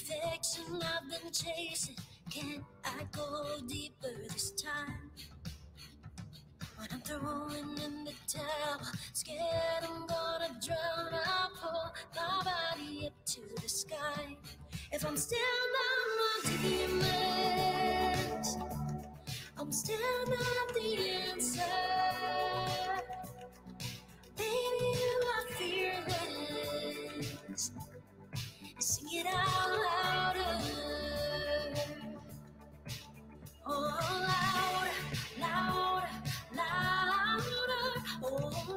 perfection I've been chasing. Can I go deeper this time? When I'm throwing in the towel, scared I'm gonna drown, I'll pull my body up to the sky. If I'm still not my demons, I'm still not the answer. It out louder. Oh, louder, louder, louder. Oh,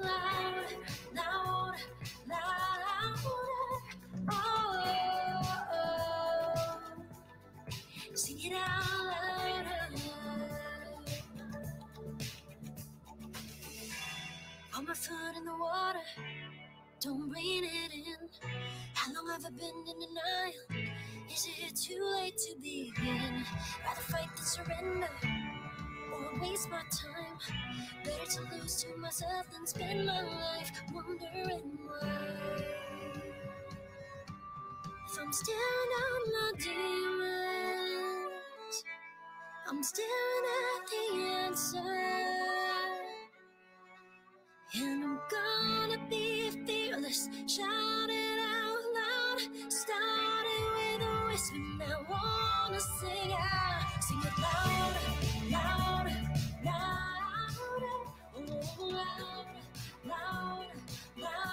louder, louder, louder. Oh, sing it out louder. Put my foot in the water, don't rein it in. How long have I been in denial? Is it too late to begin? Rather fight than surrender, or waste my time. Better to lose to myself than spend my life wondering why. If I'm still not my demons, I'm still not the answer. And I'm gonna be fearless, shout it out loud. Starting with a whisper, now I wanna sing out, sing it louder, louder, louder, oh, louder, louder, louder,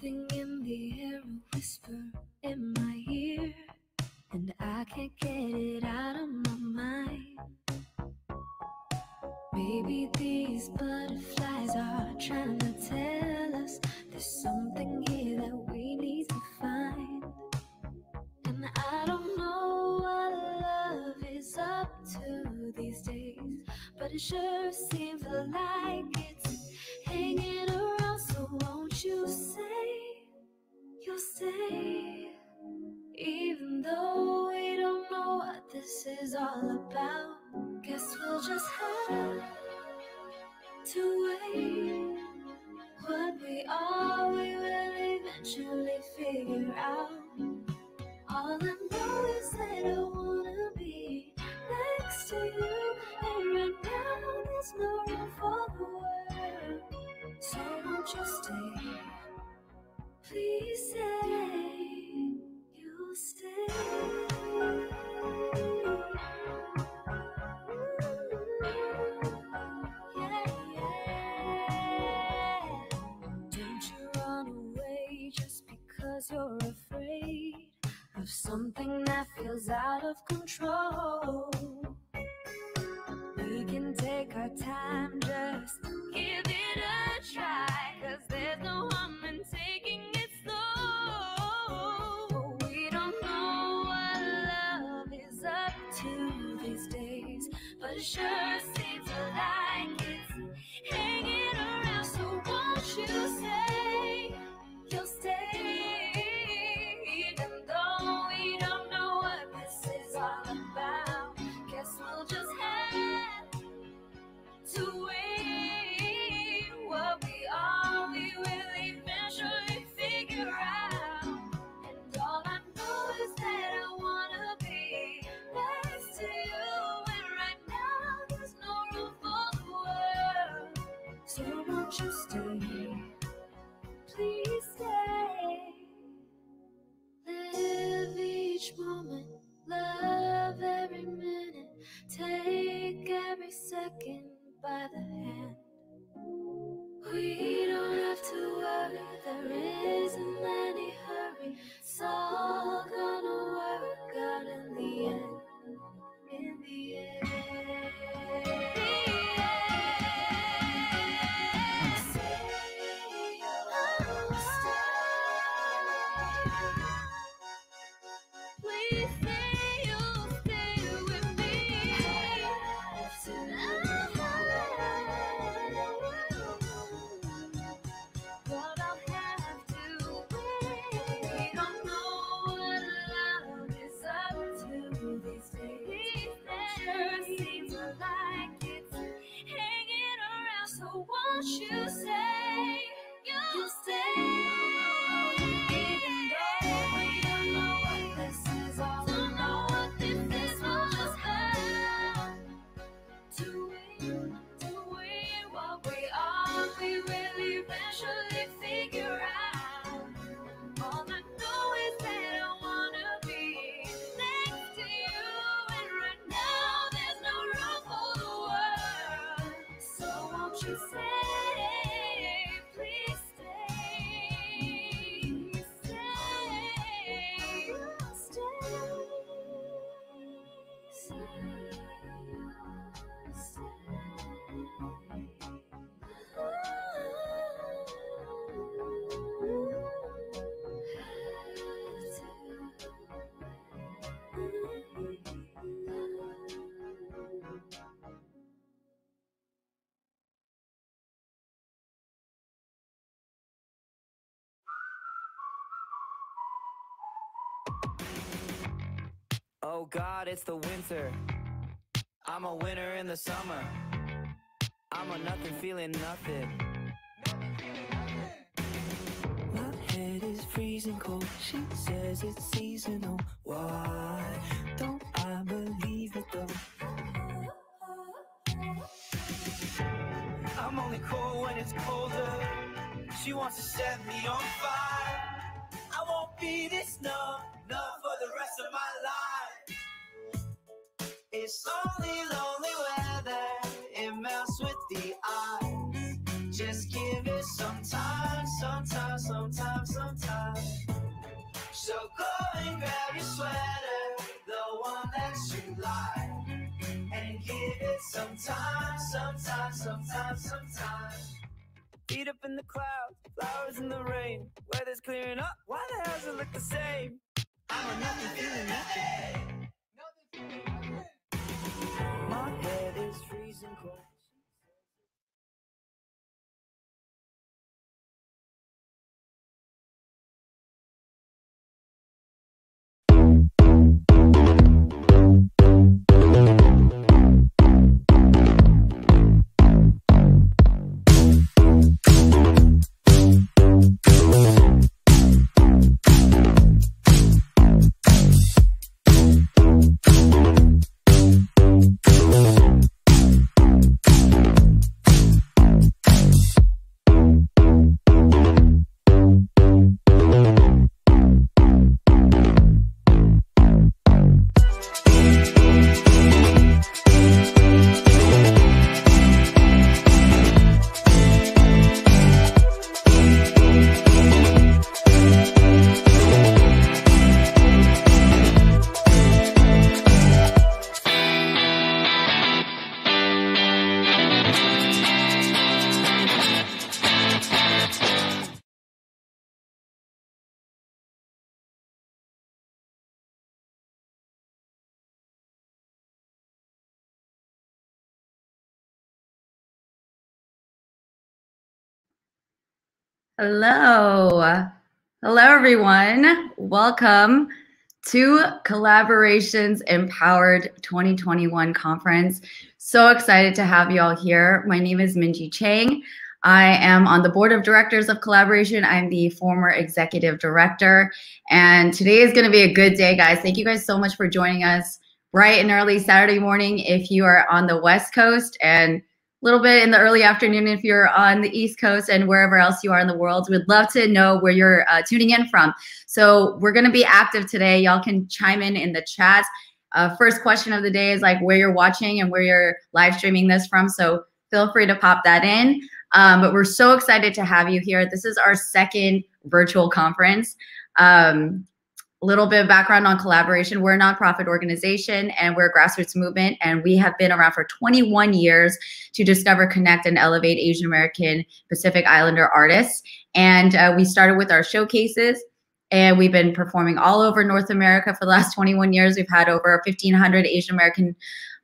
something in the air, a whisper in my ear, and I can't get it out of my mind. Maybe these butterflies are trying to tell us there's something here that we need to find. And I don't know what love is up to these days, but it sure seems like it's hanging around. So won't you say you'll stay? Even though we don't know what this is all about, guess we'll just have to wait. What we are, we will eventually figure out. All I know is that I wanna be next to you, and right now there's no room for the world. So won't you stay? Please say you'll stay. Don't you run away just because you're afraid of something that feels out of control. We can take our time, just give it a try. Cause there's no but other hand. We don't have to worry, there isn't any hurry. It's all gone. Oh God, it's the winter. I'm a winter in the summer. I'm a nothing feeling nothing. My head is freezing cold. She says it's seasonal. Why don't I believe it though? I'm only cold when it's colder. She wants to set me on fire. I won't be this numb, sometime, sometime, sometime. So go and grab your sweater, the one that you like, and give it some time, sometime, sometime, sometime. Feet up in the clouds, flowers in the rain. Weather's clearing up. Why the hell does it look the same? I'm a nothing feeling nothing. My head is freezing cold. Hello. Hello, everyone. Welcome to Kollaboration's Empowered 2021 conference. So excited to have you all here. My name is Minji Chang. I am on the board of directors of Kollaboration. I'm the former executive director. And today is going to be a good day, guys. Thank you guys so much for joining us bright and early Saturday morning if you are on the West Coast and little bit in the early afternoon if you're on the East Coast and wherever else you are in the world. We'd love to know where you're uh, tuning in from. So we're going to be active today. Y'all can chime in in the chat. Uh, first question of the day is like where you're watching and where you're live streaming this from. So feel free to pop that in. Um, but we're so excited to have you here. This is our second virtual conference. Um, little bit of background on Kollaboration. We're a nonprofit organization and we're a grassroots movement, and we have been around for 21 years to discover, connect, and elevate Asian American Pacific Islander artists. And uh, we started with our showcases, and we've been performing all over North America for the last 21 years. We've had over 1,500 Asian American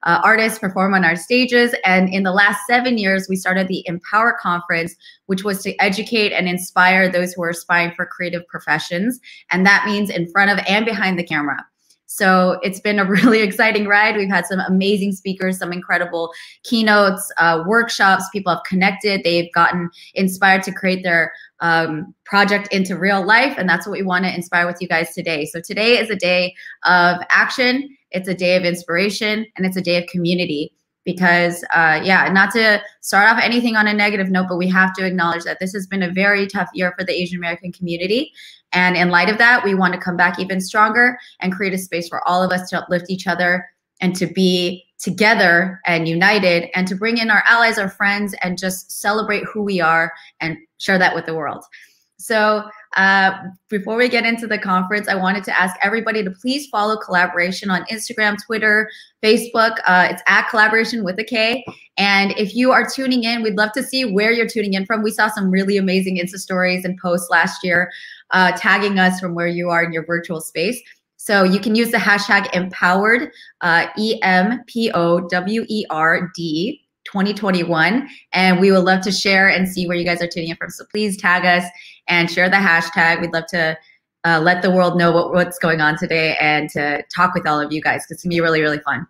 uh, artists perform on our stages. And in the last seven years, we started the Empower Conference, which was to educate and inspire those who are aspiring for creative professions. And that means in front of and behind the camera. So it's been a really exciting ride. We've had some amazing speakers, some incredible keynotes, uh, workshops. People have connected. They've gotten inspired to create their um, project into real life. And that's what we want to inspire with you guys today. So today is a day of action. It's a day of inspiration and it's a day of community because uh, yeah not to start off anything on a negative note but we have to acknowledge that this has been a very tough year for the asian american community. And in light of that we want to come back even stronger and create a space for all of us to uplift each other and to be together and united and to bring in our allies our friends and just celebrate who we are and share that with the world so uh, before we get into the conference, I wanted to ask everybody to please follow Kollaboration on Instagram, Twitter, Facebook. Uh, it's at Kollaboration with a K. And if you are tuning in, we'd love to see where you're tuning in from. We saw some really amazing Insta stories and posts last year uh, tagging us from where you are in your virtual space. So you can use the hashtag empowered, uh, E M P O W E R D 2021. And we would love to share and see where you guys are tuning in from. So please tag us and share the hashtag. We'd love to uh, let the world know what, what's going on today and to talk with all of you guys. It's gonna be really, really fun.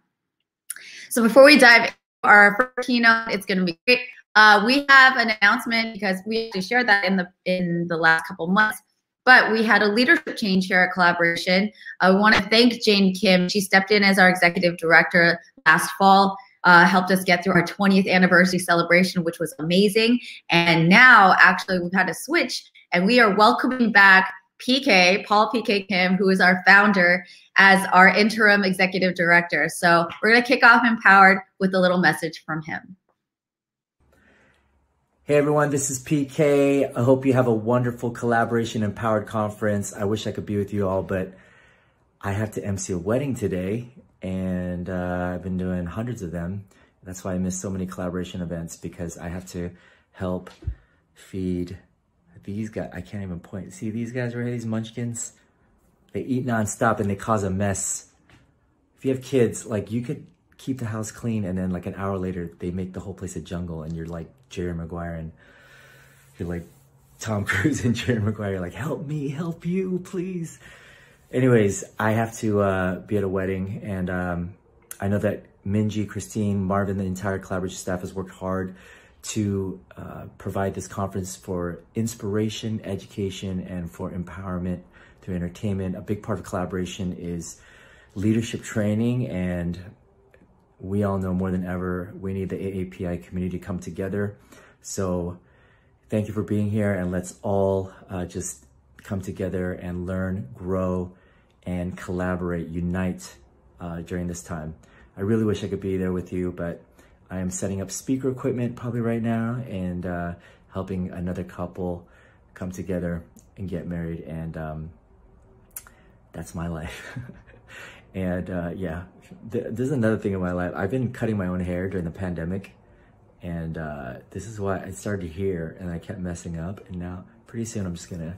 So before we dive our first keynote, it's gonna be great. Uh, we have an announcement because we shared that in the in the last couple months. But we had a leadership change here at Kollaboration. I want to thank Jane Kim. She stepped in as our executive director last fall uh, helped us get through our 20th anniversary celebration, which was amazing. And now, actually, we've had a switch and we are welcoming back PK, Paul PK Kim, who is our founder, as our interim executive director. So we're going to kick off Empowered with a little message from him. Hey everyone, this is PK. I hope you have a wonderful Kollaboration empowered conference. I wish I could be with you all, but I have to MC a wedding today and uh, I've been doing hundreds of them. That's why I miss so many Kollaboration events because I have to help feed these guys. I can't even point. See these guys right here, these munchkins? They eat nonstop and they cause a mess. If you have kids, like you could keep the house clean and then like an hour later, they make the whole place a jungle and you're like Jerry Maguire and you're like Tom Cruise and Jerry Maguire, like, help me, help you, please anyways, I have to uh, be at a wedding, and um, I know that Minji, Christine, Marvin, the entire Kollaboration staff has worked hard to uh, provide this conference for inspiration, education, and for empowerment through entertainment. A big part of Kollaboration is leadership training, and we all know more than ever we need the AAPI community to come together. So thank you for being here, and let's all uh, just come together and learn, grow, and collaborate, unite uh, during this time. I really wish I could be there with you, but I am setting up speaker equipment probably right now and uh, helping another couple come together and get married. And um, that's my life. and uh, yeah, th this is another thing in my life. I've been cutting my own hair during the pandemic. And uh, this is why I started here and I kept messing up. And now pretty soon I'm just gonna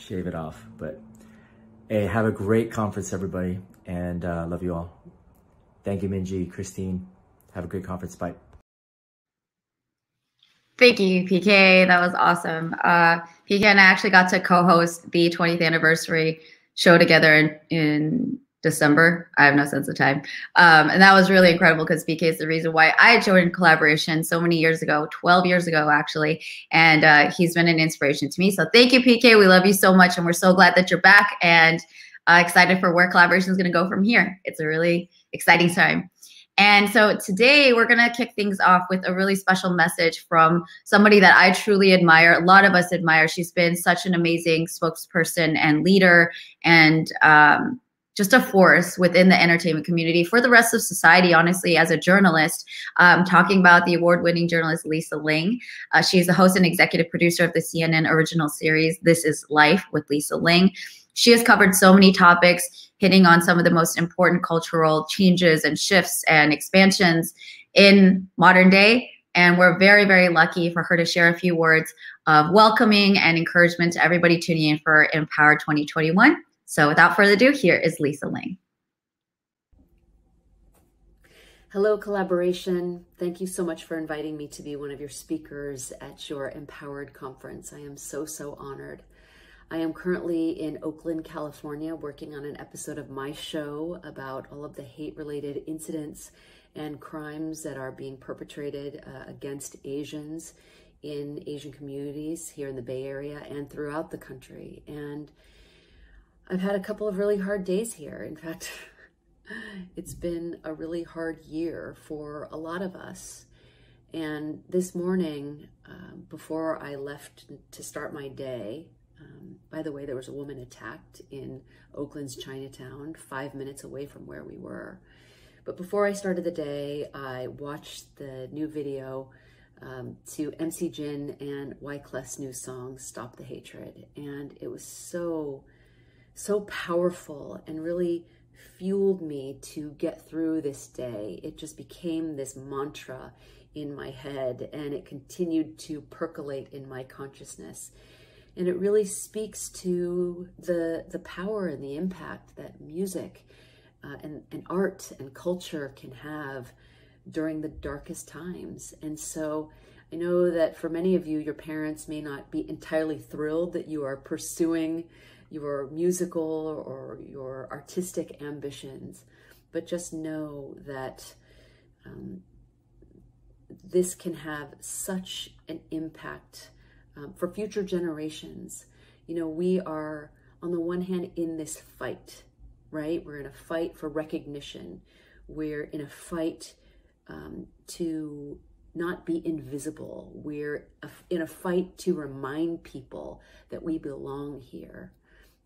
shave it off. But Hey, have a great conference, everybody, and uh, love you all. Thank you, Minji, Christine. Have a great conference. Bye. Thank you, PK. That was awesome. Uh, PK and I actually got to co-host the 20th anniversary show together in, in December. I have no sense of time. Um, and that was really incredible because PK is the reason why I joined Kollaboration so many years ago, 12 years ago, actually. And uh, he's been an inspiration to me. So thank you, PK. We love you so much. And we're so glad that you're back and uh, excited for where Kollaboration is going to go from here. It's a really exciting time. And so today we're going to kick things off with a really special message from somebody that I truly admire. A lot of us admire. She's been such an amazing spokesperson and leader and um, just a force within the entertainment community for the rest of society, honestly, as a journalist. Um, talking about the award winning journalist Lisa Ling. Uh, she's the host and executive producer of the CNN original series This Is Life with Lisa Ling. She has covered so many topics, hitting on some of the most important cultural changes and shifts and expansions in modern day. And we're very, very lucky for her to share a few words of welcoming and encouragement to everybody tuning in for Empower 2021. So without further ado, here is Lisa Ling. Hello, Kollaboration. Thank you so much for inviting me to be one of your speakers at your Empowered Conference. I am so, so honored. I am currently in Oakland, California, working on an episode of my show about all of the hate related incidents and crimes that are being perpetrated uh, against Asians in Asian communities here in the Bay Area and throughout the country. And I've had a couple of really hard days here. In fact, it's been a really hard year for a lot of us. And this morning, uh, before I left to start my day, um, by the way, there was a woman attacked in Oakland's Chinatown, five minutes away from where we were. But before I started the day, I watched the new video um, to MC Jin and Wyclef's new song, Stop the Hatred. And it was so, so powerful and really fueled me to get through this day. It just became this mantra in my head and it continued to percolate in my consciousness. And it really speaks to the, the power and the impact that music uh, and, and art and culture can have during the darkest times. And so I know that for many of you, your parents may not be entirely thrilled that you are pursuing your musical or your artistic ambitions, but just know that um, this can have such an impact um, for future generations. You know, we are on the one hand in this fight, right? We're in a fight for recognition. We're in a fight um, to not be invisible. We're in a fight to remind people that we belong here.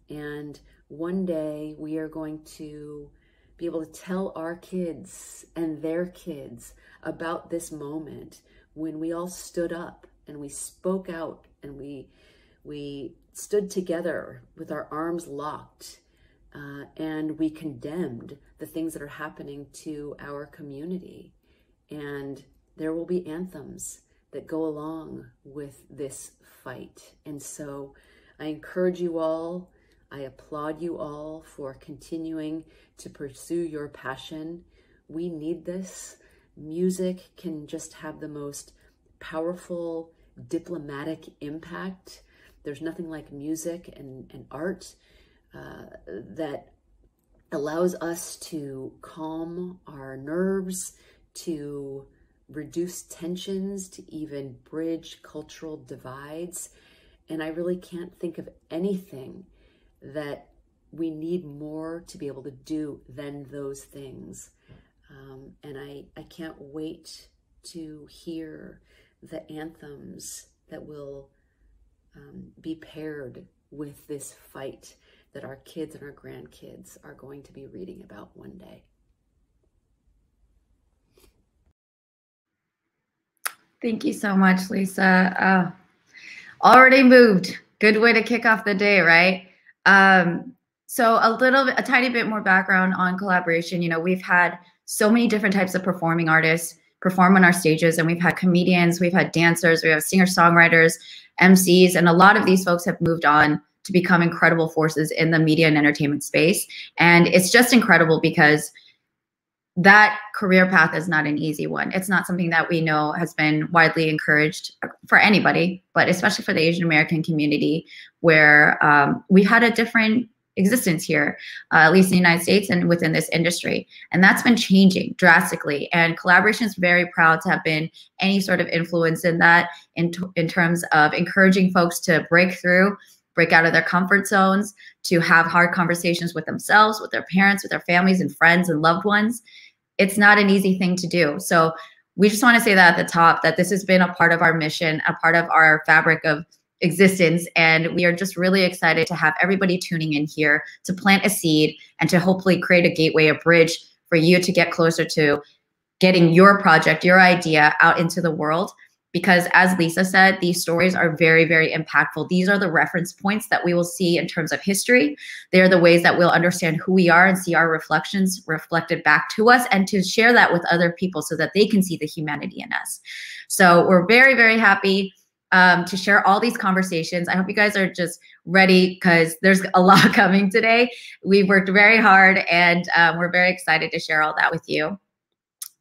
And one day we are going to be able to tell our kids and their kids about this moment when we all stood up and we spoke out and we we stood together with our arms locked uh, and we condemned the things that are happening to our community. And there will be anthems that go along with this fight. And so i encourage you all I applaud you all for continuing to pursue your passion. We need this. Music can just have the most powerful diplomatic impact. There's nothing like music and, and art uh, that allows us to calm our nerves, to reduce tensions, to even bridge cultural divides. And I really can't think of anything that we need more to be able to do than those things. Um, and I, I can't wait to hear the anthems that will um, be paired with this fight that our kids and our grandkids are going to be reading about one day. Thank you so much, Lisa. Uh, already moved. Good way to kick off the day, right? Um, so a little bit, a tiny bit more background on Kollaboration. You know, we've had so many different types of performing artists perform on our stages, and we've had comedians, we've had dancers, we have singer songwriters, MCs, and a lot of these folks have moved on to become incredible forces in the media and entertainment space. And it's just incredible because that career path is not an easy one. It's not something that we know has been widely encouraged for anybody, but especially for the Asian American community, where um, we had a different existence here, uh, at least in the United States and within this industry. And that's been changing drastically. And Kollaboration is very proud to have been any sort of influence in that in, in terms of encouraging folks to break through break out of their comfort zones, to have hard conversations with themselves, with their parents, with their families and friends and loved ones, it's not an easy thing to do. So we just want to say that at the top that this has been a part of our mission, a part of our fabric of existence. And we are just really excited to have everybody tuning in here to plant a seed and to hopefully create a gateway, a bridge for you to get closer to getting your project, your idea out into the world because as Lisa said, these stories are very, very impactful. These are the reference points that we will see in terms of history. They're the ways that we'll understand who we are and see our reflections reflected back to us and to share that with other people so that they can see the humanity in us. So we're very, very happy um, to share all these conversations. I hope you guys are just ready because there's a lot coming today. We've worked very hard and um, we're very excited to share all that with you.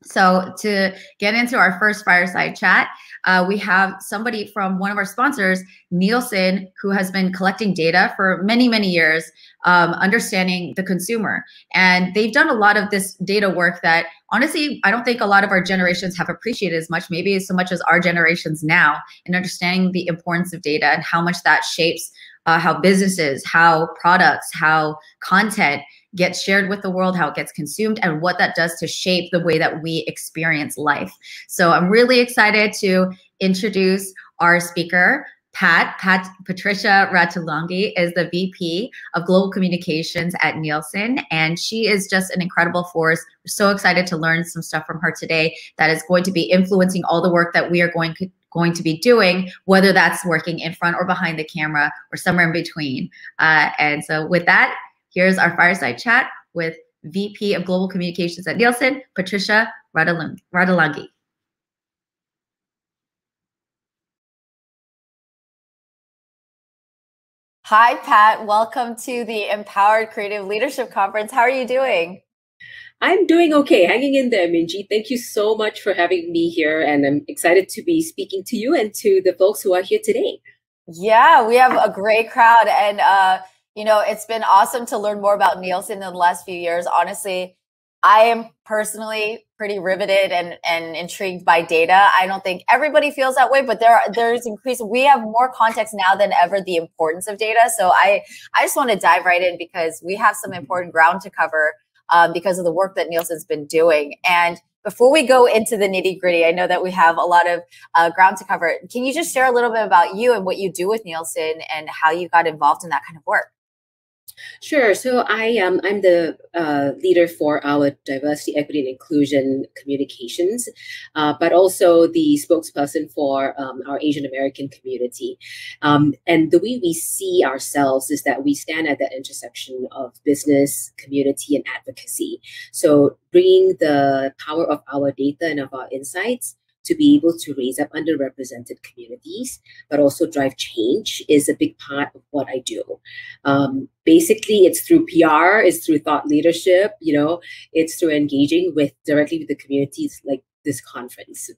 So to get into our first fireside chat, uh, we have somebody from one of our sponsors, Nielsen, who has been collecting data for many, many years, um, understanding the consumer. And they've done a lot of this data work that honestly, I don't think a lot of our generations have appreciated as much, maybe so much as our generations now, in understanding the importance of data and how much that shapes uh, how businesses, how products, how content gets shared with the world, how it gets consumed, and what that does to shape the way that we experience life. So I'm really excited to introduce our speaker. Pat, Pat Patricia Ratulangi is the VP of Global Communications at Nielsen, and she is just an incredible force. We're so excited to learn some stuff from her today that is going to be influencing all the work that we are going to going to be doing, whether that's working in front or behind the camera or somewhere in between. Uh, and so with that, here's our fireside chat with VP of Global Communications at Nielsen, Patricia Ratulangi. Hi, Pat. Welcome to the Empowered Creative Leadership Conference. How are you doing? I'm doing okay, hanging in there, Minji. Thank you so much for having me here. And I'm excited to be speaking to you and to the folks who are here today. Yeah, we have a great crowd. And, uh, you know, it's been awesome to learn more about Nielsen in the last few years. Honestly, I am personally pretty riveted and, and intrigued by data. I don't think everybody feels that way, but there are, there's increased. We have more context now than ever the importance of data. So I I just want to dive right in because we have some important ground to cover um, because of the work that Nielsen's been doing. And before we go into the nitty gritty, I know that we have a lot of uh, ground to cover. Can you just share a little bit about you and what you do with Nielsen and how you got involved in that kind of work? Sure. So I am um, I'm the uh, leader for our diversity, equity, and inclusion communications, uh, but also the spokesperson for um, our Asian American community. Um, and the way we see ourselves is that we stand at that intersection of business, community, and advocacy. So bringing the power of our data and of our insights to be able to raise up underrepresented communities, but also drive change is a big part of what I do. Um, basically, it's through PR, it's through thought leadership, you know, it's through engaging with directly with the communities like this conference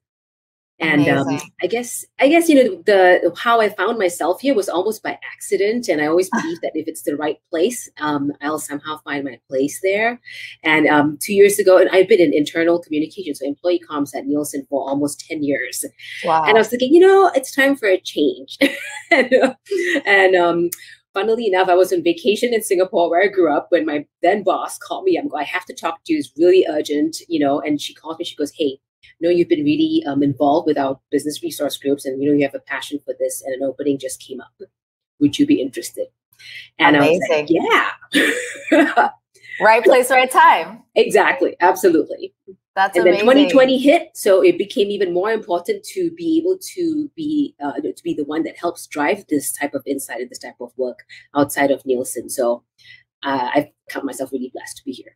and um, i guess i guess you know the how i found myself here was almost by accident and i always believe that if it's the right place um, i'll somehow find my place there and um, two years ago and i've been in internal communications so employee comms at nielsen for almost 10 years wow. and i was thinking you know it's time for a change and, and um, funnily enough, I was on vacation in Singapore where I grew up when my then boss called me. I'm going, I have to talk to you. It's really urgent, you know. And she called me. She goes, Hey, know you've been really um, involved with our business resource groups and you know you have a passion for this and an opening just came up. Would you be interested? And Amazing. I was like, yeah. Right place right time. Exactly. Absolutely. That's and amazing. then 2020 hit so it became even more important to be able to be uh, to be the one that helps drive this type of insight and this type of work outside of nielsen. So uh, i count myself really blessed to be here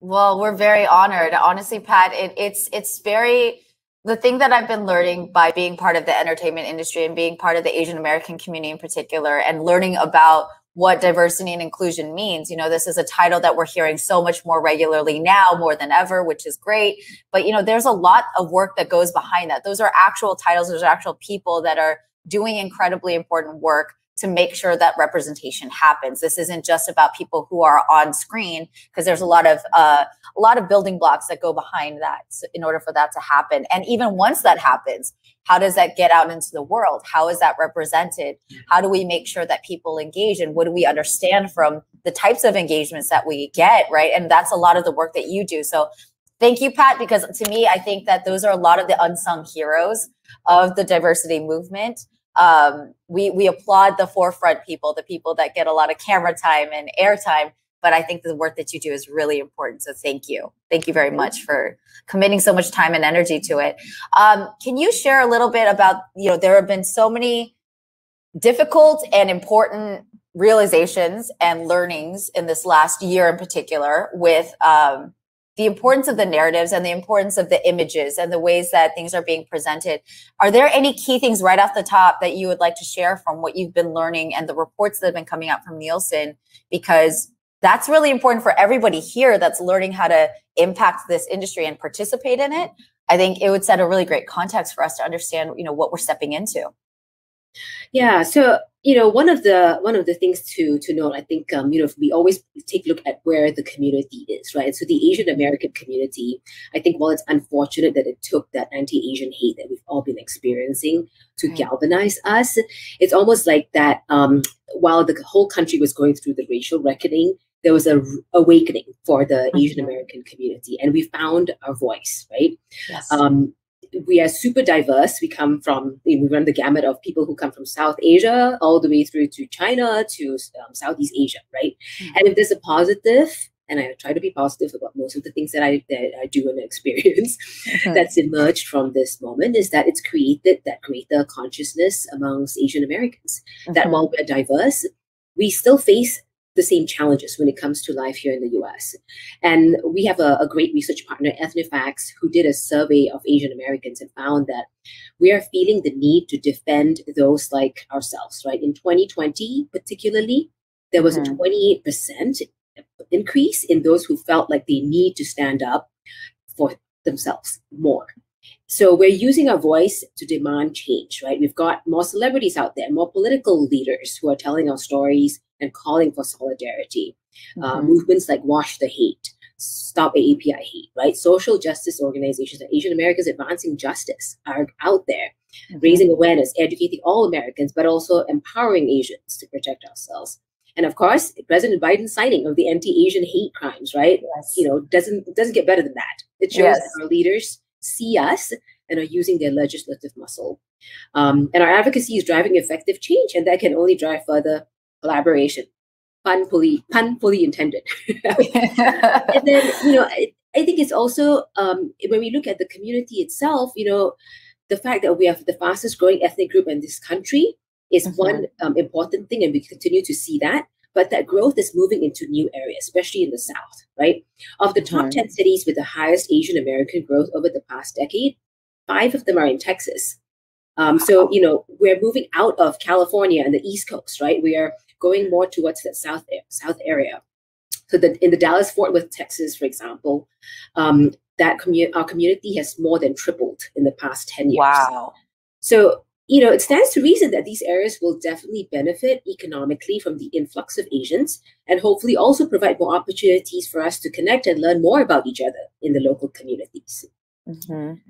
well, we're very honored. Honestly, Pat, it, it's it's very the thing that I've been learning by being part of the entertainment industry and being part of the Asian American community in particular and learning about what diversity and inclusion means. You know, this is a title that we're hearing so much more regularly now, more than ever, which is great. But, you know, there's a lot of work that goes behind that. Those are actual titles, those are actual people that are doing incredibly important work to make sure that representation happens. This isn't just about people who are on screen because there's a lot of uh, a lot of building blocks that go behind that in order for that to happen. And even once that happens, how does that get out into the world? How is that represented? How do we make sure that people engage? And what do we understand from the types of engagements that we get? Right, and that's a lot of the work that you do. So. Thank you, Pat, because to me, I think that those are a lot of the unsung heroes of the diversity movement um, we we applaud the forefront people, the people that get a lot of camera time and airtime. But I think the work that you do is really important. So thank you, thank you very much for committing so much time and energy to it. Um, can you share a little bit about you know there have been so many difficult and important realizations and learnings in this last year in particular with um, the importance of the narratives and the importance of the images and the ways that things are being presented. Are there any key things right off the top that you would like to share from what you've been learning and the reports that have been coming out from Nielsen? Because that's really important for everybody here that's learning how to impact this industry and participate in it. I think it would set a really great context for us to understand, you know, what we're stepping into. Yeah. So you know, one of the one of the things to to note, I think, um, you know, we always take a look at where the community is, right? So the Asian American community, I think, while it's unfortunate that it took that anti-Asian hate that we've all been experiencing to Right. galvanize us, it's almost like that. Um, while the whole country was going through the racial reckoning, there was a r- awakening for the Asian American community, and we found our voice, right? Yes. um, we are super diverse. We come from, we run the gamut of people who come from South Asia all the way through to China to um, Southeast Asia, right? Mhm. And if there's a positive, and I try to be positive about most of the things that I that I do and experience Mhm. that's emerged from this moment is that it's created that greater consciousness amongst Asian Americans that Mhm. while we're diverse, we still face the same challenges when it comes to life here in the US. And we have a, a great research partner, Ethnifacts, who did a survey of Asian Americans and found that we are feeling the need to defend those like ourselves, right? In 2020, particularly, there was Mhm. a 28% increase in those who felt like they need to stand up for themselves more. So we're using our voice to demand change, right? We've got more celebrities out there, more political leaders who are telling our stories and calling for solidarity. Uh, Mhm. movements like Wash the Hate, Stop AAPI Hate, right? Social justice organizations like Asian Americans Advancing Justice are out there Mhm. raising awareness, educating all Americans, but also empowering Asians to protect ourselves. And of course, President Biden's signing of the anti-Asian hate crimes, right? Yes. You know, doesn't doesn't get better than that. It shows Yes. that our leaders see us and are using their legislative muscle. Um, and our advocacy is driving effective change, and that can only drive further collaboration. Pun fully, pun fully intended. and then you know I, I think it's also um, when we look at the community itself you know the fact that we have the fastest growing ethnic group in this country is Mhm. one um, important thing and we continue to see that but that growth is moving into new areas especially in the south right of the top Mhm. 10 cities with the highest asian american growth over the past decade five of them are in texas um, so you know we're moving out of california and the east coast right we are going more towards the south south area so that in the Dallas Fort Worth, Texas, for example, um, that commu- our community has more than tripled in the past 10 years. wow. So, you know, it stands to reason that these areas will definitely benefit economically from the influx of Asians and hopefully also provide more opportunities for us to connect and learn more about each other in the local communities. Mhm.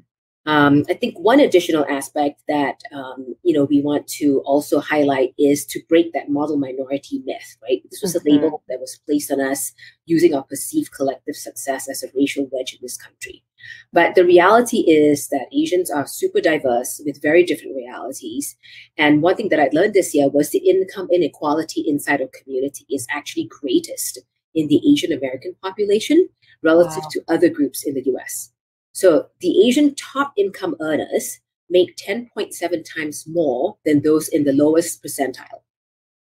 Um, I think one additional aspect that um, you know we want to also highlight is to break that model minority myth. Right, this was Mhm. a label that was placed on us using our perceived collective success as a racial wedge in this country. But the reality is that Asians are super diverse with very different realities. And one thing that I learned this year was the income inequality inside our community is actually greatest in the Asian American population relative Wow. to other groups in the US. So the Asian top income earners make 10.7 times more than those in the lowest percentile.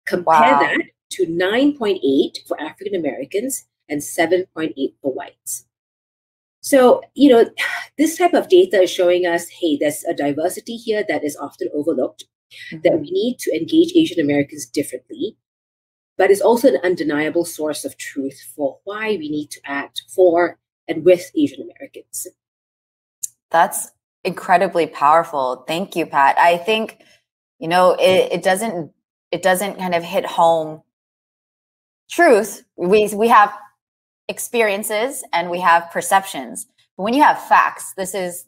Compare Wow. that to 9.8 for African Americans and 7.8 for whites. So, you know, this type of data is showing us hey, there's a diversity here that is often overlooked, that we mm-hmm. need to engage Asian Americans differently, but it's also an undeniable source of truth for why we need to act for and with Asian Americans. That's incredibly powerful. Thank you, Pat. I think, you know, it, it doesn't it doesn't kind of hit home truth. We we have experiences and we have perceptions. But when you have facts, this is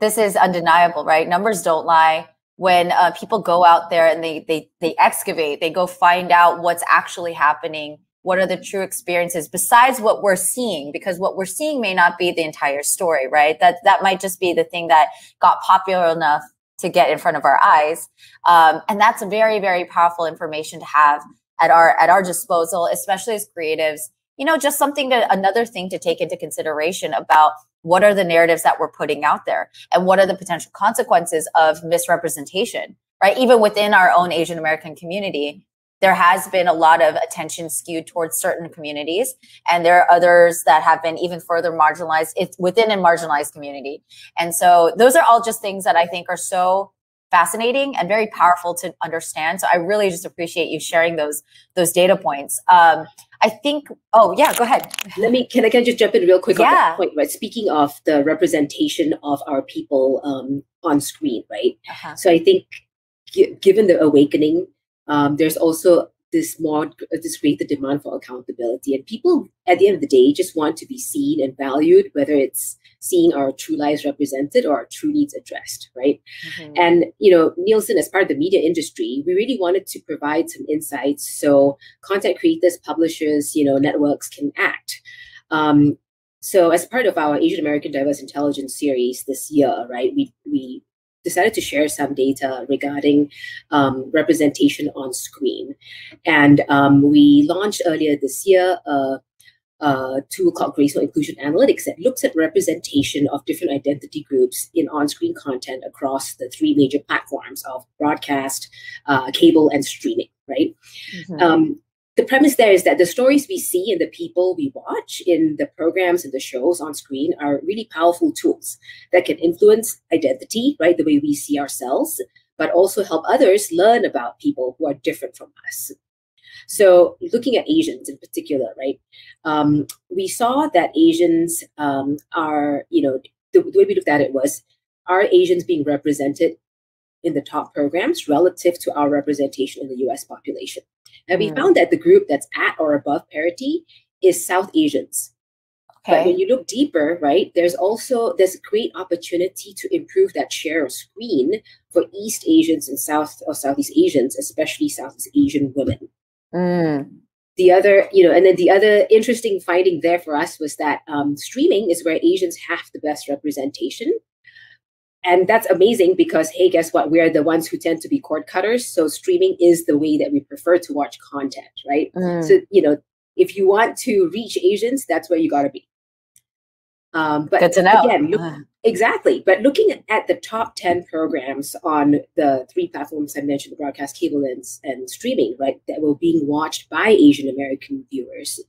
this is undeniable, right? Numbers don't lie. When uh, people go out there and they they they excavate, they go find out what's actually happening. What are the true experiences besides what we're seeing? Because what we're seeing may not be the entire story, right? That that might just be the thing that got popular enough to get in front of our eyes, um, and that's very very powerful information to have at our at our disposal, especially as creatives. You know, just something to another thing to take into consideration about what are the narratives that we're putting out there and what are the potential consequences of misrepresentation, right? Even within our own Asian American community, there has been a lot of attention skewed towards certain communities and there are others that have been even further marginalized it's within a marginalized community and so those are all just things that i think are so fascinating and very powerful to understand. So I really just appreciate you sharing those those data points. Um, I think. Oh yeah, go ahead. Let me. Can I can I just jump in real quick on Yeah. that point? Right. Speaking of the representation of our people um, on screen, right? Uh-huh. So I think, gi- given the awakening, um, there's also this more this greater demand for accountability, and people at the end of the day just want to be seen and valued, whether it's seeing our true lives represented or our true needs addressed, right? Mhm. And you know, Nielsen, as part of the media industry, we really wanted to provide some insights so content creators, publishers, you know, networks can act. Um, so, as part of our Asian American Diverse Intelligence series this year, right, we we decided to share some data regarding um, representation on screen, and um, we launched earlier this year a, a tool called Gracenote Inclusion Analytics that looks at representation of different identity groups in on-screen content across the three major platforms of broadcast, uh, cable, and streaming. Right. Mhm. Um, the premise there is that the stories we see and the people we watch in the programs and the shows on screen are really powerful tools that can influence identity, right? The way we see ourselves, but also help others learn about people who are different from us. So, looking at Asians in particular, right? Um, we saw that Asians um, are, you know, the, the way we looked at it was, are Asians being represented in the top programs relative to our representation in the US population? And we Mm. found that the group that's at or above parity is South Asians. But when you look deeper, right, there's also there's great opportunity to improve that share of screen for East Asians and South or Southeast Asians, especially Southeast Asian women. Mm. The other, you know, and then the other interesting finding there for us was that um, streaming is where Asians have the best representation. And that's amazing because, hey, guess what? We're the ones who tend to be cord cutters. So streaming is the way that we prefer to watch content, right? Mm. So, you know, if you want to reach Asians, that's where you got to be. Um, but Good to know. again, look, Uh, exactly. But looking at, at the top 10 programs on the three platforms I mentioned, the broadcast cable and, and streaming, right, that were being watched by Asian American viewers,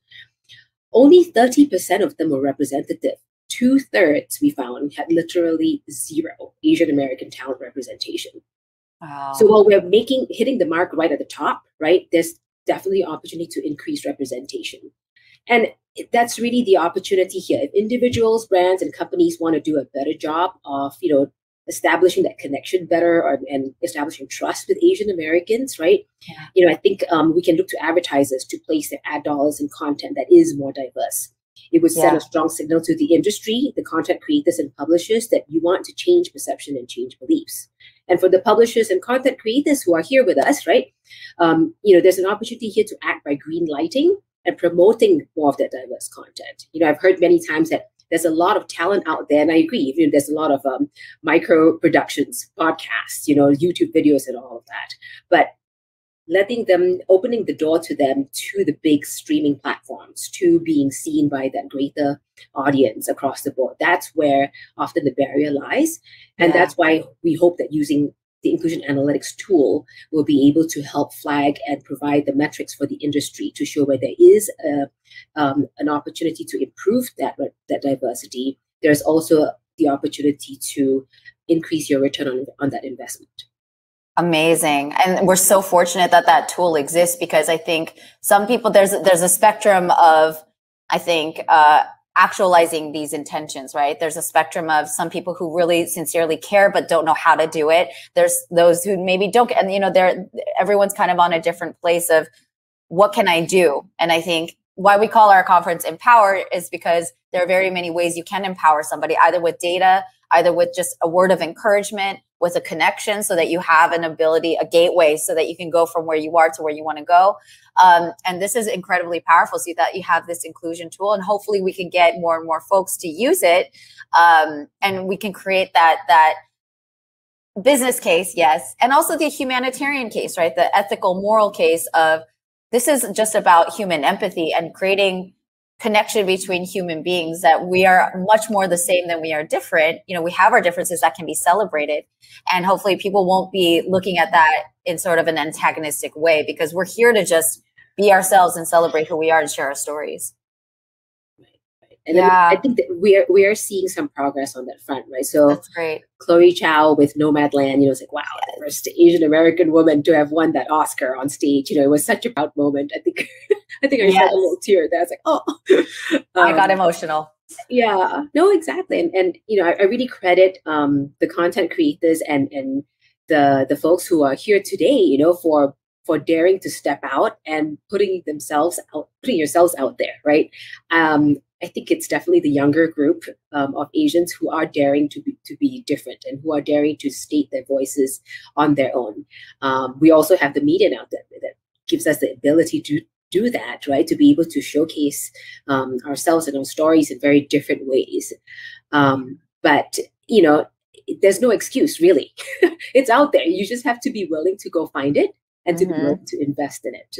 only 30% of them were representative. Two thirds, we found, had literally zero Asian American talent representation. wow. So while we're making hitting the mark right at the top, right, there's definitely opportunity to increase representation. And that's really the opportunity here. If individuals, brands, and companies want to do a better job of, you know, establishing that connection better or, and establishing trust with Asian Americans, right? Yeah. You know, I think um, we can look to advertisers to place their ad dollars in content that is more diverse. It would send Yeah. a strong signal to the industry, the content creators and publishers that you want to change perception and change beliefs. And for the publishers and content creators who are here with us, right? Um, you know, there's an opportunity here to act by green lighting and promoting more of that diverse content. You know, I've heard many times that there's a lot of talent out there, and I agree. You know, there's a lot of um, micro productions, podcasts, you know, YouTube videos, and all of that. But letting them, opening the door to them to the big streaming platforms, to being seen by that greater audience across the board. That's where often the barrier lies. And Yeah. that's why we hope that using the inclusion analytics tool will be able to help flag and provide the metrics for the industry to show where there is a, um, an opportunity to improve that, that diversity. There's also the opportunity to increase your return on, on that investment. Amazing. And we're so fortunate that that tool exists because I think some people there's there's a spectrum of I think uh actualizing these intentions, right? There's a spectrum of some people who really sincerely care but don't know how to do it. There's those who maybe don't and you know they're everyone's kind of on a different place of what can I do? And I think why we call our conference Empower is because there are very many ways you can empower somebody, either with data, either with just a word of encouragement, with a connection, so that you have an ability, a gateway, so that you can go from where you are to where you want to go. Um, and this is incredibly powerful, so that you have this inclusion tool, and hopefully we can get more and more folks to use it, um, and we can create that that business case, yes, and also the humanitarian case, right? The ethical, moral case of this is just about human empathy and creating connection between human beings that we are much more the same than we are different. You know we have our differences that can be celebrated and hopefully people won't be looking at that in sort of an antagonistic way because we're here to just be ourselves and celebrate who we are and share our stories And Yeah. I think that we are we are seeing some progress on that front, right? So That's great. Chloe Zhao with Nomadland, you know, it's like wow, the first Asian American woman to have won that Oscar on stage. You know, it was such a proud moment. I think I think I shed Yes. a little tear there. I was like, oh, I got Um, emotional. yeah no exactly and, and you know I, I really credit um the content creators and and the the folks who are here today you know for for daring to step out and putting themselves out putting yourselves out there right um i think it's definitely the younger group um, of asians who are daring to be to be different and who are daring to state their voices on their own um, we also have the media now that, that gives us the ability to do that right to be able to showcase um, ourselves and our stories in very different ways. Um, but you know, there's no excuse really. it's out there. You just have to be willing to go find it and to Mhm. be willing to invest in it.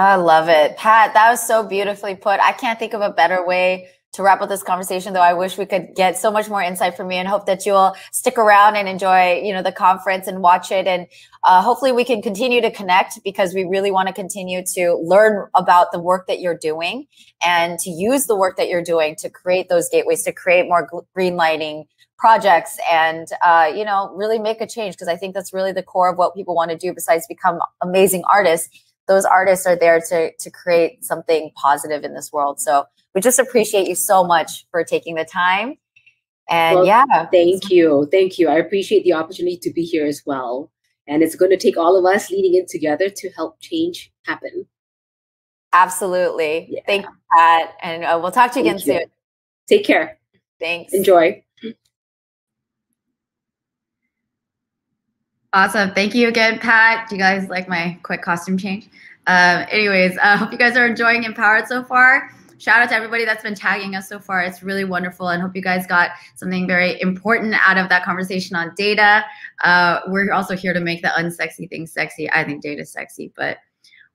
I love it. Pat, that was so beautifully put. I can't think of a better way to wrap up this conversation though. I wish we could get so much more insight from you and hope that you'll stick around and enjoy, you know, the conference and watch it. And uh, hopefully we can continue to connect because we really want to continue to learn about the work that you're doing and to use the work that you're doing to create those gateways, to create more green lighting projects and uh, you know really make a change because i think that's really the core of what people want to do besides become amazing artists those artists are there to to create something positive in this world so we just appreciate you so much for taking the time and Well, yeah Thank you. Thank you. I appreciate the opportunity to be here as well. And it's going to take all of us leading in together to help change happen. absolutely Yeah. thank you pat and uh, we'll talk to you again you. soon Take care. thanks Enjoy. Awesome. Thank you again, Pat. Do you guys like my quick costume change? Um, anyways, I hope you guys are enjoying EMPOWERD so far. Shout out to everybody that's been tagging us so far. It's really wonderful and hope you guys got something very important out of that conversation on data. Uh, we're also here to make the unsexy things sexy. I think data is sexy, but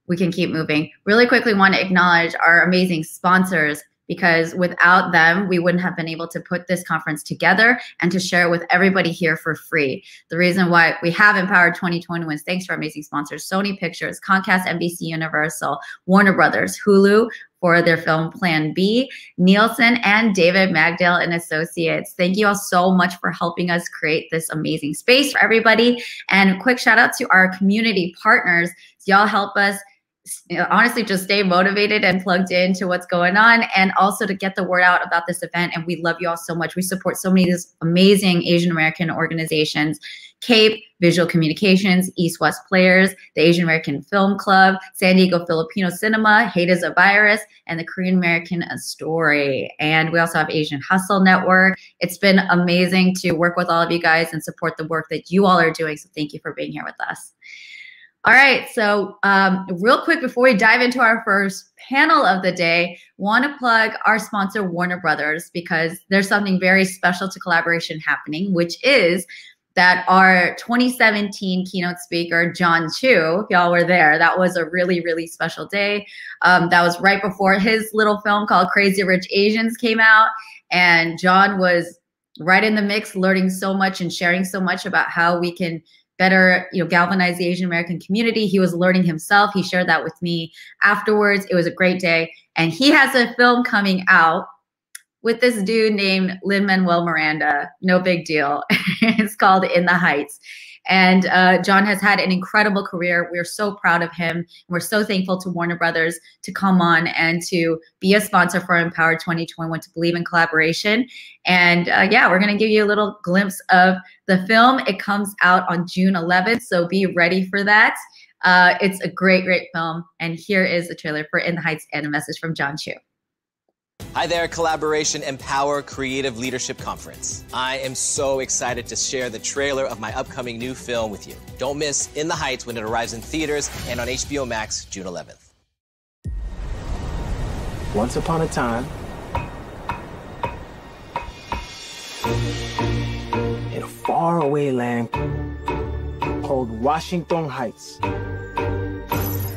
we can keep moving. Really quickly want to acknowledge our amazing sponsors because without them, we wouldn't have been able to put this conference together and to share it with everybody here for free. The reason why we have EMPOWERD 2021 is thanks to our amazing sponsors Sony Pictures, Comcast, NBC Universal, Warner Brothers, Hulu for their film Plan B, Nielsen, and David Magdale and Associates. Thank you all so much for helping us create this amazing space for everybody. And quick shout out to our community partners. Y'all help us honestly just stay motivated and plugged into what's going on and also to get the word out about this event. And we love you all so much. We support so many of these amazing asian american organizations cape visual communications east west players the asian american film club san diego filipino cinema hate is a virus and the korean american story. And we also have asian hustle network. It's been amazing to work with all of you guys and support the work that you all are doing. So thank you for being here with us all right, so um, real quick before we dive into our first panel of the day, want to plug our sponsor Warner Brothers because there's something very special to Kollaboration happening, which is that our 2017 keynote speaker Jon Chu, if y'all were there, that was a really really special day. Um, that was right before his little film called Crazy Rich Asians came out, and Jon was right in the mix, learning so much and sharing so much about how we can better you know galvanize the asian american community. He was learning himself. He shared that with me afterwards. It was a great day. And he has a film coming out with this dude named lin manuel miranda. No big deal. It's called in the heights and uh, jon has had an incredible career we're so proud of him we're so thankful to warner brothers to come on and to be a sponsor for empower 2021 to believe in Kollaboration and uh, yeah we're going to give you a little glimpse of the film. It comes out on June 11th, so be ready for that. Uh, it's a great, great film. And here is the trailer for In the Heights and a message from Jon Chu. Hi there, Kollaboration Empower Creative Leadership Conference. I am so excited to share the trailer of my upcoming new film with you. Don't miss In the Heights when it arrives in theaters and on HBO Max June 11th. Once upon a time, in a faraway land called Washington Heights.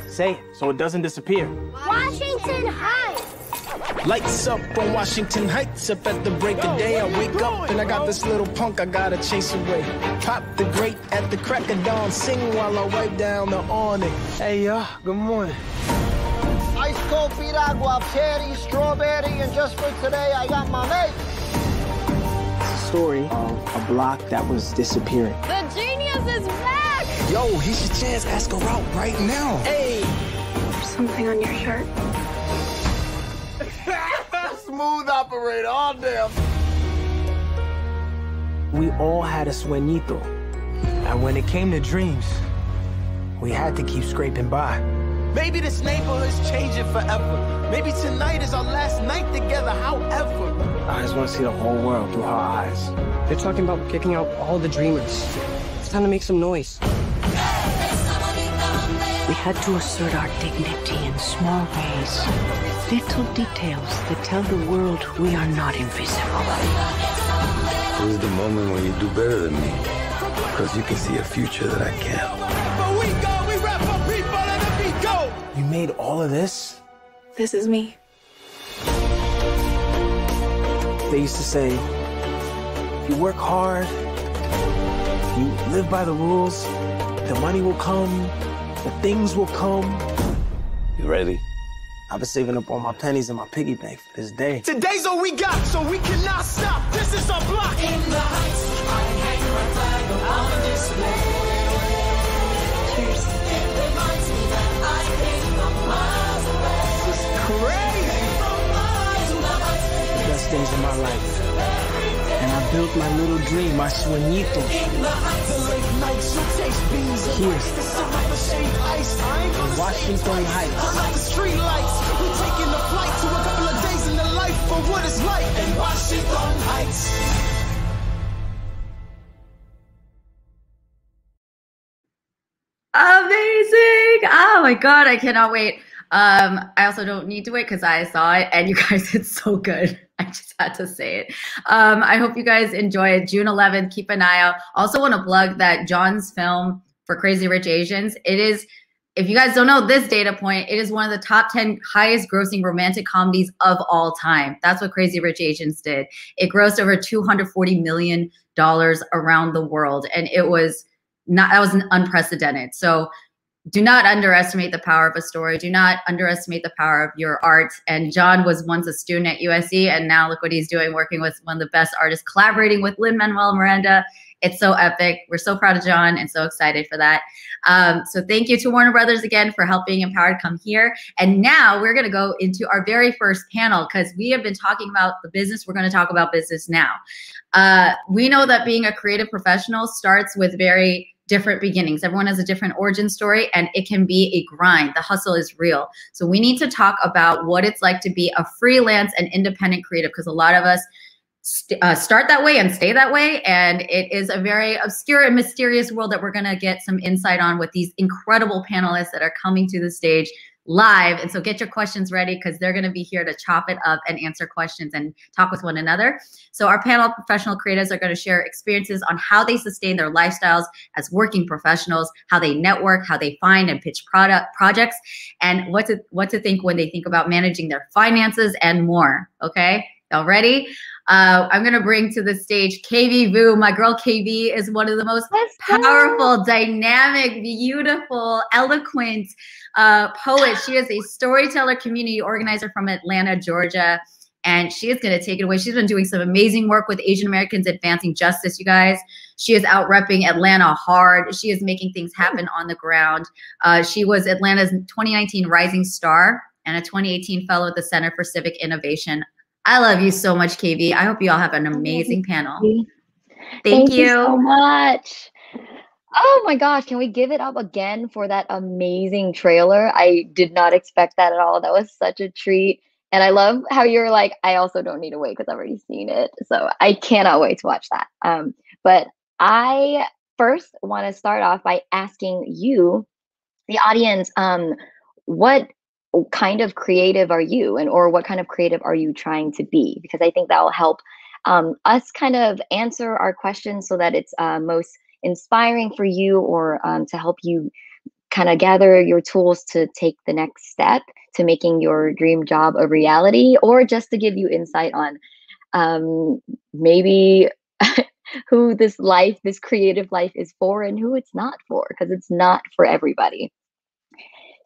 Say it so it doesn't disappear. Washington Heights. Lights up on Washington Heights. Up at the break of day, I wake up and I got this little punk I gotta chase away. Pop the grate at the crack of dawn, sing while I wipe down the awning. Hey, y'all, good morning. Ice mango, piragua, cherry, strawberry, and just for today, I got my mate. It's a story of a block that was disappearing. The genius is back! Yo, here's your chance. Ask her out right now. Hey! There's something on your shirt. Smooth operator, all damn. We all had a sueñito. And when it came to dreams, we had to keep scraping by. Maybe this neighborhood's changing forever. Maybe tonight is our last night together, however. I just want to see the whole world through her eyes. They're talking about kicking out all the dreamers. It's time to make some noise. We had to assert our dignity in small ways. Little details that tell the world we are not invisible. This is the moment when you do better than me. Because you can see a future that I can't. We go, we rap for people, we go. You made all of this? This is me. They used to say, if you work hard, if you live by the rules, the money will come, the things will come. You ready? I've been saving up all my pennies in my piggy bank for this day. Today's all we got, so we cannot stop. This is our block. In the heights, I hang my flag on display. Cheers. It reminds me that I came from miles away. This is crazy. From miles away. The best days of my life. And I built my little dream, my sueñito. In the heights, nights, you taste beans and Here. The sun of a shade ice. I ain't gonna In Washington it twice. Heights. Under the street lights, we taking the flight to a couple of days in the life of what it's like in Washington Heights. Amazing! Oh my god, I cannot wait. Um, I also don't need to wait because I saw it and you guys, it's so good. I just had to say it. Um, I hope you guys enjoy it. June 11th, keep an eye out. Also, want to plug that Jon's film for Crazy Rich Asians. It is, if you guys don't know this data point, it is one of the top 10 highest grossing romantic comedies of all time. That's what Crazy Rich Asians did. It grossed over $240 million around the world. And it was not, that was unprecedented. So do not underestimate the power of a story. Do not underestimate the power of your art. And Jon was once a student at USC, and now look what he's doing, working with one of the best artists, collaborating with Lin Manuel Miranda. It's so epic. We're so proud of Jon and so excited for that. Um, so thank you to Warner Brothers again for helping EMPOWERD come here. And now we're going to go into our very first panel because we have been talking about the business. We're going to talk about business now. Uh, we know that being a creative professional starts with very different beginnings. Everyone has a different origin story and it can be a grind. The hustle is real. So we need to talk about what it's like to be a freelance and independent creative because a lot of us st- uh, start that way and stay that way. And it is a very obscure and mysterious world that we're going to get some insight on with these incredible panelists that are coming to the stage live. And so get your questions ready because they're going to be here to chop it up and answer questions and talk with one another. So our panel of professional creatives are going to share experiences on how they sustain their lifestyles as working professionals, how they network, how they find and pitch product projects, and what to what to think when they think about managing their finances and more. Okay. Y'all ready? Uh, I'm gonna bring to the stage Kavi Vu. My girl Kavi is one of the most powerful, dynamic, beautiful, eloquent uh, poet. She is a storyteller, community organizer from Atlanta, Georgia, and she is gonna take it away. She's been doing some amazing work with Asian Americans advancing justice. You guys, she is out repping Atlanta hard. She is making things happen on the ground. Uh, she was Atlanta's 2019 Rising Star and a 2018 fellow at the Center for Civic Innovation. I love you so much, Kavi. I hope you all have an amazing panel. Thank, Thank you so much. Oh my gosh, can we give it up again for that amazing trailer? I did not expect that at all. That was such a treat. And I love how you're like, I also don't need to wait because I've already seen it. So I cannot wait to watch that. Um, but I first want to start off by asking you, the audience, um, what kind of creative are you and or what kind of creative are you trying to be? Because i think that will help um, us kind of answer our questions so that it's uh, most inspiring for you or um, to help you kind of gather your tools to take the next step to making your dream job a reality or just to give you insight on um, maybe who this life this creative life is for and who it's not for because it's not for everybody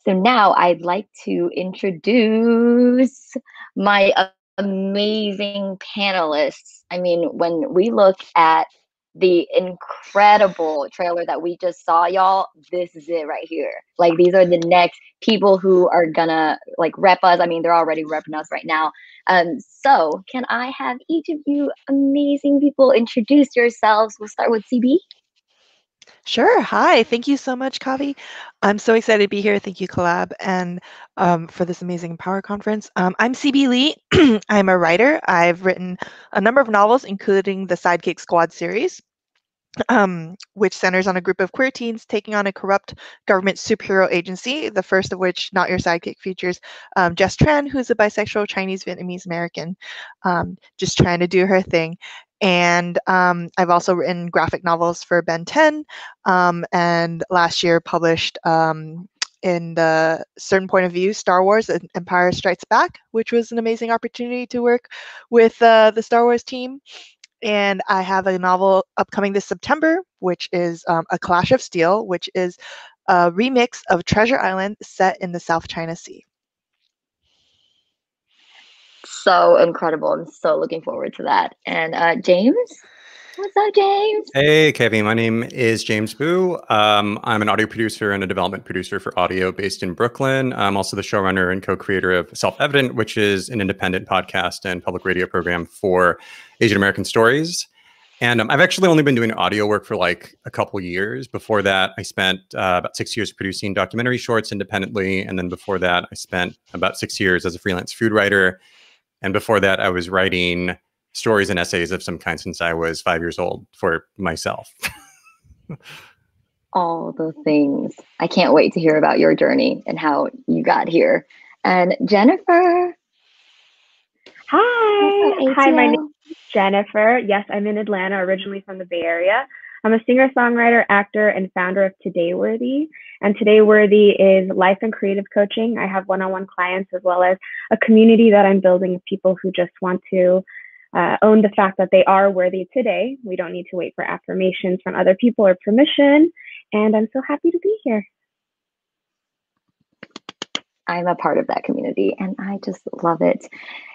So now I'd like to introduce my amazing panelists. I mean, when we look at the incredible trailer that we just saw, y'all, this is it right here. Like, these are the next people who are gonna like rep us. I mean, they're already repping us right now. Um, so can I have each of you amazing people introduce yourselves? We'll start with CB. Sure. Hi. Thank you so much, Kavi. I'm so excited to be here. Thank you, Kollab, and um, for this amazing Power Conference. Um, I'm CB Lee. I'm a writer. I've written a number of novels, including the Sidekick Squad series, um, which centers on a group of queer teens taking on a corrupt government superhero agency. The first of which, Not Your Sidekick, features um, Jess Tran, who's a bisexual Chinese Vietnamese American, um, just trying to do her thing. And um, I've also written graphic novels for Ben 10, um, and last year published um, in the certain point of view Star Wars Empire Strikes Back, which was an amazing opportunity to work with uh, the Star Wars team. And I have a novel upcoming this September, which is um, A Clash of Steel, which is a remix of Treasure Island set in the South China Sea. So incredible. I'm so looking forward to that. And uh, James, what's up, James? Hey, Kevin. My name is James Boo. Um, I'm an audio producer and a development producer for audio based in Brooklyn. I'm also the showrunner and co creator of Self Evident, which is an independent podcast and public radio program for Asian American stories. And um, I've actually only been doing audio work for like a couple years. Before that, I spent uh, about six years producing documentary shorts independently. And then before that, I spent about six years as a freelance food writer. And before that, I was writing stories and essays of some kind since I was five years old for myself. All the things. I can't wait to hear about your journey and how you got here. And Jennifer. Hi. Hi, my name is Jennifer. Yes, I'm in Atlanta, originally from the Bay Area. I'm a singer, songwriter, actor, and founder of Today Worthy. And Today Worthy is life and creative coaching. I have one on one clients as well as a community that I'm building of people who just want to uh, own the fact that they are worthy today. We don't need to wait for affirmations from other people or permission. And I'm so happy to be here. I'm a part of that community and I just love it.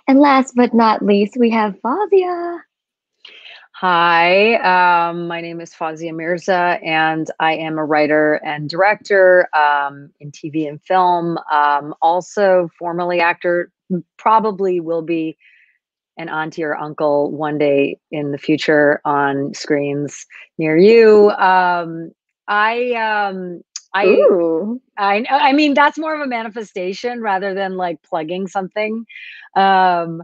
And last but not least, we have Fawzia. Hi, um, my name is Fawzia Mirza, and I am a writer and director um, in TV and film. Um, also, formerly actor, probably will be an auntie or uncle one day in the future on screens near you. Um, I, um, I, Ooh. I, I mean, that's more of a manifestation rather than like plugging something. Um,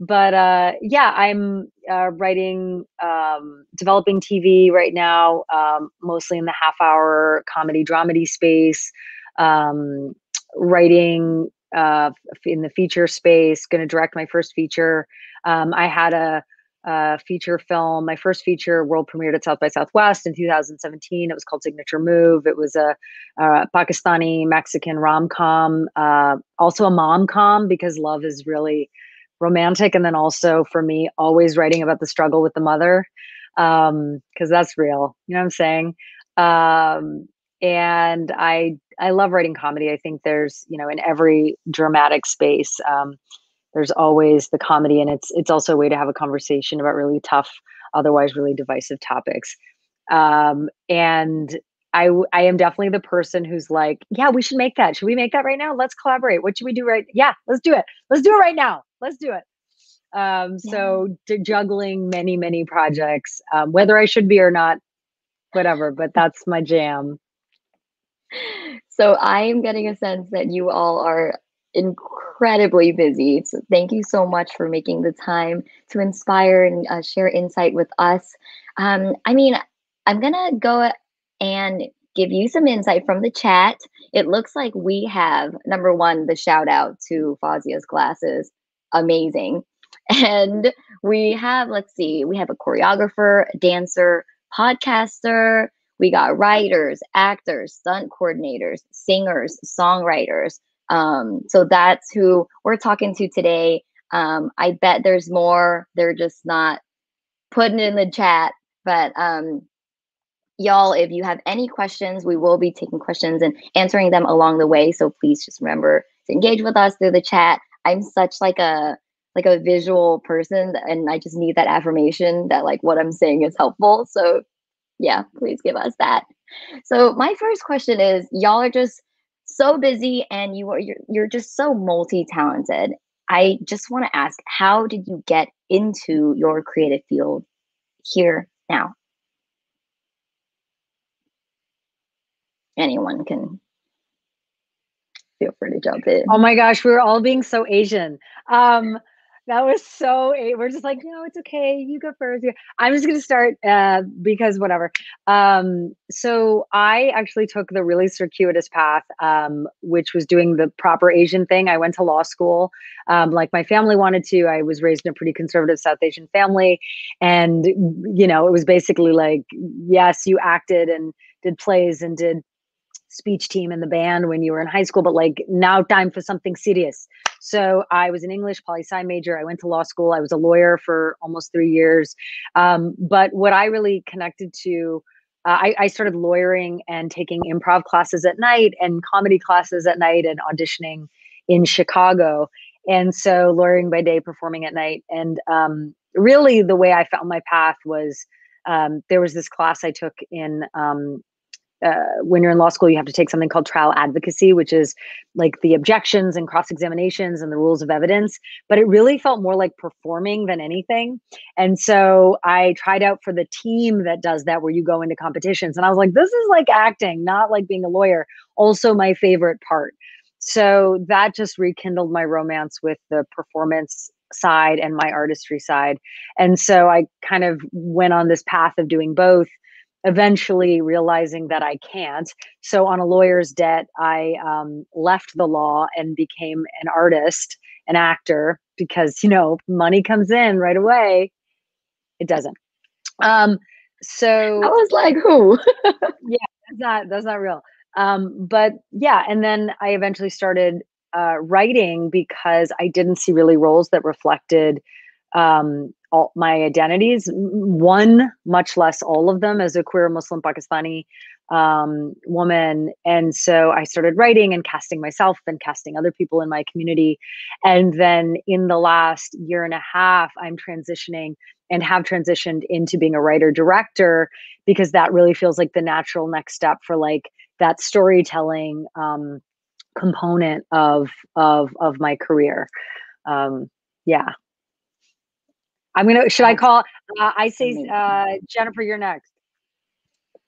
but uh, yeah, I'm uh, writing, um, developing TV right now, um, mostly in the half hour comedy dramedy space, um, writing uh, in the feature space, going to direct my first feature. Um, I had a, a feature film, my first feature world premiered at South by Southwest in 2017. It was called Signature Move. It was a, a Pakistani Mexican rom com, uh, also a mom com because love is really romantic and then also for me always writing about the struggle with the mother um because that's real you know what i'm saying um and i i love writing comedy i think there's you know in every dramatic space um there's always the comedy and it's it's also a way to have a conversation about really tough otherwise really divisive topics um and I, I am definitely the person who's like, yeah, we should make that. Should we make that right now? Let's collaborate. What should we do right? Yeah, let's do it. Let's do it right now. Let's do it. Um, so to juggling many, many projects, um, whether I should be or not, whatever, but that's my jam. So I am getting a sense that you all are incredibly busy. So thank you so much for making the time to inspire and uh, share insight with us. Um, I mean, I'm gonna go and give you some insight from the chat. It looks like we have number one, the shout out to Fawzia's glasses. Amazing. And we have, let's see, we have a choreographer, dancer, podcaster. We got writers, actors, stunt coordinators, singers, songwriters. Um, so that's who we're talking to today. Um, I bet there's more. They're just not putting in the chat. But um, y'all, if you have any questions, we will be taking questions and answering them along the way. So please just remember to engage with us through the chat. I'm such like a like a visual person and I just need that affirmation that like what I'm saying is helpful. So yeah, please give us that. So my first question is y'all are just so busy and you are you're, you're just so multi-talented. I just want to ask how did you get into your creative field here now? Anyone can feel free to jump in. Oh my gosh, we were all being so Asian. Um, that was so. We're just like, no, it's okay. You go first. I'm just gonna start uh, because whatever. Um, so I actually took the really circuitous path, um, which was doing the proper Asian thing. I went to law school, um, like my family wanted to. I was raised in a pretty conservative South Asian family, and you know, it was basically like, yes, you acted and did plays and did speech team in the band when you were in high school, but like now time for something serious. So I was an English poli sci major. I went to law school. I was a lawyer for almost three years. Um, but what I really connected to, uh, I, I started lawyering and taking improv classes at night and comedy classes at night and auditioning in Chicago. And so lawyering by day, performing at night. And um, really the way I found my path was um, there was this class I took in um, uh, when you're in law school, you have to take something called trial advocacy, which is like the objections and cross examinations and the rules of evidence. But it really felt more like performing than anything. And so I tried out for the team that does that, where you go into competitions. And I was like, this is like acting, not like being a lawyer. Also, my favorite part. So that just rekindled my romance with the performance side and my artistry side. And so I kind of went on this path of doing both eventually realizing that I can't. So, on a lawyer's debt, I um, left the law and became an artist, an actor, because, you know, money comes in right away. It doesn't. Um, so I was like, who? yeah, that's not that's not real. Um, but yeah, and then I eventually started uh, writing because I didn't see really roles that reflected um, all my identities. One, much less all of them, as a queer Muslim Pakistani um, woman. And so I started writing and casting myself and casting other people in my community. And then in the last year and a half, I'm transitioning and have transitioned into being a writer director because that really feels like the natural next step for like that storytelling um, component of of of my career. Um, yeah. I'm gonna. Should I call? Uh, I say, uh, Jennifer, you're next.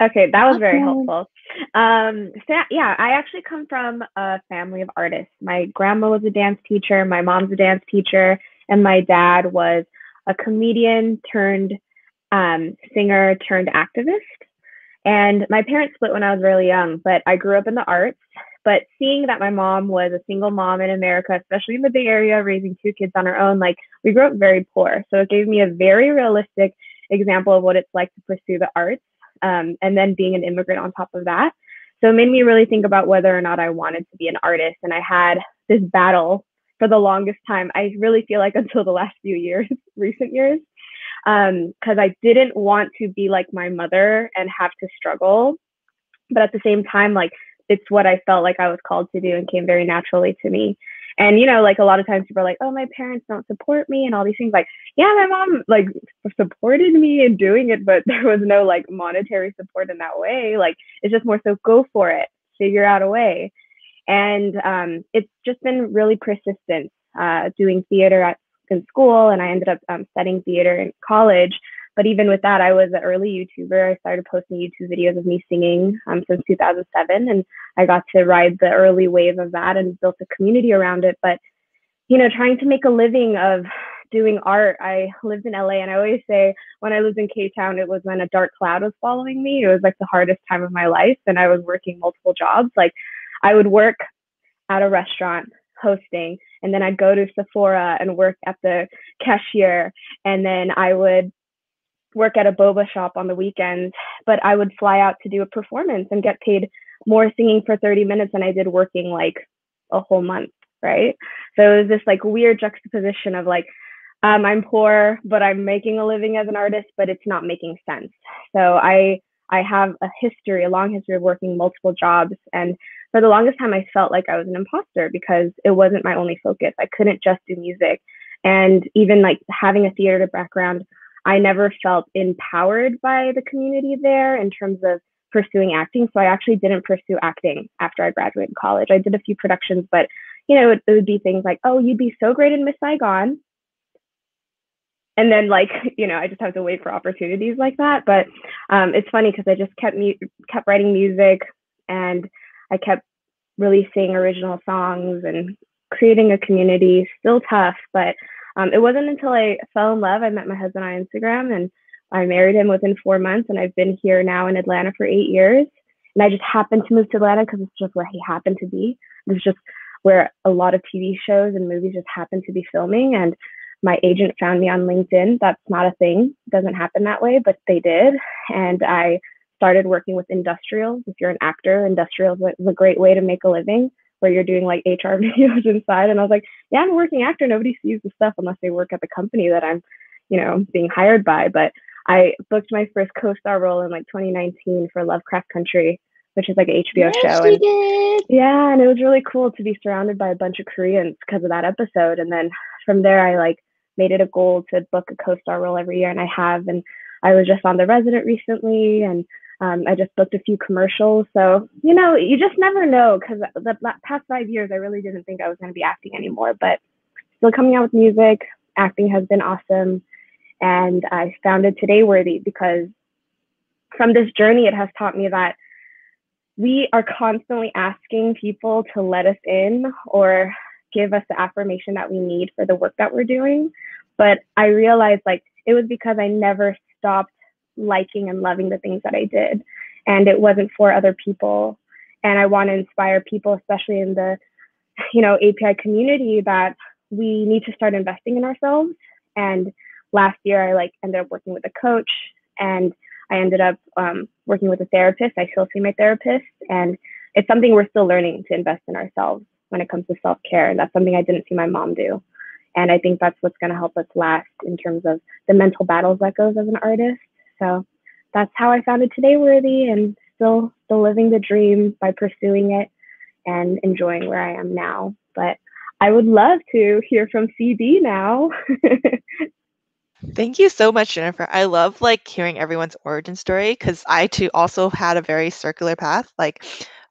Okay, that was very helpful. Um, so yeah, I actually come from a family of artists. My grandma was a dance teacher, my mom's a dance teacher, and my dad was a comedian turned um, singer turned activist. And my parents split when I was really young, but I grew up in the arts. But seeing that my mom was a single mom in America, especially in the Bay Area, raising two kids on her own, like we grew up very poor. So it gave me a very realistic example of what it's like to pursue the arts um, and then being an immigrant on top of that. So it made me really think about whether or not I wanted to be an artist. And I had this battle for the longest time. I really feel like until the last few years, recent years, because I didn't want to be like my mother and have to struggle. But at the same time, like it's what I felt like I was called to do and came very naturally to me. And you know, like a lot of times people are like, "Oh, my parents don't support me," and all these things. Like, yeah, my mom like supported me in doing it, but there was no like monetary support in that way. Like, it's just more so go for it, figure out a way. And um, it's just been really persistent uh, doing theater at in school, and I ended up um, studying theater in college. But even with that, I was an early YouTuber. I started posting YouTube videos of me singing um, since 2007, and I got to ride the early wave of that and built a community around it. But you know, trying to make a living of doing art. I lived in LA, and I always say when I lived in K Town, it was when a dark cloud was following me. It was like the hardest time of my life, and I was working multiple jobs. Like I would work at a restaurant hosting, and then I'd go to Sephora and work at the cashier, and then I would work at a boba shop on the weekends, but I would fly out to do a performance and get paid more singing for 30 minutes than I did working like a whole month, right? So it was this like weird juxtaposition of like, um, I'm poor, but I'm making a living as an artist, but it's not making sense. So I I have a history, a long history of working multiple jobs. And for the longest time, I felt like I was an imposter because it wasn't my only focus. I couldn't just do music. And even like having a theater background, I never felt empowered by the community there in terms of pursuing acting. So I actually didn't pursue acting after I graduated college. I did a few productions, but you know, it, it would be things like, oh, you'd be so great in Miss Saigon. And then like, you know, I just have to wait for opportunities like that. But um, it's funny because I just kept mu- kept writing music and I kept releasing original songs and creating a community. Still tough, but um, it wasn't until I fell in love. I met my husband on Instagram and I married him within four months, and I've been here now in Atlanta for eight years. And I just happened to move to Atlanta because it's just where he happened to be. It's just where a lot of TV shows and movies just happen to be filming. And my agent found me on LinkedIn. That's not a thing, it doesn't happen that way, but they did. And I started working with industrials. If you're an actor, industrials is a great way to make a living where you're doing like HR videos inside. And I was like, yeah, I'm a working actor. Nobody sees the stuff unless they work at the company that I'm, you know, being hired by. But I booked my first co-star role in like 2019 for Lovecraft Country, which is like an HBO Yes, show. And did. yeah, and it was really cool to be surrounded by a bunch of Koreans because of that episode. And then from there, I like made it a goal to book a co-star role every year, and I have. And I was just on The Resident recently, and um, I just booked a few commercials. So you know, you just never know because the past five years, I really didn't think I was going to be acting anymore, but still coming out with music. Acting has been awesome, and I founded Today Worthy because from this journey, it has taught me that we are constantly asking people to let us in or give us the affirmation that we need for the work that we're doing. But I realized like it was because I never stopped liking and loving the things that I did. And it wasn't for other people. And I want to inspire people, especially in the, you know, API community that we need to start investing in ourselves. And last year I like ended up working with a coach and I ended up um, working with a therapist. I still see my therapist, and it's something we're still learning to invest in ourselves when it comes to self care. And that's something I didn't see my mom do. And I think that's what's going to help us last in terms of the mental battles that goes as an artist. So that's how I founded Today Worthy, and still still living the dream by pursuing it and enjoying where I am now. But I would love to hear from CB now. Thank you so much, Jennifer. I love like hearing everyone's origin story because I too also had a very circular path. Like,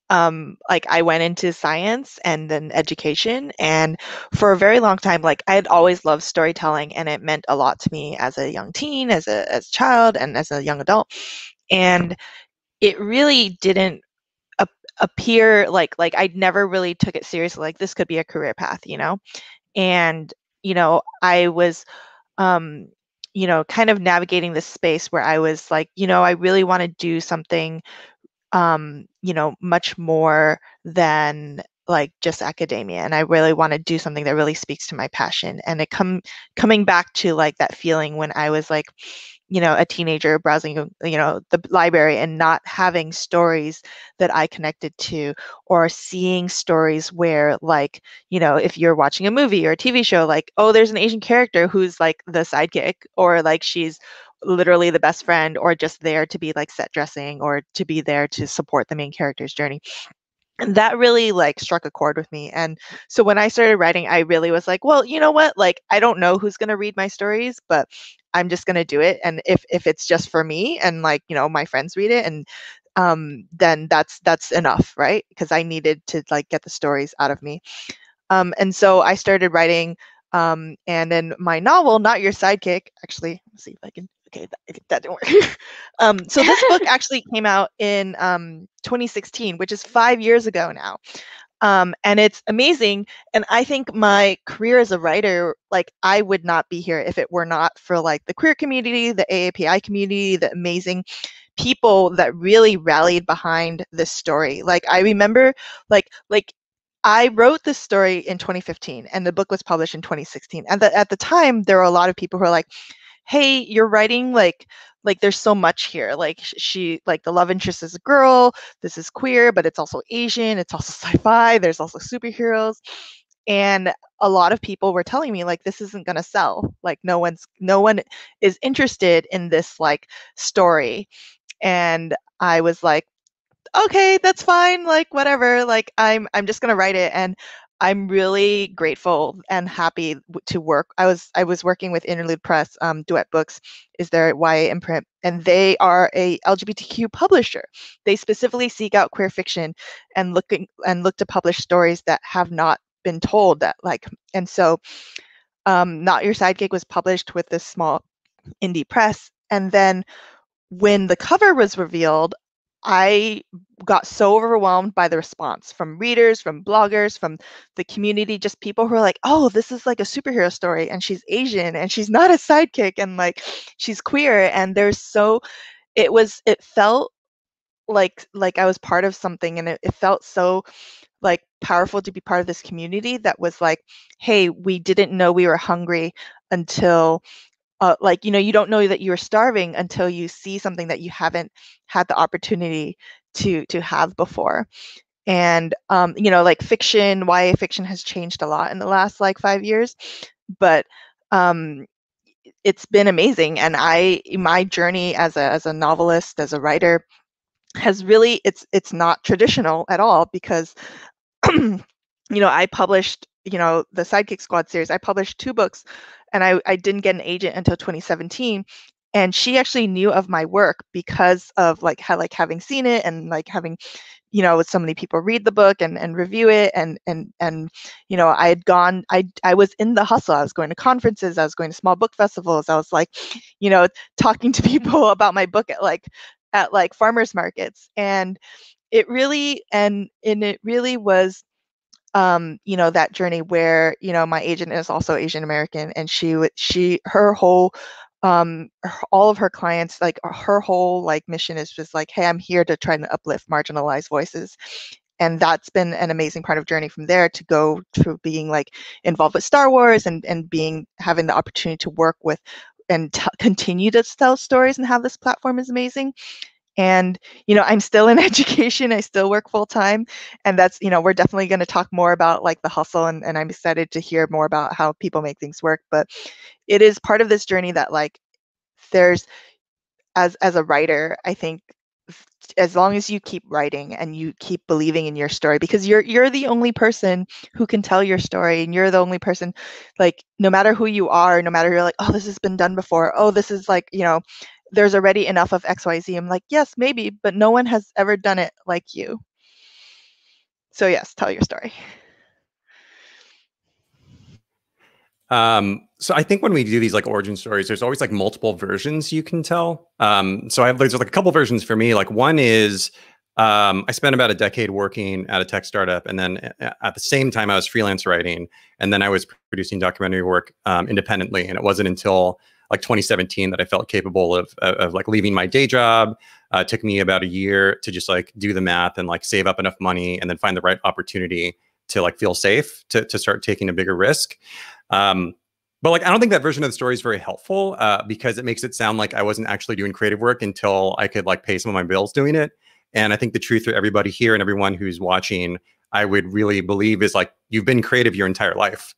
um, like I went into science and then education, and for a very long time, like I had always loved storytelling, and it meant a lot to me as a young teen, as a as a child, and as a young adult. And it really didn't ap- appear like like I never really took it seriously. Like this could be a career path, you know. And you know, I was um, you know, kind of navigating this space where I was like, you know, I really want to do something, um, you know, much more than like just academia and i really want to do something that really speaks to my passion and it come coming back to like that feeling when i was like you know a teenager browsing you know the library and not having stories that i connected to or seeing stories where like you know if you're watching a movie or a tv show like oh there's an asian character who's like the sidekick or like she's literally the best friend or just there to be like set dressing or to be there to support the main character's journey. And that really like struck a chord with me and so when i started writing i really was like well you know what? Like i don't know who's going to read my stories but i'm just going to do it and if if it's just for me and like you know my friends read it and um then that's that's enough right? Because i needed to like get the stories out of me. Um and so i started writing um and then my novel not your sidekick actually let's see if i can okay that, that didn't work. Um so this book actually came out in um 2016 which is five years ago now. Um, and it's amazing and i think my career as a writer like i would not be here if it were not for like the queer community the aapi community the amazing people that really rallied behind this story. Like i remember like like I wrote this story in 2015 and the book was published in 2016. And the, at the time, there were a lot of people who are like, hey, you're writing like, like there's so much here. Like she, like the love interest is a girl. This is queer, but it's also Asian. It's also sci-fi. There's also superheroes. And a lot of people were telling me like this isn't going to sell. Like no one's no one is interested in this like story and I was like, okay, that's fine, like whatever, like I'm I'm just gonna write it, and I'm really grateful and happy to work. I was I was working with Interlude Press, um, Duet Books is their YA imprint, and they are a LGBTQ publisher. They specifically seek out queer fiction and looking and look to publish stories that have not been told that like and so um, Not Your Sidekick was published with this small indie press. And then when the cover was revealed, I got so overwhelmed by the response from readers, from bloggers, from the community, just people who are like, oh, this is like a superhero story, and she's Asian, and she's not a sidekick, and like she's queer. And there's so, it was, it felt like like I was part of something, and it, it felt so like powerful to be part of this community that was like, hey, we didn't know we were hungry until uh, like you know you don't know that you're starving until you see something that you haven't had the opportunity to to have before. And um, you know like fiction ya fiction has changed a lot in the last like five years but um, it's been amazing and i my journey as a as a novelist as a writer has really it's it's not traditional at all because you know i published you know the sidekick squad series i published two books and I, I didn't get an agent until 2017 and she actually knew of my work because of like how like having seen it and like having you know so many people read the book and, and review it and and and you know i had gone i i was in the hustle. I was going to conferences. I was going to small book festivals. I was like you know talking to mm-hmm. people about my book at like at like farmers markets and it really and and it really was um, you know that journey where you know my agent is also Asian American, and she would she her whole um all of her clients like uh, her whole like mission is just like hey i'm here to try and uplift marginalized voices. And that's been an amazing part of journey from there to go to being like involved with star wars and and being having the opportunity to work with and t- continue to tell stories and have this platform is amazing and you know i'm still in education i still work full time and that's you know we're definitely going to talk more about like the hustle and, and i'm excited to hear more about how people make things work but it is part of this journey that like there's as as a writer i think as long as you keep writing and you keep believing in your story because you're you're the only person who can tell your story and you're the only person like no matter who you are no matter you're like oh this has been done before. Oh this is like you know there's already enough of xyz i'm like yes maybe but no one has ever done it like you so yes tell your story Um, so I think when we do these like origin stories, there's always like multiple versions you can tell. Um, so I have there's like a couple versions for me. Like one is um, I spent about a decade working at a tech startup, and then at the same time I was freelance writing, and then I was producing documentary work um, independently. And it wasn't until like 2017 that I felt capable of, of, of like leaving my day job. Uh, took me about a year to just like do the math and like save up enough money, and then find the right opportunity to like feel safe to to start taking a bigger risk. Um, but like, I don't think that version of the story is very helpful uh, because it makes it sound like I wasn't actually doing creative work until I could like pay some of my bills doing it. And I think the truth for everybody here and everyone who's watching, I would really believe is like you've been creative your entire life.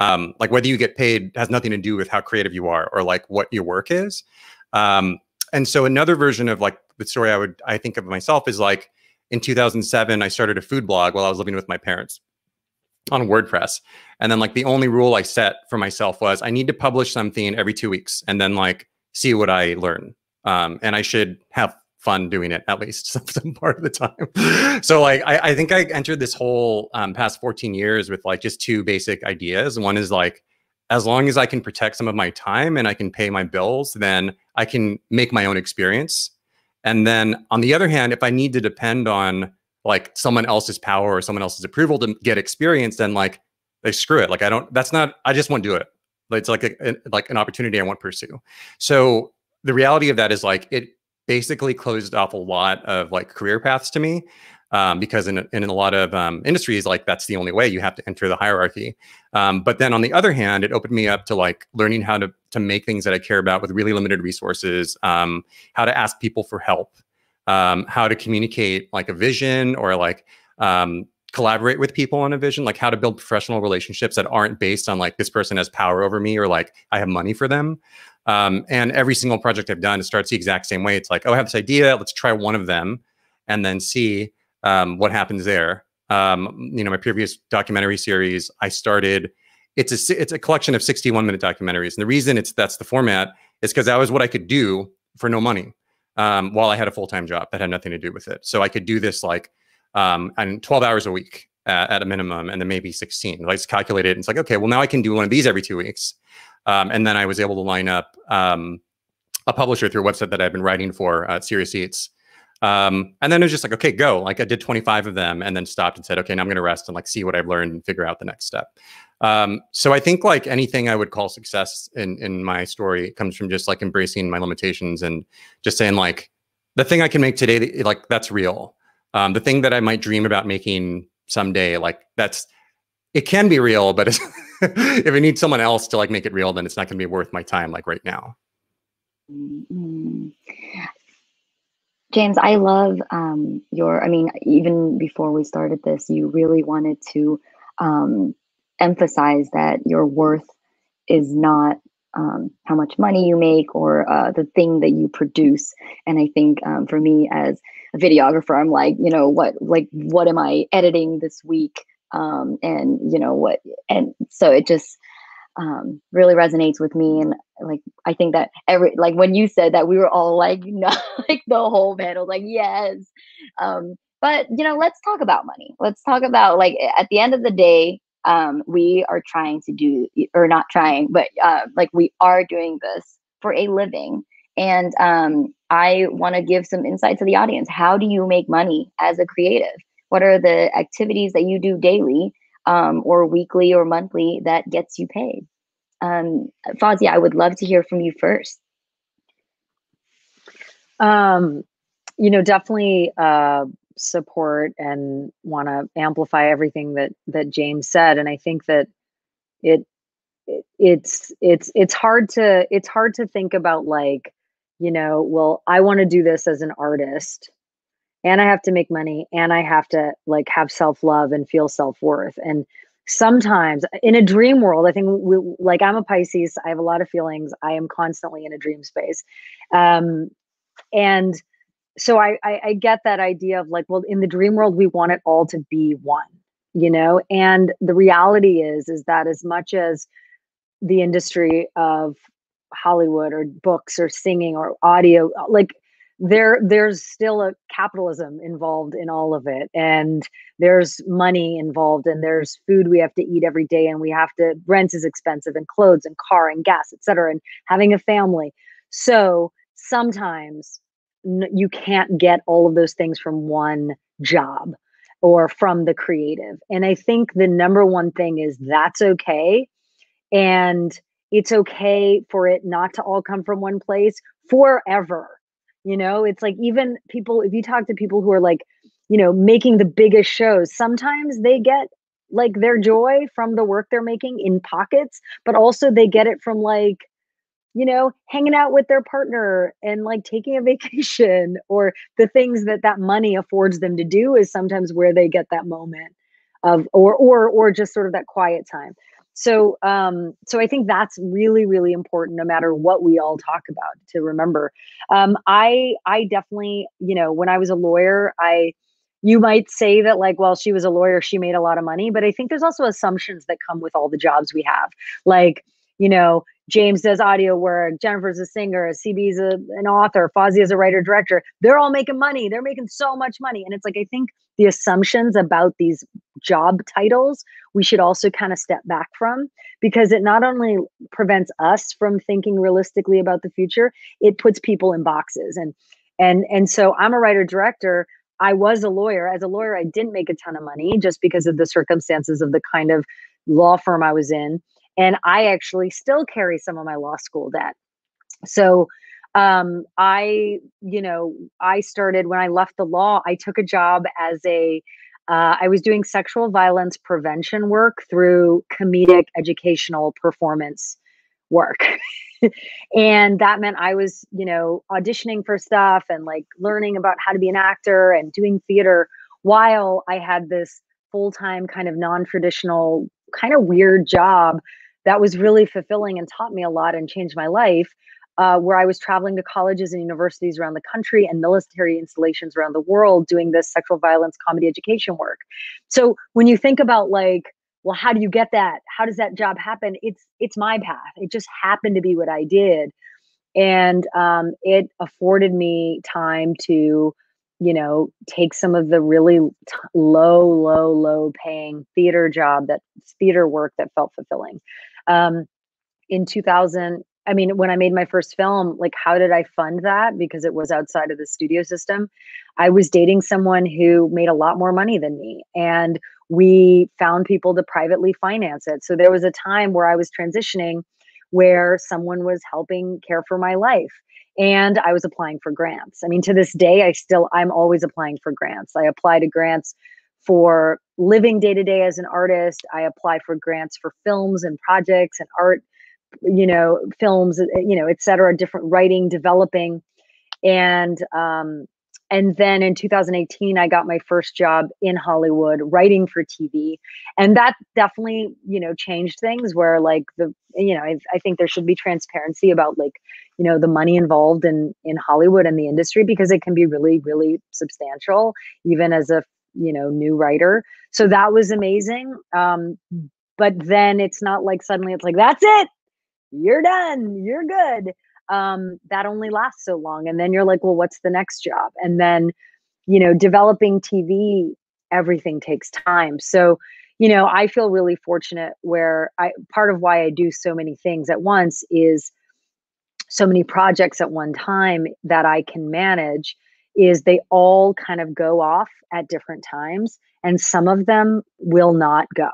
Um, like whether you get paid has nothing to do with how creative you are or like what your work is. Um, and so another version of like the story I would I think of myself is like in 2007 I started a food blog while I was living with my parents on WordPress. And then like the only rule I set for myself was I need to publish something every two weeks and then like see what I learn. Um, and I should have fun doing it at least some, part of the time. so like I, I, think I entered this whole um, past 14 years with like just two basic ideas. One is like as long as I can protect some of my time and I can pay my bills, then I can make my own experience. And then on the other hand, if I need to depend on like someone else's power or someone else's approval to get experience, then like they screw it. Like I don't. That's not. I just won't do it. It's like a, a like an opportunity I won't pursue. So the reality of that is like it basically closed off a lot of like career paths to me. Um, because in, in a lot of um, industries, like that's the only way you have to enter the hierarchy. Um, but then on the other hand, it opened me up to like learning how to to make things that I care about with really limited resources, um, how to ask people for help, um, how to communicate like a vision or like um, collaborate with people on a vision, like how to build professional relationships that aren't based on like this person has power over me or like I have money for them. Um, and every single project I've done it starts the exact same way. It's like, oh, I have this idea. Let's try one of them and then see um, what happens there. Um, you know, my previous documentary series, I started. It's a it's a collection of 61 minute documentaries, and the reason it's that's the format is because that was what I could do for no money um, while I had a full time job that had nothing to do with it. So I could do this like um, and 12 hours a week at, at, a minimum, and then maybe 16. I just calculated. And it's like, okay, well now I can do one of these every two weeks, um, and then I was able to line up um, a publisher through a website that I've been writing for, uh, Serious Eats. Um, and then it was just like, okay, go. Like I did 25 of them and then stopped and said, okay, now I'm going to rest and like see what I've learned and figure out the next step. Um, so I think like anything I would call success in in my story comes from just like embracing my limitations and just saying like the thing I can make today, like that's real. Um, the thing that I might dream about making someday, like that's it can be real, but if I need someone else to like make it real, then it's not going to be worth my time like right now. Mm-hmm. James, I love um, your. I mean, even before we started this, you really wanted to um, emphasize that your worth is not um, how much money you make or uh, the thing that you produce. And I think um, for me as a videographer, I'm like, you know, what, like, what am I editing this week? Um, and you know what, and so it just um, really resonates with me. And like, I think that every, like when you said that we were all like, no, like the whole panel, like, yes. Um, but you know, let's talk about money. Let's talk about like at the end of the day, um, we are trying to do, or not trying, but uh, like we are doing this for a living. And um, I want to give some insight to the audience. How do you make money as a creative? What are the activities that you do daily um, or weekly or monthly that gets you paid? Um, I would love to hear from you first. Um, you know, definitely uh, support and want to amplify everything that that James said, and I think that it it's it's it's hard to it's hard to think about like you know well I want to do this as an artist and I have to make money and I have to like have self love and feel self worth and sometimes in a dream world i think we, like i'm a pisces i have a lot of feelings i am constantly in a dream space. Um, and so I, I i get that idea of like well in the dream world we want it all to be one you know? And the reality is is that as much as the industry of hollywood or books or singing or audio like there there's still a capitalism involved in all of it and there's money involved and there's food we have to eat every day and we have to rent is expensive and clothes and car and gas etc and having a family. So sometimes you can't get all of those things from one job or from the creative and i think the number one thing is that's okay and it's okay for it not to all come from one place forever you know it's like even people if you talk to people who are like you know making the biggest shows sometimes they get like their joy from the work they're making in pockets but also they get it from like you know hanging out with their partner and like taking a vacation or the things that that money affords them to do is sometimes where they get that moment of or or or just sort of that quiet time so um so i think that's really really important no matter what we all talk about to remember. Um i i definitely you know when i was a lawyer i you might say that like well she was a lawyer she made a lot of money but i think there's also assumptions that come with all the jobs we have. Like you know James does audio work, Jennifer's a singer, CB's a, an author, Fawzia is a writer director. They're all making money. They're making so much money. And it's like, I think the assumptions about these job titles, we should also kind of step back from because it not only prevents us from thinking realistically about the future, it puts people in boxes. And and and so I'm a writer director. I was a lawyer. As a lawyer, I didn't make a ton of money just because of the circumstances of the kind of law firm I was in and I actually still carry some of my law school debt. So um, I, you know, I started when I left the law, I took a job as a uh, I was doing sexual violence prevention work through comedic educational performance work. and that meant I was, you know, auditioning for stuff and like learning about how to be an actor and doing theater while I had this full-time kind of non-traditional kind of weird job that was really fulfilling and taught me a lot and changed my life uh, where I was traveling to colleges and universities around the country and military installations around the world doing this sexual violence comedy education work. So when you think about like, well, how do you get that? How does that job happen? It's it's my path. It just happened to be what I did, and um, it afforded me time to, you know, take some of the really t- low, low, low paying theater job that theater work that felt fulfilling. Um, in 2000 I mean, when I made my first film, like, how did I fund that? Because it was outside of the studio system. I was dating someone who made a lot more money than me, and we found people to privately finance it. So there was a time where I was transitioning where someone was helping care for my life and I was applying for grants. I mean, to this day, I still, I'm always applying for grants. I apply to grants for living day to day as an artist. I apply for grants for films and projects and art you know films uh, you know et cetera different writing developing and um and then in 2018 i got my first job in hollywood writing for tv and that definitely you know changed things where like the you know I, I think there should be transparency about like you know the money involved in in hollywood and the industry because it can be really really substantial even as a you know new writer so that was amazing um but then it's not like suddenly it's like that's it you're done, you're good. Um, that only lasts so long. And then you're like, well, what's the next job? And then, you know, developing TV, everything takes time. So, you know, I feel really fortunate where I part of why I do so many things at once is so many projects at one time that I can manage is they all kind of go off at different times and some of them will not go.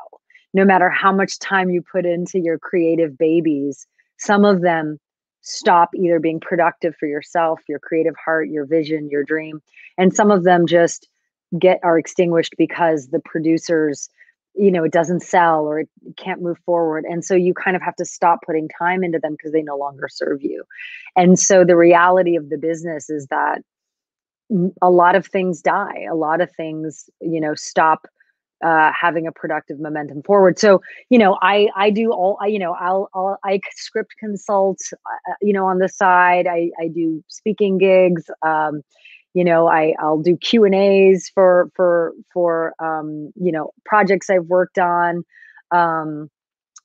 No matter how much time you put into your creative babies, some of them stop either being productive for yourself, your creative heart, your vision, your dream, and some of them just get are extinguished because the producers you know it doesn't sell or it can't move forward and so you kind of have to stop putting time into them because they no longer serve you. And so the reality of the business is that a lot of things die a lot of things you know stop uh, having a productive momentum forward. So, you know, I I do all I you know I'll, I'll I script consult, uh, you know, on the side. I I do speaking gigs. Um, you know, I I'll do Q and A's for for for um, you know projects I've worked on. Um,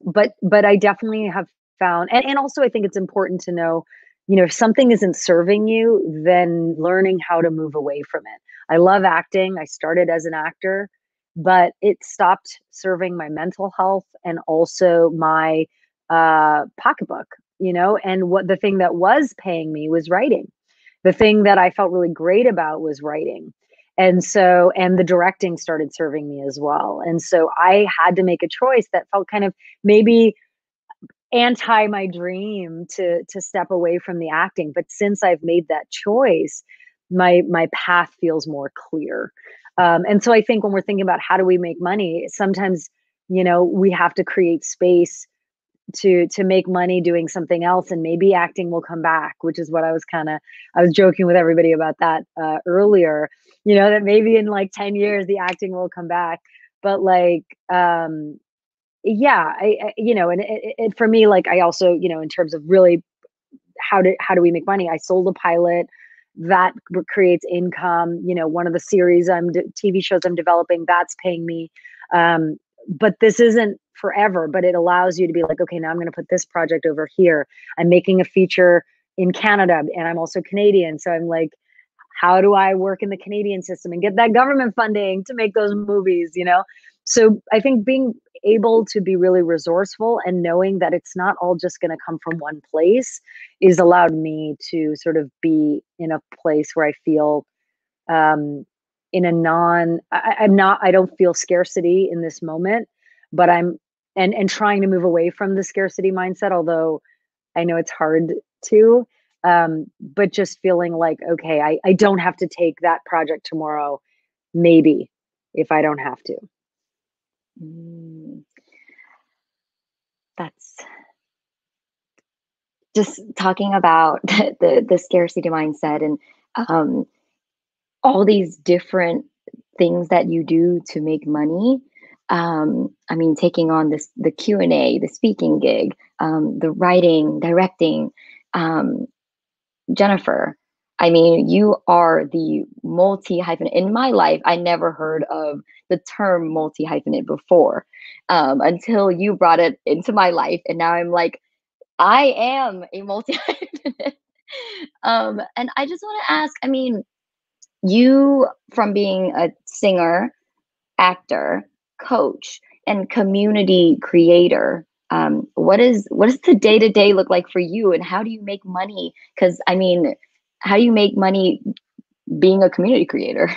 but but I definitely have found, and and also I think it's important to know, you know, if something isn't serving you, then learning how to move away from it. I love acting. I started as an actor but it stopped serving my mental health and also my uh, pocketbook, you know. And what the thing that was paying me was writing. The thing that I felt really great about was writing. And so, and the directing started serving me as well. And so I had to make a choice that felt kind of maybe anti my dream to to step away from the acting but since i've made that choice my my path feels more clear um, and so I think when we're thinking about how do we make money, sometimes you know we have to create space to to make money doing something else, and maybe acting will come back, which is what I was kind of I was joking with everybody about that uh, earlier. You know that maybe in like ten years the acting will come back, but like um, yeah, I, I you know, and it, it, for me, like I also you know in terms of really how do how do we make money? I sold a pilot. That creates income you know one of the series i'm de- tv shows i'm developing that's paying me um, but this isn't forever but it allows you to be like okay now i'm going to put this project over here. I'm making a feature in canada and i'm also canadian so i'm like how do i work in the canadian system and get that government funding to make those movies? You know? So i think being able to be really resourceful and knowing that it's not all just going to come from one place is allowed me to sort of be in a place where I feel um, in a non I, i'm not i don't feel scarcity in this moment but i'm and and trying to move away from the scarcity mindset although i know it's hard to um but just feeling like okay i i don't have to take that project tomorrow. Maybe if i don't have to Mm. That's just talking about the, the, the scarcity mindset and um, all these different things that you do to make money. Um, I mean, taking on this the Q and A, the speaking gig, um, the writing, directing. Um, Jennifer, I mean, you are the multi hyphenate. In my life, I never heard of the term multi hyphenate before um, until you brought it into my life, and now I'm like, I am a multi hyphenate. um, and I just want to ask. I mean, you from being a singer, actor, coach, and community creator um, what is what does the day to day look like for you and how do you make money because i mean how do you make money being a community creator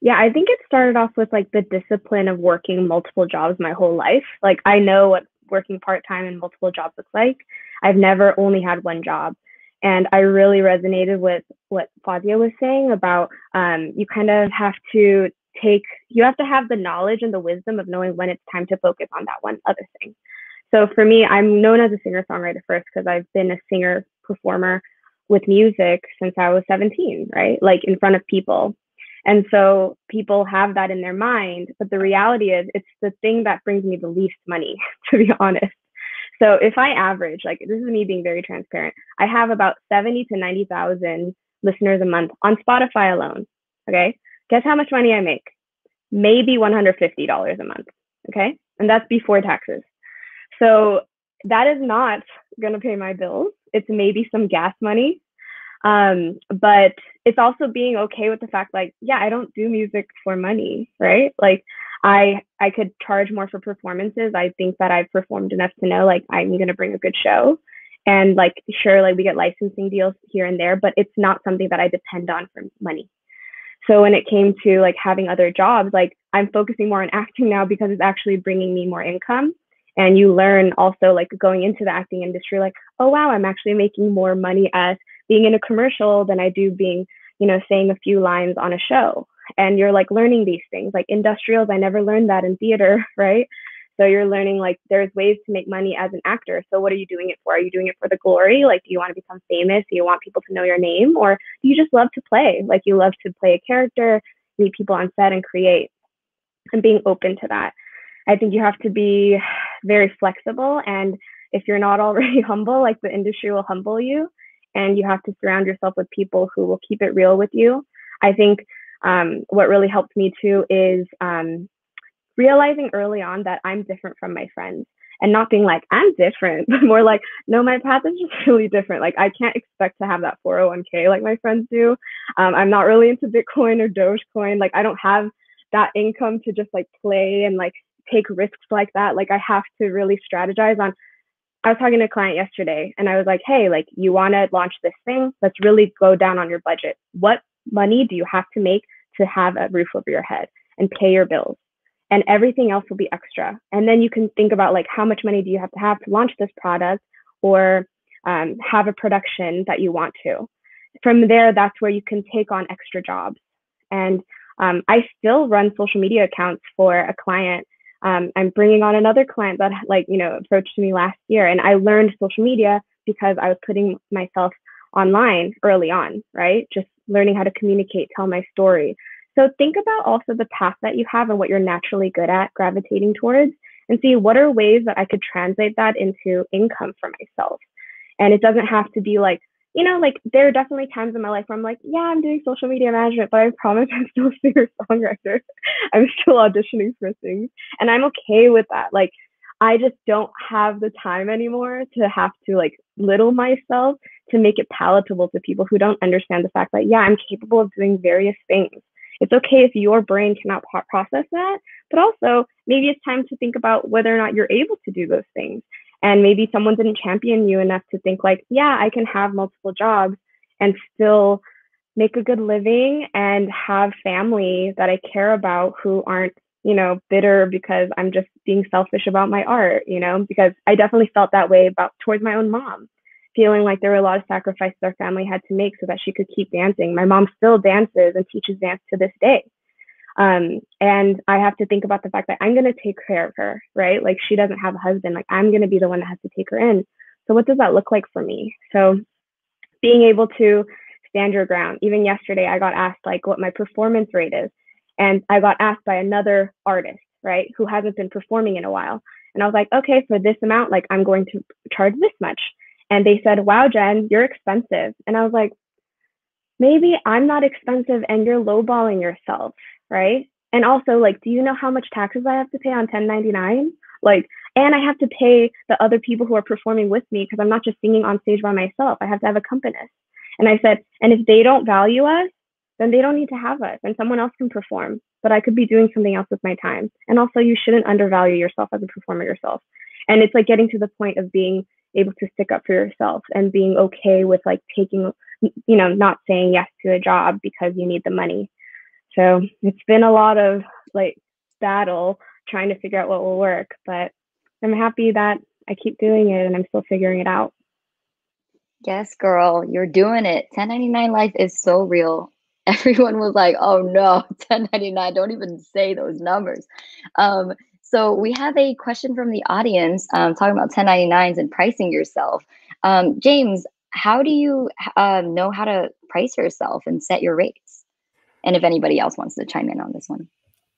Yeah, I think it started off with like the discipline of working multiple jobs my whole life. Like I know what working part time and multiple jobs looks like. I've never only had one job. And I really resonated with what Fawzia was saying about um, you kind of have to take, you have to have the knowledge and the wisdom of knowing when it's time to focus on that one other thing. So for me, I'm known as a singer songwriter first because I've been a singer performer with music since I was 17, right? Like in front of people. And so people have that in their mind, but the reality is it's the thing that brings me the least money, to be honest. So if I average, like this is me being very transparent, I have about 70 to 90,000 listeners a month on Spotify alone. Okay. Guess how much money I make? Maybe $150 a month. Okay. And that's before taxes. So that is not going to pay my bills. It's maybe some gas money. Um, but it's also being okay with the fact like, yeah, I don't do music for money, right? Like I I could charge more for performances. I think that I've performed enough to know like I'm going to bring a good show. And like sure like we get licensing deals here and there, but it's not something that I depend on for money. So when it came to like having other jobs, like I'm focusing more on acting now because it's actually bringing me more income and you learn also like going into the acting industry like oh wow i'm actually making more money as being in a commercial than i do being you know saying a few lines on a show. And you're like learning these things. Like industrials i never learned that in theater right? So you're learning like there's ways to make money as an actor. So what are you doing it for? Are you doing it for the glory? Like do you want to become famous? Do you want people to know your name? Or do you just love to play? Like you love to play a character meet people on set and create and being open to that I think you have to be very flexible. And if you're not already humble, like the industry will humble you. And you have to surround yourself with people who will keep it real with you. I think um, what really helped me too is um, realizing early on that I'm different from my friends and not being like, I'm different, but more like, no, my path is just really different. Like, I can't expect to have that 401k like my friends do. Um, I'm not really into Bitcoin or Dogecoin. Like, I don't have that income to just like play and like take risks like that. Like I have to really strategize on. I was talking to a client yesterday and I was like, hey, like you want to launch this thing? Let's really go down on your budget. What money do you have to make to have a roof over your head and pay your bills? And everything else will be extra. And then you can think about like how much money do you have to have to launch this product or um, have a production that you want to. From there, that's where you can take on extra jobs. And um, I still run social media accounts for a client um, I'm bringing on another client that like you know approached me last year, and I learned social media because I was putting myself online early on, right? Just learning how to communicate, tell my story. So think about also the path that you have and what you're naturally good at gravitating towards, and see what are ways that I could translate that into income for myself. And it doesn't have to be like you know, like there are definitely times in my life where I'm like, yeah, I'm doing social media management, but I promise I'm still a singer songwriter. I'm still auditioning for things. And I'm okay with that. Like, I just don't have the time anymore to have to like little myself to make it palatable to people who don't understand the fact that, yeah, I'm capable of doing various things. It's okay if your brain cannot process that, but also maybe it's time to think about whether or not you're able to do those things and maybe someone didn't champion you enough to think like yeah i can have multiple jobs and still make a good living and have family that i care about who aren't you know bitter because i'm just being selfish about my art you know because i definitely felt that way about towards my own mom feeling like there were a lot of sacrifices our family had to make so that she could keep dancing. My mom still dances and teaches dance to this day um, and I have to think about the fact that I'm going to take care of her, right? Like she doesn't have a husband. Like I'm going to be the one that has to take her in. So what does that look like for me? So being able to stand your ground. Even yesterday, I got asked like what my performance rate is. And I got asked by another artist, right, who hasn't been performing in a while. And I was like, okay, for this amount, like I'm going to charge this much. And they said, wow, Jen, you're expensive. And I was like, maybe I'm not expensive and you're lowballing yourself, right? And also, like, do you know how much taxes I have to pay on 1099? Like, and I have to pay the other people who are performing with me because I'm not just singing on stage by myself. I have to have a accompanist. And I said, and if they don't value us, then they don't need to have us and someone else can perform. But I could be doing something else with my time. And also, you shouldn't undervalue yourself as a performer yourself. And it's like getting to the point of being able to stick up for yourself and being okay with like taking, you know, not saying yes to a job because you need the money. So it's been a lot of like battle trying to figure out what will work, but I'm happy that I keep doing it and I'm still figuring it out. Yes, girl, you're doing it. 1099 life is so real. Everyone was like, oh no, 1099, don't even say those numbers. Um, so we have a question from the audience um, talking about 1099s and pricing yourself. Um, James, how do you uh, know how to price yourself and set your rates? And if anybody else wants to chime in on this one.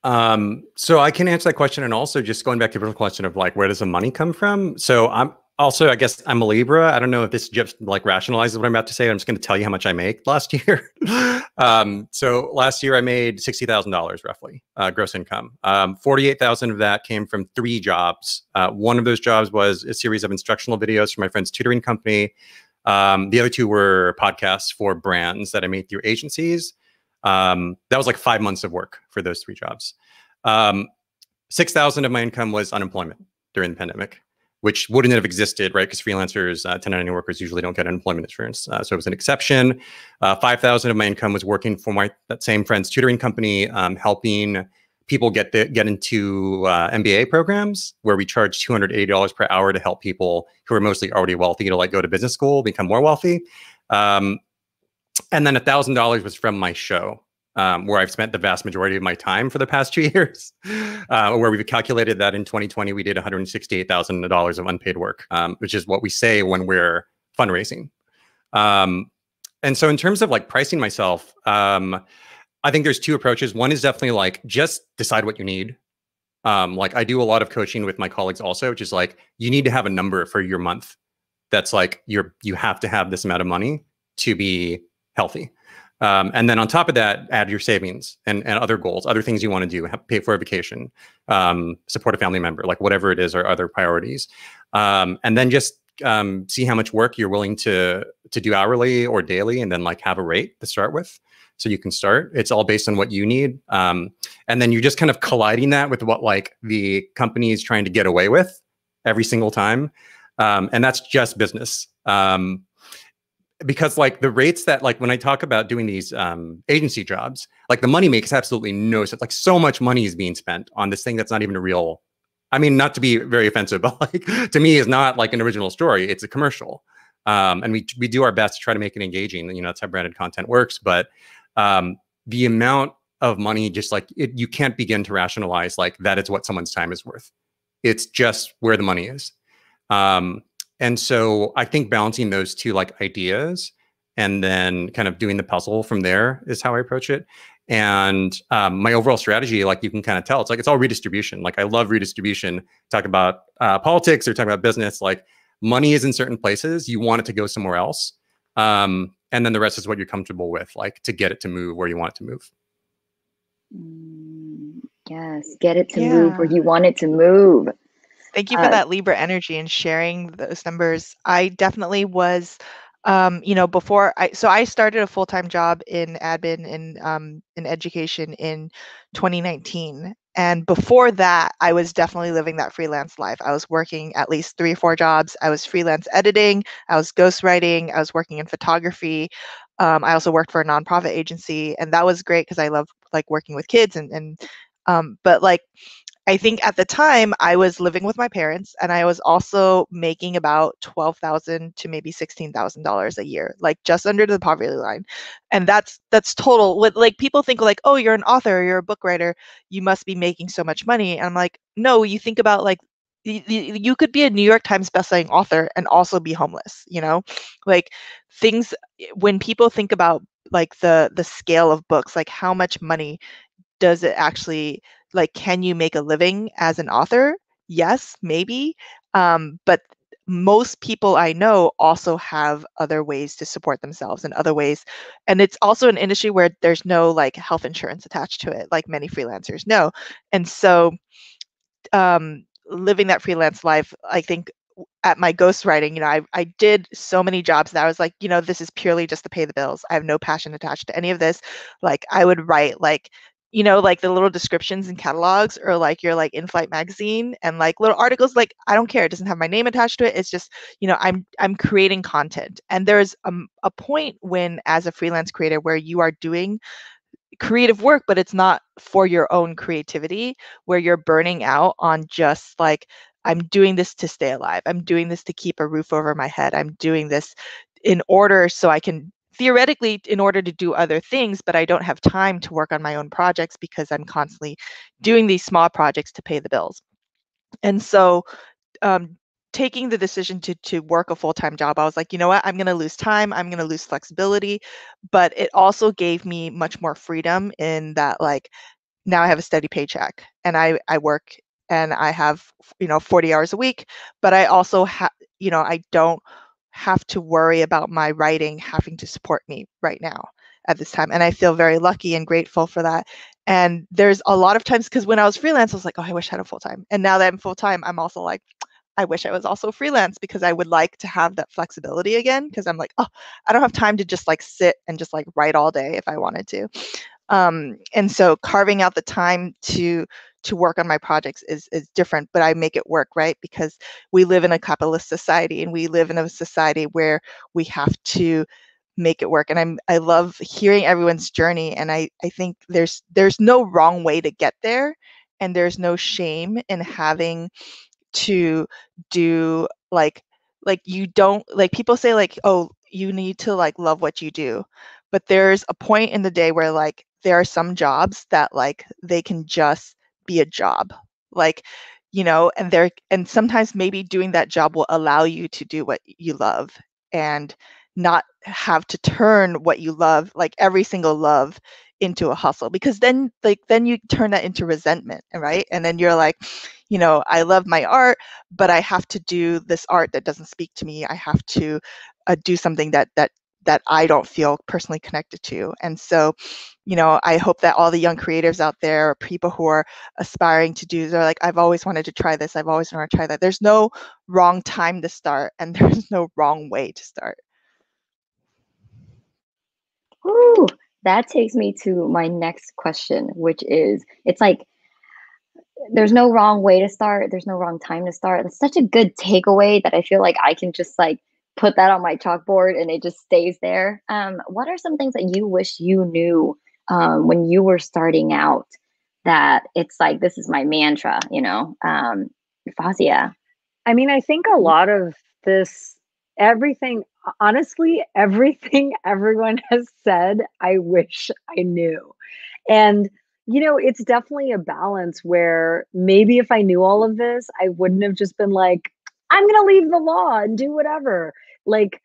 Um, so I can answer that question, and also just going back to the question of like, where does the money come from? So I'm also, I guess I'm a Libra. I don't know if this just like rationalizes what I'm about to say. I'm just going to tell you how much I make last year. um, so last year I made sixty thousand dollars roughly uh, gross income. Um, Forty-eight thousand of that came from three jobs. Uh, one of those jobs was a series of instructional videos for my friend's tutoring company. Um, the other two were podcasts for brands that I made through agencies. Um, that was like five months of work for those three jobs. Um, Six thousand of my income was unemployment during the pandemic which wouldn't have existed, right? Because freelancers, uh, 1099 workers usually don't get unemployment insurance. Uh, so it was an exception. Uh, 5,000 of my income was working for my that same friend's tutoring company, um, helping people get the, get into uh, MBA programs where we charge $280 per hour to help people who are mostly already wealthy to like go to business school, become more wealthy. Um, and then a $1,000 was from my show um, where I've spent the vast majority of my time for the past two years, uh, where we've calculated that in 2020 we did $168,000 of unpaid work, um, which is what we say when we're fundraising. Um, and so, in terms of like pricing myself, um, I think there's two approaches. One is definitely like just decide what you need. Um, like I do a lot of coaching with my colleagues also, which is like you need to have a number for your month. That's like you're you have to have this amount of money to be healthy. Um, and then on top of that, add your savings and, and other goals, other things you want to do, pay for a vacation, um, support a family member, like whatever it is, or other priorities. Um, and then just um, see how much work you're willing to to do hourly or daily, and then like have a rate to start with, so you can start. It's all based on what you need, um, and then you're just kind of colliding that with what like the company is trying to get away with every single time, um, and that's just business. Um, because like the rates that like when I talk about doing these um, agency jobs, like the money makes absolutely no sense. Like so much money is being spent on this thing that's not even a real. I mean, not to be very offensive, but like to me, is not like an original story. It's a commercial, um, and we we do our best to try to make it engaging. You know, that's how branded content works. But um, the amount of money, just like it, you can't begin to rationalize like that is what someone's time is worth. It's just where the money is. Um, and so I think balancing those two like ideas and then kind of doing the puzzle from there is how I approach it. And um, my overall strategy, like you can kind of tell, it's like it's all redistribution. Like I love redistribution. Talk about uh, politics or talk about business. Like money is in certain places. You want it to go somewhere else, um, and then the rest is what you're comfortable with, like to get it to move where you want it to move. Mm, yes, get it to yeah. move where you want it to move. Thank you for uh, that Libra energy and sharing those numbers. I definitely was, um, you know, before I so I started a full time job in admin in um, in education in 2019, and before that, I was definitely living that freelance life. I was working at least three or four jobs. I was freelance editing. I was ghostwriting. I was working in photography. Um, I also worked for a nonprofit agency, and that was great because I love like working with kids and and um, but like I think at the time I was living with my parents and I was also making about twelve thousand to maybe sixteen thousand dollars a year, like just under the poverty line. And that's that's total. Like people think like, oh, you're an author, you're a book writer, you must be making so much money. And I'm like, no, you think about like you could be a New York Times bestselling author and also be homeless, you know? Like things eh, when people think about like the the scale of books, like how much money does it actually like can you make a living as an author yes maybe um, but most people I know also have other ways to support themselves and other ways. And it's also an industry where there's no like health insurance attached to it, like many freelancers know. And so um, living that freelance life, I think at my ghostwriting, you know, I, I did so many jobs that I was like, you know, this is purely just to pay the bills. I have no passion attached to any of this. Like I would write like you know, like the little descriptions and catalogs or like your like in-flight magazine and like little articles like I don't care it doesn't have my name attached to it it's just you know I'm I'm creating content. And there's a, um, a point when as a freelance creator where you are doing creative work but it's not for your own creativity where you're burning out on just like I'm doing this to stay alive I'm doing this to keep a roof over my head I'm doing this in order so I can theoretically in order to do other things, but I don't have time to work on my own projects because I'm constantly doing these small projects to pay the bills. And so um, taking the decision to to work a full-time job i was like you know what i'm going to lose time i'm going to lose flexibility but it also gave me much more freedom in that like now i have a steady paycheck and i i work and i have you know 40 hours a week but i also have you know i don't have to worry about my writing having to support me right now at this time. And I feel very lucky and grateful for that. And there's a lot of times because when I was freelance, I was like, oh, I wish I had a full time. And now that I'm full time, I'm also like, I wish I was also freelance because I would like to have that flexibility again. Because I'm like, oh, I don't have time to just like sit and just like write all day if I wanted to. Um, and so carving out the time to to work on my projects is is different but i make it work right? Because we live in a capitalist society and we live in a society where we have to make it work and i'm i love hearing everyone's journey and i i think there's there's no wrong way to get there and there's no shame in having to do like like you don't like people say like oh you need to like love what you do but there's a point in the day where like there are some jobs that like they can just be a job like you know and there and sometimes maybe doing that job will allow you to do what you love and not have to turn what you love like every single love into a hustle because then like then you turn that into resentment right? And then you're like you know i love my art but i have to do this art that doesn't speak to me. I have to uh, do something that that that I don't feel personally connected to. And so, you know, I hope that all the young creatives out there, people who are aspiring to do, they're like, I've always wanted to try this. I've always wanted to try that. There's no wrong time to start, and there's no wrong way to start. Ooh, that takes me to my next question, which is it's like there's no wrong way to start, there's no wrong time to start. It's such a good takeaway that I feel like I can just like put that on my chalkboard and it just stays there. Um, what are some things that you wish you knew um, when you were starting out that it's like, this is my mantra, you know? Um, Fawzia. I mean, I think a lot of this, everything, honestly, everything everyone has said, I wish I knew. And, you know, it's definitely a balance where maybe if I knew all of this, I wouldn't have just been like, I'm going to leave the law and do whatever like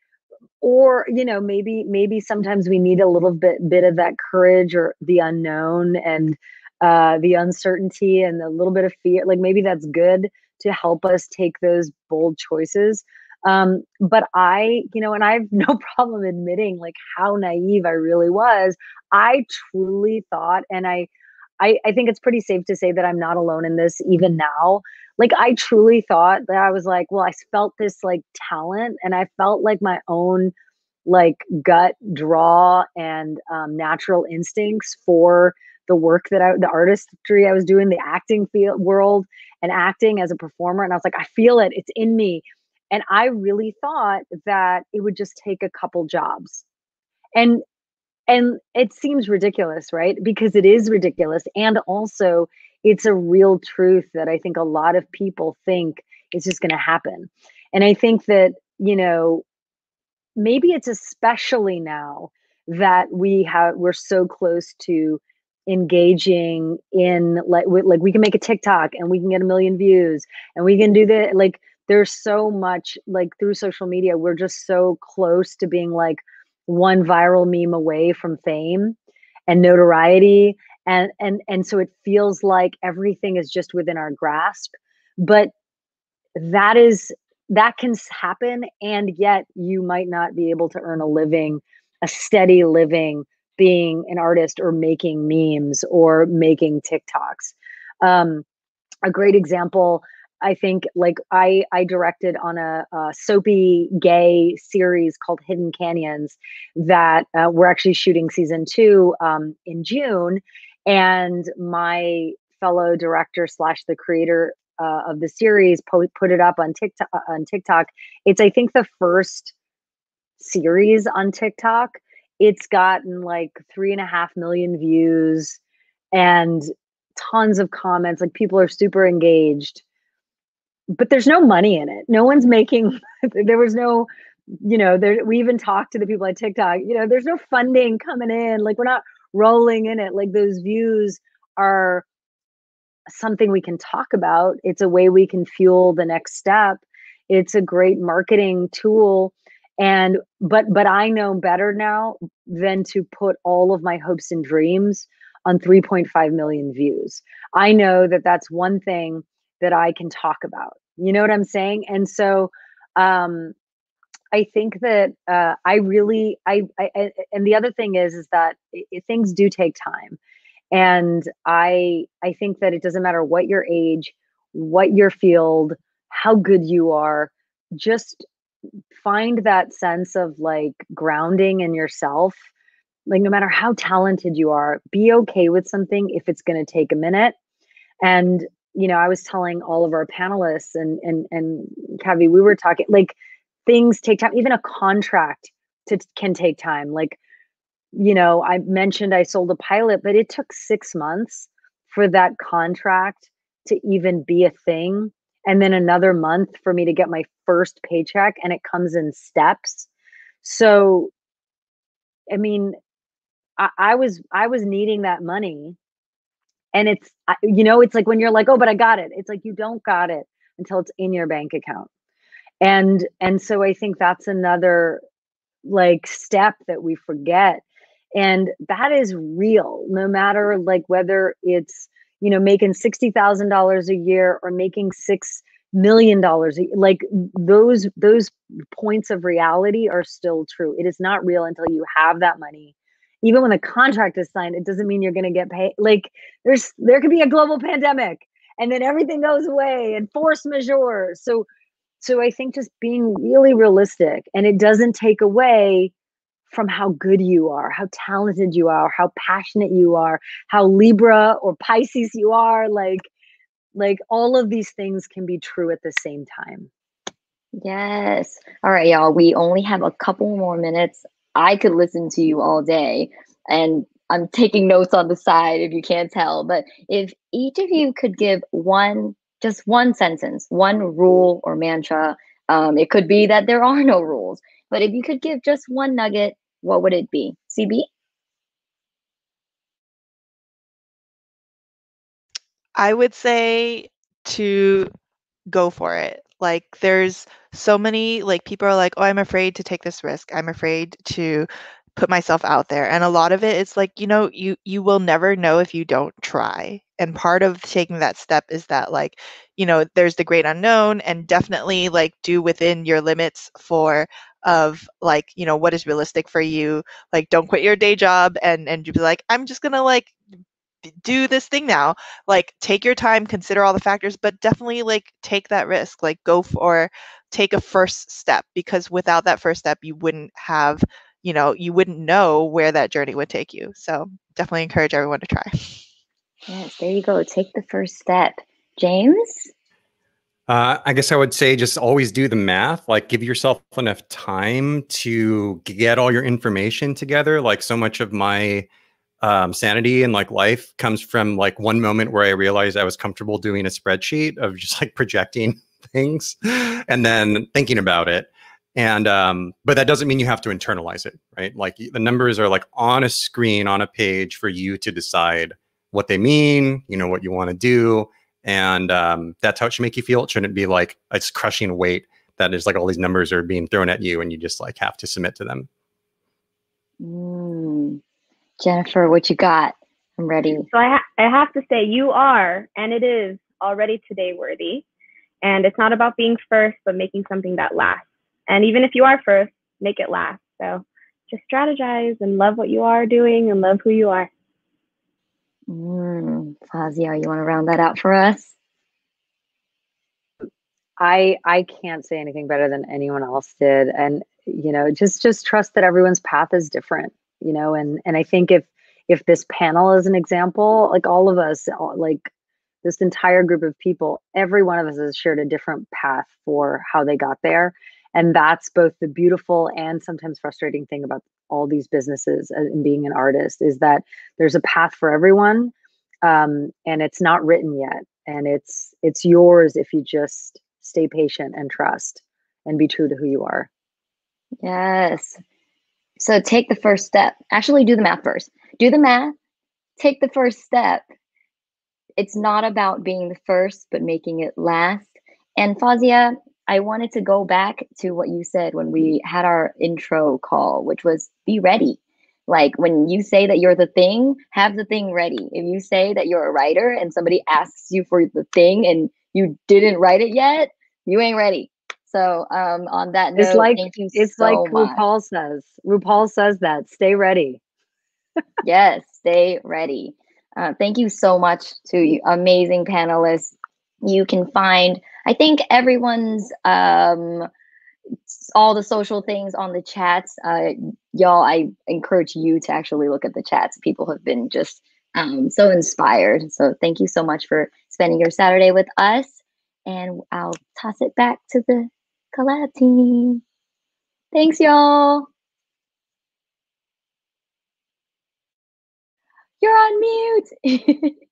or you know maybe maybe sometimes we need a little bit bit of that courage or the unknown and uh the uncertainty and a little bit of fear like maybe that's good to help us take those bold choices um but i you know and i have no problem admitting like how naive i really was i truly thought and i I, I think it's pretty safe to say that I'm not alone in this even now. Like I truly thought that I was like, well, I felt this like talent and I felt like my own like gut draw and um, natural instincts for the work that I, the artistry I was doing, the acting field world and acting as a performer. And I was like, I feel it, it's in me. And I really thought that it would just take a couple jobs. And and it seems ridiculous right because it is ridiculous and also it's a real truth that i think a lot of people think is just going to happen. And i think that you know maybe it's especially now that we have we're so close to engaging in like we, like we can make a TikTok and we can get a million views and we can do that like there's so much like through social media we're just so close to being like one viral meme away from fame and notoriety and and and so it feels like everything is just within our grasp but that is that can happen and yet you might not be able to earn a living a steady living being an artist or making memes or making tiktoks. Um, a great example i think like i i directed on a, a soapy gay series called hidden canyons that uh, we're actually shooting season two um, in june and my fellow director slash the creator uh, of the series po- put it up on tiktok on tiktok. It's i think the first series on tiktok. It's gotten like three and a half million views and tons of comments. Like people are super engaged. But there's no money in it. No one's making there was no you know there we even talked to the people at tiktok you know there's no funding coming in. Like we're not rolling in it like those views are something we can talk about it's a way we can fuel the next step it's a great marketing tool and but but i know better now than to put all of my hopes and dreams on 3.5 million views. I know that that's one thing that i can talk about you know what i'm saying? And so um i think that uh i really i, I and the other thing is is that i i- things do take time. And i i think that it doesn't matter what your age what your field how good you are just find that sense of like grounding in yourself. Like no matter how talented you are be okay with something if it's going to take a minute. And you know i was telling all of our panelists and and and Kavi, we were talking like things take time even a contract to, can take time like you know i mentioned i sold a pilot but it took six months for that contract to even be a thing and then another month for me to get my first paycheck and it comes in steps. So i mean I, I was i was needing that money and it's you know it's like when you're like oh but i got it. It's like you don't got it until it's in your bank account and and so i think that's another like step that we forget. And that is real no matter like whether it's you know making $60000 a year or making six million dollars like those those points of reality are still true. It is not real until you have that money. Even when the contract is signed it doesn't mean you're going to get paid like there's there could be a global pandemic and then everything goes away and force majeure. So so i think just being really realistic and it doesn't take away from how good you are how talented you are how passionate you are how libra or pisces you are like like all of these things can be true at the same time Yes. All right, y'all. We only have a couple more minutes. I could listen to you all day, and I'm taking notes on the side if you can't tell. But if each of you could give one, just one sentence, one rule or mantra, um, it could be that there are no rules. But if you could give just one nugget, what would it be? CB? I would say to go for it. Like there's so many like people are like, "Oh, I'm afraid to take this risk. I'm afraid to put myself out there." And a lot of it it's like, you know, you you will never know if you don't try. And part of taking that step is that like, you know, there's the great unknown and definitely like do within your limits for of like, you know, what is realistic for you. Like don't quit your day job and and you be like, "I'm just to like do this thing now like take your time consider all the factors but definitely like take that risk like go for take a first step because without that first step you wouldn't have you know you wouldn't know where that journey would take you so definitely encourage everyone to try Yes, there you go. Take the first step. James? Uh, I guess I would say just always do the math. Like, give yourself enough time to get all your information together. Like, so much of my um, sanity and like life comes from like one moment where I realized I was comfortable doing a spreadsheet of just like projecting things and then thinking about it. And um, but that doesn't mean you have to internalize it, right? Like the numbers are like on a screen on a page for you to decide what they mean, you know, what you want to do. And um, that's how it should make you feel. It shouldn't be like it's crushing weight that is like all these numbers are being thrown at you and you just like have to submit to them. Mm. Jennifer, what you got? I'm ready. So I, ha- I have to say, you are, and it is already today worthy. And it's not about being first, but making something that lasts. And even if you are first, make it last. So just strategize and love what you are doing and love who you are. Mm, Fawzia, you want to round that out for us? I I can't say anything better than anyone else did, and you know, just just trust that everyone's path is different. You know, and and I think if if this panel is an example, like all of us, all- like this entire group of people, every one of us has shared a different path for how they got there, and that's both the beautiful and sometimes frustrating thing about all these businesses and being an artist is that there's a path for everyone um, and it's not written yet and it's it's yours if you just stay patient and trust and be true to who you are Yes. So take the first step. Actually, do the math first. Do the math. Take the first step. It's not about being the first, but making it last. And Fawzia, I wanted to go back to what you said when we had our intro call, which was be ready. Like when you say that you're the thing, have the thing ready. If you say that you're a writer and somebody asks you for the thing and you didn't write it yet, you ain't ready. So um, on that note, it's like it's so like much. rupaul says rupaul says that stay ready yes, stay ready. Uh, thank you so much to you, amazing panelists. You can find, I think, everyone's um, all the social things on the chats. Uh, y'all, I encourage you to actually look at the chats. People have been just um, so inspired. So thank you so much for spending your Saturday with us. And I'll toss it back to the Kollab team. Thanks, y'all. You're on mute.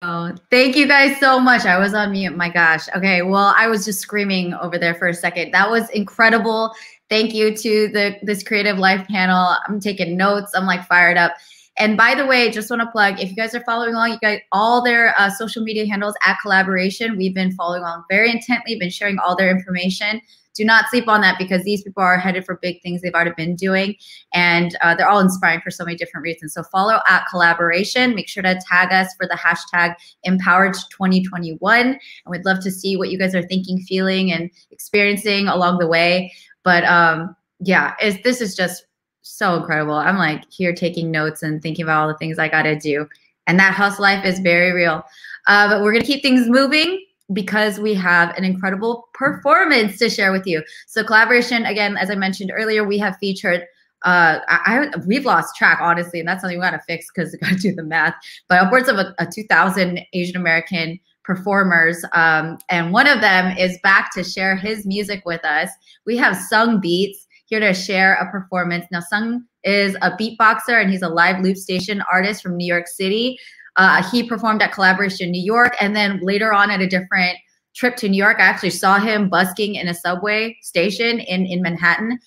Oh, thank you guys so much. I was on mute. My gosh. Okay. Well, I was just screaming over there for a second. That was incredible. Thank you to the this creative life panel. I'm taking notes. I'm like fired up. And by the way, just want to plug if you guys are following along, you guys all their uh, social media handles at Kollaboration. We've been following along very intently, been sharing all their information. Do not sleep on that because these people are headed for big things they've already been doing, and uh, they're all inspiring for so many different reasons. So follow at Kollaboration. Make sure to tag us for the hashtag EMPOWERD 2021, and we'd love to see what you guys are thinking, feeling, and experiencing along the way. But um, yeah, this is just so incredible. I'm like here taking notes and thinking about all the things I got to do. And that hustle life is very real. Uh, but we're going to keep things moving because we have an incredible performance to share with you. So Kollaboration, again, as I mentioned earlier, we have featured uh, I, I we've lost track honestly, and that's something we got to fix because we got to do the math. But upwards of a, a 2,000 Asian American performers, um, and one of them is back to share his music with us. We have SungBeats here to share a performance. Now, Sung is a beatboxer and he's a live loop station artist from New York City. Uh, he performed at Kollaboration New York, and then later on at a different trip to New York, I actually saw him busking in a subway station in in Manhattan.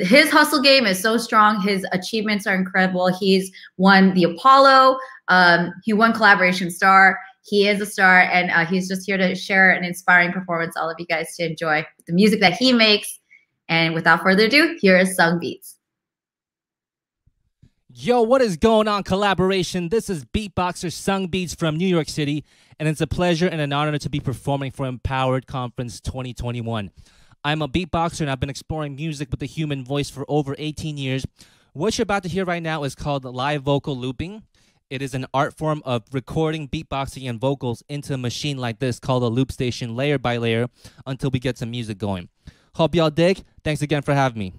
His hustle game is so strong. His achievements are incredible. He's won the Apollo. Um, he won Kollaboration Star. He is a star, and uh, he's just here to share an inspiring performance. All of you guys to enjoy the music that he makes. And without further ado, here is SungBeats. Yo, what is going on, Kollaboration? This is beatboxer SungBeats from New York City, and it's a pleasure and an honor to be performing for EMPOWERD Conference 2021. I'm a beatboxer and I've been exploring music with the human voice for over 18 years. What you're about to hear right now is called live vocal looping. It is an art form of recording beatboxing and vocals into a machine like this called a loop station layer by layer until we get some music going. Hope y'all dig. Thanks again for having me.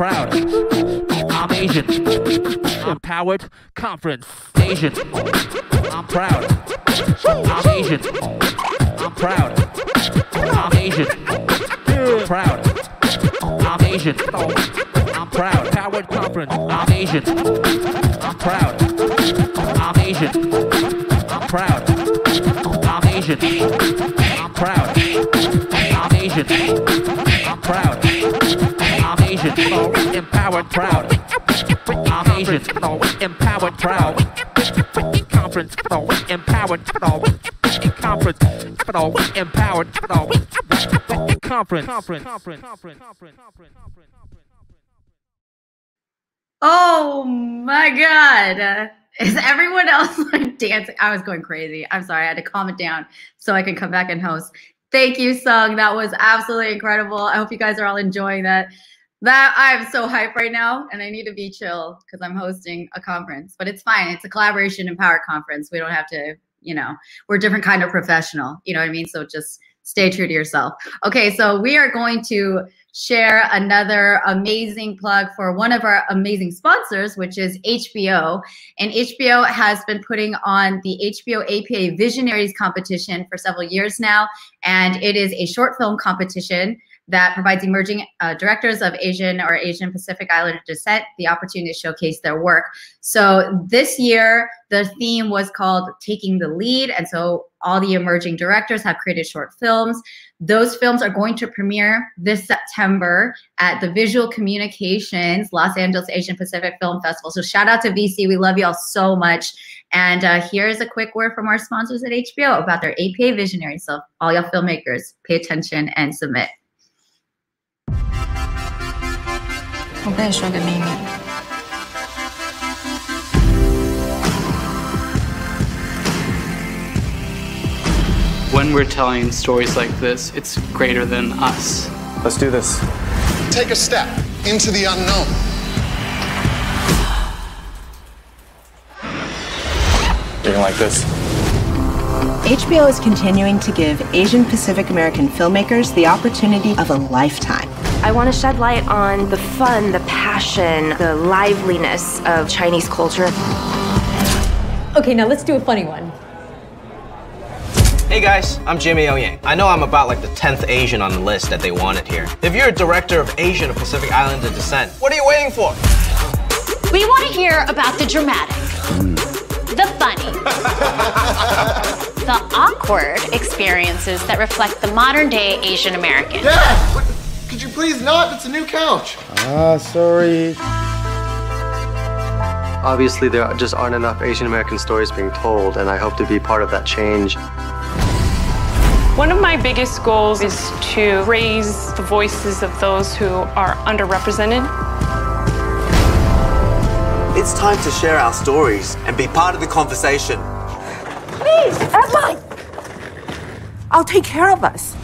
Proud. I'm Asian. Empowered conference. Asian. I'm proud. I'm Asian. I'm proud. I'm Asian. I'm proud. I'm Asian. I'm proud. Powered conference. I'm Asian. I'm proud. I'm Asian. I'm proud. I'm Asian. Empowered proud. I'm Asian. Empowered proud. Conference. Empowered. Conference. Empowered. Conference. Conference. Conference. Oh my god. Is everyone else like dancing? I was going crazy. I'm sorry. I had to calm it down so I can come back and host. Thank you, Sung. That was absolutely incredible. I hope you guys are all enjoying that. That I'm so hyped right now, and I need to be chill because I'm hosting a conference. But it's fine. It's a Kollaboration and power conference. We don't have to, you know, we're a different kind of professional. You know what I mean? So just stay true to yourself. Okay, so we are going to share another amazing plug for one of our amazing sponsors, which is HBO. And HBO has been putting on the HBO APA Visionaries competition for several years now. And it is a short film competition that provides emerging uh, directors of Asian or Asian Pacific Islander descent the opportunity to showcase their work. So this year, the theme was called Taking the Lead. And so all the emerging directors have created short films. Those films are going to premiere this September at the Visual Communications Los Angeles Asian Pacific Film Festival. So shout out to VC. We love y'all so much. And uh, here's a quick word from our sponsors at HBO about their APA visionaries. So all y'all filmmakers, pay attention and submit. 我跟你说个秘密， When we're telling stories like this, it's greater than us. Let's do this. Take a step into the unknown. You're gonna like this. HBO is continuing to give Asian Pacific American filmmakers the opportunity of a lifetime. I want to shed light on the fun, the passion, the liveliness of Chinese culture. Okay, now let's do a funny one. Hey guys, I'm Jimmy O. Yang. I know I'm about like the 10th Asian on the list that they wanted here. If you're a director of Asian or Pacific Islander descent, what are you waiting for? We want to hear about the dramatic, the funny, the awkward experiences that reflect the modern day Asian American. Dad! What, could you please not? It's a new couch. Ah, sorry. Obviously, there just aren't enough Asian American stories being told, and I hope to be part of that change. One of my biggest goals is to raise the voices of those who are underrepresented. It's time to share our stories and be part of the conversation. Please, Emma! I'll take care of us.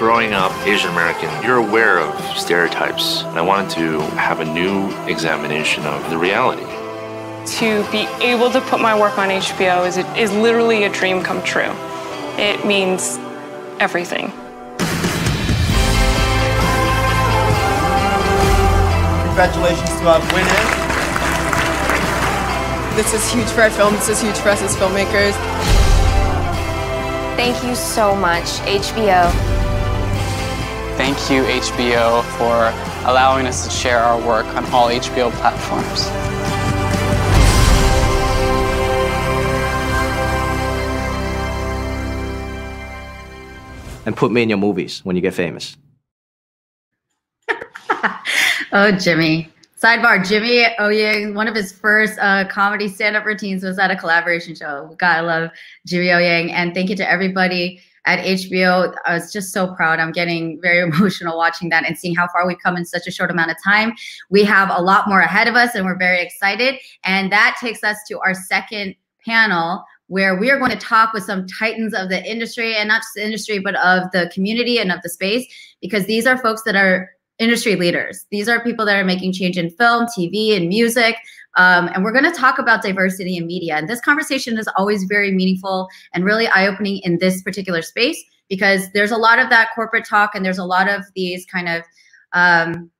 Growing up Asian American, you're aware of stereotypes. I wanted to have a new examination of the reality. To be able to put my work on HBO is, is literally a dream come true. It means everything. Congratulations to our winners. This is huge for our film. This is huge for us as filmmakers. Thank you so much, HBO. Thank you, HBO, for allowing us to share our work on all HBO platforms. And put me in your movies when you get famous. Oh, Jimmy. Sidebar, Jimmy O. Yang, one of his first uh, comedy stand-up routines was at a Kollaboration show. God, I love Jimmy O. Yang. And thank you to everybody at HBO. I was just so proud. I'm getting very emotional watching that and seeing how far we've come in such a short amount of time. We have a lot more ahead of us and we're very excited. And that takes us to our second panel where we are going to talk with some titans of the industry and not just the industry, but of the community and of the space, because these are folks that are industry leaders. These are people that are making change in film, TV, and music. Um, and we're going to talk about diversity in media. And this conversation is always very meaningful and really eye opening in this particular space because there's a lot of that corporate talk and there's a lot of these kind of. Um,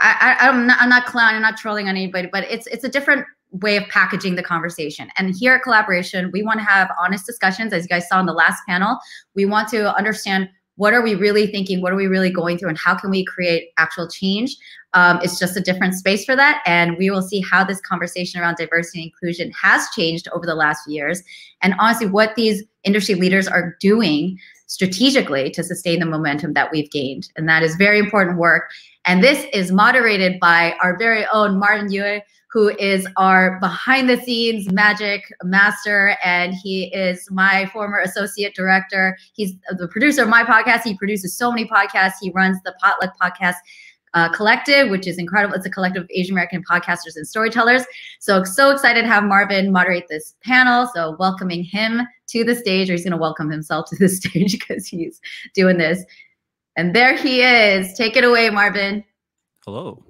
I, I, I'm not, I'm not clowning, I'm not trolling on anybody, but it's it's a different way of packaging the conversation. And here at Kollaboration, we want to have honest discussions. As you guys saw in the last panel, we want to understand what are we really thinking? What are we really going through? And how can we create actual change? Um, it's just a different space for that. And we will see how this conversation around diversity and inclusion has changed over the last few years. And honestly what these industry leaders are doing strategically to sustain the momentum that we've gained. And that is very important work. And this is moderated by our very own Marvin Yueh who is our behind the scenes magic master. And he is my former associate director. He's the producer of my podcast. He produces so many podcasts. He runs the Potluck Podcast uh, Collective, which is incredible. It's a collective of Asian American podcasters and storytellers. So, so excited to have Marvin moderate this panel. So, welcoming him to the stage, or he's going to welcome himself to the stage because he's doing this. And there he is. Take it away, Marvin. Hello.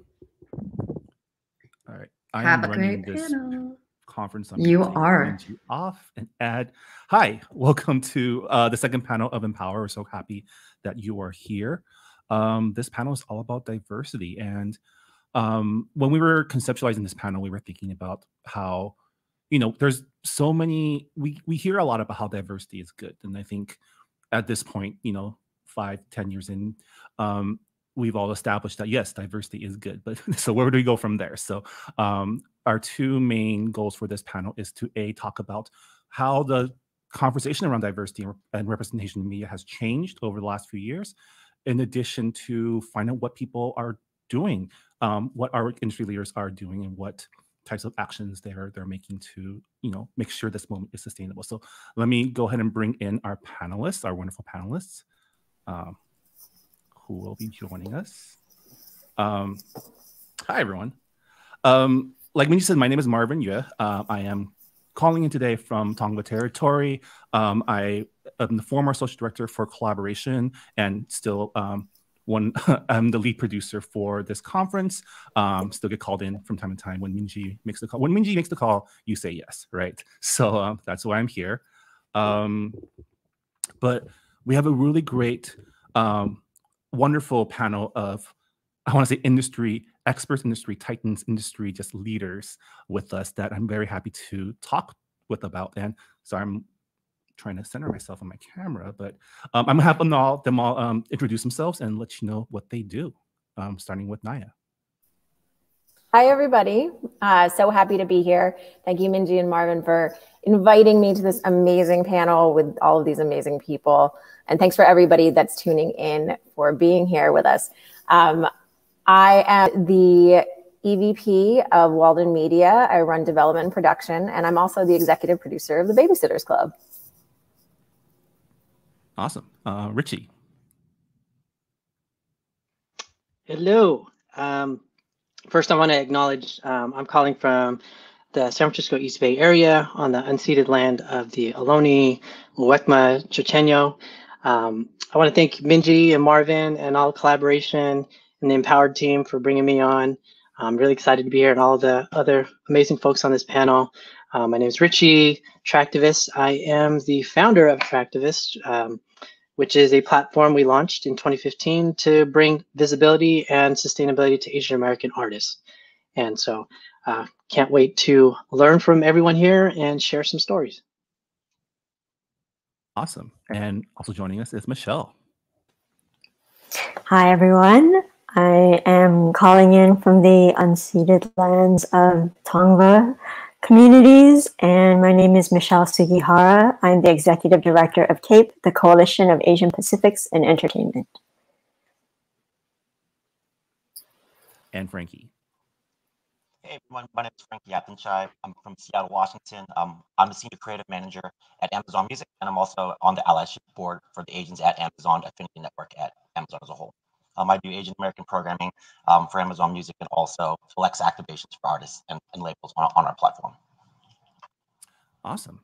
I Have am a running great this panel. conference. I'm You are. you off and add. Hi, welcome to uh, the second panel of Empower. We're so happy that you are here. Um, this panel is all about diversity. And um, when we were conceptualizing this panel, we were thinking about how, you know, there's so many, we, we hear a lot about how diversity is good. And I think at this point, you know, five, ten years in, um, we've all established that yes, diversity is good. But so where do we go from there? So um, our two main goals for this panel is to a talk about how the conversation around diversity and representation in media has changed over the last few years, in addition to find out what people are doing, um, what our industry leaders are doing, and what types of actions they're they're making to you know make sure this moment is sustainable. So let me go ahead and bring in our panelists, our wonderful panelists. Um, who will be joining us. Um, hi, everyone. Um, like Minji said, my name is Marvin Yueh. Uh, I am calling in today from Tongva territory. Um, I am the former associate director for Kollaboration and still um, one. I'm the lead producer for this conference. Um, still get called in from time to time when Minji makes the call. When Minji makes the call, you say yes, right? So um, that's why I'm here. Um, but we have a really great um, wonderful panel of I want to say industry experts, industry titans, industry just leaders with us that I'm very happy to talk with about. And so I'm trying to center myself on my camera, but um, I'm gonna have them all them all um, introduce themselves and let you know what they do. Um, starting with Naia. Hi, everybody. Uh, so happy to be here. Thank you, Minji and Marvin, for inviting me to this amazing panel with all of these amazing people. And thanks for everybody that's tuning in for being here with us. Um, I am the EVP of Walden Media. I run development and production, and I'm also the executive producer of the Babysitters Club. Awesome. Uh, Richie. Hello. Um, first, I want to acknowledge um, I'm calling from the San Francisco East Bay area on the unceded land of the Ohlone, Muwekma, Chochenyo. Um, I want to thank Minji and Marvin and all Kollaboration and the EMPOWERD team for bringing me on. I'm really excited to be here and all the other amazing folks on this panel. Um, my name is Richie, Tractivist. I am the founder of Tractivist, um, which is a platform we launched in 2015 to bring visibility and sustainability to Asian American artists. And so uh, can't wait to learn from everyone here and share some stories. Awesome. And also joining us is Michelle. Hi, everyone. I am calling in from the unceded lands of Tongva communities, and my name is Michelle Sugihara. I'm the executive director of CAPE, the Coalition of Asian Pacifics in Entertainment. And Frankie. Hey everyone, my name is Frankie Appenchai. I'm from Seattle, Washington. Um, I'm a senior creative manager at Amazon Music, and I'm also on the allyship board for the agents at Amazon Affinity Network at Amazon as a whole. Um, I do Asian American programming um, for Amazon Music and also Flex activations for artists and, and labels on, on our platform. Awesome.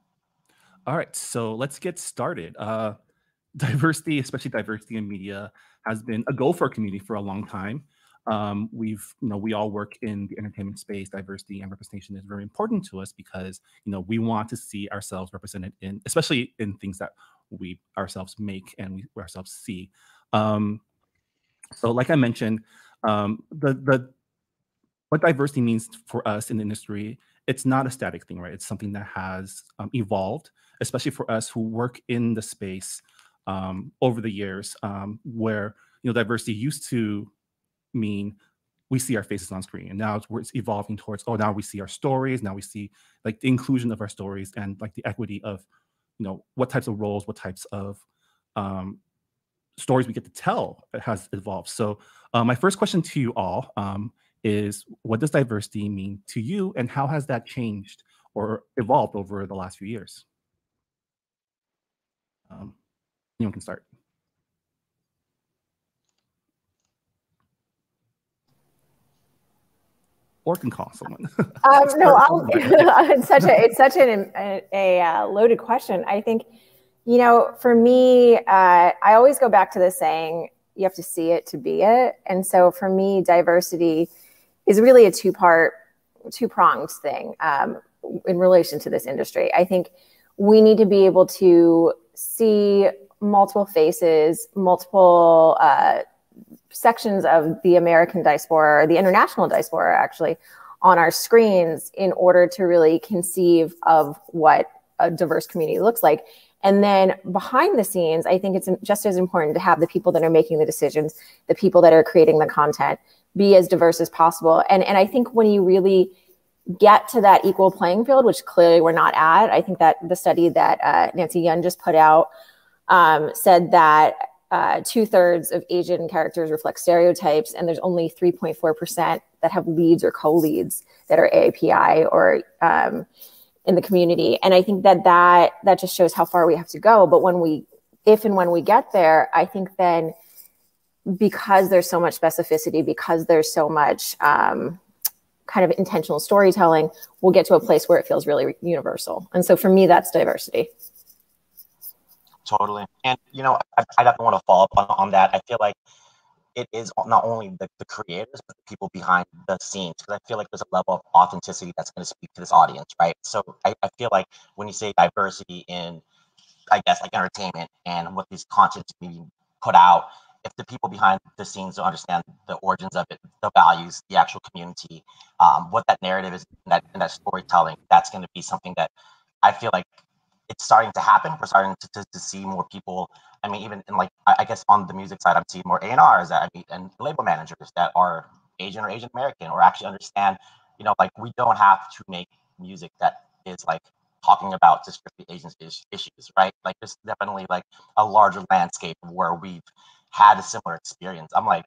All right, so let's get started. Uh, diversity, especially diversity in media, has been a goal for our community for a long time. Um, we've, you know, we all work in the entertainment space. Diversity and representation is very important to us because, you know, we want to see ourselves represented in, especially in things that we ourselves make and we ourselves see. Um, so, like I mentioned, um, the the what diversity means for us in the industry, it's not a static thing, right? It's something that has um, evolved, especially for us who work in the space um, over the years, um, where you know diversity used to mean we see our faces on screen and now it's, evolving towards oh now we see our stories now we see like the inclusion of our stories and like the equity of you know what types of roles what types of um, stories we get to tell has evolved so uh, my first question to you all um, is what does diversity mean to you and how has that changed or evolved over the last few years um, anyone can start or can call someone. um, no, I'll, it's such a it's such an, a, a uh, loaded question. I think, you know, for me, uh, I always go back to the saying, "You have to see it to be it." And so, for me, diversity is really a two part, two pronged thing um, in relation to this industry. I think we need to be able to see multiple faces, multiple uh, sections of the American diaspora or the international diaspora actually on our screens in order to really conceive of what a diverse community looks like. And then behind the scenes, I think it's just as important to have the people that are making the decisions, the people that are creating the content, be as diverse as possible. And and I think when you really get to that equal playing field, which clearly we're not at, I think that the study that uh, Nancy Yuen just put out um, said that uh, two thirds of Asian characters reflect stereotypes, and there's only 3.4% that have leads or co leads that are AAPI or um, in the community. And I think that, that that just shows how far we have to go. But when we, if and when we get there, I think then because there's so much specificity, because there's so much um, kind of intentional storytelling, we'll get to a place where it feels really universal. And so for me, that's diversity. Totally. And, you know, I, I definitely want to follow up on, on that. I feel like it is not only the, the creators, but the people behind the scenes, because I feel like there's a level of authenticity that's going to speak to this audience, right? So I, I feel like when you say diversity in, I guess, like entertainment and what these contents being put out, if the people behind the scenes don't understand the origins of it, the values, the actual community, um, what that narrative is, and that, and that storytelling, that's going to be something that I feel like it's starting to happen. We're starting to, to, to see more people. I mean, even in like I, guess on the music side, I'm seeing more A&Rs that I mean, and label managers that are Asian or Asian American or actually understand, you know, like we don't have to make music that is like talking about just Asian issues, right? Like there's definitely like a larger landscape where we've had a similar experience. I'm like,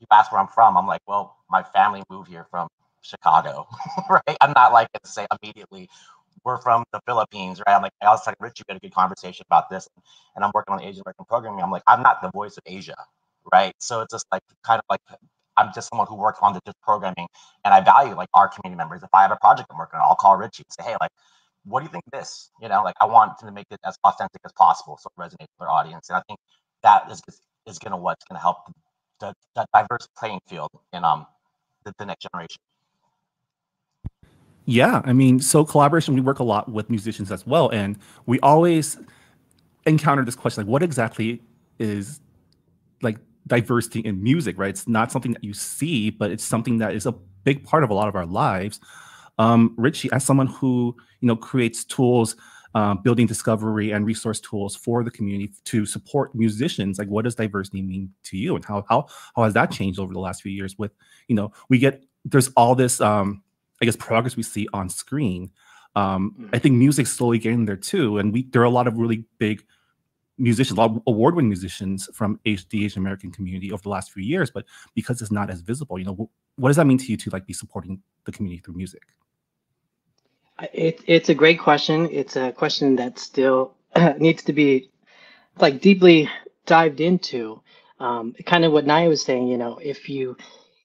you ask where I'm from, I'm like, well, my family moved here from Chicago, right? I'm not like to say immediately we're from the Philippines, right? I'm like, I was telling Rich, you had a good conversation about this, and I'm working on the Asian American programming. I'm like, I'm not the voice of Asia, right? So it's just like kind of like I'm just someone who works on the just programming, and I value like our community members. If I have a project I'm working on, I'll call Richie and say, hey, like, what do you think of this? You know, like I want to make it as authentic as possible so it resonates with our audience, and I think that is is gonna what's gonna help the, the diverse playing field in um the, the next generation. Yeah, I mean, so Kollaboration, we work a lot with musicians as well. And we always encounter this question like, what exactly is like diversity in music, right? It's not something that you see, but it's something that is a big part of a lot of our lives. Um, Richie, as someone who, you know, creates tools, uh, building discovery and resource tools for the community to support musicians, like what does diversity mean to you? And how, how, how has that changed over the last few years with, you know, we get, there's all this, um, I guess progress we see on screen. Um, I think music's slowly getting there too, and we there are a lot of really big musicians, a lot of award-winning musicians from H- the Asian American community over the last few years. But because it's not as visible, you know, wh- what does that mean to you to like be supporting the community through music? It, it's a great question. It's a question that still needs to be like deeply dived into. Um, kind of what Naia was saying, you know, if you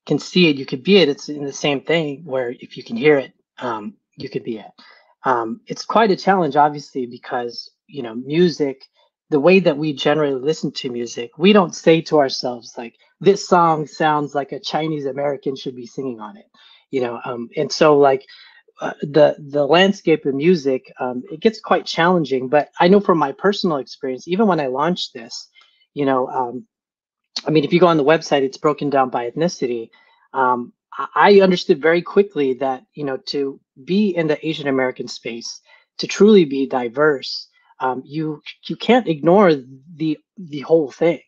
can see it, you could be it. It's in the same thing where if you can hear it, um, you could be it. Um, it's quite a challenge, obviously, because you know, music, the way that we generally listen to music, we don't say to ourselves like, "This song sounds like a Chinese American should be singing on it," you know. Um, and so, like, uh, the the landscape of music, um, it gets quite challenging. But I know from my personal experience, even when I launched this, you know, um, I mean, if you go on the website, it's broken down by ethnicity. Um, I understood very quickly that you know to be in the Asian American space, to truly be diverse, um, you you can't ignore the the whole thing.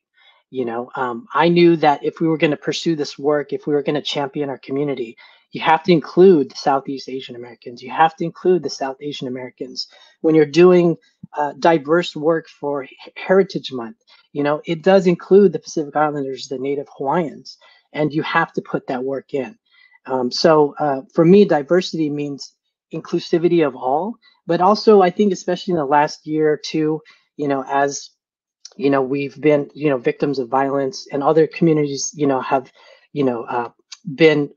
You know, um, I knew that if we were going to pursue this work, if we were going to champion our community, you have to include the Southeast Asian Americans. You have to include the South Asian Americans when you're doing uh, diverse work for Heritage Month. You know, it does include the Pacific Islanders, the Native Hawaiians, and you have to put that work in. Um, so uh, for me, diversity means inclusivity of all, but also I think especially in the last year or two, you know, as you know, we've been, you know, victims of violence and other communities, you know, have, you know, uh, been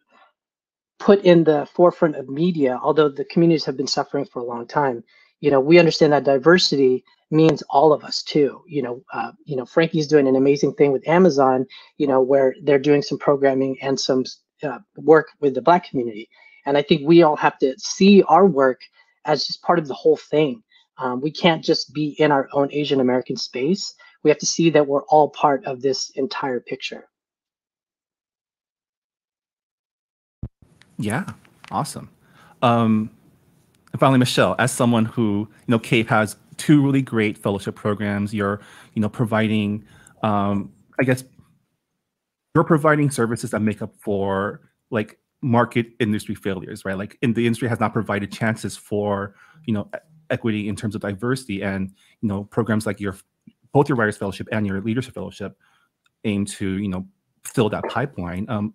put in the forefront of media, although the communities have been suffering for a long time. You know, we understand that diversity means all of us too. You know, uh, you know, Frankie's doing an amazing thing with Amazon. You know, where they're doing some programming and some uh, work with the Black community, and I think we all have to see our work as just part of the whole thing. Um, we can't just be in our own Asian American space. We have to see that we're all part of this entire picture. Yeah, awesome. Um, and finally, Michelle, as someone who you know, CAPE has two really great fellowship programs. You're, you know, providing, um, I guess, you're providing services that make up for like market industry failures, right? Like, in the industry has not provided chances for, you know, equity in terms of diversity, and you know, programs like your both your writers fellowship and your leadership fellowship aim to, you know, fill that pipeline. Um,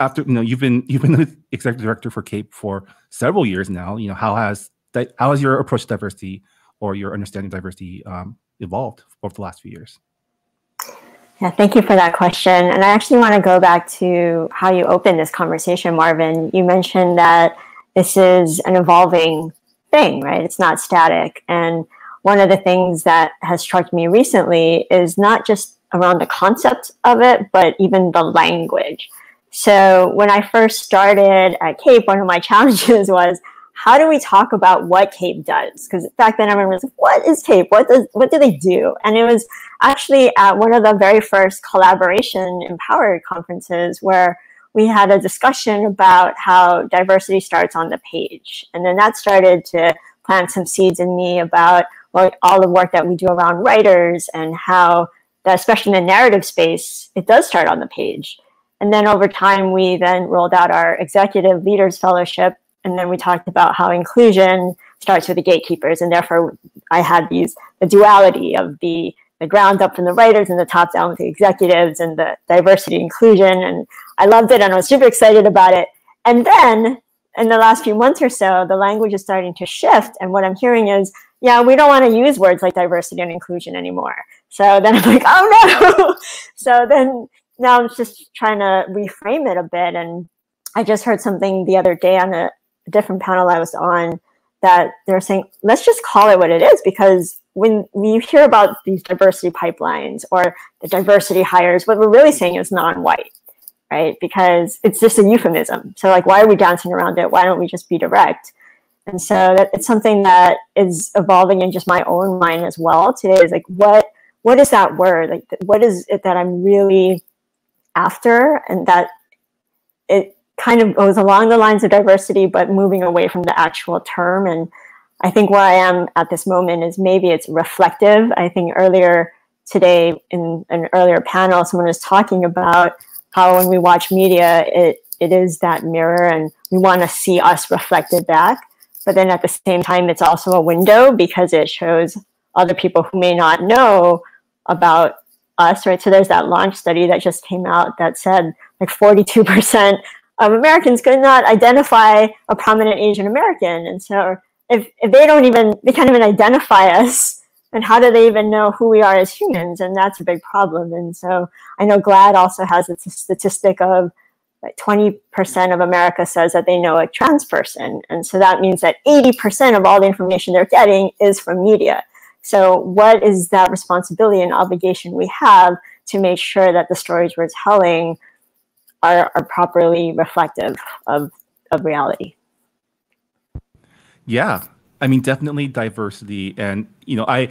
after you know you've been you've been the executive director for CAPE for several years now. You know how has that how has your approach to diversity or your understanding of diversity um, evolved over the last few years? Yeah, thank you for that question. And I actually want to go back to how you opened this conversation, Marvin. You mentioned that this is an evolving thing, right? It's not static. And one of the things that has struck me recently is not just around the concept of it, but even the language. So when I first started at CAPE, one of my challenges was how do we talk about what CAPE does? Because back then everyone was like, what is CAPE? What does what do they do? And it was actually at one of the very first Kollaboration empowered conferences where we had a discussion about how diversity starts on the page. And then that started to plant some seeds in me about well, all the work that we do around writers and how, especially in the narrative space, it does start on the page. And then over time, we then rolled out our Executive Leaders Fellowship. And then we talked about how inclusion starts with the gatekeepers. And therefore, I had these the duality of the, the ground up from the writers and the top down with the executives and the diversity inclusion. And I loved it and I was super excited about it. And then in the last few months or so, the language is starting to shift. And what I'm hearing is, yeah, we don't want to use words like diversity and inclusion anymore. So then I'm like, oh no. so then now I'm just trying to reframe it a bit. And I just heard something the other day on a different panel I was on that they're saying, let's just call it what it is because when we hear about these diversity pipelines or the diversity hires, what we're really saying is non-white, right? Because it's just a euphemism. So like, why are we dancing around it? Why don't we just be direct? And so that it's something that is evolving in just my own mind as well today is like, what, what is that word? Like, what is it that I'm really after? And that it kind of goes along the lines of diversity, but moving away from the actual term. And I think where I am at this moment is maybe it's reflective. I think earlier today in an earlier panel, someone was talking about how when we watch media, it, it is that mirror and we want to see us reflected back. But then at the same time, it's also a window because it shows other people who may not know about us, right? So there's that LAAUNCH study that just came out that said like 42% of Americans could not identify a prominent Asian American. And so if, if they don't even, they can't even identify us, and how do they even know who we are as humans? And that's a big problem. And so I know GLAAD also has a statistic of like 20% of America says that they know a trans person. And so that means that 80% of all the information they're getting is from media. So what is that responsibility and obligation we have to make sure that the stories we're telling are, are properly reflective of, of reality? Yeah, I mean, definitely diversity. And, you know, I,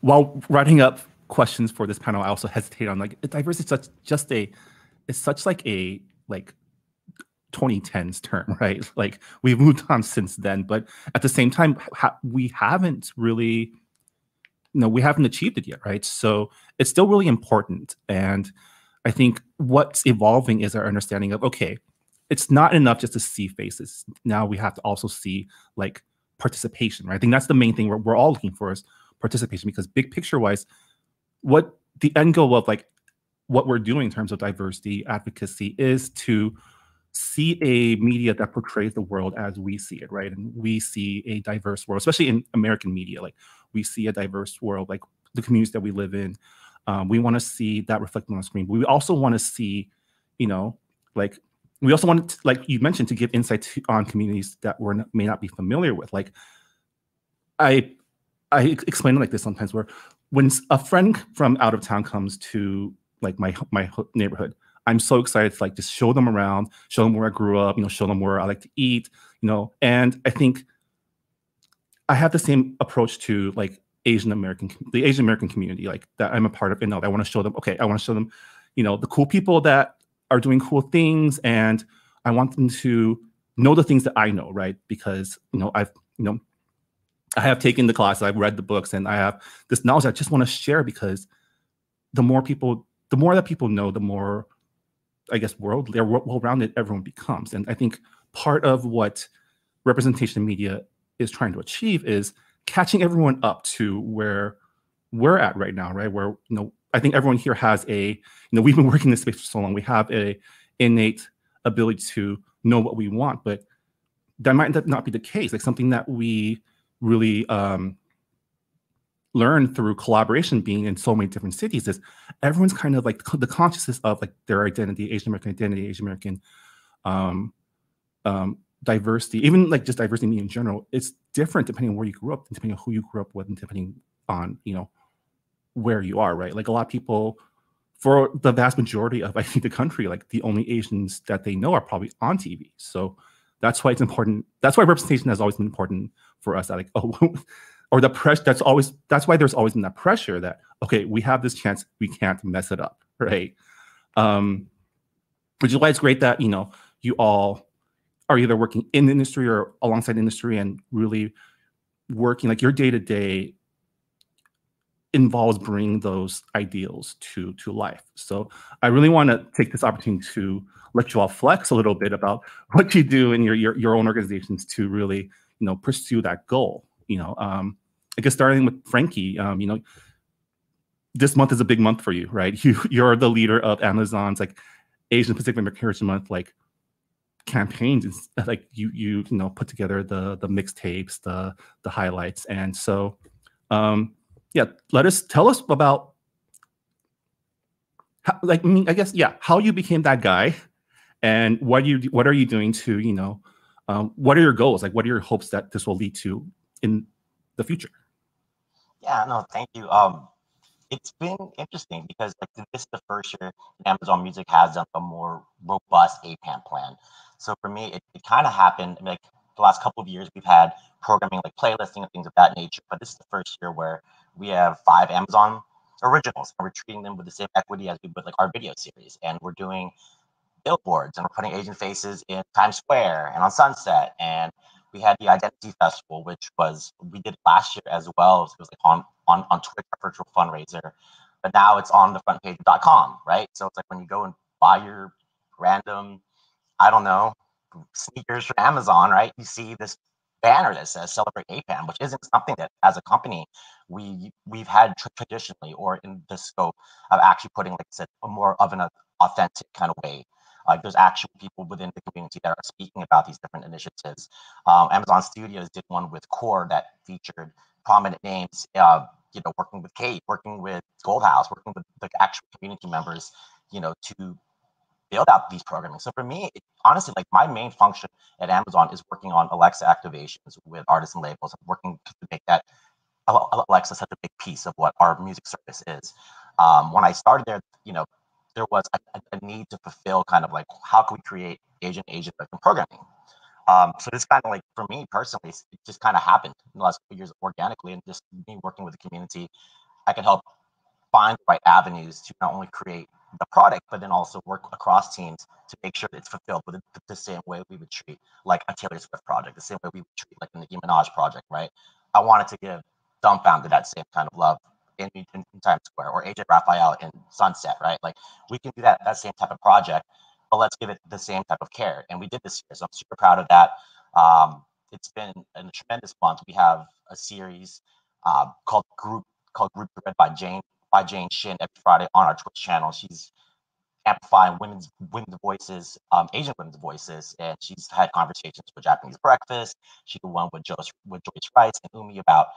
while writing up questions for this panel, I also hesitate on like diversity is such just a, it's such like a, like 2010s term, right? Like we've moved on since then, but at the same time, ha we haven't really, you know, we haven't achieved it yet, right? So it's still really important. And I think what's evolving is our understanding of, okay, it's not enough just to see faces. Now we have to also see like participation, right? I think that's the main thing we're, we're all looking for is participation because big picture wise, what the end goal of like what we're doing in terms of diversity advocacy is to see a media that portrays the world as we see it, right? And we see a diverse world, especially in American media. Like we see a diverse world, like the communities that we live in. Um, we want to see that reflected on the screen. But we also want to see, you know, like we also want like you mentioned, to give insight to, on communities that we may not be familiar with. Like I, I explain it like this sometimes, where when a friend from out of town comes to like my my neighborhood, I'm so excited to like just show them around, show them where I grew up, you know, show them where I like to eat, you know. And I think I have the same approach to like Asian American, the Asian American community, like that I'm a part of. And I want to show them, okay, I want to show them, you know, the cool people that are doing cool things and I want them to know the things that I know, right? Because, you know, I've, you know, I have taken the classes, I've read the books, and I have this knowledge I just want to share because the more people, the more that people know, the more, I guess, world, they're well-rounded everyone becomes. And I think part of what representation media is trying to achieve is catching everyone up to where we're at right now, right? Where, you know, I think everyone here has a, you know, we've been working in this space for so long. We have a innate ability to know what we want, but that might not be the case. Like something that we really um, learn through Kollaboration, being in so many different cities, is everyone's kind of like the consciousness of like their identity, Asian American identity, Asian American um, um, diversity, even like just diversity in general. It's different depending on where you grew up, depending on who you grew up with, and depending on you know where you are, right? Like a lot of people, for the vast majority of I think the country, like the only Asians that they know are probably on TV. So that's why it's important. That's why representation has always been important for us. That like oh, or the pressure. That's always that's why there's always been that pressure that okay, we have this chance, we can't mess it up, right? Um, which is why it's great that you know you all are either working in the industry or alongside industry and really working like your day to day involves bringing those ideals to to life. So I really want to take this opportunity to let you all flex a little bit about what you do in your your, your own organizations to really you know pursue that goal. You know, um, I guess starting with Frankie, um, you know, this month is a big month for you, right? You you're the leader of Amazon's like Asian Pacific Heritage Month like campaigns. Like you you you know put together the the mixtapes, the the highlights, and so um, yeah, let us tell us about how, like I, mean, I guess yeah, how you became that guy, and what you what are you doing to you know um, what are your goals? Like, what are your hopes that this will lead to in the future? Yeah, no, thank you. Um, it's been interesting because like this is the first year Amazon Music has done a more robust APAM plan. So for me, it, it kind of happened like the last couple of years we've had programming like playlisting and things of that nature. But this is the first year where we have five Amazon originals and we're treating them with the same equity as we would like our video series. And we're doing billboards and we're putting Asian faces in Times Square and on Sunset. And we had the Identity Festival, which was we did last year as well. It was like on on on Twitter virtual fundraiser, but now it's on the front page of .com, right? So it's like when you go and buy your random, I don't know, sneakers from Amazon, right? You see this banner that says "Celebrate APAM," which isn't something that, as a company, we we've had tra- traditionally or in the scope of actually putting, like I said, a more of an authentic kind of way like there's actual people within the community that are speaking about these different initiatives. Um, Amazon Studios did one with Core that featured prominent names. Uh, you know, working with CAPE, working with Gold House, working with the actual community members. You know, to build out these programming. So for me, it, honestly, like my main function at Amazon is working on Alexa activations with artists and labels, and working to make that Alexa such a big piece of what our music service is. Um, when I started there, you know, there was a, a, need to fulfill kind of like how can we create Asian Asian American programming. Um, so this kind of like for me personally, it just kind of happened in the last couple years organically, and just me working with the community, I could help find the right avenues to not only create the product, but then also work across teams to make sure that it's fulfilled with the, same way we would treat like a Taylor Swift project, the same way we would treat like the Nicki Minaj project, right? I wanted to give Dumbfoundead that same kind of love in, in, in Times Square or AJ Rafael in Sunset, right? Like we can do that that same type of project, but let's give it the same type of care. And we did this year, so I'm super proud of that. Um, it's been a tremendous month. We have a series uh, called Group called Group read by Jane by Jane Shin every Friday on our Twitch channel. She's amplifying women's women's voices, um, Asian women's voices, and she's had conversations with Japanese Breakfast. She did one with Joyce with Joyce Wrice and Umi about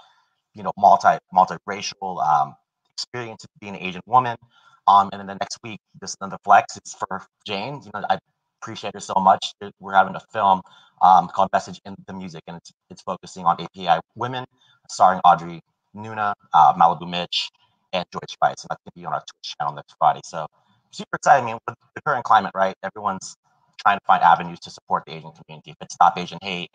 you know multi multiracial um, experience of being an Asian woman. Um, and then the next week, this the flex it's for Jane. You know, I appreciate her so much. We're having a film um, called Message in the Music, and it's it's focusing on API women, starring Audrey Nuna, uh, Malibu Mitch, and Joyce Wrice. And that's gonna be on our Twitch channel next Friday. So super excited. I mean, with the current climate, right? Everyone's trying to find avenues to support the Asian community. If it's Stop Asian Hate,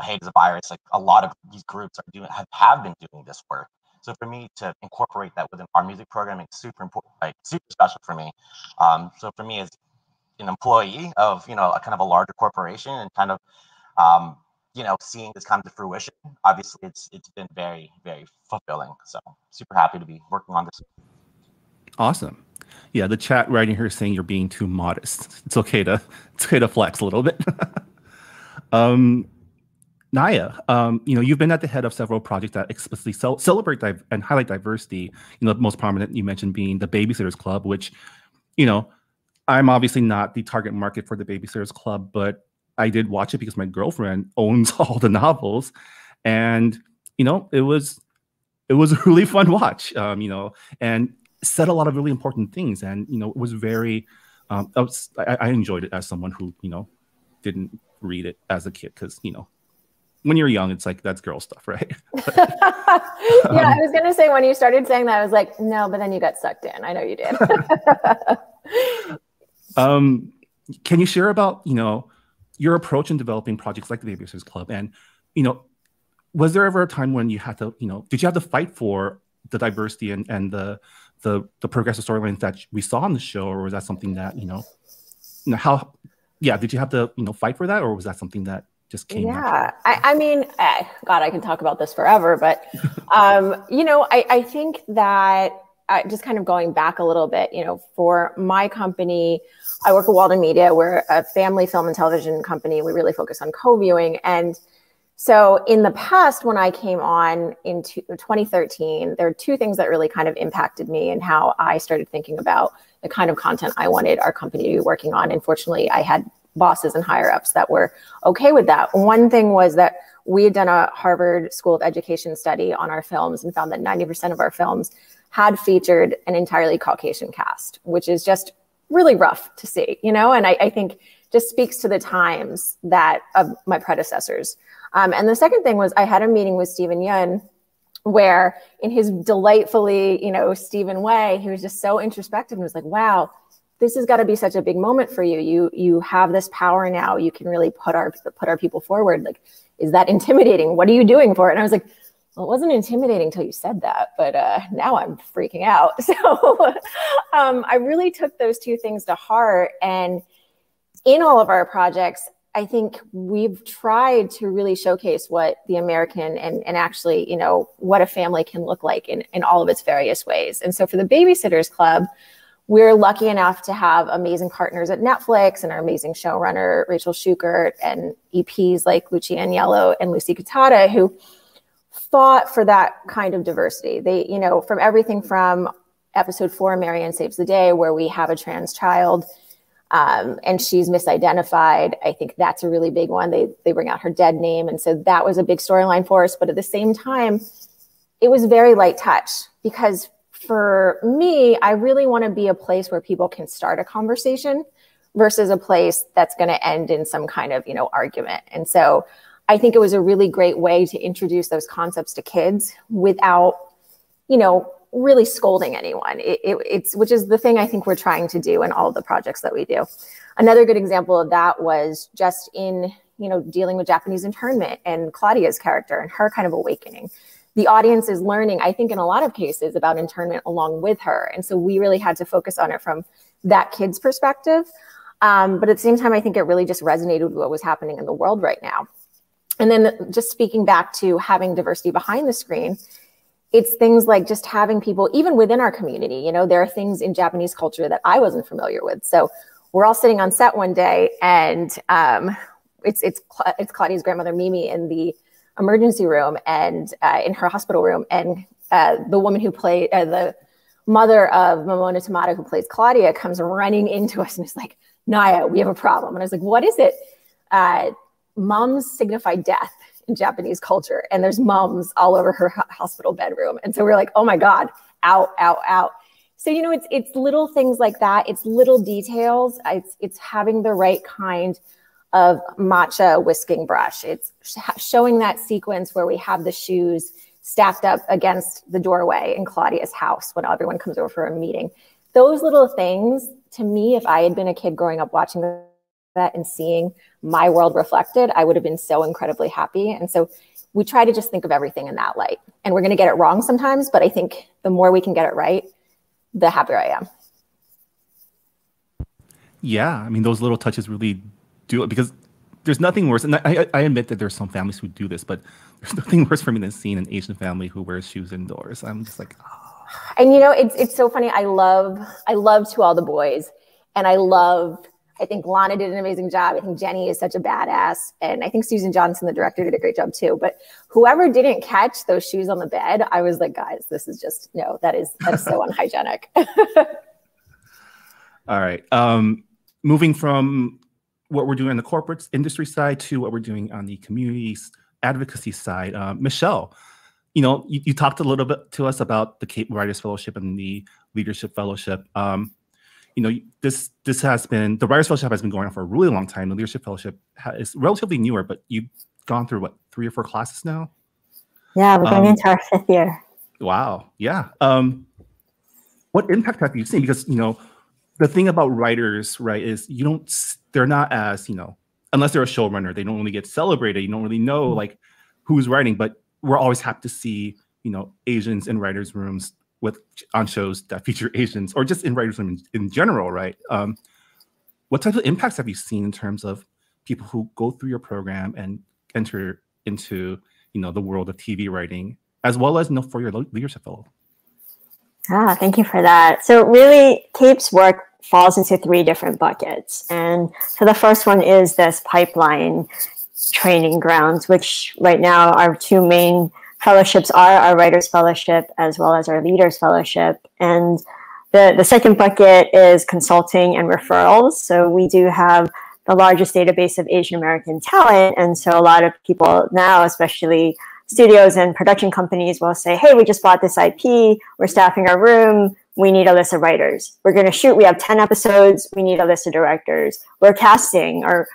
hate is a virus. Like a lot of these groups are doing have, have been doing this work. So for me to incorporate that within our music programming is super important, like super special for me. Um, so for me as an employee of you know a kind of a larger corporation and kind of um, you know seeing this come to fruition, obviously it's it's been very very fulfilling. So super happy to be working on this. Awesome. Yeah, the chat right in here saying you're being too modest. It's okay to it's okay to flex a little bit. um, Naia, um, you know, you've been at the head of several projects that explicitly cel- celebrate and highlight diversity. You know, the most prominent you mentioned being the Babysitters Club, which, you know, I'm obviously not the target market for the Babysitters Club, but I did watch it because my girlfriend owns all the novels, and you know, it was it was a really fun watch. Um, you know, and said a lot of really important things, and you know, it was very. Um, I, was, I, I enjoyed it as someone who you know didn't read it as a kid because you know when you're young, it's like that's girl stuff, right? yeah, um, I was gonna say when you started saying that, I was like, no, but then you got sucked in. I know you did. um, can you share about you know your approach in developing projects like the Babysitters Club, and you know, was there ever a time when you had to, you know, did you have to fight for the diversity and and the the the progressive storylines that we saw on the show, or was that something that you know, you know how, yeah, did you have to you know fight for that, or was that something that just came yeah I, I, mean eh, god i can talk about this forever but um, you know I, I think that uh, just kind of going back a little bit you know for my company i work at walden media. We're a family film and television company. We really focus on co-viewing. And So in the past, when I came on in 2013, there are two things that really kind of impacted me and how I started thinking about the kind of content I wanted our company to be working on. Unfortunately, I had bosses and higher ups that were okay with that. One thing was that we had done a Harvard School of Education study on our films and found that 90% of our films had featured an entirely Caucasian cast, which is just really rough to see, you know? And I, I think just speaks to the times that of my predecessors. Um, and the second thing was I had a meeting with Steven Yeun where in his delightfully, you know, Steven way, he was just so introspective and was like, wow, this has got to be such a big moment for you. You you have this power now. You can really put our put our people forward. Like, is that intimidating? What are you doing for it? And I was like, well, it wasn't intimidating until you said that, but uh, now I'm freaking out. So um, I really took those two things to heart. And in all of our projects, I think we've tried to really showcase what the American and, and actually, you know, what a family can look like in, in all of its various ways. And so for the Babysitters Club, we're lucky enough to have amazing partners at Netflix and our amazing showrunner, Rachel Shukert, and EPs like Lucia Aniello and Lucy Kitada, who fought for that kind of diversity. They, you know, from everything from episode four, Mary Anne Saves the Day, where we have a trans child – um, and she's misidentified. I think that's a really big one. They they bring out her dead name, and so that was a big storyline for us. But at the same time, it was very light touch because for me, I really want to be a place where people can start a conversation versus a place that's going to end in some kind of you know argument. And so I think it was a really great way to introduce those concepts to kids without you know really scolding anyone. It, it, it's which is the thing I think we're trying to do in all the projects that we do. Another good example of that was just in you know dealing with Japanese internment and Claudia's character and her kind of awakening. The audience is learning, I think, in a lot of cases about internment along with her, and so we really had to focus on it from that kid's perspective. Um, but at the same time, I think it really just resonated with what was happening in the world right now. And then just speaking back to having diversity behind the screen, it's things like just having people even within our community you know there are things in japanese culture that i wasn't familiar with so we're all sitting on set one day and um, it's it's it's claudia's grandmother mimi in the emergency room and uh, in her hospital room and uh, the woman who played uh, the mother of momona tamada who plays claudia comes running into us and is like Naia we have a problem and i was like what is it uh, moms signify death in Japanese culture. And there's mums all over her hospital bedroom. And so we're like, oh my God, out, out, out. So, you know, it's it's little things like that. It's little details. It's it's having the right kind of matcha whisking brush. It's showing that sequence where we have the shoes stacked up against the doorway in Claudia's house when everyone comes over for a meeting. Those little things, to me, if I had been a kid growing up watching that and seeing my world reflected, I would have been so incredibly happy. And so we try to just think of everything in that light. And we're going to get it wrong sometimes, but I think the more we can get it right, the happier I am. Yeah, I mean those little touches really do it because there's nothing worse. And I, I admit that there's some families who do this, but there's nothing worse for me than seeing an Asian family who wears shoes indoors. I'm just like, oh. and you know, it's it's so funny. I love I love to all the boys, and I love I think Lana did an amazing job. I think Jenny is such a badass. And I think Susan Johnson, the director, did a great job too. But whoever didn't catch those shoes on the bed, I was like, guys, this is just no, that is that is so unhygienic. All right. Um, moving from what we're doing on the corporate industry side to what we're doing on the community advocacy side. Uh, Michelle, you know, you, you, talked a little bit to us about the CAPE Writers Fellowship and the Leadership Fellowship. Um, you know, this this has been the Writers Fellowship has been going on for a really long time. The Leadership Fellowship is relatively newer, but you've gone through what three or four classes now. Yeah, we're going um, into our fifth year. Wow. Yeah. Um, what impact have you seen? Because you know, the thing about writers, right, is you don't they're not as you know unless they're a showrunner, they don't really get celebrated. You don't really know mm-hmm. like who's writing, but we're always happy to see you know Asians in writers' rooms with on shows that feature Asians or just in writers in, in general, right? Um, what types of impacts have you seen in terms of people who go through your program and enter into you know the world of TV writing, as well as you know, for your leadership fellow? Ah, thank you for that. So really, CAPE's work falls into three different buckets, and so the first one is this pipeline training grounds, which right now our two main fellowships are our Writers Fellowship as well as our Leaders Fellowship. And the, the second bucket is consulting and referrals. So we do have the largest database of Asian American talent. And so a lot of people now, especially studios and production companies, will say, hey, we just bought this IP, we're staffing our room, we need a list of writers. We're going to shoot, we have 10 episodes, we need a list of directors. We're casting, or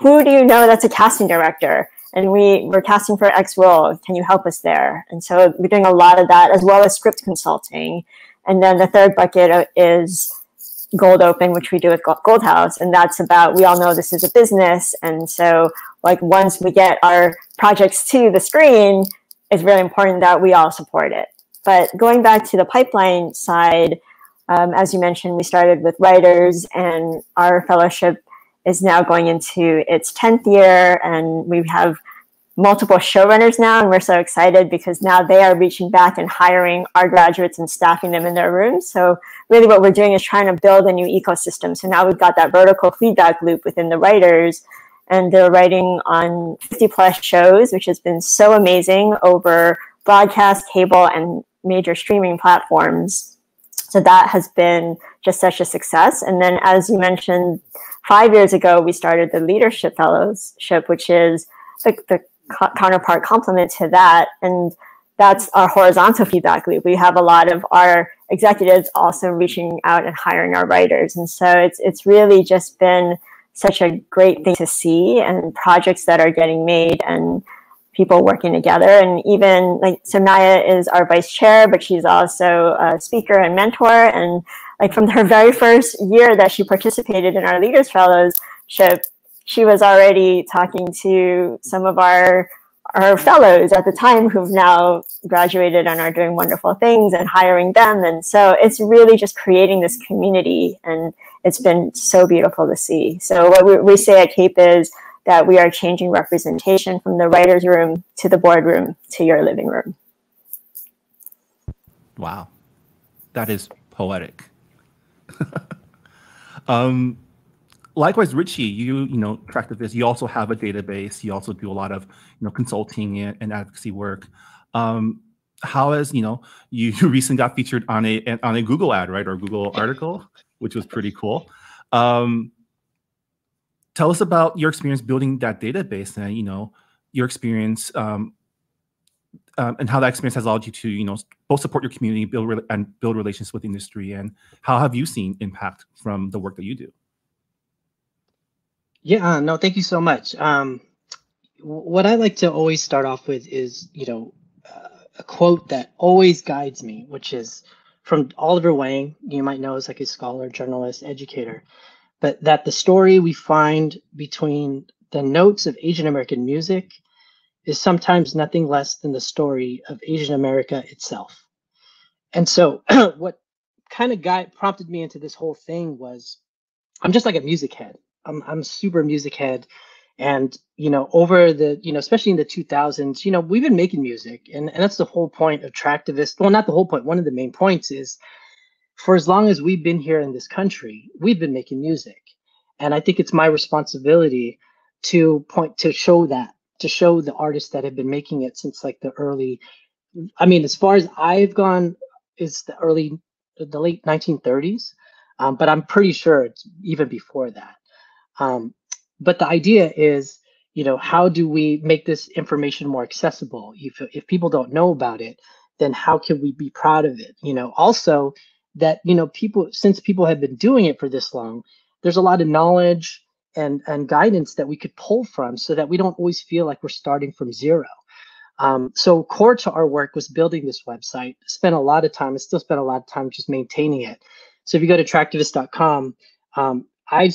who do you know that's a casting director? And we, we're casting for X role. Can you help us there? And so we're doing a lot of that as well as script consulting. And then the third bucket uh, is Gold Open, which we do with Gold House. And that's about, we all know this is a business. And so like once we get our projects to the screen, it's really important that we all support it. But going back to the pipeline side, um, as you mentioned, we started with writers and our fellowship is now going into its 10th year and we have multiple showrunners now, and we're so excited because now they are reaching back and hiring our graduates and staffing them in their rooms. So really what we're doing is trying to build a new ecosystem. So now we've got that vertical feedback loop within the writers and they're writing on 50 plus shows, which has been so amazing over broadcast, cable, and major streaming platforms. So that has been just such a success. And then as you mentioned, five years ago, we started the Leadership Fellowship, which is the, the counterpart complement to that. And that's our horizontal feedback loop. We have a lot of our executives also reaching out and hiring our writers. And so it's, it's really just been such a great thing to see and projects that are getting made and people working together. And even like, so Naia is our vice chair, but she's also a speaker and mentor. And like from her very first year that she participated in our Leaders Fellowship, she was already talking to some of our our fellows at the time who've now graduated and are doing wonderful things and hiring them. And so it's really just creating this community and it's been so beautiful to see. So what we, we say at CAPE is that we are changing representation from the writer's room to the boardroom to your living room. Wow. That is poetic. um, likewise, Richie, you you know track this. You also have a database. You also do a lot of you know consulting and, advocacy work. Um, how has you know you, you recently got featured on a on a Google ad right or Google article, which was pretty cool. Um, tell us about your experience building that database and you know your experience um, um, and how that experience has allowed you to you know both support your community build and build relations with industry and how have you seen impact from the work that you do yeah, no, thank you so much. Um, what I like to always start off with is, you know, uh, a quote that always guides me, which is from Oliver Wang. You might know as like a scholar, journalist, educator, but that the story we find between the notes of Asian American music is sometimes nothing less than the story of Asian America itself. And so, what kind of guy prompted me into this whole thing was I'm just like a music head. I'm I'm super music head, and you know over the you know especially in the 2000s, you know we've been making music, and and that's the whole point of Tracktivist. Well, not the whole point. One of the main points is, for as long as we've been here in this country, we've been making music, and I think it's my responsibility to point to show that to show the artists that have been making it since like the early i mean as far as i've gone is the early the late 1930s um, but i'm pretty sure it's even before that um, but the idea is, you know, how do we make this information more accessible? If, if people don't know about it, then how can we be proud of it? You know, also that, you know, people, since people have been doing it for this long, there's a lot of knowledge and, and guidance that we could pull from so that we don't always feel like we're starting from zero. Um, so core to our work was building this website, spent a lot of time, I still spent a lot of time just maintaining it. So if you go to tracktivist.com, um, I've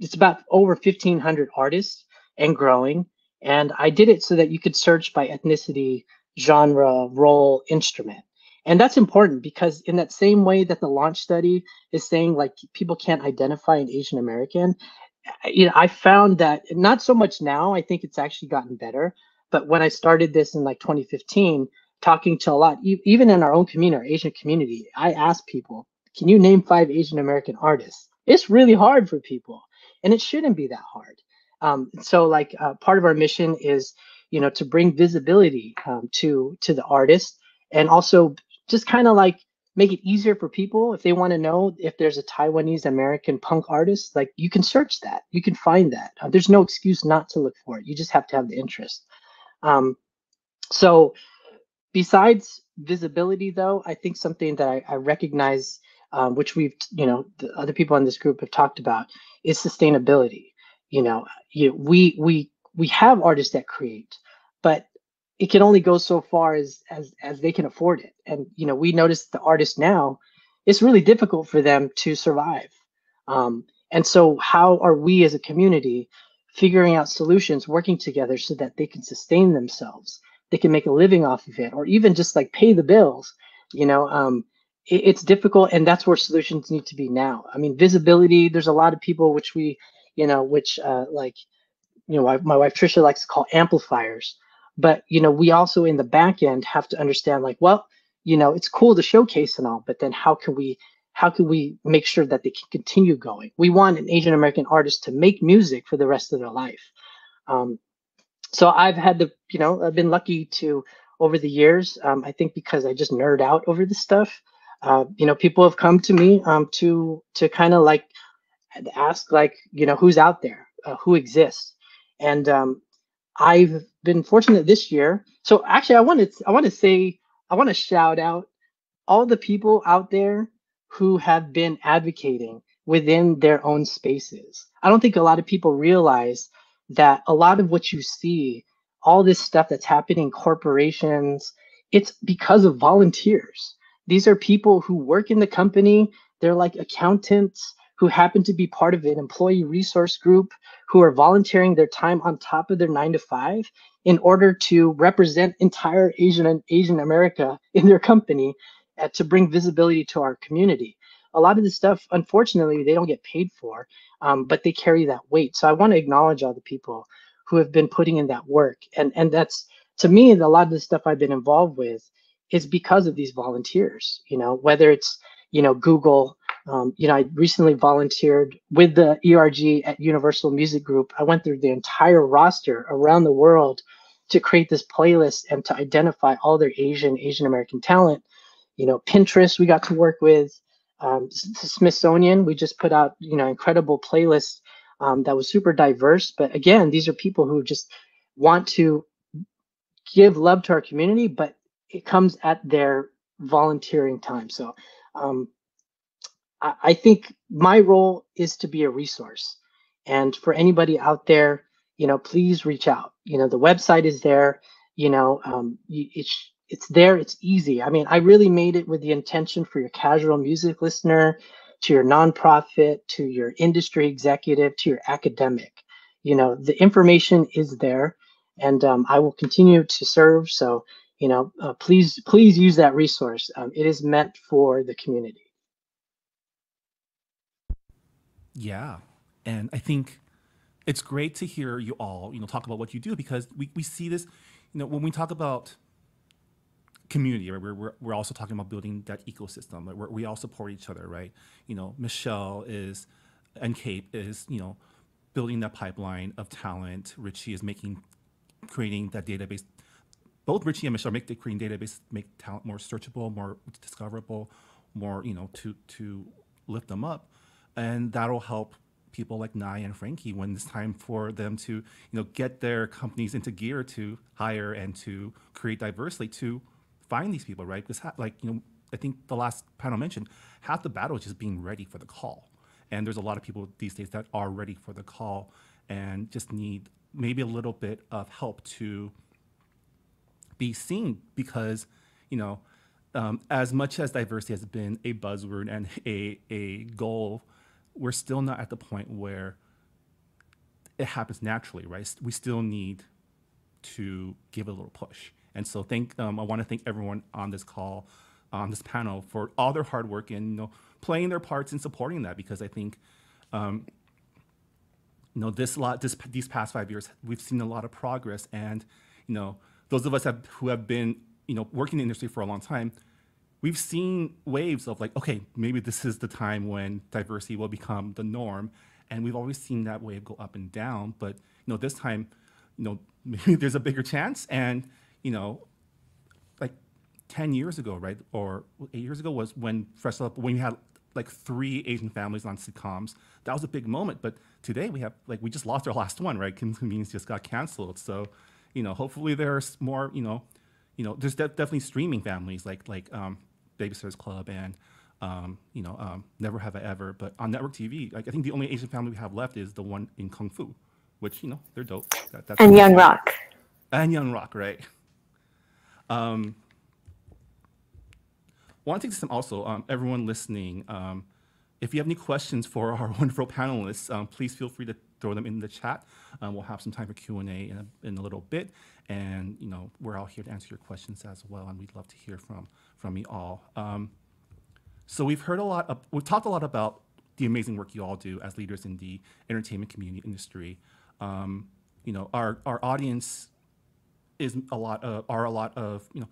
it's about over 1500 artists and growing and i did it so that you could search by ethnicity genre role instrument and that's important because in that same way that the LAAUNCH study is saying like people can't identify an asian american you know i found that not so much now i think it's actually gotten better but when i started this in like 2015 talking to a lot even in our own community our asian community i asked people can you name five asian american artists it's really hard for people and it shouldn't be that hard. Um, so like uh, part of our mission is, you know, to bring visibility um, to to the artist and also just kind of like make it easier for people if they want to know if there's a Taiwanese American punk artist, like you can search that, you can find that. Uh, there's no excuse not to look for it. You just have to have the interest. Um, so besides visibility, though, I think something that I, I recognize, um, which we've, you know, the other people in this group have talked about, is sustainability. You know, you, we we we have artists that create, but it can only go so far as as as they can afford it. And you know, we notice the artists now, it's really difficult for them to survive. Um, and so, how are we as a community figuring out solutions, working together so that they can sustain themselves, they can make a living off of it, or even just like pay the bills? You know, um, it, it's difficult, and that's where solutions need to be now. I mean, visibility. There's a lot of people which we, you know, which uh, like, you know, my wife Trisha likes to call amplifiers but you know we also in the back end have to understand like well you know it's cool to showcase and all but then how can we how can we make sure that they can continue going? We want an asian american artist to make music for the rest of their life. Um, so i've had the you know i've been lucky to over the years um, i think because i just nerd out over this stuff uh, you know people have come to me um, to to kind of like ask like you know who's out there? Uh, who exists? And um, I've been fortunate this year. So actually, I want to I want to say I want to shout out all the people out there who have been advocating within their own spaces. I don't think a lot of people realize that a lot of what you see, all this stuff that's happening in corporations, it's because of volunteers. These are people who work in the company. They're like accountants who happen to be part of an employee resource group who are volunteering their time on top of their nine to five in order to represent entire Asian and Asian America in their company uh, to bring visibility to our community. A lot of this stuff, unfortunately, they don't get paid for, um, but they carry that weight. So I want to acknowledge all the people who have been putting in that work. And, and that's, to me, a lot of the stuff I've been involved with is because of these volunteers, you know, whether it's, you know, Google, um, you know, I recently volunteered with the ERG at Universal Music Group. I went through the entire roster around the world to create this playlist and to identify all their Asian, Asian American talent. You know, Pinterest we got to work with. Um, Smithsonian, we just put out, you know, incredible playlist um, that was super diverse. But again, these are people who just want to give love to our community, but it comes at their volunteering time. So um, I think my role is to be a resource. And for anybody out there, you know, please reach out. You know, the website is there. You know, um, it's it's there. It's easy. I mean, I really made it with the intention for your casual music listener, to your nonprofit, to your industry executive, to your academic. You know, the information is there, and um, I will continue to serve. So, you know, uh, please please use that resource. Um, it is meant for the community. Yeah. And I think it's great to hear you all, you know, talk about what you do because we, we see this, you know, when we talk about community, right, we're, we're, we're also talking about building that ecosystem. Right? we all support each other, right? You know, Michelle is, and CAPE is, you know, building that pipeline of talent. Richie is making, creating that database. Both Richie and Michelle make the creating database, make talent more searchable, more discoverable, more, you know, to, to lift them up and that'll help people like Nye and Frankie when it's time for them to, you know, get their companies into gear to hire and to create diversity to find these people, right? Because like you know, I think the last panel mentioned half the battle is just being ready for the call, and there's a lot of people these days that are ready for the call and just need maybe a little bit of help to be seen because you know um, as much as diversity has been a buzzword and a, a goal we're still not at the point where it happens naturally, right? We still need to give a little push. And so thank um, I want to thank everyone on this call, on this panel for all their hard work and you know playing their parts in supporting that because I think um, you know this lot this these past five years we've seen a lot of progress and you know those of us have, who have been you know working in the industry for a long time we've seen waves of like, okay, maybe this is the time when diversity will become the norm. and we've always seen that wave go up and down. But you know, this time, you know, maybe there's a bigger chance, and you know, like 10 years ago, right, or eight years ago was when Fresh Up, when you had like three Asian families on sitcoms. That was a big moment. But today we have like we just lost our last one, right? Convenience just got canceled. So, you know, hopefully there's more. You know, you know, there's de- definitely streaming families like like um, Babysitters Club and. Um, you know, um, never have I ever. But on network TV, like I think the only Asian family we have left is the one in Kung Fu, which you know they're dope. That, that's and Young Rock. And Young Rock, right? Um, want to take this also, um, everyone listening, um, if you have any questions for our wonderful panelists, um, please feel free to throw them in the chat. Um, we'll have some time for Q&A in a, in a little bit. And, you know, we're all here to answer your questions as well. And we'd love to hear from, from you all. Um, so we've heard a lot, of, we've talked a lot about the amazing work you all do as leaders in the entertainment community industry. Um, you know, our, our audience is a lot of, are a lot of, you know,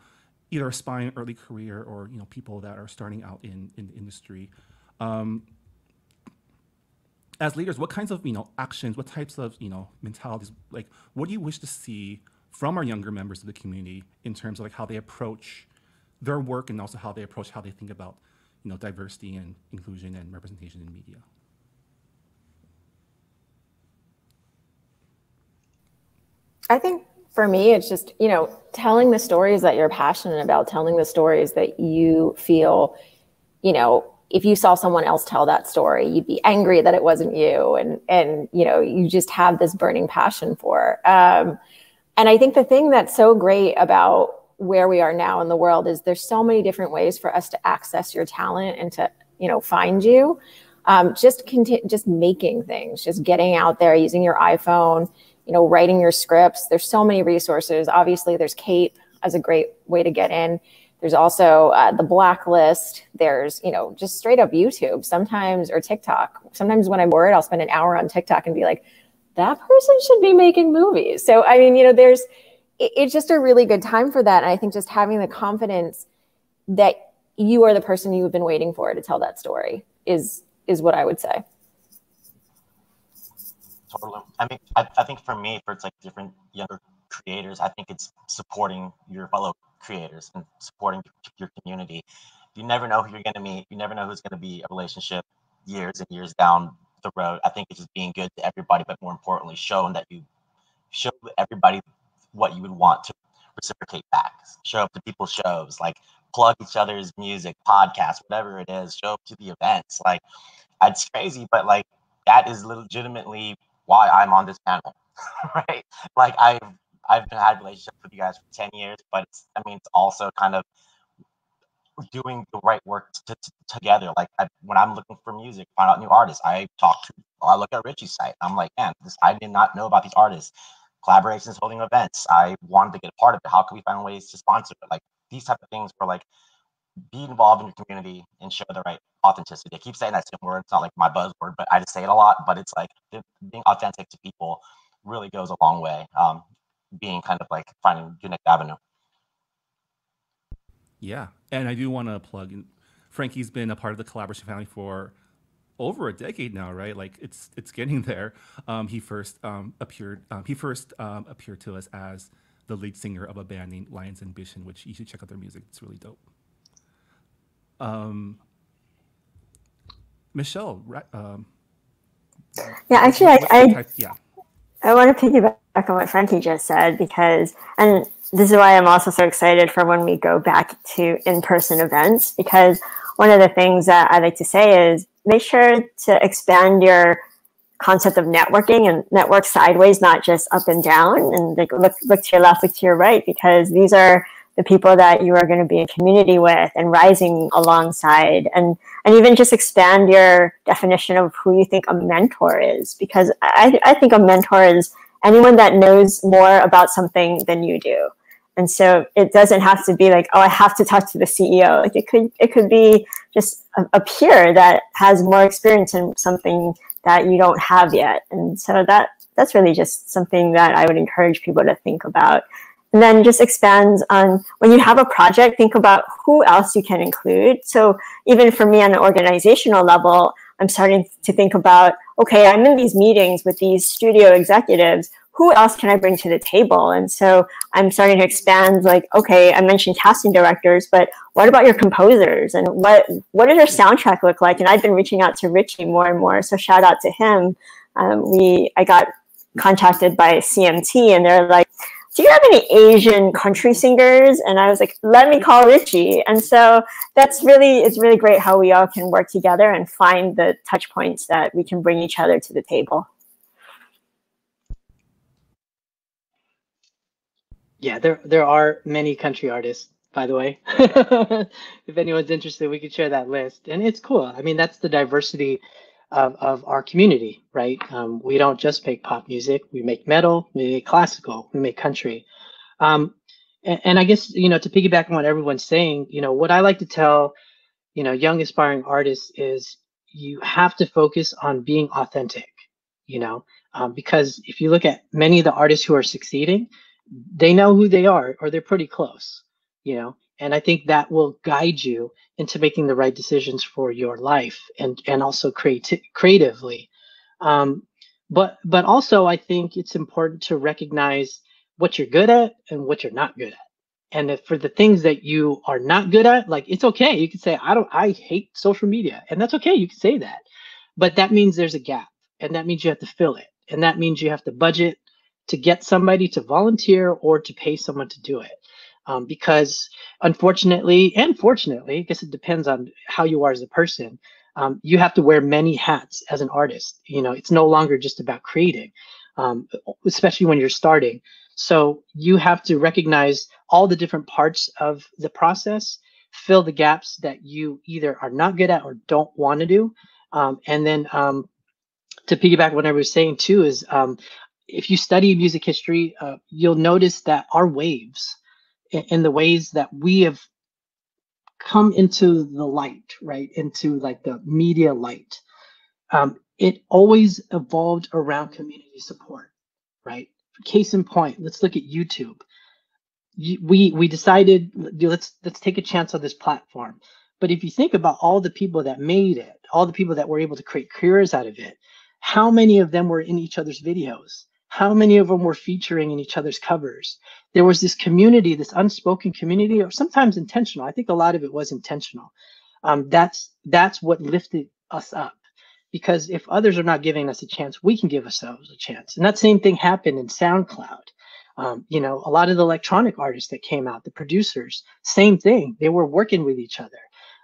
either aspiring early career or you know people that are starting out in in the industry. Um, as leaders, what kinds of you know actions, what types of you know mentalities, like what do you wish to see from our younger members of the community in terms of like how they approach their work and also how they approach how they think about you know diversity and inclusion and representation in media. I think for me, it's just, you know, telling the stories that you're passionate about, telling the stories that you feel, you know, if you saw someone else tell that story, you'd be angry that it wasn't you. And, and, you know, you just have this burning passion for. Um, and I think the thing that's so great about where we are now in the world is there's so many different ways for us to access your talent and to, you know, find you. Um, just continue, just making things, just getting out there, using your iPhone, you know, writing your scripts. There's so many resources. Obviously, there's CAPE as a great way to get in. There's also uh, the blacklist. There's, you know, just straight up YouTube sometimes or TikTok. Sometimes when I'm bored, I'll spend an hour on TikTok and be like, that person should be making movies. So, I mean, you know, there's, it, it's just a really good time for that. And I think just having the confidence that you are the person you've been waiting for to tell that story is, is what I would say. Totally. I mean, I, I think for me, for it's like different younger creators, I think it's supporting your fellow creators and supporting your community. You never know who you're going to meet. You never know who's going to be a relationship years and years down the road. I think it's just being good to everybody, but more importantly, showing that you show everybody what you would want to reciprocate back. Show up to people's shows, like plug each other's music, podcasts, whatever it is. Show up to the events. Like, it's crazy, but like that is legitimately why I'm on this panel, right? Like I've I've had relationships with you guys for ten years, but it's I mean it's also kind of doing the right work t- t- together. Like I, when I'm looking for music, find out new artists. I talk to I look at Richie's site. I'm like, man, this I did not know about these artists. Collaborations, holding events. I wanted to get a part of it. How can we find ways to sponsor it? Like these type of things were like be involved in your community and show the right authenticity. I keep saying that same word. It's not like my buzzword, but I just say it a lot. But it's like being authentic to people really goes a long way. Um, being kind of like finding your next avenue. Yeah, and I do want to plug in. Frankie's been a part of the Kollaboration family for over a decade now, right? Like it's it's getting there. Um, he first um, appeared um, he first um, appeared to us as the lead singer of a band named Lions Ambition, which you should check out their music. It's really dope. Um, Michelle, um, yeah, actually, I, I, yeah. I want to piggyback on what Frankie just said because, and this is why I'm also so excited for when we go back to in-person events because one of the things that I like to say is make sure to expand your concept of networking and network sideways, not just up and down, and like look look to your left, look to your right, because these are the people that you are going to be in community with and rising alongside. And and even just expand your definition of who you think a mentor is because I, I think a mentor is anyone that knows more about something than you do. And so it doesn't have to be like oh i have to talk to the ceo like it could it could be just a, a peer that has more experience in something that you don't have yet and so that that's really just something that i would encourage people to think about and then just expands on when you have a project, think about who else you can include. So even for me on an organizational level, I'm starting to think about, okay, I'm in these meetings with these studio executives. Who else can I bring to the table? And so I'm starting to expand like, okay, I mentioned casting directors, but what about your composers? And what what does your soundtrack look like? And I've been reaching out to Richie more and more. So shout out to him. Um, we I got contacted by CMT and they're like, do you have any Asian country singers? And I was like, let me call Richie. And so that's really, it's really great how we all can work together and find the touch points that we can bring each other to the table. Yeah, there there are many country artists, by the way. if anyone's interested, we could share that list. And it's cool. I mean, that's the diversity of, of our community, right? Um, we don't just make pop music. We make metal, we make classical, we make country. Um, and, and I guess, you know, to piggyback on what everyone's saying, you know, what I like to tell, you know, young aspiring artists is you have to focus on being authentic, you know, um, because if you look at many of the artists who are succeeding, they know who they are or they're pretty close, you know, and I think that will guide you into making the right decisions for your life and and also create creatively. Um, but but also I think it's important to recognize what you're good at and what you're not good at. And for the things that you are not good at, like it's okay. You can say, I don't I hate social media. And that's okay. You can say that. But that means there's a gap. And that means you have to fill it. And that means you have to budget to get somebody to volunteer or to pay someone to do it um, because unfortunately and fortunately, I guess it depends on how you are as a person. Um, you have to wear many hats as an artist. You know, it's no longer just about creating, um, especially when you're starting. So you have to recognize all the different parts of the process, fill the gaps that you either are not good at or don't want to do. Um, and then um, to piggyback what I was saying too is um, if you study music history, uh, you'll notice that our waves, in the ways that we have come into the light, right? Into like the media light. Um, it always evolved around community support, right? Case in point, let's look at YouTube. We we decided let's let's take a chance on this platform. But if you think about all the people that made it, all the people that were able to create careers out of it, how many of them were in each other's videos? How many of them were featuring in each other's covers. There was this community this unspoken community or sometimes intentional. I think a lot of it was intentional. Um, that's that's what lifted us up. Because if others are not giving us a chance we can give ourselves a chance. And that same thing happened in soundcloud. Um, you know a lot of the electronic artists that came out the producers same thing. They were working with each other.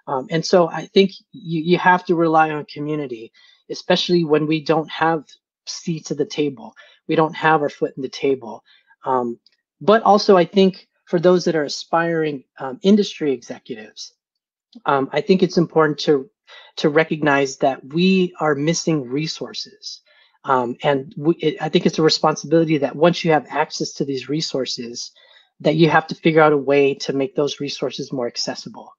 Um, and so i think you, you have to rely on community especially when we don't have seats at the table we don't have our foot in the table. Um, but also, I think for those that are aspiring um, industry executives, um, I think it's important to to recognize that we are missing resources. Um, and we, it, I think it's a responsibility that once you have access to these resources, that you have to figure out a way to make those resources more accessible.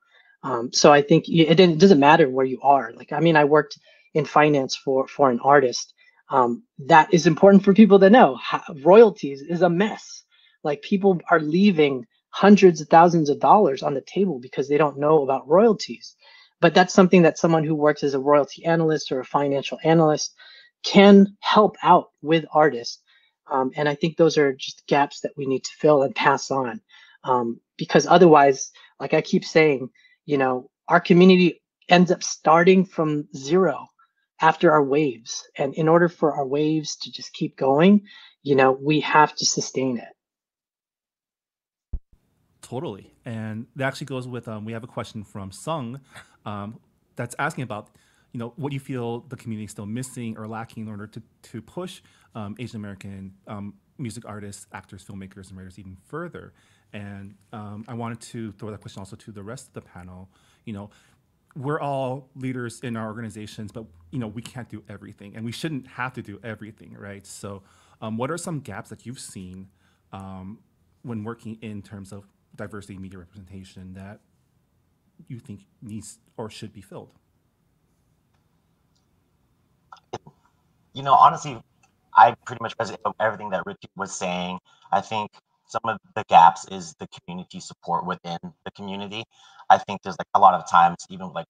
Um, so I think it, it doesn't matter where you are. Like, I mean, I worked in finance for for an artist, um, that is important for people to know. How, royalties is a mess. Like people are leaving hundreds of thousands of dollars on the table because they don't know about royalties. But that's something that someone who works as a royalty analyst or a financial analyst can help out with artists. Um, and I think those are just gaps that we need to fill and pass on. Um, because otherwise, like I keep saying, you know, our community ends up starting from zero after our waves. And in order for our waves to just keep going, you know, we have to sustain it. Totally. And that actually goes with um, we have a question from Sung um, that's asking about, you know, what you feel the community is still missing or lacking in order to, to push um, Asian American um, music artists, actors, filmmakers, and writers even further. And um, I wanted to throw that question also to the rest of the panel. You know, we're all leaders in our organizations, but you know we can't do everything, and we shouldn't have to do everything, right? So, um, what are some gaps that you've seen um, when working in terms of diversity media representation that you think needs or should be filled? You know, honestly, I pretty much resonate with everything that Richie was saying. I think some of the gaps is the community support within the community. I think there's like a lot of times, even like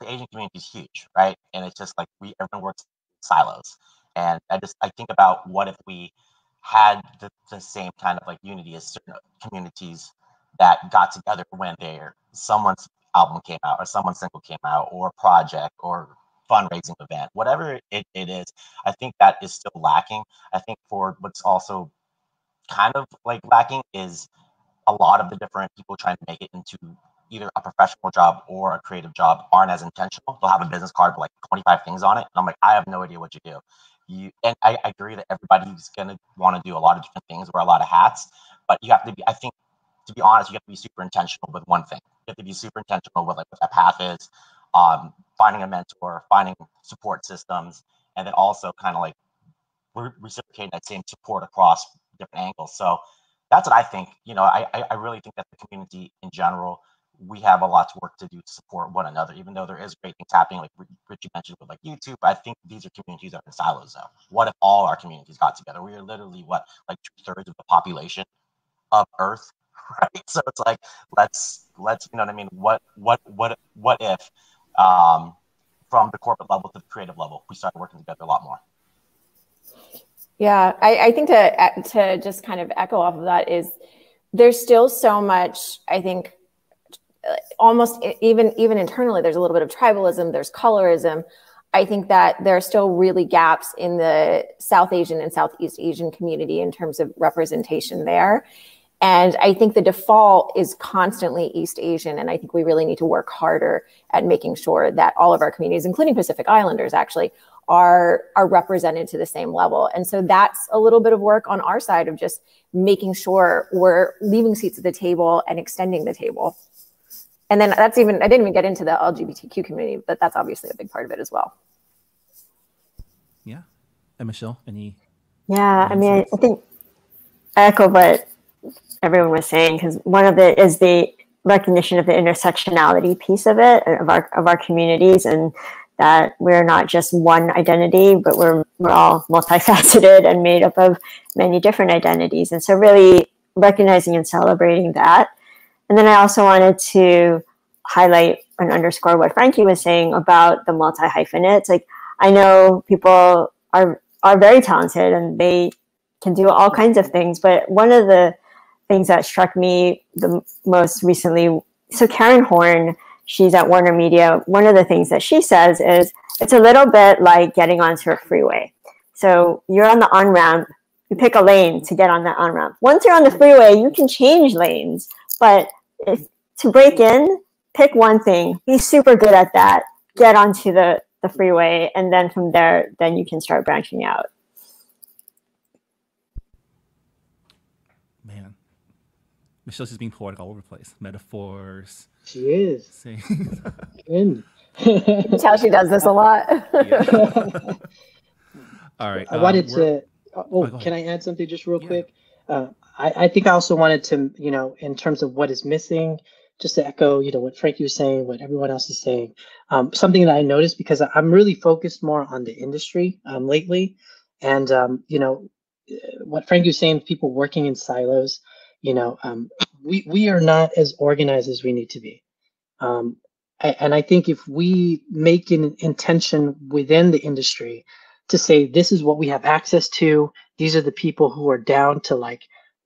the Asian community is huge, right? And it's just like we everyone works silos. And I just I think about what if we had the, the same kind of like unity as certain communities that got together when their someone's album came out or someone's single came out or project or fundraising event, whatever it, it is, I think that is still lacking. I think for what's also kind of like lacking is a lot of the different people trying to make it into either a professional job or a creative job aren't as intentional. They'll have a business card with like 25 things on it. And I'm like, I have no idea what you do. You and I, I agree that everybody's gonna want to do a lot of different things, wear a lot of hats, but you have to be, I think to be honest, you have to be super intentional with one thing. You have to be super intentional with like what that path is, um, finding a mentor, finding support systems, and then also kind of like re- reciprocating that same support across different angles. So that's what I think. You know, I I really think that the community in general, we have a lot to work to do to support one another. Even though there is great things happening, like Richie mentioned with like YouTube, I think these are communities that are in silos. Though, what if all our communities got together? We are literally what like two thirds of the population of Earth right? So it's like let's let's you know what I mean. What what what what if um, from the corporate level to the creative level we started working together a lot more? Yeah, I, I think to uh, to just kind of echo off of that is there's still so much I think uh, almost even even internally there's a little bit of tribalism there's colorism i think that there are still really gaps in the south asian and southeast asian community in terms of representation there and I think the default is constantly East Asian. And I think we really need to work harder at making sure that all of our communities, including Pacific Islanders, actually are are represented to the same level. And so that's a little bit of work on our side of just making sure we're leaving seats at the table and extending the table. And then that's even I didn't even get into the LGBTQ community, but that's obviously a big part of it as well. Yeah. And Michelle, any Yeah, I mean I think I echo what everyone was saying because one of it is the recognition of the intersectionality piece of it of our of our communities and that we're not just one identity but we're we're all multifaceted and made up of many different identities and so really recognizing and celebrating that and then i also wanted to highlight and underscore what frankie was saying about the multi hyphenates like i know people are are very talented and they can do all kinds of things but one of the things that struck me the most recently. So Karen Horne, she's at Warner Media. One of the things that she says is it's a little bit like getting onto a freeway. So you're on the on ramp, you pick a lane to get on that on ramp. Once you're on the freeway, you can change lanes, but if, to break in, pick one thing, be super good at that, get onto the, the freeway, and then from there, then you can start branching out. Man, Michelle's just being poetic all over the place. Metaphors. She is. Saying. you can tell she does this a lot. all right. I wanted um, to. Oh, oh, can I add something just real yeah. quick? Uh, I, I think I also wanted to, you know, in terms of what is missing, just to echo, you know, what Frankie was saying, what everyone else is saying. Um, something that I noticed because I'm really focused more on the industry um, lately, and um, you know, what Frankie was saying, people working in silos you know um, we we are not as organized as we need to be. Um, and i think if we make an intention within the industry to say this is what we have access to. These are the people who are down to like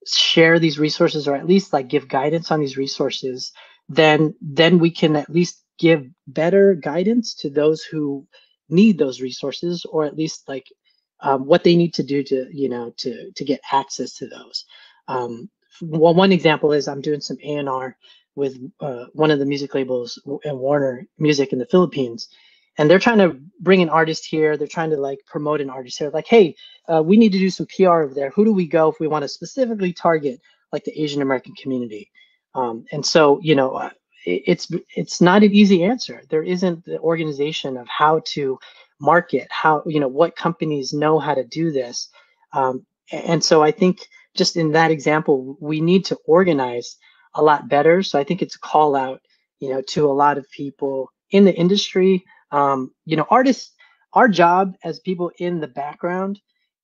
share these resources or at least like give guidance on these resources then then we can at least give better guidance to those who need those resources or at least like um, what they need to do to you know to to get access to those. Um, well, one example is I'm doing some A&R with uh, one of the music labels and Warner Music in the Philippines, and they're trying to bring an artist here. They're trying to like promote an artist here. Like, hey, uh, we need to do some PR over there. Who do we go if we want to specifically target like the Asian American community? Um, and so, you know, uh, it, it's it's not an easy answer. There isn't the organization of how to market, how you know what companies know how to do this. Um, and so I think just in that example, we need to organize a lot better. So I think it's a call out, you know, to a lot of people in the industry. Um, you know, artists, our job as people in the background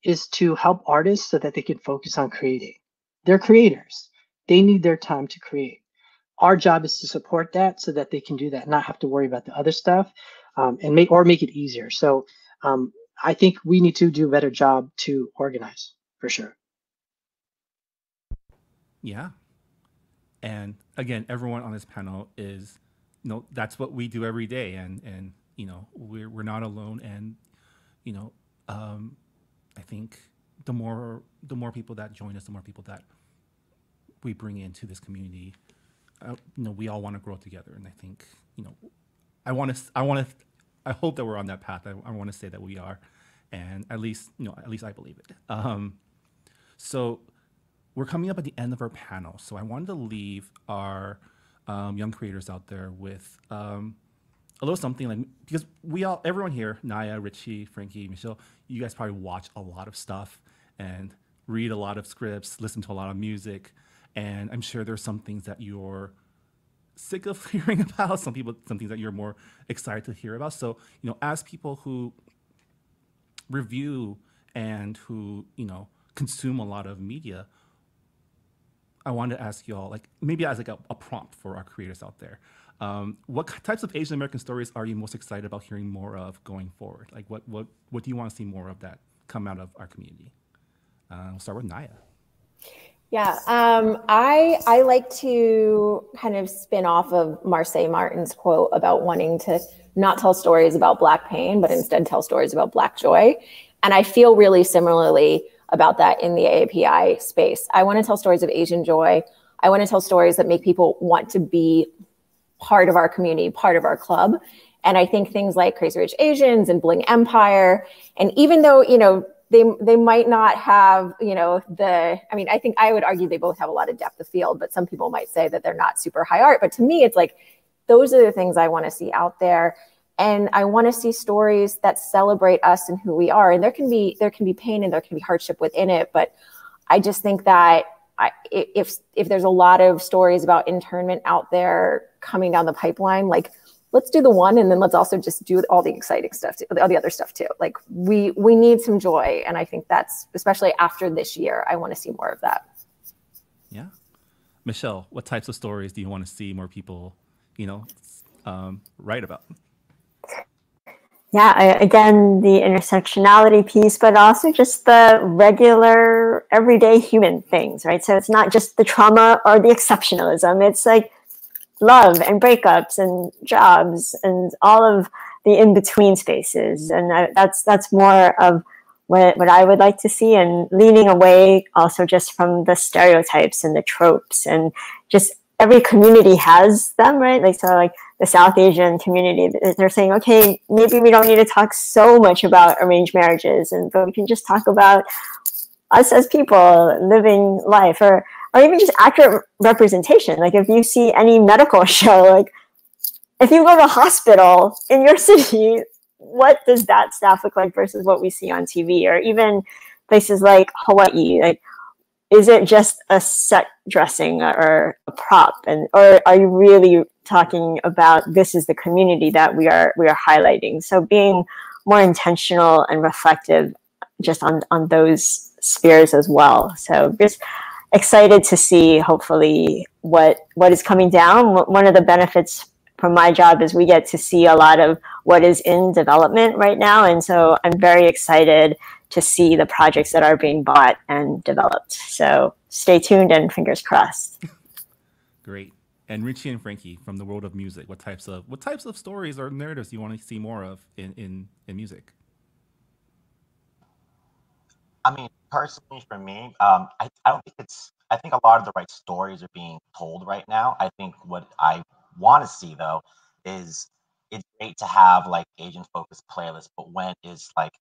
is to help artists so that they can focus on creating. They're creators. They need their time to create. our job is to support that so that they can do that, not have to worry about the other stuff, um, and make or make it easier. So um, I think we need to do a better job to organize for sure. Yeah. And again, everyone on this panel is, you know, that's what we do every day, and and you know, we're we're not alone, and you know, um, I think the more the more people that join us, the more people that we bring into this community, uh, you know, we all want to grow together, and I think you know, I want to I want to I hope that we're on that path. I, I want to say that we are, and at least you know, at least I believe it. Um, so we're coming up at the end of our panel, so I wanted to leave our um, young creators out there with um, a little something like because we all, everyone here, Naia, Richie, Frankie, Michelle, you guys probably watch a lot of stuff and read a lot of scripts, listen to a lot of music, and I'm sure there's some things that you're sick of hearing about. Some people, some things that you're more excited to hear about. So you know, as people who review and who you know consume a lot of media I wanted to ask you all, like maybe as like a, a prompt for our creators out there. Um, what types of Asian American stories are you most excited about hearing more of going forward? Like what what what do you want to see more of that come out of our community? Uh, we'll start with Naia. Yeah, um, I I like to kind of spin off of Marsai Martin's quote about wanting to not tell stories about Black pain, but instead tell stories about Black joy. And I feel really similarly about that in the AAPI space. I want to tell stories of Asian joy. I want to tell stories that make people want to be part of our community, part of our club. And I think things like Crazy Rich Asians and Bling Empire, and even though, you know, they they might not have, you know, the I mean, I think I would argue they both have a lot of depth of field, but some people might say that they're not super high art. But to me, it's like those are the things I want to see out there and i want to see stories that celebrate us and who we are and there can be there can be pain and there can be hardship within it but i just think that I, if if there's a lot of stories about internment out there coming down the pipeline like let's do the one and then let's also just do all the exciting stuff too, all the other stuff too. Like we we need some joy and i think that's especially after this year i want to see more of that. Yeah. Michelle what types of stories do you want to see more people you know um, write about yeah, I, again, the intersectionality piece, but also just the regular, everyday human things, right? So it's not just the trauma or the exceptionalism. It's like love and breakups and jobs and all of the in-between spaces. Mm-hmm. And I, that's that's more of what, what I would like to see and leaning away also just from the stereotypes and the tropes and just every community has them, right? Like, so like the South Asian community, they're saying, okay, maybe we don't need to talk so much about arranged marriages, and but we can just talk about us as people living life, or or even just accurate representation. Like if you see any medical show, like if you go to a hospital in your city, what does that staff look like versus what we see on TV, or even places like Hawaii, like is it just a set dressing or a prop? And or are you really talking about this is the community that we are we are highlighting? So being more intentional and reflective just on on those spheres as well. So just excited to see hopefully what what is coming down. One of the benefits from my job is we get to see a lot of what is in development right now. And so i'm very excited to see the projects that are being bought and developed. So stay tuned and fingers crossed. Great. And Richie and Frankie from the world of music, what types of what types of stories or narratives do you want to see more of in in, in music? I mean, personally, for me, um, I, I don't think it's. I think a lot of the right stories are being told right now. I think what I want to see though is it's great to have like Asian focused playlists, but when is like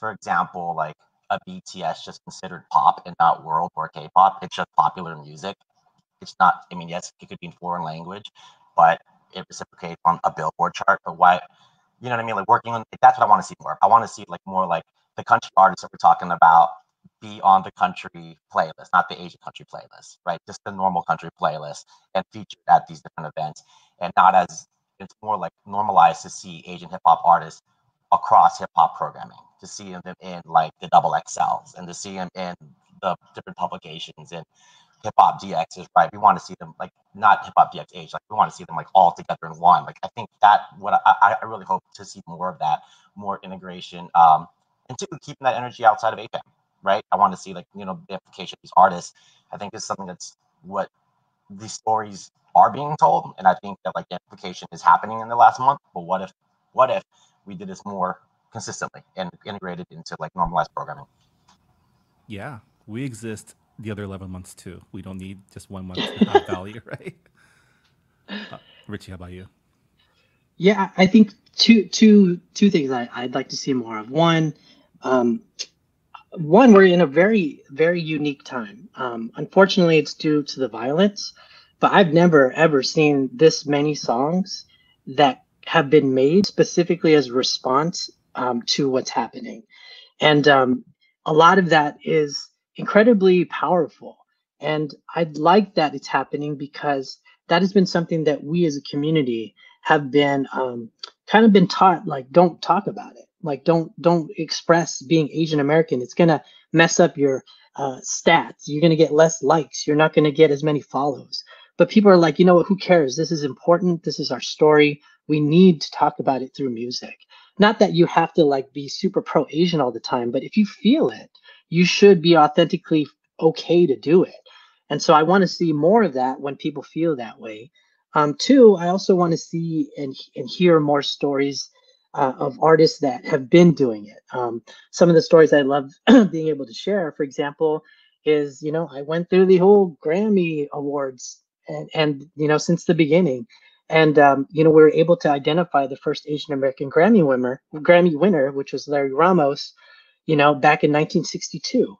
for example, like a BTS just considered pop and not world or K-pop. It's just popular music. It's not. I mean, yes, it could be in foreign language, but it reciprocates on a Billboard chart. But why? You know what I mean? Like working on. That's what I want to see more. I want to see like more like the country artists that we're talking about be on the country playlist, not the Asian country playlist, right? Just the normal country playlist and featured at these different events, and not as it's more like normalized to see Asian hip hop artists across hip hop programming to see them in like the double XLs and to see them in the different publications and HipHopDX is right. We want to see them like not HipHopDX age. Like we want to see them like all together in one. Like I think that what I, I really hope to see more of that, more integration. Um, and two, keeping that energy outside of APAM, right? I want to see like you know the implication of these artists. I think is something that's what these stories are being told, and I think that like the implication is happening in the last month. But what if, what if we did this more consistently and integrated into like normalized programming? Yeah, we exist the other 11 months too. We don't need just one month to have value, right? Uh, Richie, how about you? Yeah, I think two two two things I, I'd like to see more of. One, um, one we're in a very very unique time. Um, unfortunately, it's due to the violence, but I've never ever seen this many songs that have been made specifically as response um, to what's happening, and um, a lot of that is incredibly powerful. And I'd like that it's happening because that has been something that we as a community have been um, kind of been taught like don't talk about it. Like don't don't express being asian american. It's going to mess up your uh, stats. You're going to get less likes. You're not going to get as many follows. But people are like you know what? Who cares? This is important. This is our story. We need to talk about it through music not that you have to like be super pro asian all the time but if you feel it you should be authentically okay to do it. And so I want to see more of that when people feel that way. Um, two, I also want to see and, and hear more stories uh, of artists that have been doing it. Um, some of the stories I love being able to share, for example, is you know I went through the whole Grammy Awards and and you know since the beginning, and um, you know we were able to identify the first Asian American Grammy winner, Grammy winner, which was Larry Ramos, you know, back in 1962.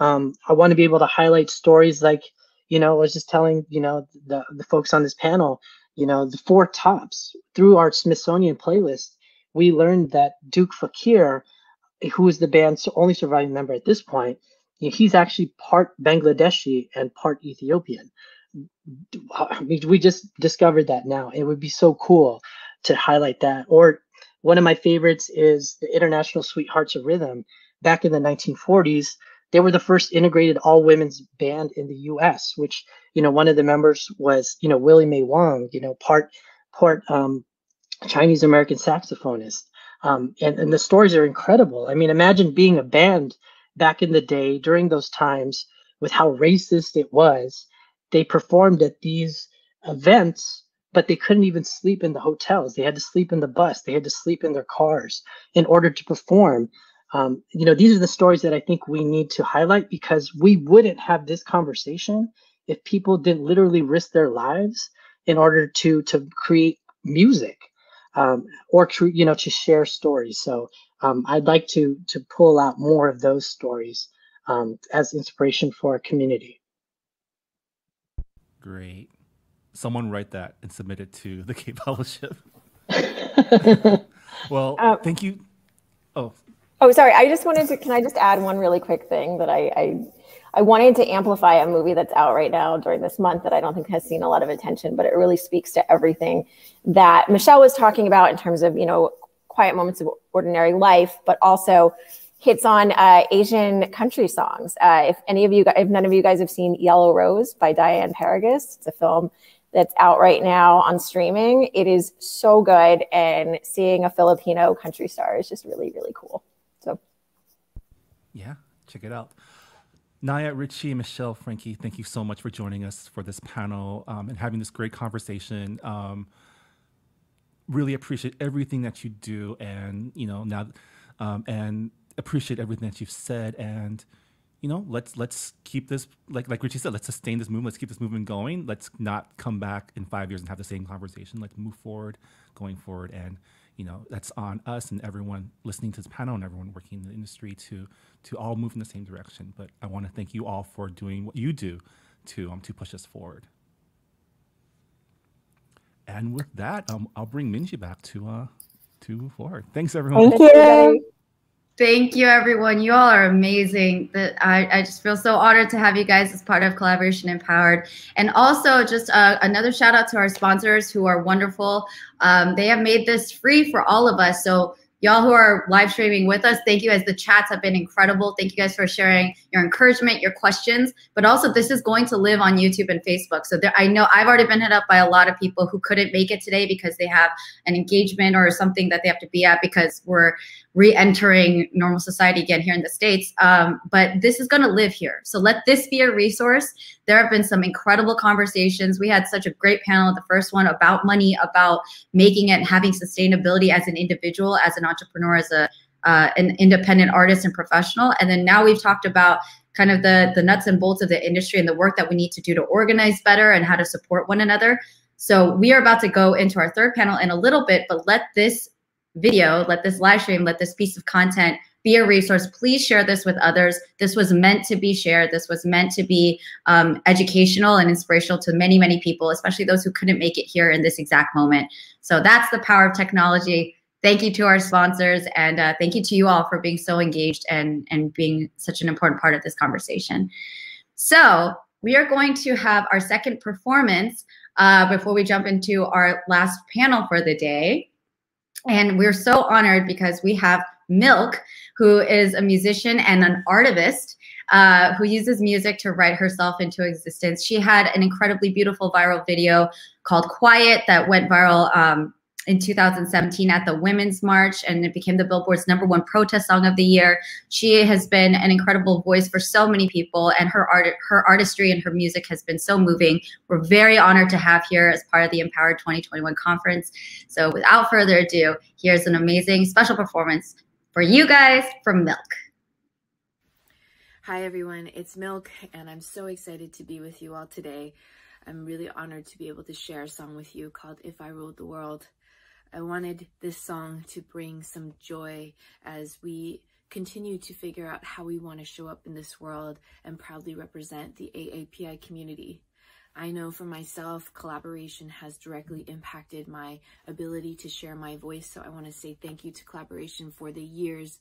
Um, I want to be able to highlight stories like, you know, I was just telling, you know, the, the folks on this panel, you know, the four tops through our Smithsonian playlist, we learned that Duke Fakir, who is the band's only surviving member at this point, he's actually part Bangladeshi and part Ethiopian. We just discovered that now. It would be so cool to highlight that. Or one of my favorites is the International Sweethearts of Rhythm, back in the 1940s, they were the first integrated all women's band in the US, which, you know, one of the members was, you know, Willie Mae Wong, you know, part, part um, Chinese American saxophonist. Um, and, and the stories are incredible. I mean, imagine being a band back in the day during those times with how racist it was. They performed at these events, but they couldn't even sleep in the hotels. They had to sleep in the bus, they had to sleep in their cars in order to perform um, you know, these are the stories that I think we need to highlight because we wouldn't have this conversation if people didn't literally risk their lives in order to to create music um, or you know to share stories. So um, I'd like to to pull out more of those stories um, as inspiration for our community. Great. Someone write that and submit it to the CAPE Fellowship. well, um, thank you. Oh, Oh, sorry. I just wanted to. Can I just add one really quick thing that I, I I wanted to amplify a movie that's out right now during this month that I don't think has seen a lot of attention, but it really speaks to everything that Michelle was talking about in terms of you know quiet moments of ordinary life, but also hits on uh, Asian country songs. Uh, if any of you, if none of you guys have seen Yellow Rose by Diane Paragas, it's a film that's out right now on streaming. It is so good, and seeing a Filipino country star is just really, really cool. So, yeah, check it out. Naia, Richie, Michelle, Frankie, thank you so much for joining us for this panel um, and having this great conversation. Um, really appreciate everything that you do, and you know now, um, and appreciate everything that you've said. And you know, let's let's keep this like like Richie said, let's sustain this movement. Let's keep this movement going. Let's not come back in five years and have the same conversation. Let's move forward, going forward, and you know that's on us and everyone listening to this panel and everyone working in the industry to to all move in the same direction. But I want to thank you all for doing what you do to um, to push us forward. And with that, um, I'll bring Minji back to uh to move forward. Thanks everyone. Thank you. Thank you, everyone. You all are amazing. That I, just feel so honored to have you guys as part of Kollaboration EMPOWERD. And also, just uh, another shout out to our sponsors who are wonderful. Um, they have made this free for all of us. So y'all who are live streaming with us, thank you as the chats have been incredible. Thank you guys for sharing your encouragement, your questions, but also this is going to live on YouTube and Facebook. So there, I know I've already been hit up by a lot of people who couldn't make it today because they have an engagement or something that they have to be at because we're re-entering normal society again here in the States. Um, but this is going to live here. So let this be a resource. There have been some incredible conversations. We had such a great panel, the first one about money, about making it, having sustainability as an individual, as an entrepreneur, as a uh, an independent artist and professional. And then now we've talked about kind of the the nuts and bolts of the industry and the work that we need to do to organize better and how to support one another. So we are about to go into our third panel in a little bit, but let this video, let this live stream, let this piece of content be a resource. Please share this with others. This was meant to be shared. This was meant to be um, educational and inspirational to many, many people, especially those who couldn't make it here in this exact moment. So that's the power of technology. Thank you to our sponsors, and uh, thank you to you all for being so engaged and and being such an important part of this conversation. So we are going to have our second performance uh, before we jump into our last panel for the day. And we're so honored because we have MILCK, who is a musician and an artivist uh, who uses music to write herself into existence. She had an incredibly beautiful viral video called Quiet that went viral um, in 2017 at the Women's March, and it became the Billboard's number one protest song of the year. She has been an incredible voice for so many people, and her art, her artistry and her music has been so moving. We're very honored to have here as part of the EMPOWERD 2021 conference. So, without further ado, here's an amazing special performance for you guys from MILCK. Hi, everyone. It's MILCK, and I'm so excited to be with you all today. I'm really honored to be able to share a song with you called If I Ruled the World. I wanted this song to bring some joy as we continue to figure out how we want to show up in this world and proudly represent the AAPI community. I know for myself, Kollaboration has directly impacted my ability to share my voice. So I want to say thank you to Kollaboration for the years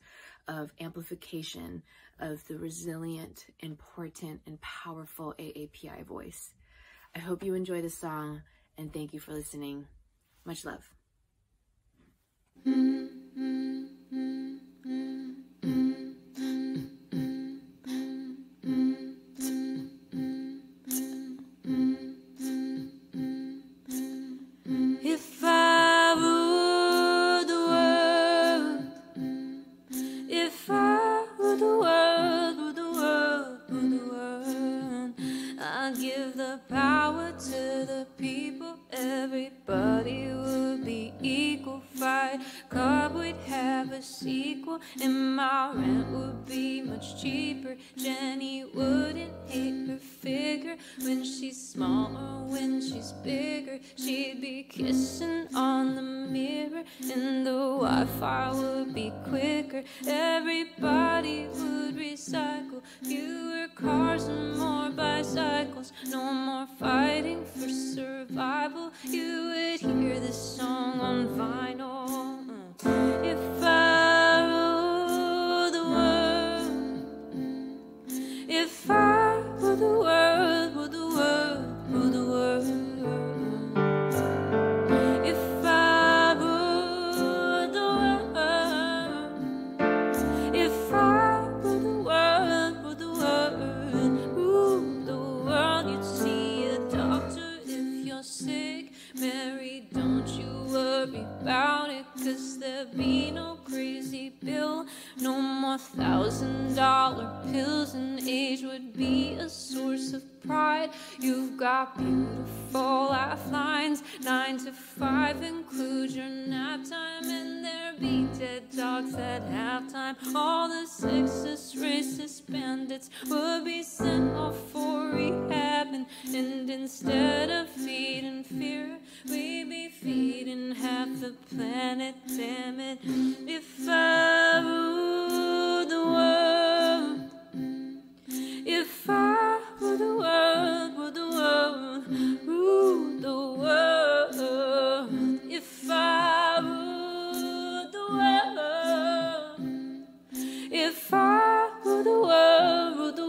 of amplification of the resilient, important, and powerful AAPI voice. I hope you enjoy the song and thank you for listening. Much love. Give the power to the people. Everybody sequel, and my rent would be much cheaper. Jenny wouldn't hate her figure when she's small or when she's bigger. She'd be kissing on the mirror, and the Wi-Fi would be quicker. Everybody would recycle, fewer cars and more bicycles. No more fighting for survival. You would hear this song on vinyl. If I ruled the world, if I the world, the world, the world. If I the world, if I the world, the world, the world, you'd see a doctor if you're sick. Mary, don't you worry about cause there'll be bill. No more thousand dollar pills, and age would be a source of pride. You've got beautiful lifelines, nine to five includes your nap time, and there be dead dogs at halftime. All the sexist, racist bandits would be sent off for rehab, and, and instead of feeding fear, we'd be feeding half the planet. Damn it, if I the world. If I the world, the world, the world. If I the world, if I the world, the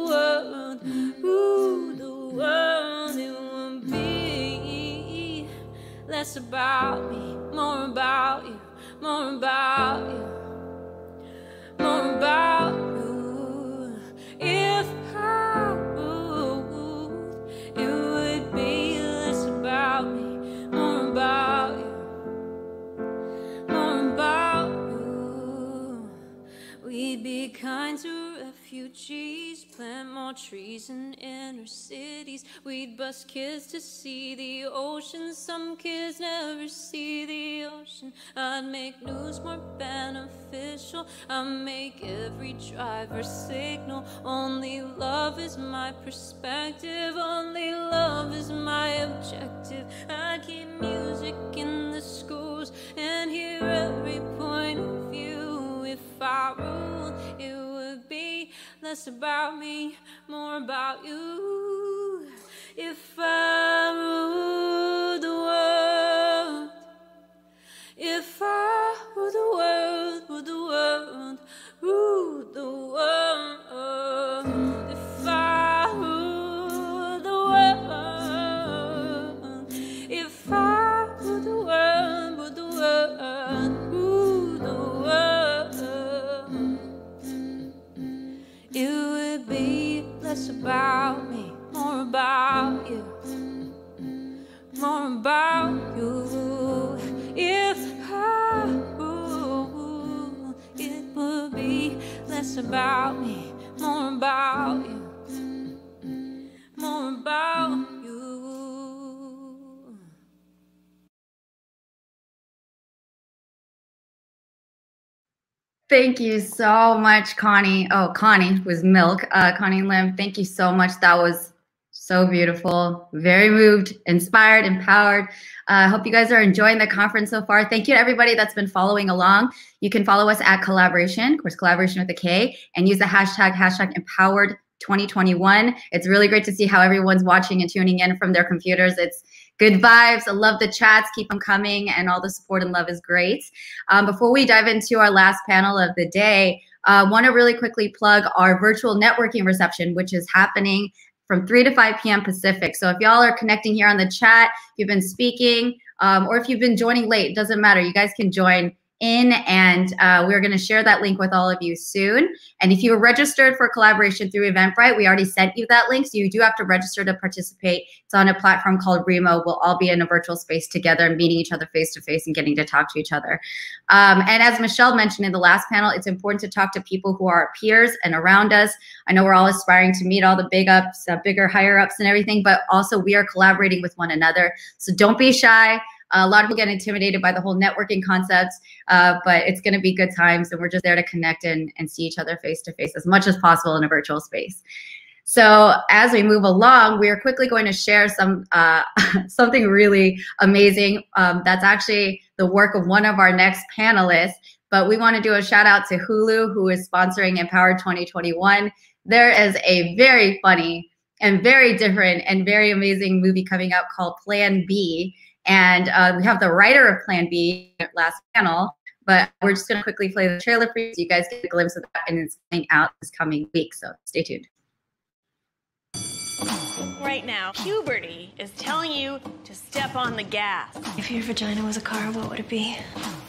world, it would be less about me, more about you, more about you. About you. If I it would be less about me, more about you, more about you. We'd be kind to refugees, plant more trees in inner cities. We'd bus kids to see the ocean. Some kids never see the ocean. I'd make news more beneficial. I'd make every driver signal. Only love is my perspective. Only love is my objective. I'd keep music in the schools and hear every point of view. If I ruled, it be less about me, more about you. If I ruled the world, if I ruled the world, ruled the world, ruled the world. About me, more about you, more about you. If I ruled, it would be less about me, more about you, more about Thank you so much, Connie. Oh, Connie was MILCK. Uh, Connie Lim, thank you so much. That was so beautiful. Very moved, inspired, EMPOWERD. I uh, hope you guys are enjoying the conference so far. Thank you to everybody that's been following along. You can follow us at Kollaboration, of course, Kollaboration with a K, and use the hashtag, hashtag empowered 2021. It's really great to see how everyone's watching and tuning in from their computers. It's good vibes. I love the chats. Keep them coming, and all the support and love is great. Um, before we dive into our last panel of the day, I uh, want to really quickly plug our virtual networking reception, which is happening from 3 to 5 p.m. Pacific. So if y'all are connecting here on the chat, if you've been speaking, um, or if you've been joining late, doesn't matter. You guys can join in and uh, we're going to share that link with all of you soon. And if you were registered for Kollaboration through Eventbrite, we already sent you that link. So you do have to register to participate. It's on a platform called Remo. We'll all be in a virtual space together and meeting each other face to face and getting to talk to each other. Um, and as Michelle mentioned in the last panel, it's important to talk to people who are our peers and around us. I know we're all aspiring to meet all the big ups, uh, bigger higher ups and everything, but also we are collaborating with one another. So don't be shy a lot of people get intimidated by the whole networking concepts, uh, but it's going to be good times, and we're just there to connect and, and see each other face to face as much as possible in a virtual space. So as we move along, we are quickly going to share some uh, something really amazing. Um, that's actually the work of one of our next panelists. But we want to do a shout out to Hulu, who is sponsoring Empower 2021. There is a very funny and very different and very amazing movie coming out called Plan B. And uh, we have the writer of Plan B last panel, but we're just going to quickly play the trailer for you so you guys get a glimpse of that. And it's coming out this coming week. So stay tuned. Right now, puberty is telling you to step on the gas. If your vagina was a car, what would it be?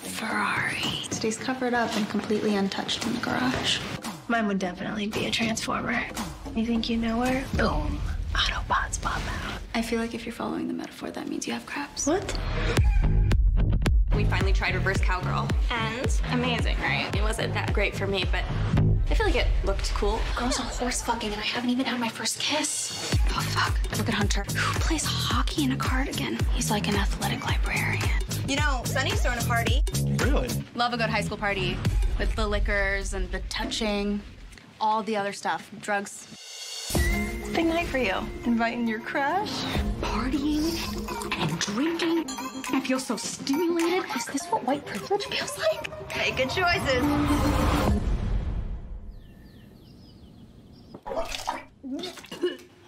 Ferrari. Stays covered up and completely untouched in the garage. Mine would definitely be a transformer. You think you know her? Boom. Autobots pop out. I feel like if you're following the metaphor, that means you have crabs. What? We finally tried reverse cowgirl. And amazing, right? It wasn't that great for me, but I feel like it looked cool. Girls are horse fucking, and I haven't even had my first kiss. Oh, fuck. Look at Hunter. Who plays hockey in a cardigan? He's like an athletic librarian. You know, Sunny's throwing a party. Really? Love a good high school party with the liquors and the touching, all the other stuff, drugs. Big night for you. Inviting your crush? Partying and drinking. I feel so stimulated. Is this what white privilege feels like? Hey, good choices.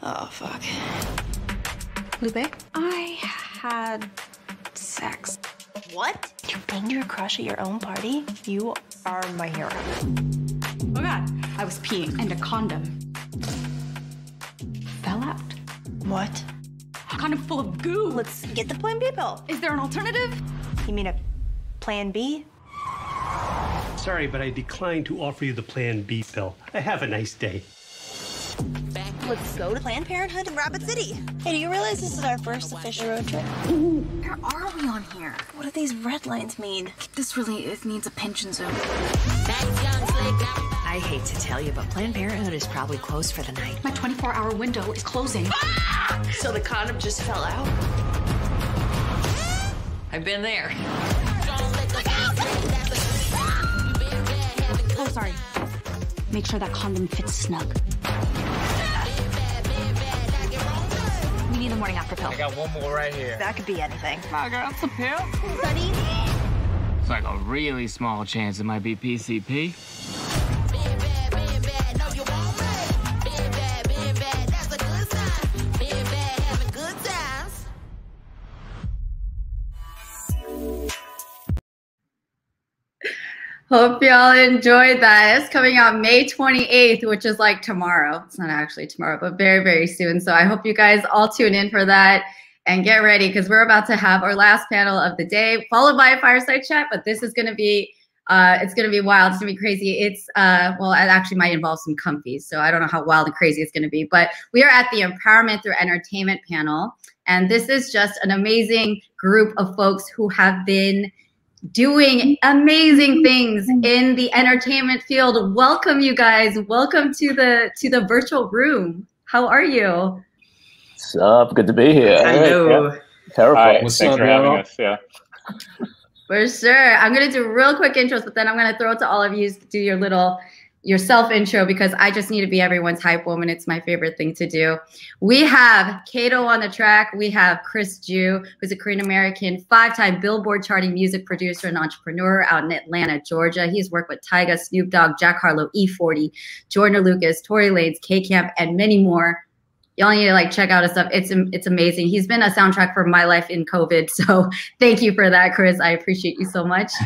Oh, fuck. Lupe? I had sex. What? You banged your crush at your own party? You are my hero. Oh god, I was peeing and a condom fell out. What? Kind of full of goo. Let's get the Plan B pill. Is there an alternative? You mean a Plan B? sorry, but I decline to offer you the Plan B pill. I have a nice day. Let's go to Planned Parenthood in Rapid City. Hey, do you realize this is our first official road trip? Where are we on here? What do these red lines mean? This really it needs a pension zone. I hate to tell you, but Planned Parenthood is probably closed for the night. My 24-hour window is closing. Ah! So the condom just fell out? I've been there. Oh, sorry. Make sure that condom fits snug. Morning after pill. I got one more right here. That could be anything. I got some pill. Buddy. It's like a really small chance it might be PCP. Hope y'all enjoyed that. It's coming out May 28th, which is like tomorrow. It's not actually tomorrow, but very, very soon. So I hope you guys all tune in for that and get ready because we're about to have our last panel of the day, followed by a fireside chat. But this is going to be, uh, it's going to be wild. It's going to be crazy. It's, uh, well, it actually might involve some comfies. So I don't know how wild and crazy it's going to be. But we are at the Empowerment Through Entertainment panel. And this is just an amazing group of folks who have been doing amazing things in the entertainment field. Welcome you guys. Welcome to the to the virtual room. How are you? What's up? Good to be here. Hello. Yeah. Terrifying. Hi, Thanks up, for having y'all? us. Yeah. For sure. I'm gonna do real quick intros, but then I'm gonna throw it to all of you to do your little your self intro because I just need to be everyone's hype woman. It's my favorite thing to do. We have Kato on the track. We have Chris Jew, who's a Korean American, five time Billboard charting music producer and entrepreneur out in Atlanta, Georgia. He's worked with Tyga, Snoop Dogg, Jack Harlow, E40, Joyner Lucas, Tory Lanez, K Camp, and many more. Y'all need to like check out his stuff. It's it's amazing. He's been a soundtrack for my life in COVID. So thank you for that, Chris. I appreciate you so much.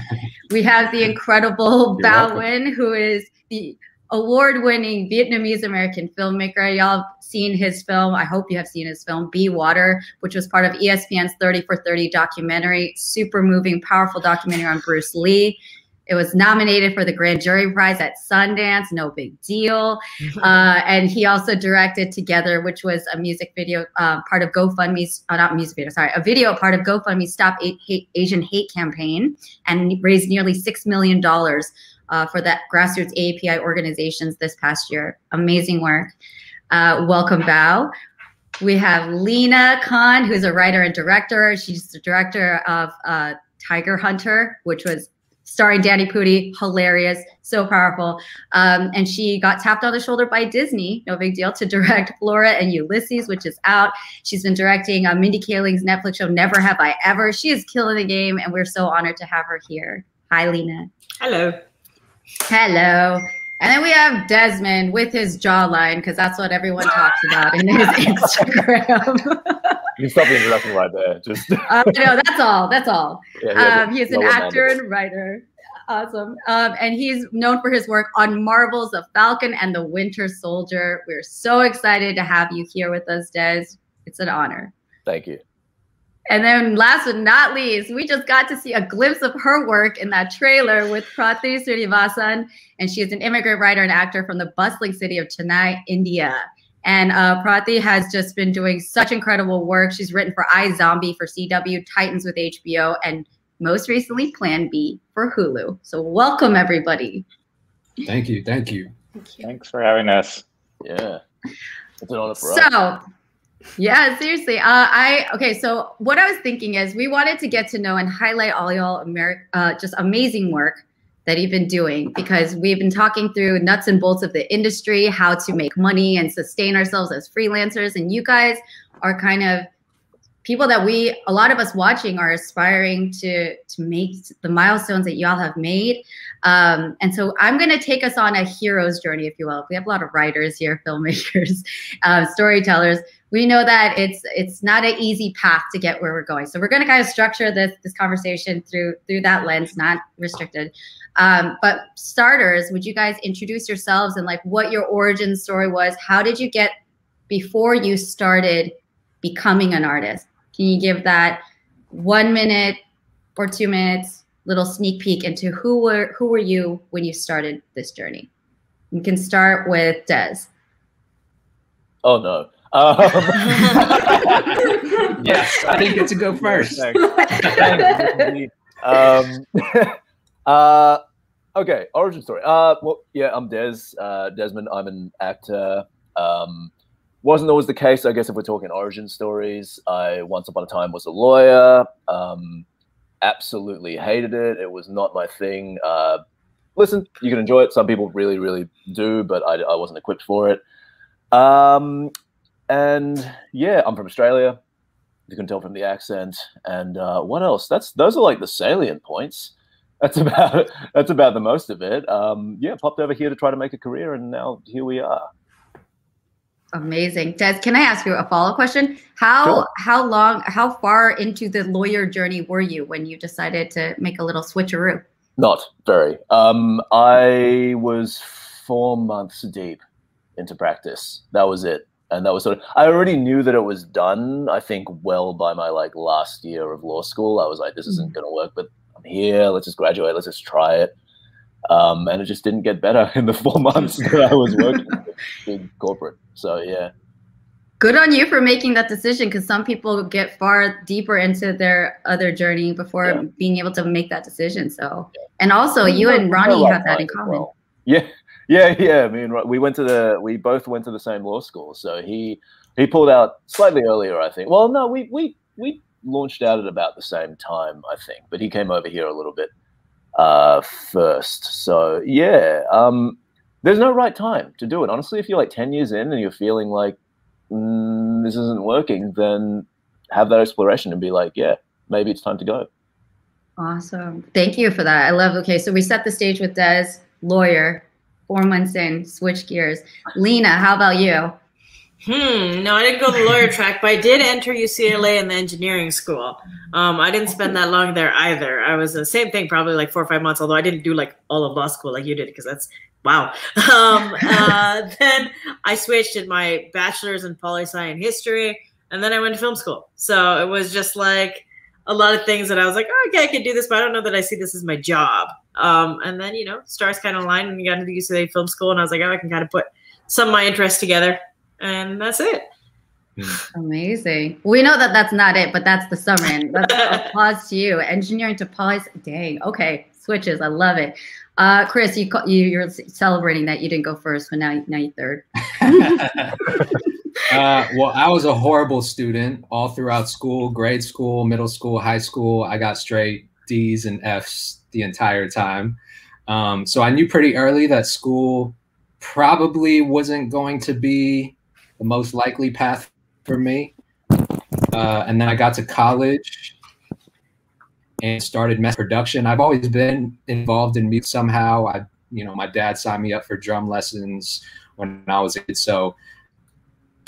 We have the incredible You're Bao welcome. Nguyen, who is the award-winning Vietnamese American filmmaker. Y'all have seen his film. I hope you have seen his film, Be Water, which was part of ESPN's 30 for 30 documentary. Super moving, powerful documentary on Bruce Lee. It was nominated for the Grand Jury Prize at Sundance. No big deal. Uh, and he also directed Together, which was a music video uh, part of GoFundMe's, uh, not music video, sorry, a video part of GoFundMe's Stop Asian Hate campaign and raised nearly $6 million uh, for that grassroots AAPI organizations this past year. Amazing work. Uh, welcome, Bao. We have Lena Khan, who's a writer and director. She's the director of uh, Tiger Hunter, which was starring Danny Pudi, hilarious, so powerful. Um, and she got tapped on the shoulder by Disney, no big deal, to direct Flora and Ulysses, which is out. She's been directing uh, Mindy Kaling's Netflix show, Never Have I Ever. She is killing the game, and we're so honored to have her here. Hi, Lena. Hello. Hello. And then we have Desmond with his jawline, because that's what everyone talks about in his Instagram. You can stop the introduction right there. Just uh, no, that's all. That's all. Yeah, he um, he's an actor and writer. Awesome. Um, and he's known for his work on Marvel's The Falcon and the Winter Soldier. We're so excited to have you here with us, Des. It's an honor. Thank you. And then last but not least, we just got to see a glimpse of her work in that trailer with Prathi Srinivasan. And she is an immigrant writer and actor from the bustling city of Chennai, India. And uh, Prathi has just been doing such incredible work. She's written for iZombie for CW, Titans with HBO, and most recently Plan B for Hulu. So welcome everybody. Thank you. Thank you. Thanks for having us. Yeah. It's an honor for us. Yeah, seriously. Uh, I okay. So what I was thinking is we wanted to get to know and highlight all y'all Ameri- uh, just amazing work that you've been doing because we've been talking through nuts and bolts of the industry, how to make money and sustain ourselves as freelancers, and you guys are kind of people that we a lot of us watching are aspiring to to make the milestones that y'all have made um, and so i'm going to take us on a hero's journey if you will we have a lot of writers here filmmakers uh, storytellers we know that it's it's not an easy path to get where we're going so we're going to kind of structure this this conversation through through that lens not restricted um, but starters would you guys introduce yourselves and like what your origin story was how did you get before you started becoming an artist can you give that one minute or two minutes little sneak peek into who were who were you when you started this journey. You can start with Des. Oh no. Um, yes, I didn't get to go first. Thanks. Thanks. um, uh, okay, origin story. Uh, well, yeah, I'm Des. Uh, Desmond. I'm an actor. Um, wasn't always the case, I guess, if we're talking origin stories. I once upon a time was a lawyer. Um, absolutely hated it. It was not my thing. Uh, listen, you can enjoy it. Some people really, really do, but I, I wasn't equipped for it. Um, and yeah, I'm from Australia. You can tell from the accent. And uh, what else? That's those are like the salient points. That's about that's about the most of it. Um, yeah, popped over here to try to make a career, and now here we are. Amazing. Des, can I ask you a follow-up question? How Sure. how long how far into the lawyer journey were you when you decided to make a little switcheroo? Not very. Um, I was four months deep into practice. That was it. And that was sort of, I already knew that it was done, I think, well by my like last year of law school. I was like, this isn't going to work, but I'm here. Let's just graduate. Let's just try it. Um, and it just didn't get better in the four months that I was working with big corporate. So, yeah. Good on you for making that decision because some people get far deeper into their other journey before being able to make that decision. So, and also you and Ronnie have that in common. Yeah, yeah, yeah. I mean, we went to the, we both went to the same law school. So he he pulled out slightly earlier, I think. Well, no, we we we launched out at about the same time, I think. But he came over here a little bit uh, first. So yeah, um, there's no right time to do it. Honestly, if you're like ten years in and you're feeling like mm, this isn't working, then have that exploration and be like, yeah, maybe it's time to go. Awesome. Thank you for that. I love. Okay, so we set the stage with Des, lawyer, four months in, switch gears. Lena, how about you? Hmm. No, I didn't go the lawyer track, but I did enter UCLA in the engineering school. Um, I didn't spend that long there either. I was the same thing, probably like four or five months. Although I didn't do like all of law school like you did, because that's wow. Um, uh, then I switched in my bachelor's in poli sci and history, and then I went to film school. So it was just like a lot of things that I was like, oh, okay, I can do this, but I don't know that I see this as my job. Um, and then you know, stars kind of aligned, and we got into the UCLA Film School, and I was like, oh, I can kind of put some of my interests together, and that's it. Amazing. We know that that's not it, but that's the summary. That's applause to you. Engineering to policy. Dang. Okay. Switches. I love it. Uh, Chris, you, you you're celebrating that you didn't go first, but now now you're third. Uh, well, I was a horrible student all throughout school, grade school, middle school, high school. I got straight D's and F's the entire time. Um, so I knew pretty early that school probably wasn't going to be the most likely path for me. Uh, and then I got to college and started mass production. I've always been involved in music somehow. I, you know, my dad signed me up for drum lessons when I was a kid. So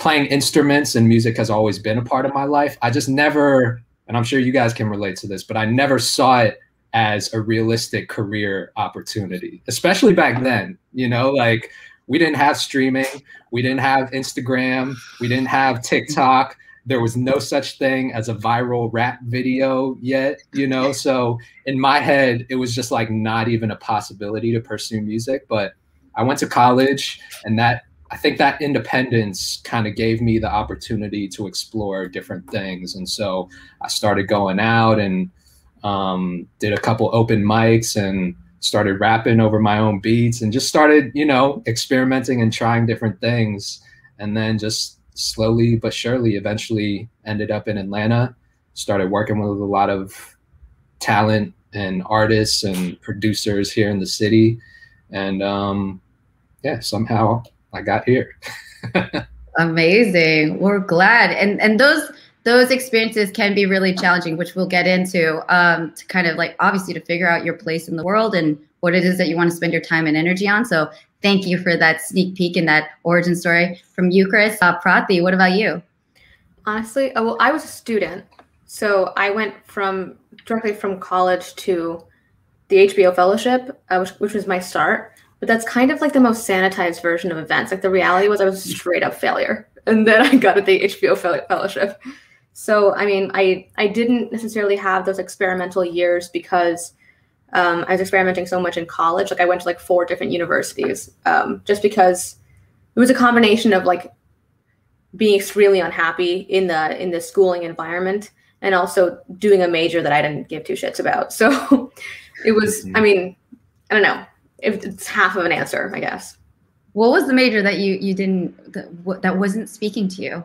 playing instruments and music has always been a part of my life. I just never, and I'm sure you guys can relate to this, but I never saw it as a realistic career opportunity, especially back then. You know, like we didn't have streaming, we didn't have Instagram, we didn't have TikTok. There was no such thing as a viral rap video yet, you know. So in my head, it was just like not even a possibility to pursue music. But I went to college, and that I think that independence kind of gave me the opportunity to explore different things. And so I started going out and um, did a couple open mics and started rapping over my own beats and just started, you know, experimenting and trying different things. And then just slowly but surely eventually ended up in Atlanta, started working with a lot of talent and artists and producers here in the city. And um, yeah, somehow I got here. Amazing. We're glad. And and those those experiences can be really challenging, which we'll get into um, to kind of like obviously to figure out your place in the world and what it is that you want to spend your time and energy on. So thank you for that sneak peek and that origin story from you, Chris. Uh, Prathi, what about you? Honestly, uh, well, I was a student, so I went from directly from college to the HBO fellowship, uh, which, which was my start. But that's kind of like the most sanitized version of events. Like the reality was, I was a straight up failure, and then I got at the HBO fellowship. So I mean, I I didn't necessarily have those experimental years because Um, I was experimenting so much in college. Like I went to like four different universities um, just because it was a combination of like being extremely unhappy in the in the schooling environment and also doing a major that I didn't give two shits about. So it was. I mean, I don't know. If it's half of an answer, I guess. What was the major that you you didn't that, that wasn't speaking to you?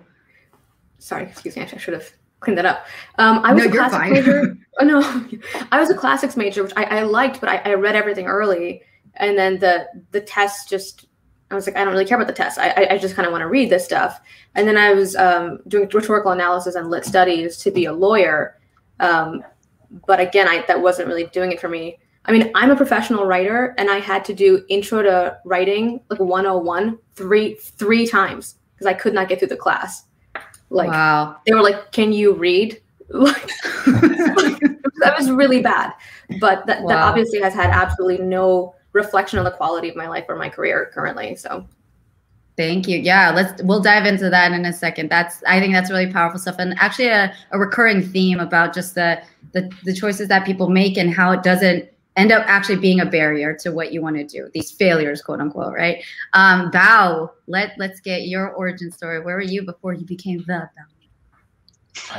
Sorry, excuse me. I should have cleaned that up. Um, I was No, a you're classics fine. major. oh no, I was a classics major, which I, I liked, but I, I read everything early, and then the the test just. I was like, I don't really care about the test. I, I, I just kind of want to read this stuff. And then I was um, doing rhetorical analysis and lit studies to be a lawyer. Um, but again, I, that wasn't really doing it for me. I mean, I'm a professional writer, and I had to do intro to writing like 101 three three times because I could not get through the class. Like, wow. they were like, "Can you read?" Like, that was really bad. But that, that obviously has had absolutely no reflection on the quality of my life or my career currently. So Thank you. Yeah, let's we'll dive into that in a second. That's I think that's really powerful stuff and actually a, a recurring theme about just the, the the choices that people make and how it doesn't end up actually being a barrier to what you want to do. These failures, quote unquote, right? Um Bao, let let's get your origin story. Where were you before you became the?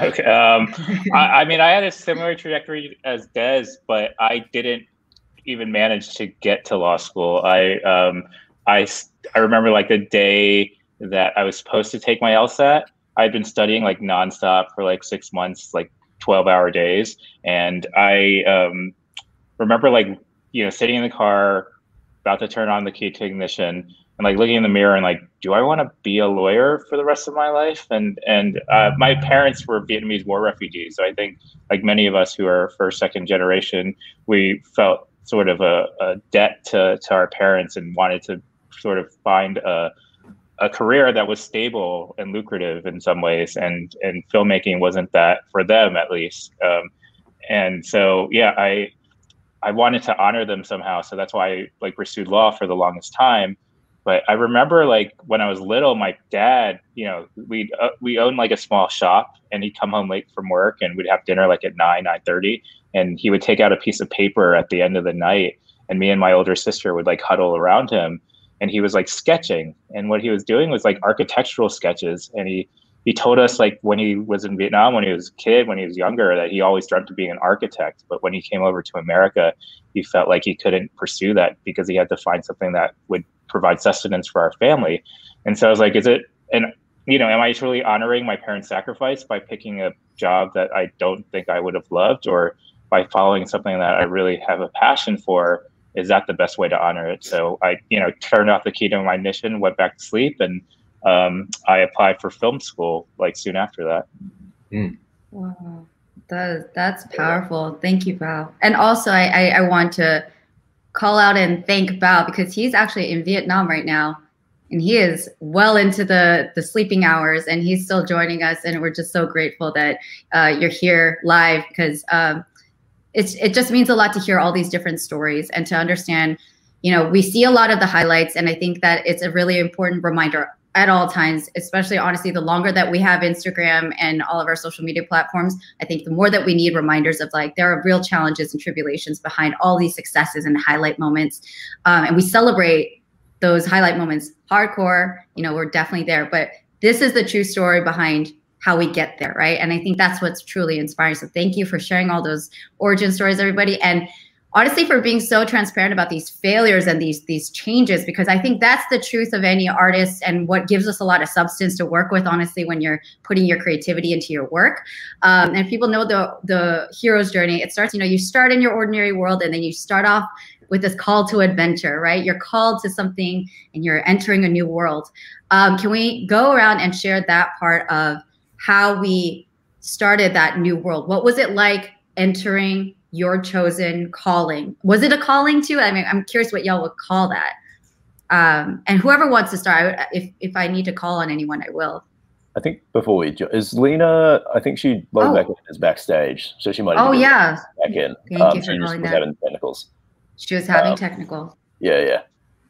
Okay. Um, I, I mean, I had a similar trajectory as Des, but I didn't even manage to get to law school. I, um, i i remember like the day that I was supposed to take my LSAT. I'd been studying like nonstop for like six months, like twelve hour days, and I um, remember like you know sitting in the car, about to turn on the key to ignition, and like looking in the mirror and like, do I want to be a lawyer for the rest of my life? And and uh, my parents were Vietnamese war refugees, so I think like many of us who are first, second generation, we felt sort of a, a debt to to our parents and wanted to sort of find a a career that was stable and lucrative in some ways, and and filmmaking wasn't that for them at least. Um, and so yeah, I I wanted to honor them somehow, so that's why I like pursued law for the longest time. But I remember like when I was little, my dad, you know, we uh, we owned like a small shop, and he'd come home late from work, and we'd have dinner like at nine nine thirty, and he would take out a piece of paper at the end of the night, and me and my older sister would like huddle around him, and he was like sketching, and what he was doing was like architectural sketches, and he he told us like when he was in Vietnam when he was a kid when he was younger that he always dreamt of being an architect. But when he came over to America he felt like he couldn't pursue that because he had to find something that would provide sustenance for our family. And so I was like is it and you know am I truly honoring my parents sacrifice by picking a job that I don't think I would have loved or by following something that I really have a passion for? Is that the best way to honor it? So I you know turned off the key to my ignition went back to sleep and um, I applied for film school like soon after that. Wow, that, that's powerful. Thank you, Bao. And also, I, I, I want to call out and thank Bao because he's actually in Vietnam right now, and he is well into the the sleeping hours, and he's still joining us. And we're just so grateful that uh, you're here live because um, it's it just means a lot to hear all these different stories and to understand. You know, we see a lot of the highlights, and I think that it's a really important reminder at all times, especially honestly, the longer that we have Instagram and all of our social media platforms, I think the more that we need reminders of like there are real challenges and tribulations behind all these successes and highlight moments. Um, and we celebrate those highlight moments hardcore, you know, we're definitely there. But this is the true story behind how we get there, right? And I think that's what's truly inspiring. So thank you for sharing all those origin stories, everybody. And honestly for being so transparent about these failures and these these changes because i think that's the truth of any artist and what gives us a lot of substance to work with honestly when you're putting your creativity into your work. Um, and people know the the hero's journey. It starts you know you start in your ordinary world and then you start off with this call to adventure right? You're called to something and you're entering a new world. Um, can we go around and share that part of how we started that new world? What was it like entering your chosen calling. Was it a calling too? I mean, I'm curious what y'all would call that. Um, and whoever wants to start, I would, if if I need to call on anyone, I will. I think before we jo- is Lena. I think she logged Oh. back in as backstage, so she might. Oh, even yeah. back in. Thank Um, you for she just calling was that. having technicals. She was having Um, technical. Yeah, yeah.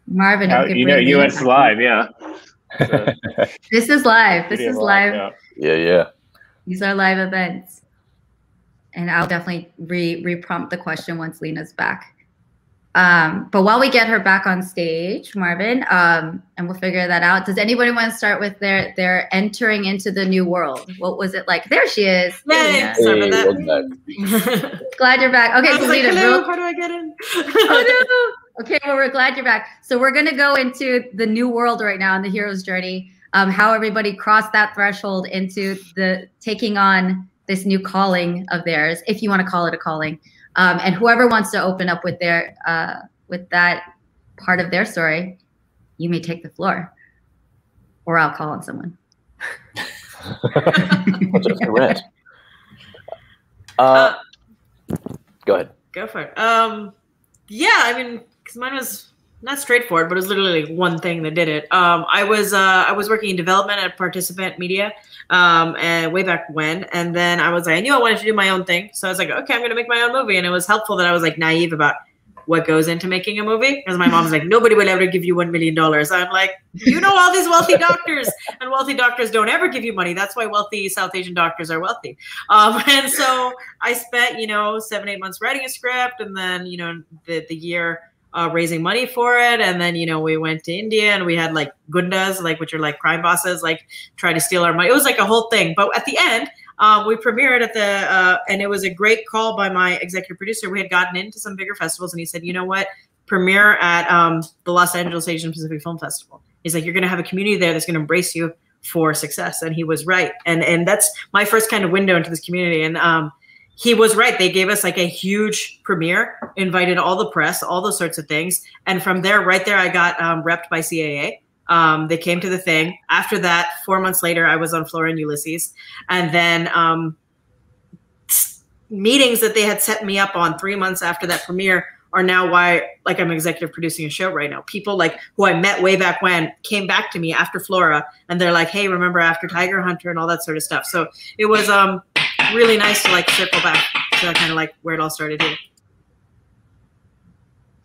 Marvin, How- you know, bring Lena US back. Live, yeah. This is live. This Video is live, live. yeah. Yeah, yeah. These are live events. And I'll definitely re re-prompt the question once Lena's back. Um, but while we get her back on stage, Marvin, um, and we'll figure that out. Does anybody want to start with their their entering into the new world? What was it like? There she is. Yay! Lena. Sorry about welcome that. Glad you're back. Okay, I so was like, Lena, hello, real- how do I get in? oh no. Okay, well, we're glad you're back. So we're gonna go into the new world right now in the hero's journey. Um, how everybody crossed that threshold into the taking on this new calling of theirs, if you want to call it a calling. Um, and whoever wants to open up with their uh, with that part of their story, you may take the floor, or I'll call on someone. Just a rant. Uh, go ahead. Go for it. Um, yeah, I mean, because mine was not straightforward, but it was literally like one thing that did it. Um, I was uh, I was working in development at Participant Media, um, and way back when, and then I was like, I knew I wanted to do my own thing, so I was like, okay, I'm gonna make my own movie, and it was helpful that I was like naive about what goes into making a movie, because my mom was like, nobody will ever give you one million dollars. I'm like, you know, all these wealthy doctors, and wealthy doctors don't ever give you money. That's why wealthy South Asian doctors are wealthy. Um, and so I spent, you know, seven eight months writing a script, and then you know the the year uh, raising money for it. And then, you know, we went to India and we had like gundas, like which are like crime bosses, like try to steal our money. It was like a whole thing. But at the end, um, we premiered at the, uh, and it was a great call by my executive producer. We had gotten into some bigger festivals and he said, you know what, premiere at um, the Los Angeles Asian Pacific Film Festival. He's like, you're going to have a community there that's going to embrace you for success. And he was right. And, and that's my first kind of window into this community. And, um, he was right. They gave us like a huge premiere, invited all the press, all those sorts of things. And from there, right there, I got um, repped by CAA. Um, they came to the thing. After that, four months later, I was on Flora and Ulysses. And then um, meetings that they had set me up on three months after that premiere are now why like I'm executive producing a show right now. People like who I met way back when came back to me after Flora and they're like, hey, remember after Tiger Hunter and all that sort of stuff. So it was um really nice to like circle back to kind of like where it all started here.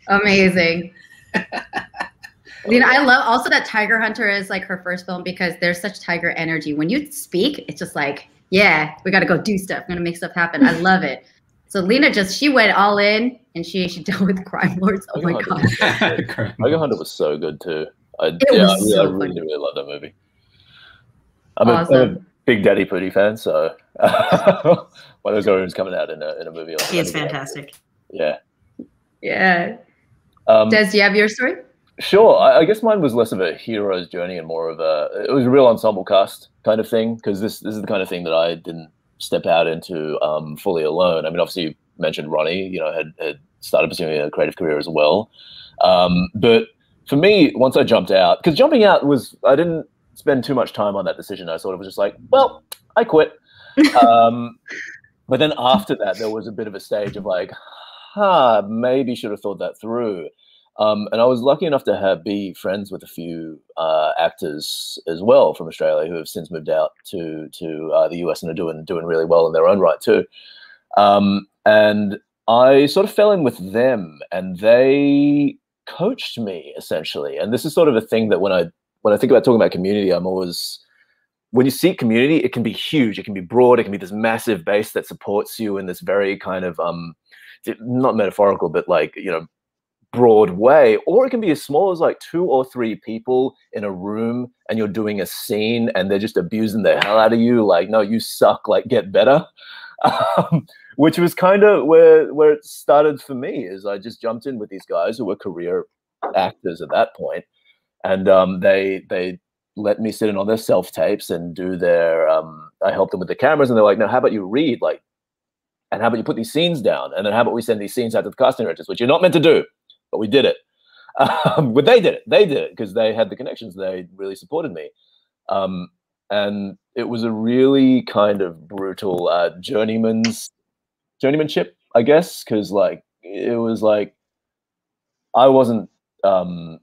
Amazing. Lena, I love also that Tiger Hunter is like her first film because there's such tiger energy. When you speak, it's just like, yeah, we got to go do stuff. We're gonna make stuff happen. I love it. So Lena just she went all in and she she dealt with crime lords. Oh my god. Tiger Hunter was so good too. I, It yeah, was yeah, I really, funny. really love that movie. I'm, a, I'm a Awesome. Big Danny Pudi fan, so one of those who's coming out in a, in a movie. He is fantastic. Yeah. Yeah. Um, Des, do you have your story? Sure. I, I guess mine was less of a hero's journey and more of a it was a real ensemble cast kind of thing because this this is the kind of thing that I didn't step out into um, fully alone. I mean, obviously you mentioned Ronnie, you know, had, had started pursuing a creative career as well. Um, but for me, once I jumped out, because jumping out was I didn't spend too much time on that decision. I sort of was just like, well, I quit. um, but then after that, there was a bit of a stage of like, huh, maybe should have thought that through. Um, and I was lucky enough to have be friends with a few uh, actors as well from Australia who have since moved out to to uh, the US and are doing doing really well in their own right too. Um, and I sort of fell in with them, and they coached me essentially. And this is sort of a thing that when I when I think about talking about community, I'm always when you seek community, it can be huge, it can be broad, it can be this massive base that supports you in this very kind of um, not metaphorical, but like you know broad way, or it can be as small as like two or three people in a room and you're doing a scene and they're just abusing the hell out of you. Like, no, you suck, like, get better. Um, which was kind of where where it started for me is I just jumped in with these guys who were career actors at that point, and um, they they let me sit in on their self tapes and do their um, I helped them with the cameras and they're like, now how about you read like, and how about you put these scenes down and then how about we send these scenes out to the casting directors, which you're not meant to do, but we did it. Um, but they did it. They did it because they had the connections. They really supported me. Um, and it was a really kind of brutal uh, journeyman's journeymanship, I guess, because like it was like I wasn't, um,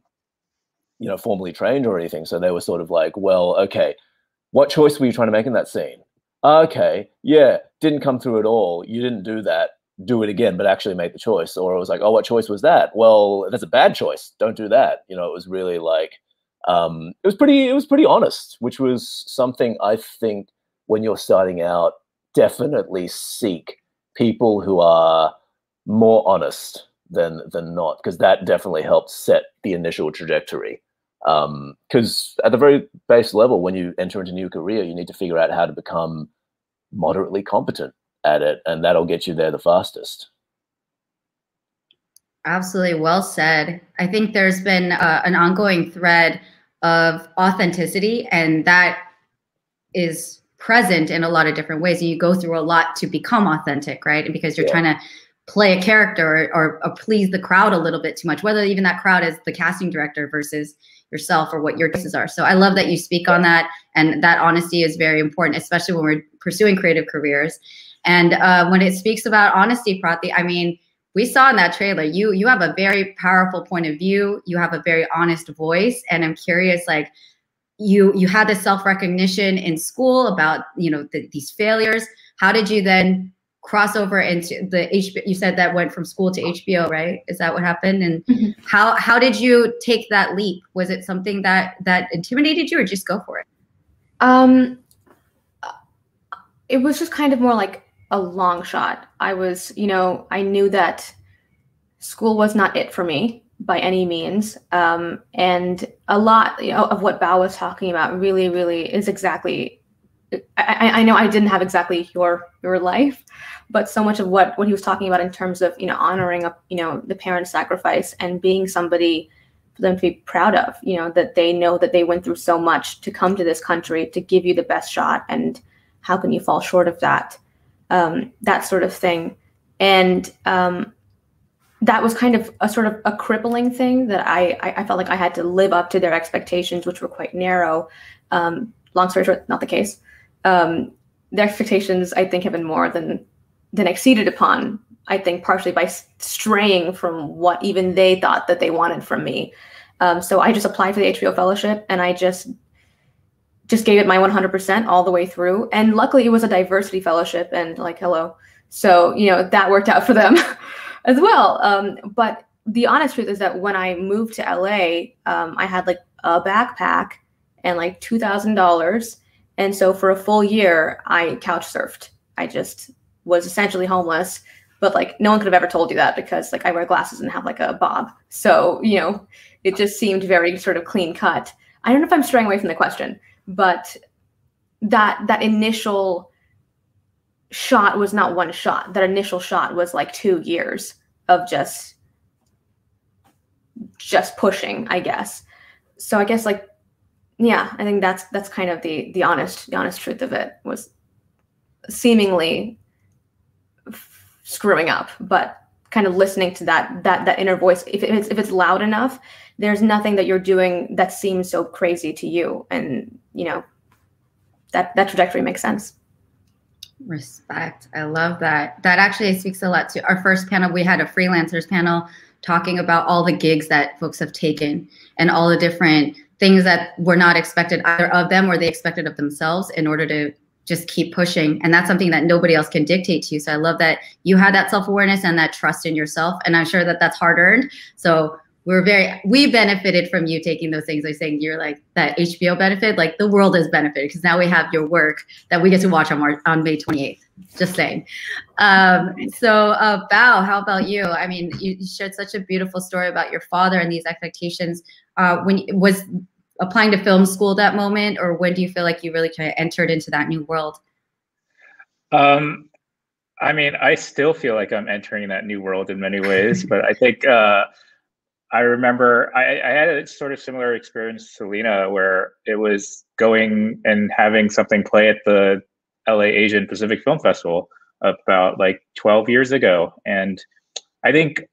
you know, formally trained or anything. So they were sort of like, well, okay, what choice were you trying to make in that scene? Okay, yeah, didn't come through at all. You didn't do that. Do it again, but actually make the choice. Or it was like, oh, what choice was that? Well, that's a bad choice. Don't do that. You know, it was really like, um, it was pretty, it was pretty honest, which was something I think when you're starting out, definitely seek people who are more honest than than not, because that definitely helps set the initial trajectory. Because at the very base level, when you enter into a new career, you need to figure out how to become moderately competent at it, and that'll get you there the fastest. Absolutely, well said. I think there's been uh, an ongoing thread of authenticity, and that is present in a lot of different ways. And you go through a lot to become authentic, right? And because you're Yeah. trying to play a character or, or please the crowd a little bit too much, whether even that crowd is the casting director versus yourself or what your choices are. So I love that you speak on that, and that honesty is very important, especially when we're pursuing creative careers. And uh, when it speaks about honesty, Prathi, I mean, we saw in that trailer you you have a very powerful point of view. You have a very honest voice, and I'm curious, like you you had this self recognition in school about you know the, these failures. How did you then cross over into the HBO? You said that went from school to HBO, right? Is that what happened? And how how did you take that leap? Was it something that that intimidated you, or just go for it? Um, it was just kind of more like a long shot. I was, you know, I knew that school was not it for me by any means. Um, and a lot you know, of what Bao was talking about really, really is exactly. I, I know I didn't have exactly your your life, but so much of what what he was talking about in terms of you know honoring up you know the parents' sacrifice and being somebody for them to be proud of. You know that they know that they went through so much to come to this country to give you the best shot, and how can you fall short of that? Um, that sort of thing, and um, that was kind of a sort of a crippling thing that I, I I felt like I had to live up to their expectations, which were quite narrow. Um, long story short, not the case. Um, their expectations, I think, have been more than than exceeded upon. I think partially by straying from what even they thought that they wanted from me. Um, so I just applied for the HBO fellowship, and I just just gave it my 100% all the way through. And luckily, it was a diversity fellowship, and like, hello. So, you know, that worked out for them as well. Um, but the honest truth is that when I moved to LA, um, I had like a backpack and like $2,000. And so for a full year, I couch surfed. I just was essentially homeless. But like, no one could have ever told you that because like I wear glasses and have like a bob. So, you know, it just seemed very sort of clean cut. I don't know if I'm straying away from the question, but that that initial shot was not one shot. That initial shot was like two years of just just pushing, I guess. So I guess like yeah, I think that's that's kind of the the honest the honest truth of it was seemingly f- screwing up, but kind of listening to that that that inner voice. If it's if it's loud enough, there's nothing that you're doing that seems so crazy to you, and you know that that trajectory makes sense. Respect. I love that. That actually speaks a lot to our first panel. We had a freelancers panel talking about all the gigs that folks have taken and all the different things that were not expected either of them or they expected of themselves in order to just keep pushing. And that's something that nobody else can dictate to you. So I love that you had that self awareness and that trust in yourself. And I'm sure that that's hard earned. So we're very we benefited from you taking those things like saying you're like that hbo benefit like the world has benefited because now we have your work that we get to watch on on may 28th just saying um so uh how about you i mean you shared such a beautiful story about your father and these expectations uh when was applying to film school that moment or when do you feel like you really kind of entered into that new world? Um, I mean, I still feel like I'm entering that new world in many ways, but I think uh, I remember I, I had a sort of similar experience to where it was going and having something play at the LA Asian Pacific Film Festival about like 12 years ago, and I think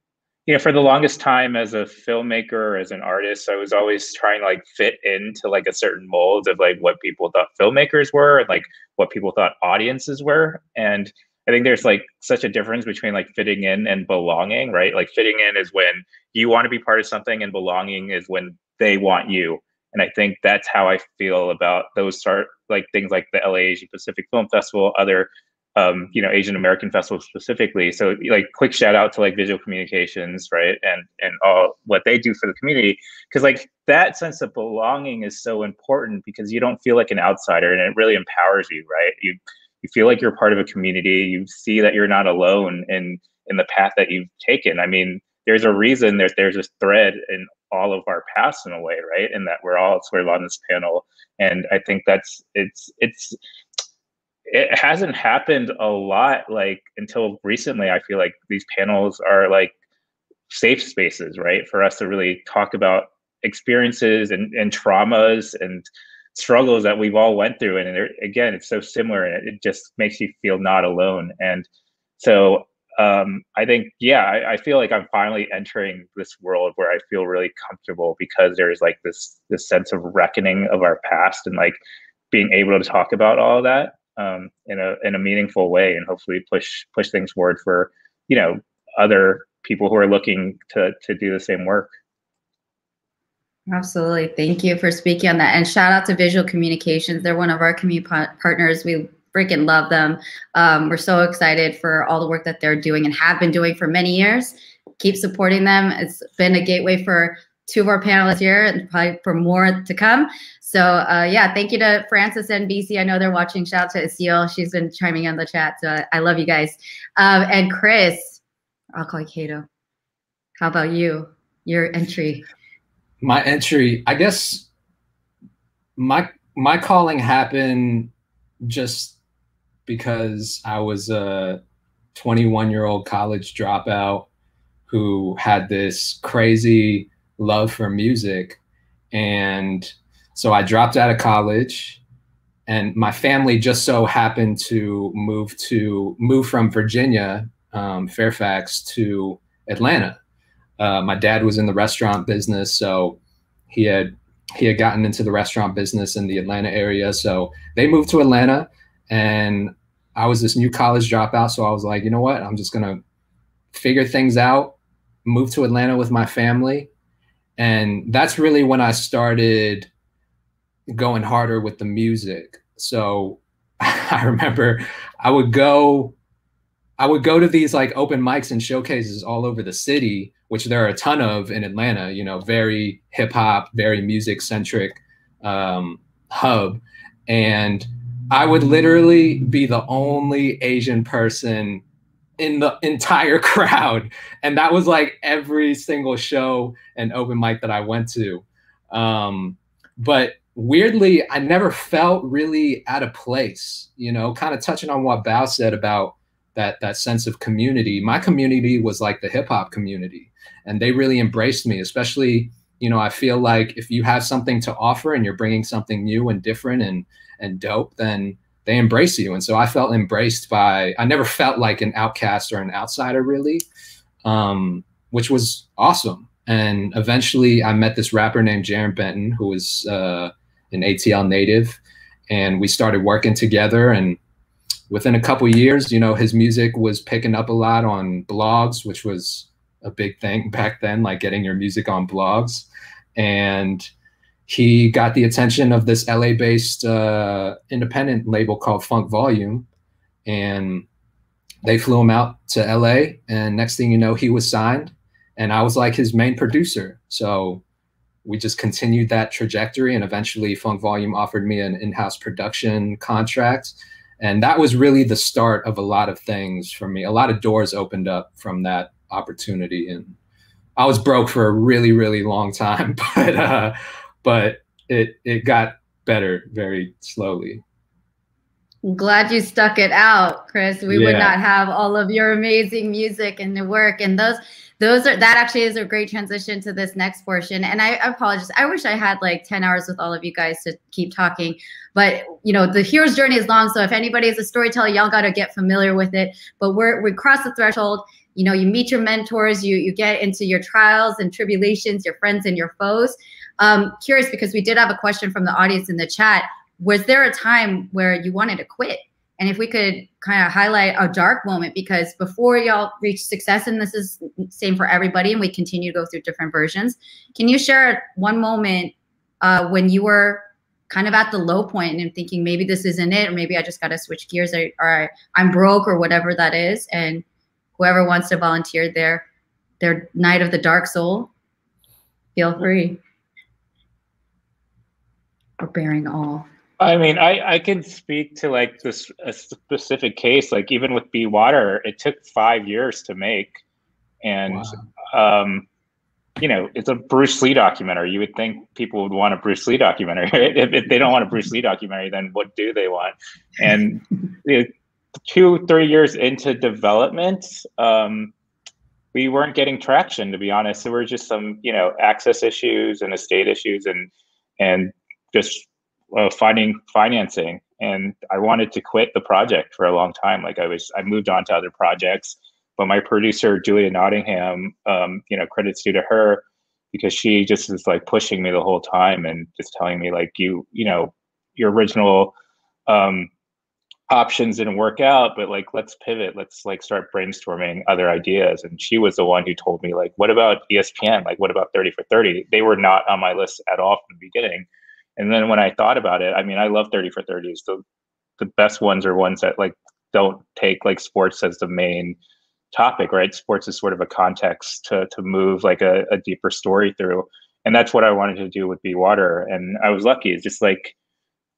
you know for the longest time as a filmmaker as an artist i was always trying to like fit into like a certain mold of like what people thought filmmakers were and like what people thought audiences were. And i think there's like such a difference between like fitting in and belonging right? Like fitting in is when you want to be part of something and belonging is when they want you. And i think that's how i feel about those sort like things like the la asian pacific film festival other um, you know, Asian American Festival specifically. So like quick shout out to like visual communications, right? And and all what they do for the community. Cause like that sense of belonging is so important because you don't feel like an outsider and it really empowers you, right? You you feel like you're part of a community. You see that you're not alone in in the path that you've taken. I mean, there's a reason that there's this thread in all of our paths in a way, right? And that we're all sort of on this panel. And I think that's it's it's it hasn't happened a lot like until recently. I feel like these panels are like safe spaces, right? For us to really talk about experiences and, and traumas and struggles that we've all went through. And again, it's so similar and it just makes you feel not alone. And so um, I think, yeah, I, I, feel like I'm finally entering this world where I feel really comfortable because there's like this this sense of reckoning of our past and like being able to talk about all of that um, in a in a meaningful way and hopefully push push things forward for you know other people who are looking to to do the same work. Absolutely. Thank you for speaking on that. And shout out to Visual Communications. They're one of our community partners. We freaking love them. Um, we're so excited for all the work that they're doing and have been doing for many years. Keep supporting them. It's been a gateway for two our panelists here and probably for more to come. So uh, yeah, thank you to Francis and VC. I know they're watching. Shout out to Asil. She's been chiming in the chat. So I love you guys. Um, and Chris, I'll call you Kato. How about you? Your entry. My entry, I guess my my calling happened just because I was a 21 year old college dropout who had this crazy love for music. And so I dropped out of college and my family just so happened to move to move from Virginia, um, Fairfax to Atlanta. Uh, my dad was in the restaurant business, so he had he had gotten into the restaurant business in the Atlanta area. So they moved to Atlanta and I was this new college dropout. So I was like, you know what? I'm just going to figure things out, move to Atlanta with my family. And that's really when I started going harder with the music. So I remember I would go I would go to these like open mics and showcases all over the city, which there are a ton of in Atlanta, you know, very hip hop, very music centric um, hub. And I would literally be the only Asian person in the entire crowd. And that was like every single show and open mic that I went to. Um, but weirdly, I never felt really out of place, you know, kind of touching on what Bao said about that that sense of community. My community was like the hip hop community, and they really embraced me, especially, you know, I feel like if you have something to offer and you're bringing something new and different and and dope, then they embrace you. And so I felt embraced by, I never felt like an outcast or an outsider really, um, which was awesome. And eventually I met this rapper named Jarren Benton, who was uh, an ATL native. And we started working together. And within a couple years, you know, his music was picking up a lot on blogs, which was a big thing back then, like getting your music on blogs. And he got the attention of this LA based uh, independent label called Funk Volume. And they flew him out to LA. And next thing you know, he was signed. And I was like his main producer. So we just continued that trajectory. And eventually, Funk Volume offered me an in house production contract. And that was really the start of a lot of things for me. A lot of doors opened up from that opportunity. And I was broke for a really, really long time. But, uh, but it it got better very slowly. glad you stuck it out, Chris. We yeah. would not have all of your amazing music and the work and those those are that actually is a great transition to this next portion. And I, I apologize. I wish I had like 10 hours with all of you guys to keep talking. But you know, the hero's journey is long. So if anybody is a storyteller, y'all gotta get familiar with it. But we're we cross the threshold. You know, you meet your mentors, you you get into your trials and tribulations, your friends and your foes. Um, curious because we did have a question from the audience in the chat. Was there a time where you wanted to quit? And if we could kind of highlight a dark moment, because before y'all reach success, and this is same for everybody, and we continue to go through different versions. Can you share one moment uh, when you were kind of at the low point and thinking maybe this isn't it, or maybe I just got to switch gears, or, or I'm broke, or whatever that is, and whoever wants to volunteer their their night of the dark soul, feel free or bearing all? I mean, I, I can speak to like this a specific case. Like even with Be Water, it took five years to make, and um, you know, it's a Bruce Lee documentary. You would think people would want a Bruce Lee documentary. Right? If, if they don't want a Bruce Lee documentary, then what do they want? And you know, two, three years into development, um, we weren't getting traction. To be honest, there were just some, you know, access issues and estate issues, and and just uh, finding financing. And I wanted to quit the project for a long time. Like I was, I moved on to other projects but my producer Julia Nottingham, um, you know, credits due to her because she just is like pushing me the whole time and just telling me like you, you know, your original um, options didn't work out, but like let's pivot, let's like start brainstorming other ideas. And she was the one who told me like, what about ESPN? Like, what about Thirty for Thirty? They were not on my list at all from the beginning. And then when I thought about it, I mean, I love Thirty for Thirties. The the best ones are ones that like don't take like sports as the main topic, right? Sports is sort of a context to to move like a, a deeper story through, and that's what I wanted to do with Be Water. And I was lucky. It's just like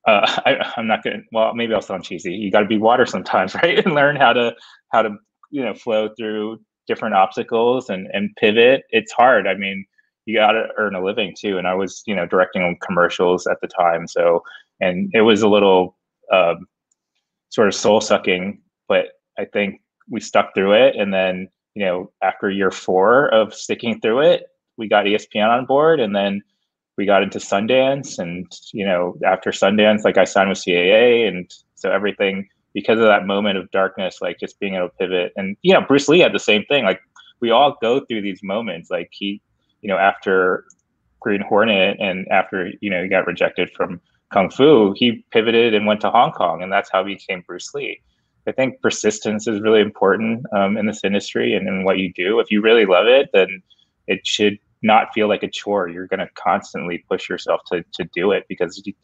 uh, I, I'm not gonna. Well, maybe I'll sound cheesy. You got to be water sometimes, right? And learn how to how to you know flow through different obstacles and and pivot. It's hard. I mean, you got to earn a living too. And I was you know directing commercials at the time, so and it was a little um, sort of soul sucking. But I think we stuck through it and then you know after year four of sticking through it we got espn on board and then we got into sundance and you know after sundance like i signed with caa and so everything because of that moment of darkness like just being able to pivot and you know bruce lee had the same thing like we all go through these moments like he you know after green hornet and after you know he got rejected from kung fu he pivoted and went to hong kong and that's how he became bruce lee I think persistence is really important um, in this industry and in what you do. If you really love it, then it should not feel like a chore. You're going to constantly push yourself to to do it because you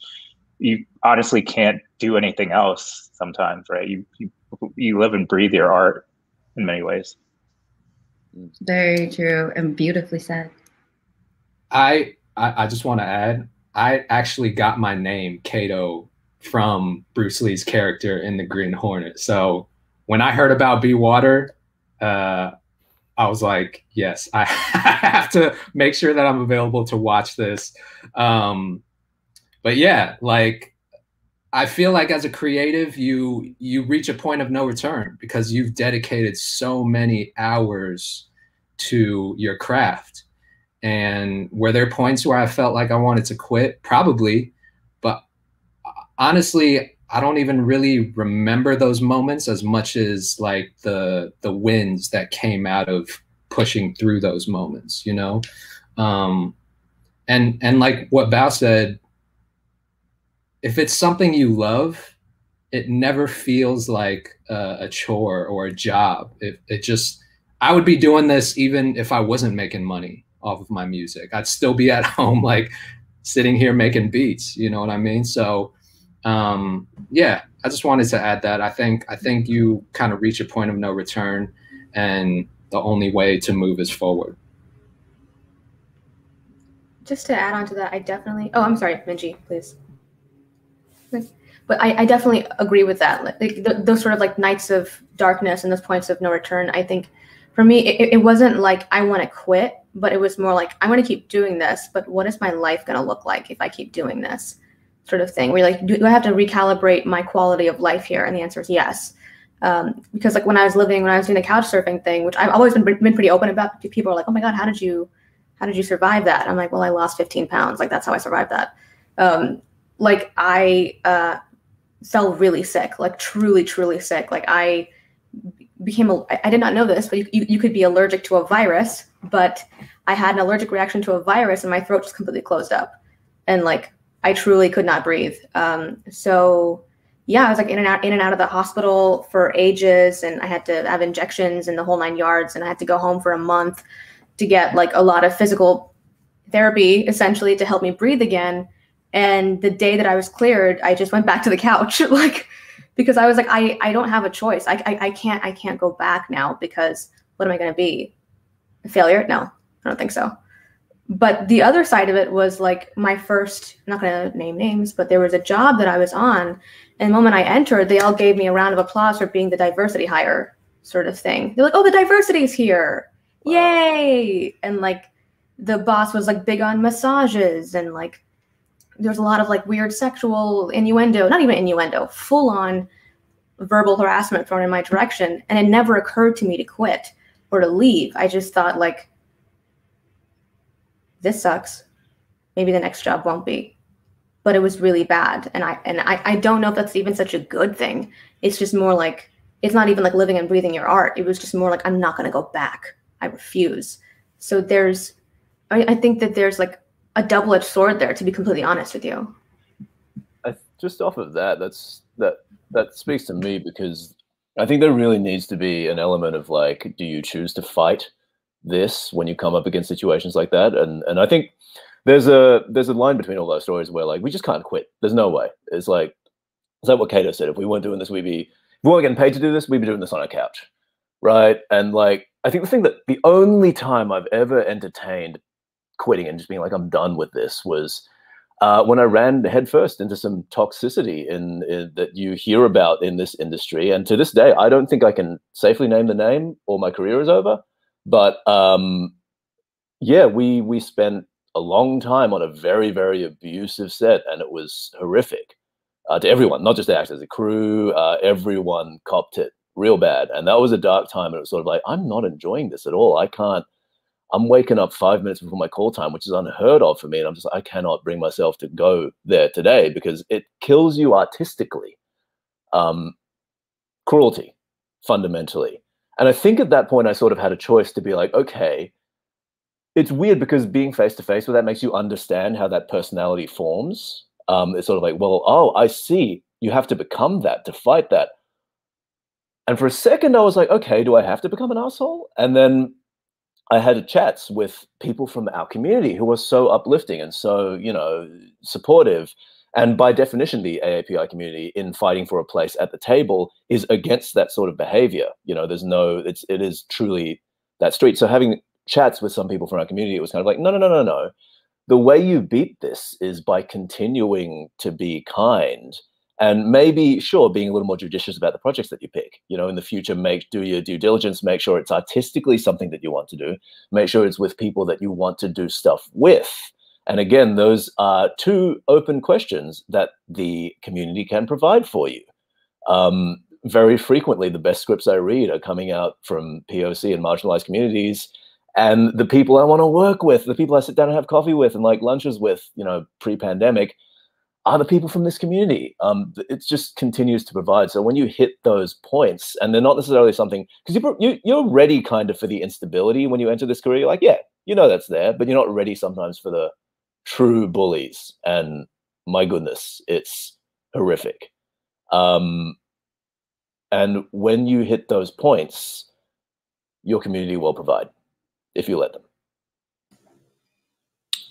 you honestly can't do anything else sometimes, right? You you, you live and breathe your art in many ways. Very true and beautifully said. I I, I just want to add, I actually got my name Kato from Bruce Lee's character in the Green Hornet. So when I heard about Be Water, uh, I was like, yes, I have to make sure that I'm available to watch this. Um, but yeah, like I feel like as a creative, you you reach a point of no return because you've dedicated so many hours to your craft. And were there points where I felt like I wanted to quit? Probably, But honestly, I don't even really remember those moments as much as like the the wins that came out of pushing through those moments, you know? Um and and like what Bao said, if it's something you love, it never feels like a, chore or a job. It it just I would be doing this even if I wasn't making money off of my music. I'd still be at home like sitting here making beats, you know what I mean? So um, yeah, I just wanted to add that. I think I think you kind of reach a point of no return, and the only way to move is forward. Just to add on to that, I definitely. Oh, I'm sorry, Minji, please. But I, I definitely agree with that. Like those sort of like nights of darkness and those points of no return. I think for me, it, it wasn't like I want to quit, but it was more like I want to keep doing this. But what is my life going to look like if I keep doing this? sort of thing where you're like, do I have to recalibrate my quality of life here? And the answer is yes. Um, because like when I was living, when I was doing the couch surfing thing, which I've always been, been pretty open about, people are like, oh my God, how did you, how did you survive that? I'm like, well, I lost 15 pounds. Like that's how I survived that. Um, like I uh, fell really sick, like truly, truly sick. Like I became, a, I did not know this, but you, you, you could be allergic to a virus, but I had an allergic reaction to a virus and my throat just completely closed up. And like I truly could not breathe. Um, so yeah, I was like in and out, in and out of the hospital for ages, and I had to have injections and the whole nine yards, and I had to go home for a month to get like a lot of physical therapy, essentially to help me breathe again. And the day that I was cleared, I just went back to the couch, like because I was like, I I don't have a choice. I I, I can't I can't go back now because what am I going to be? Failure? No, I don't think so. but the other side of it was like my first I'm not going to name names but there was a job that i was on and the moment i entered they all gave me a round of applause for being the diversity hire sort of thing. They're like oh the diversity's here. Yay! And like the boss was like big on massages and like there's a lot of like weird sexual innuendo not even innuendo full on verbal harassment thrown in my direction and it never occurred to me to quit or to leave i just thought like this sucks. Maybe the next job won't be. But it was really bad. And I and I, I don't know if that's even such a good thing. It's just more like it's not even like living and breathing your art. It was just more like I'm not gonna go back. I refuse. So there's I, I think that there's like a double-edged sword there, to be completely honest with you. I, just off of that, that's that that speaks to me because I think there really needs to be an element of like, do you choose to fight this when you come up against situations like that? And and I think there's a there's a line between all those stories where like we just can't quit. There's no way. It's like is that what Kato said? If we weren't doing this, we'd be if we weren't getting paid to do this, we'd be doing this on a couch, right? And like I think the thing that the only time I've ever entertained quitting and just being like I'm done with this was uh, when I ran headfirst into some toxicity in, in, that you hear about in this industry. And to this day, I don't think I can safely name the name or my career is over. But um, yeah, we we spent a long time on a very very abusive set, and it was horrific uh, to everyone, not just the actors, the crew. Uh, everyone copped it real bad, and that was a dark time. And it was sort of like I'm not enjoying this at all. I can't. I'm waking up five minutes before my call time, which is unheard of for me. And I'm just, I cannot bring myself to go there today because it kills you artistically. Um, cruelty, fundamentally. And I think at that point, I sort of had a choice to be like, okay, it's weird because being face to face with that makes you understand how that personality forms. Um, it's sort of like, well, oh, I see. You have to become that to fight that. And for a second, I was like, okay, do I have to become an asshole? And then I had chats with people from our community who were so uplifting and so, you know, supportive and by definition, the AAPI community in fighting for a place at the table is against that sort of behavior. You know, there's no, it's, it is truly that street. So having chats with some people from our community, it was kind of like, no, no, no, no, no. The way you beat this is by continuing to be kind and maybe, sure, being a little more judicious about the projects that you pick. You know, in the future, make do your due diligence, make sure it's artistically something that you want to do, make sure it's with people that you want to do stuff with and again, those are two open questions that the community can provide for you. Um, very frequently, the best scripts I read are coming out from POC and marginalized communities. And the people I want to work with, the people I sit down and have coffee with and like lunches with, you know, pre the people from this community. Um, it just continues to provide. So when you hit those points, and they're not necessarily something because you, you you're ready kind of for the instability when you enter this career. You're like, yeah, you know that's there, but you're not ready sometimes for the true bullies, and my goodness, it's horrific. Um, and when you hit those points, your community will provide if you let them.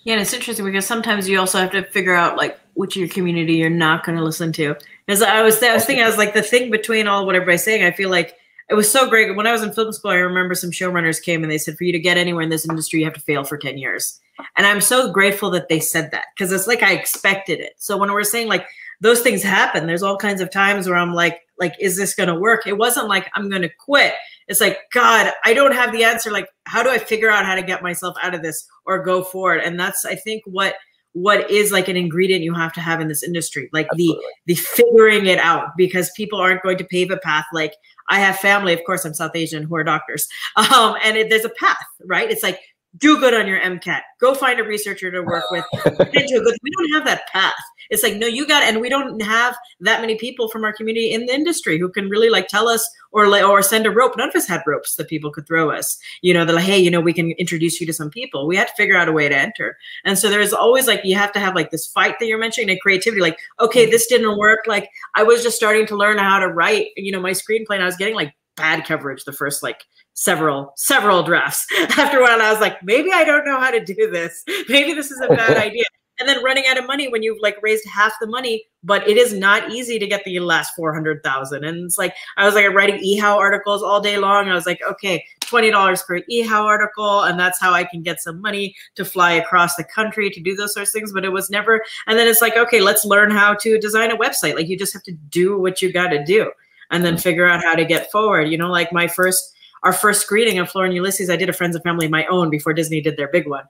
Yeah, and it's interesting because sometimes you also have to figure out like which of your community you're not going to listen to. Because I was, I was thinking, I was like the thing between all what everybody's saying. I feel like it was so great. When I was in film school, I remember some showrunners came and they said, for you to get anywhere in this industry, you have to fail for 10 years. And I'm so grateful that they said that because it's like I expected it. So when we're saying like those things happen, there's all kinds of times where I'm like, like, is this going to work? It wasn't like I'm going to quit. It's like, God, I don't have the answer. Like, how do I figure out how to get myself out of this or go forward? And that's, I think, what what is like an ingredient you have to have in this industry like Absolutely. the the figuring it out because people aren't going to pave a path like i have family of course i'm south asian who are doctors um and it, there's a path right it's like do good on your MCAT. Go find a researcher to work with. we don't have that path. It's like, no, you got, and we don't have that many people from our community in the industry who can really like tell us or or send a rope. None of us had ropes that people could throw us. You know, they're like, hey, you know, we can introduce you to some people. We had to figure out a way to enter. And so there's always like, you have to have like this fight that you're mentioning and creativity. Like, okay, this didn't work. Like, I was just starting to learn how to write, you know, my screenplay and I was getting like bad coverage the first like several several drafts after a while i was like maybe i don't know how to do this maybe this is a bad idea and then running out of money when you've like raised half the money but it is not easy to get the last 400000 and it's like i was like writing ehow articles all day long i was like okay twenty dollars per eHow article, and that's how I can get some money to fly across the country to do those sorts of things. But it was never. And then it's like, okay, let's learn how to design a website. Like you just have to do what you got to do, and then figure out how to get forward. You know, like my first, our first screening of Flora and Ulysses, I did a Friends and Family of my own before Disney did their big one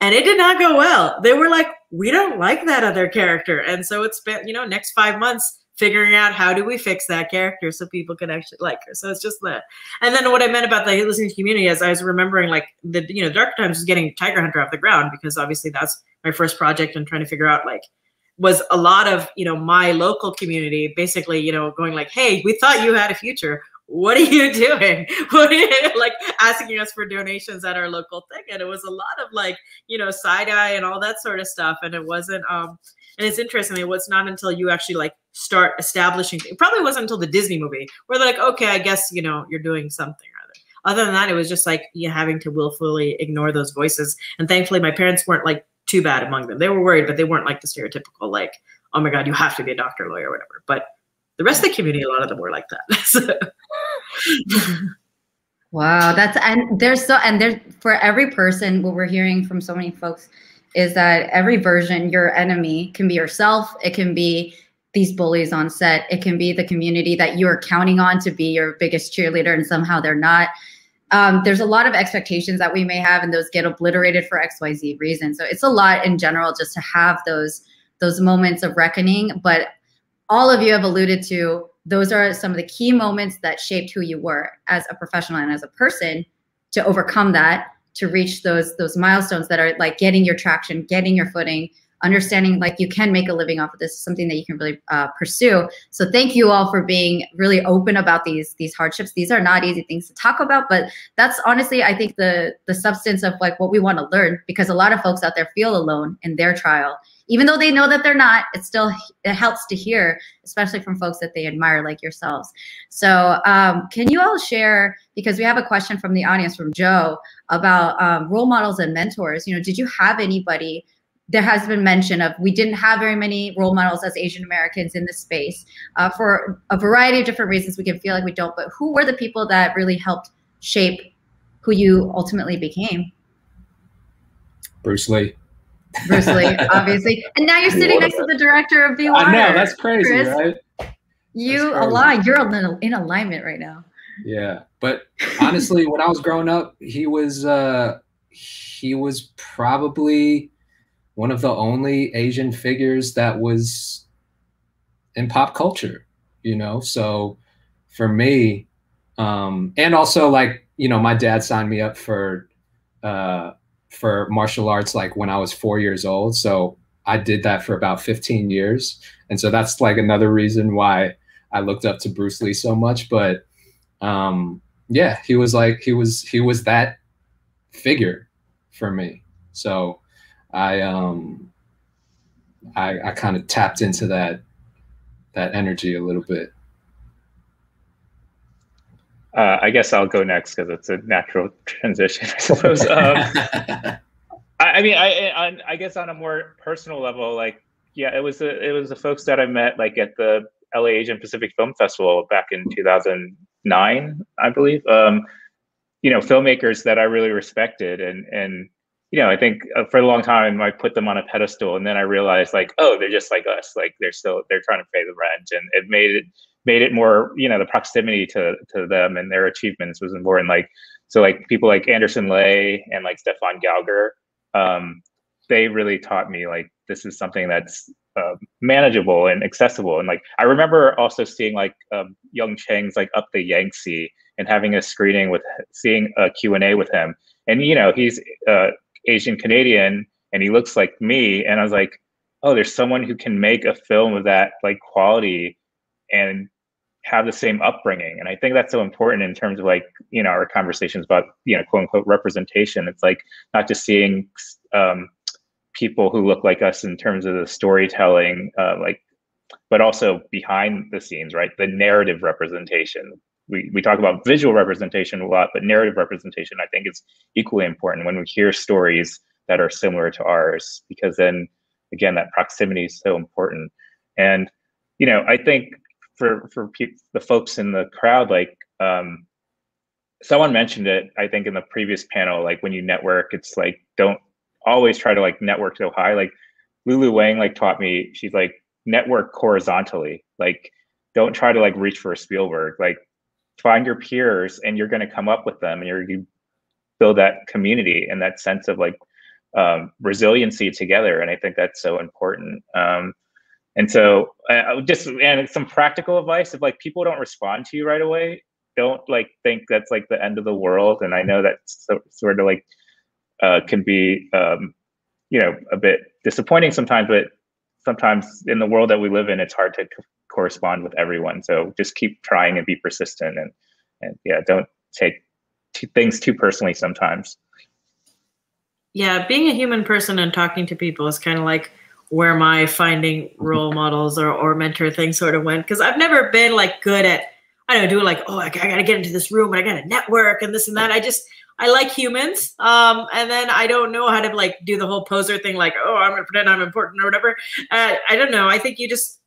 and it did not go well. They were like, we don't like that other character. And so it's been, you know, next five months figuring out how do we fix that character so people can actually like her. So it's just that. And then what I meant about the listening community is I was remembering like the, you know, Dark Times was getting Tiger Hunter off the ground because obviously that's my first project and trying to figure out like, was a lot of, you know, my local community basically, you know, going like, hey, we thought you had a future what are you doing? What are you like asking us for donations at our local thing? And it was a lot of like, you know, side eye and all that sort of stuff. And it wasn't um and it's interesting, it was not until you actually like start establishing it probably wasn't until the Disney movie where they're like, okay, I guess you know you're doing something other. Other than that, it was just like you having to willfully ignore those voices. And thankfully my parents weren't like too bad among them. They were worried, but they weren't like the stereotypical like, oh my God, you have to be a doctor, lawyer, whatever. But the rest of the community, a lot of them were like that. wow, that's and there's so and there's for every person. What we're hearing from so many folks is that every version, your enemy can be yourself. It can be these bullies on set. It can be the community that you are counting on to be your biggest cheerleader, and somehow they're not. Um, there's a lot of expectations that we may have, and those get obliterated for X, Y, Z reasons. So it's a lot in general just to have those those moments of reckoning. But all of you have alluded to those are some of the key moments that shaped who you were as a professional and as a person to overcome that to reach those those milestones that are like getting your traction getting your footing understanding like you can make a living off of this. Is something that you can really uh, pursue. So thank you all for being really open about these these hardships. These are not easy things to talk about but that's honestly i think the the substance of like what we want to learn because a lot of folks out there feel alone in their trial. Even though they know that they're not it still it helps to hear especially from folks that they admire like yourselves. So um, can you all share because we have a question from the audience from joe about um, role models and mentors. You know did you have anybody there has been mention of we didn't have very many role models as asian americans in this space uh, for a variety of different reasons we can feel like we don't but who were the people that really helped shape who you ultimately became bruce lee Bruce Lee, obviously. And now you're sitting next to the director of Be Water. I know that's crazy, Chris. right? You crazy. align. You're in alignment right now. Yeah, but honestly, when I was growing up, he was uh he was probably one of the only Asian figures that was in pop culture, you know. So for me, um, and also like you know, my dad signed me up for uh for martial arts like when I was four years old. So I did that for about 15 years. And so that's like another reason why I looked up to Bruce Lee so much. But um, yeah, he was like, he was, he was that figure for me. So I, um, I, I kind of tapped into that, that energy a little bit. Uh, I guess I'll go next because it's a natural transition, I suppose. Um, I, I, mean, I, I, I guess on a more personal level, like, yeah, it was the it was the folks that I met like at the LA Asian Pacific Film Festival back in 2009, I believe. Um, you know, filmmakers that I really respected, and and you know, I think uh, for a long time I put them on a pedestal, and then I realized like, oh, they're just like us. Like they're still they're trying to pay the rent, and it made it made it more you know the proximity to to them and their achievements was important like so like people like Anderson Le and like stefan gauger um, they really taught me like this is something that's uh, manageable and accessible and like i remember also seeing like um, Yung Chang's like up the yangtze and having a screening with seeing a q&a with him and you know he's uh, asian canadian and he looks like me and i was like oh there's someone who can make a film of that like quality and have the same upbringing. And i think that's so important in terms of like you know our conversations about you know quote unquote representation. It's like not just seeing um, people who look like us in terms of the storytelling uh, like but also behind the scenes right? The narrative representation we, we talk about visual representation a lot but narrative representation i think is equally important when we hear stories that are similar to ours because then again that proximity is so important. And you know i think for for pe- the folks in the crowd like um someone mentioned it i think in the previous panel like when you network it's like don't always try to like network so high. Like lulu wang like taught me she's like network horizontally. Like don't try to like reach for a spielberg. Like find your peers and you're going to come up with them and you're you build that community and that sense of like um, resiliency together and i think that's so important. Um, and so uh, just and some practical advice if like people don't respond to you right away don't like think that's like the end of the world and i know that so, sort of like uh, can be um, you know a bit disappointing sometimes but sometimes in the world that we live in it's hard to correspond with everyone so just keep trying and be persistent and and yeah don't take t- things too personally sometimes Yeah, being a human person and talking to people is kind of like where my finding role models or, or mentor thing sort of went. Because I've never been like good at, I don't know, doing like, oh, I, got to get into this room and I got to network and this and that. I just, I like humans. Um, and then I don't know how to like do the whole poser thing, like, oh, I'm going to pretend I'm important or whatever. Uh, I don't know. I think you just,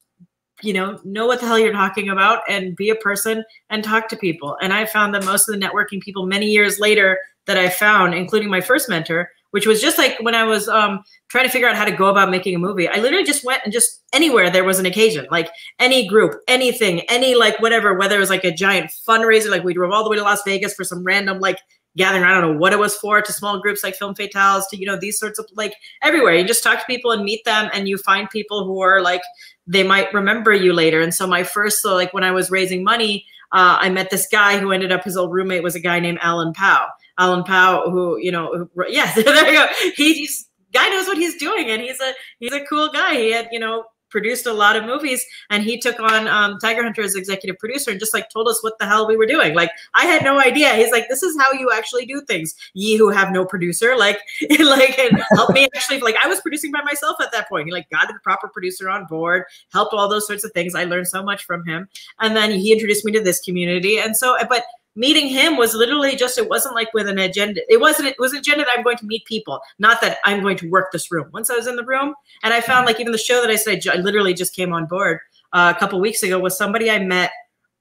you know, know what the hell you're talking about and be a person and talk to people. And I found that most of the networking people many years later that I found, including my first mentor, which was just like when I was um, trying to figure out how to go about making a movie. I literally just went and just anywhere there was an occasion, like any group, anything, any like whatever, whether it was like a giant fundraiser, like we drove all the way to Las Vegas for some random like gathering. I don't know what it was for, to small groups like Film Fatales, to you know these sorts of like everywhere. You just talk to people and meet them, and you find people who are like they might remember you later. And so my first, so like when I was raising money, uh, I met this guy who ended up his old roommate was a guy named Alan Powell. Alan Powell, who you know, who, yes, there you go. He, he's guy knows what he's doing, and he's a he's a cool guy. He had you know produced a lot of movies, and he took on um, Tiger Hunter as executive producer, and just like told us what the hell we were doing. Like I had no idea. He's like, this is how you actually do things. Ye who have no producer, like like and help me actually. Like I was producing by myself at that point. He like got the proper producer on board, helped all those sorts of things. I learned so much from him, and then he introduced me to this community, and so but meeting him was literally just it wasn't like with an agenda it wasn't it was an agenda that i'm going to meet people not that i'm going to work this room. Once i was in the room and i found like even the show that i said i, literally just came on board uh, a couple weeks ago was somebody i met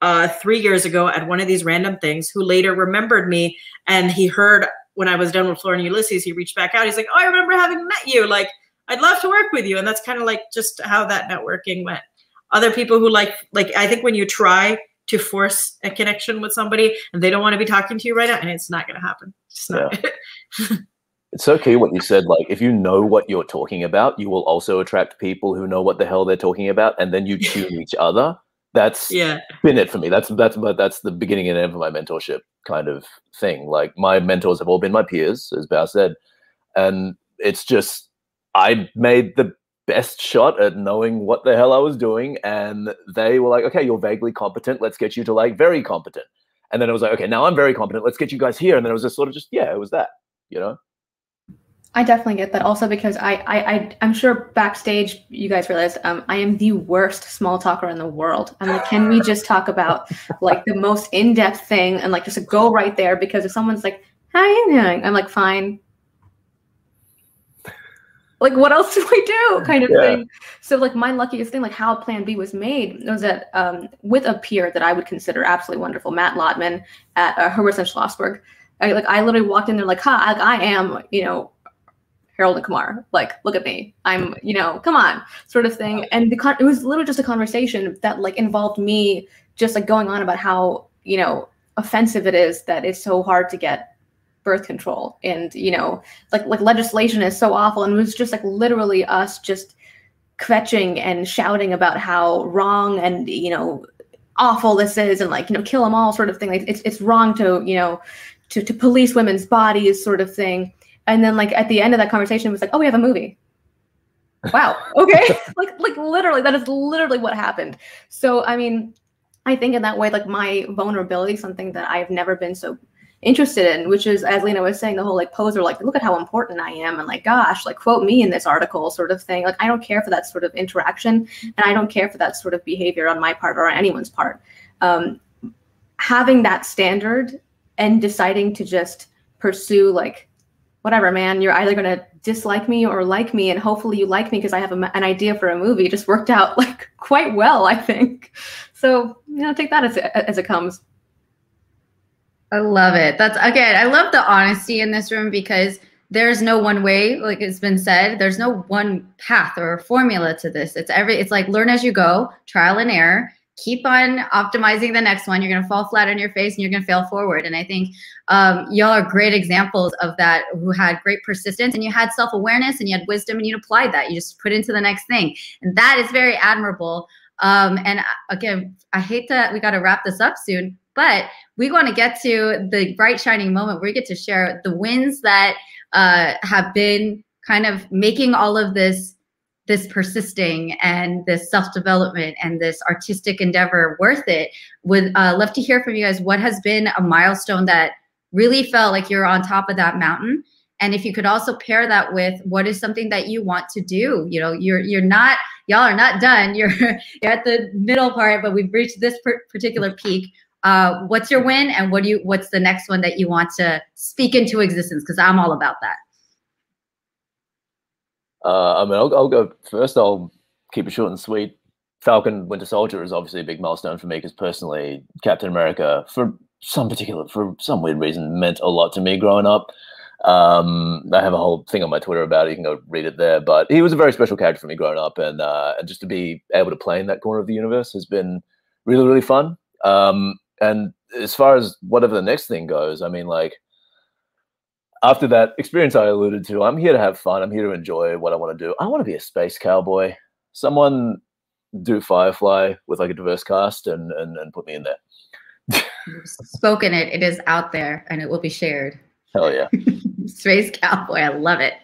uh, three years ago at one of these random things who later remembered me and he heard when i was done with flora and ulysses he reached back out. He's like oh i remember having met you. Like i'd love to work with you. And that's kind of like just how that networking went. Other people who like like i think when you try to force a connection with somebody and they don't want to be talking to you right now and it's not going to happen it's not It's so key what you said. Like, if you know what you're talking about, you will also attract people who know what the hell they're talking about, and then you tune each other. That's yeah been it for me. That's that's but that's the beginning and end of my mentorship kind of thing. Like, my mentors have all been my peers, as Bao said, and it's just I made the best shot at knowing what the hell I was doing, and they were like, "Okay, you're vaguely competent. Let's get you to like very competent." And then it was like, "Okay, now I'm very competent. Let's get you guys here." And then it was just sort of just yeah, it was that, you know. I definitely get that also because I, I, I I'm sure backstage you guys realized um, I am the worst small talker in the world. I'm like, can we just talk about like the most in-depth thing and like just go right there because if someone's like, how are you doing? I'm like, fine. Like, what else do I do? Kind of Yeah. thing. So like my luckiest thing, like how Plan B was made, was that um, with a peer that I would consider absolutely wonderful, Matt Lotman at uh, Hurwitz and Schlossberg. I, like I literally walked in there like, "Ha, like, I am, you know, Harold and Kumar. Like, look at me. I'm, you know, come on, sort of thing. And the con- it was literally just a conversation that like involved me just like going on about how, you know, offensive it is that it's so hard to get birth control. And you know like like legislation is so awful. And it was just like literally us just kvetching and shouting about how wrong and you know awful this is and like you know kill them all sort of thing. Like it's, it's wrong to you know to, to police women's bodies sort of thing. And then like at the end of that conversation it was like oh we have a movie. Wow. Okay. Like like literally that is literally what happened. So i mean i think in that way like my vulnerability something that i've never been so interested in which is as lena was saying the whole like poser like look at how important i am. And like gosh like quote me in this article sort of thing. Like i don't care for that sort of interaction and i don't care for that sort of behavior on my part or on anyone's part. Um, having that standard and deciding to just pursue like whatever man you're either going to dislike me or like me and hopefully you like me because i have a, an idea for a movie just worked out like quite well i think. So you know take that as as it comes I love it. That's again, I love the honesty in this room because there's no one way, like it's been said, there's no one path or formula to this. It's every it's like learn as you go, trial and error. Keep on optimizing the next one. You're gonna fall flat on your face and you're gonna fail forward. And I think um, y'all are great examples of that who had great persistence and you had self-awareness and you had wisdom and you applied that. You just put into the next thing. And that is very admirable. Um, and uh, again, I hate that we got to wrap this up soon, but we want to get to the bright shining moment where we get to share the wins that uh, have been kind of making all of this this persisting and this self-development and this artistic endeavor worth it. Would uh, love to hear from you guys what has been a milestone that really felt like you're on top of that mountain. And if you could also pair that with what is something that you want to do. You know you're you're not y'all are not done. You're you're at the middle part but we've reached this particular peak uh, what's your win and what do you what's the next one that you want to speak into existence because i'm all about that Uh, I mean, I'll, I'll go first. I'll keep it short and sweet. Falcon Winter Soldier is obviously a big milestone for me because personally, Captain America, for some particular, for some weird reason, meant a lot to me growing up. Um, I have a whole thing on my Twitter about it. You can go read it there. But he was a very special character for me growing up, and uh, and just to be able to play in that corner of the universe has been really, really fun. Um, and as far as whatever the next thing goes, I mean, like after that experience I alluded to, I'm here to have fun. I'm here to enjoy what I want to do. I want to be a space cowboy. Someone do Firefly with like a diverse cast and and, and put me in there. spoken it it is out there and it will be shared Hell yeah. space cowboy i love it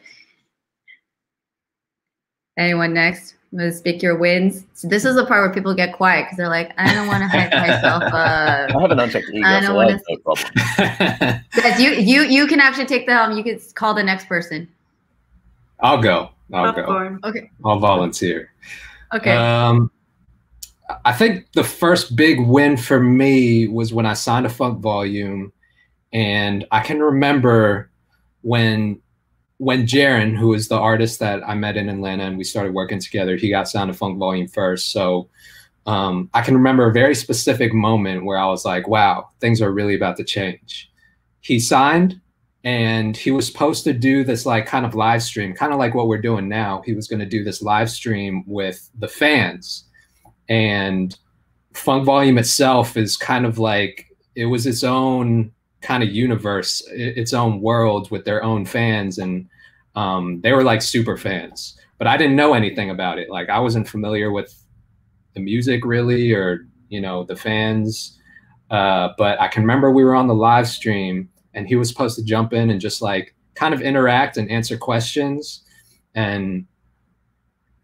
anyone next Want to speak your wins so this is the part where people get quiet because they're like i don't want to hype myself up I have an unchecked ego, I don't so wanna- that's no problem. Guys, you you you can actually take the helm you can call the next person I'll go. I'll Popcorn. go. okay I'll volunteer. okay Um, I think the first big win for me was when I signed a funk volume, and I can remember when when Jarren, who is the artist that I met in Atlanta, and we started working together, he got signed to Funk Volume first. So um, I can remember a very specific moment where I was like, "Wow, things are really about to change." He signed, and he was supposed to do this like kind of live stream, kind of like what we're doing now. He was going to do this live stream with the fans, and Funk Volume itself is kind of like it was its own kind of universe, its own world with their own fans, and um, they were like super fans. But I didn't know anything about it. Like I wasn't familiar with the music really, or you know the fans. Uh, but I can remember we were on the live stream, and he was supposed to jump in and just like kind of interact and answer questions, and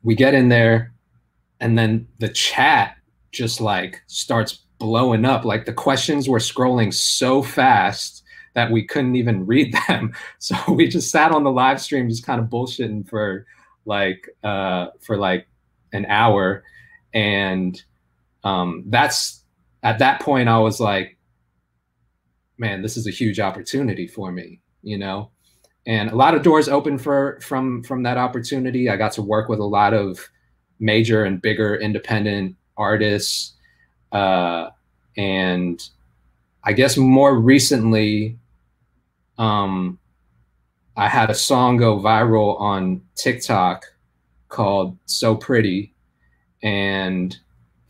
we get in there, and then the chat just like starts blowing up. Like the questions were scrolling so fast that we couldn't even read them. So we just sat on the live stream just kind of bullshitting for like uh for like an hour. And um that's at that point I was like, man, this is a huge opportunity for me, you know? And a lot of doors open for from from that opportunity. I got to work with a lot of major and bigger independent artists uh, and I guess more recently, um, I had a song go viral on TikTok called "So Pretty," and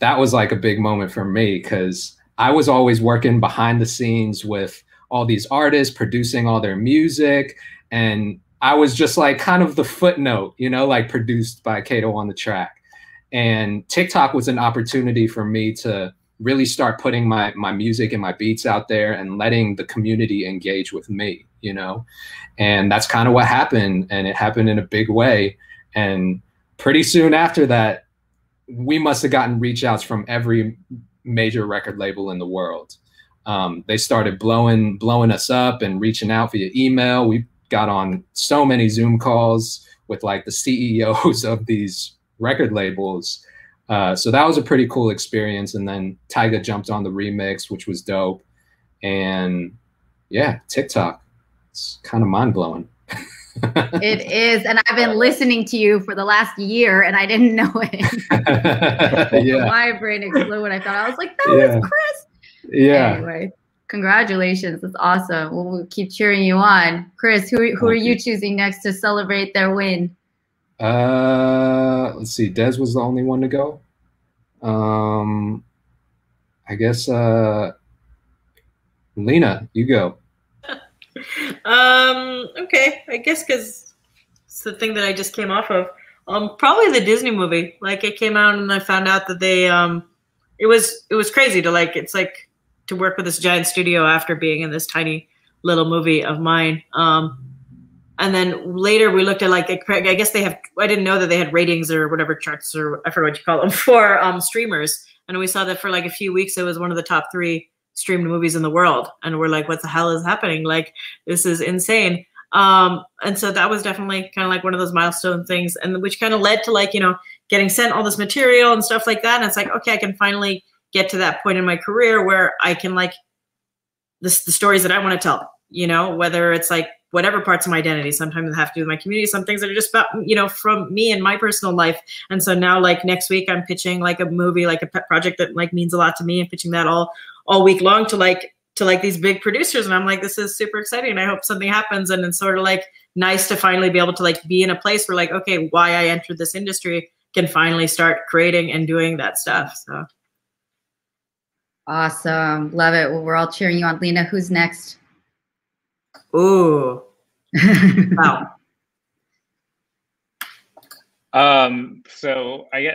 that was like a big moment for me because I was always working behind the scenes with all these artists, producing all their music, and I was just like kind of the footnote, you know, like produced by Kato on the track. And TikTok was an opportunity for me to really start putting my my music and my beats out there and letting the community engage with me, you know. And that's kind of what happened and it happened in a big way and pretty soon after that we must have gotten reach outs from every major record label in the world. Um, they started blowing blowing us up and reaching out via email. We got on so many Zoom calls with like the CEOs of these record labels. Uh, so that was a pretty cool experience. And then Tyga jumped on the remix, which was dope. And yeah, TikTok. It's kind of mind blowing. it is and i've been listening to you for the last year and i didn't know it yeah. my brain exploded i thought i was like that Yeah. was chris Yeah. anyway Congratulations. That's awesome. We'll, we'll keep cheering you on. Chris, who, who are you choosing next to celebrate their win? Uh, let's see. Des was the only one to go. Um, I guess uh, Lena, you go. Um. Okay. I guess because it's the thing that I just came off of. Um. Probably the Disney movie. Like it came out and I found out that they um. It was it was crazy to like. It's like to work with this giant studio after being in this tiny little movie of mine. Um. And then later we looked at like I guess they have I didn't know that they had ratings or whatever charts or I forgot what you call them for um streamers. And we saw that for like a few weeks it was one of the top three streamed movies in the world. And we're like, what the hell is happening? Like this is insane. Um, and so that was definitely kind of like one of those milestone things, and which kind of led to like, you know, getting sent all this material and stuff like that. And it's like, okay, I can finally get to that point in my career where I can like this the stories that I want to tell, you know, whether it's like whatever parts of my identity. Sometimes have to do with my community. Some things that are just about, you know, from me and my personal life. And so now like next week I'm pitching like a movie, like a pet project that like means a lot to me and pitching that all all week long to like to like these big producers. And I'm like, this is super exciting. And I hope something happens. And it's sort of like nice to finally be able to like be in a place where like, okay, why I entered this industry can finally start creating and doing that stuff. So Awesome. Love it. Well, we're all cheering you on. Lena, who's next? Ooh. wow. Um, so I,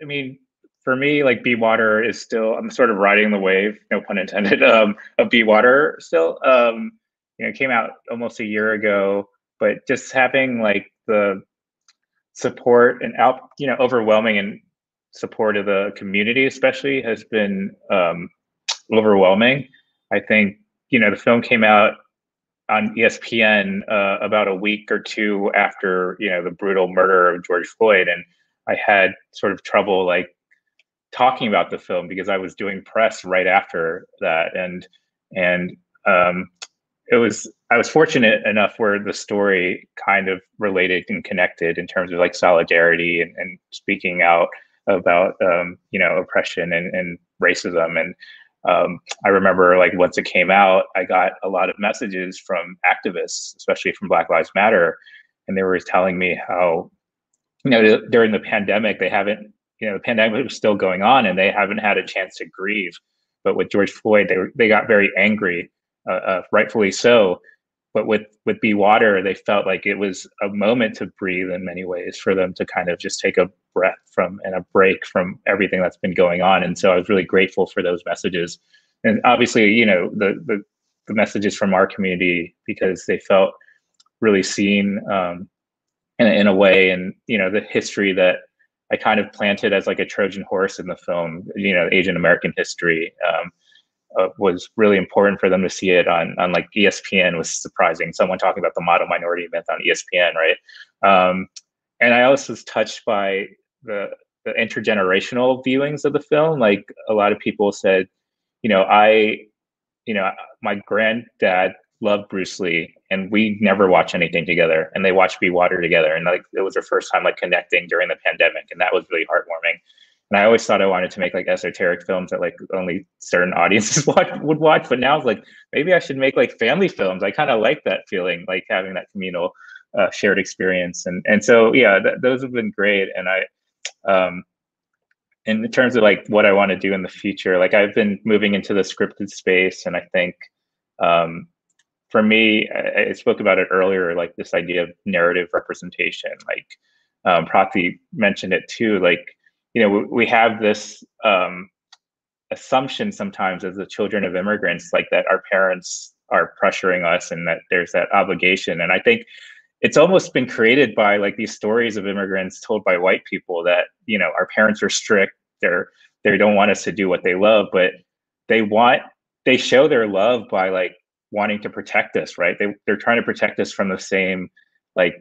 I mean, for me, like Be Water is still, I'm sort of riding the wave, no pun intended, um, of Be Water still. Um, you know, came out almost a year ago, but just having like the support and out, you know, overwhelming and support of the community, especially, has been um, overwhelming. I think, you know, the film came out on ESPN uh, about a week or two after, you know, the brutal murder of George Floyd, and I had sort of trouble like talking about the film because I was doing press right after that, and and um, it was I was fortunate enough where the story kind of related and connected in terms of like solidarity and, and speaking out about um, you know oppression and, and racism. And um, I remember like once it came out, I got a lot of messages from activists, especially from Black Lives Matter, and they were telling me how you know during the pandemic they haven't you know the pandemic was still going on and they haven't had a chance to grieve. But with george floyd they were, they got very angry uh, uh, rightfully so. But with with be water they felt like it was a moment to breathe in many ways for them to kind of just take a breath from and a break from everything that's been going on and so i was really grateful for those messages and obviously you know the the, the messages from our community because they felt really seen um, in, in a way and you know the history that I kind of planted as like a Trojan horse in the film. You know, Asian American history um, uh, was really important for them to see it on on like ESPN was surprising. Someone talking about the model minority myth on ESPN, right? Um, and I also was touched by the the intergenerational viewings of the film. Like a lot of people said, you know, I, you know, my granddad loved Bruce Lee, and we never watched anything together. And they watched Be Water together, and like it was their first time like connecting during the pandemic, and that was really heartwarming. And I always thought I wanted to make like esoteric films that like only certain audiences watch, would watch, but now it's like maybe I should make like family films. I kind of like that feeling, like having that communal uh, shared experience, and and so yeah, th- those have been great. And I, um, in terms of like what I want to do in the future, like I've been moving into the scripted space, and I think um, for me, I, I spoke about it earlier, like this idea of narrative representation. Like um, Prathi mentioned it too. Like you know, we, we have this um, assumption sometimes as the children of immigrants, like that our parents are pressuring us, and that there's that obligation. And I think it's almost been created by like these stories of immigrants told by white people that you know our parents are strict. They're they don't want us to do what they love, but they want they show their love by like wanting to protect us right? They, they're trying to protect us from the same like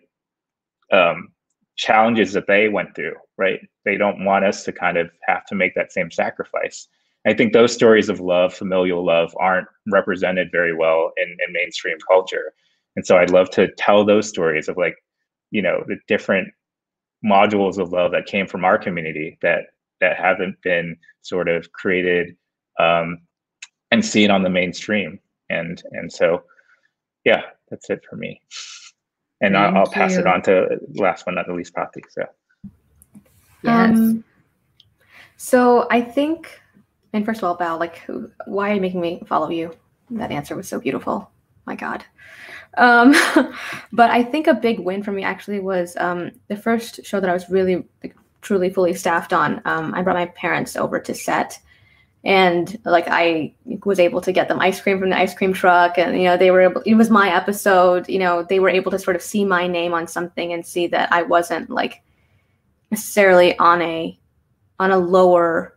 um challenges that they went through right? They don't want us to kind of have to make that same sacrifice. I think those stories of love familial love aren't represented very well in, in mainstream culture and so i'd love to tell those stories of like you know the different modules of love that came from our community that that haven't been sort of created um, and seen on the mainstream. And and so, yeah, that's it for me. And I'll, I'll pass it on to last but not the least, Prathi. So. Um, so I think, and first of all, Bao, like, who, why are you making me follow you? That answer was so beautiful. My God. Um, but I think a big win for me actually was um, the first show that I was really, like, truly, fully staffed on. Um, I brought my parents over to set, and like I was able to get them ice cream from the ice cream truck, and you know they were able. It was my episode. You know they were able to sort of see my name on something and see that I wasn't like necessarily on a on a lower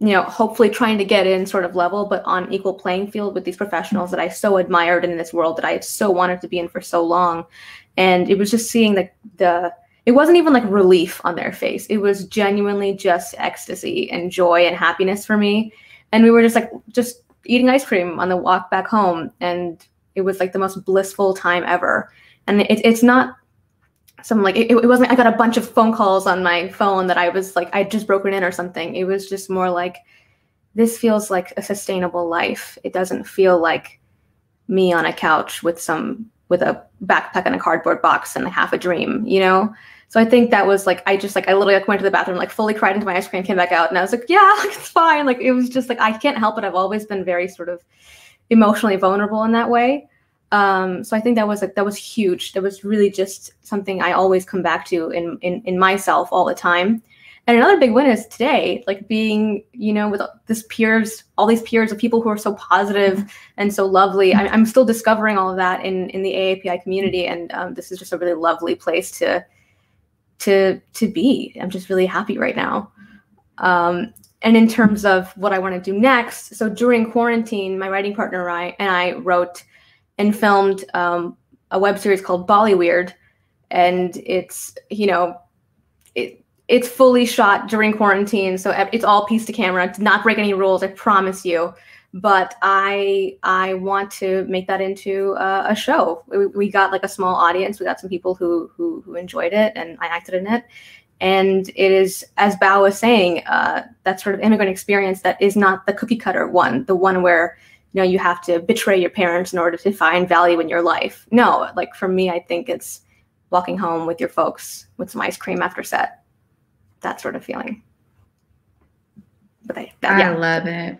you know hopefully trying to get in sort of level but on equal playing field with these professionals that i so admired in this world that i so wanted to be in for so long. And it was just seeing the the it wasn't even like relief on their face. It was genuinely just ecstasy and joy and happiness for me. And we were just like just eating ice cream on the walk back home. And it was like the most blissful time ever. And it, it's not some like it, it wasn't i got a bunch of phone calls on my phone that i was like i just broken in or something. It was just more like this feels like a sustainable life. It doesn't feel like me on a couch with some with a backpack and a cardboard box and half a dream you know? So i think that was like i just like i literally like went to the bathroom like fully cried into my ice cream came back out and i was like yeah it's fine. Like it was just like i can't help it. I've always been very sort of emotionally vulnerable in that way um so i think that was like that was huge. That was really just something i always come back to in in, in myself all the time. And another big win is today like being you know with this peers all these peers of people who are so positive and so lovely. I, i'm still discovering all of that in in the aapi community. And um, this is just a really lovely place to to to be. I'm just really happy right now. Um, and in terms of what I want to do next, so during quarantine, my writing partner and I, and I wrote and filmed um, a web series called Bolly Weird, and it's you know, it it's fully shot during quarantine, so it's all piece to camera. Did not break any rules, I promise you. But I I want to make that into a show. We, we got like a small audience. We got some people who who who enjoyed it, and I acted in it and it is as bao was saying uh, that sort of immigrant experience that is not the cookie cutter one the one where you know you have to betray your parents in order to find value in your life no like for me i think it's walking home with your folks with some ice cream after set that sort of feeling but I, that, I yeah. love it.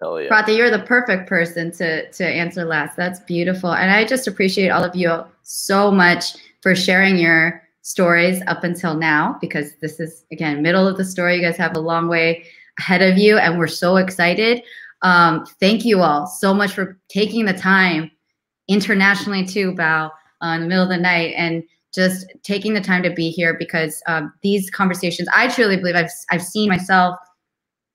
Hell yeah. Prathi, you're the perfect person to to answer last. That's beautiful, and I just appreciate all of you so much for sharing your stories up until now because this is again middle of the story. You guys have a long way ahead of you, and we're so excited. Um, thank you all so much for taking the time internationally too, Bao, uh, in the middle of the night, and just taking the time to be here because um, these conversations, I truly believe I've I've seen myself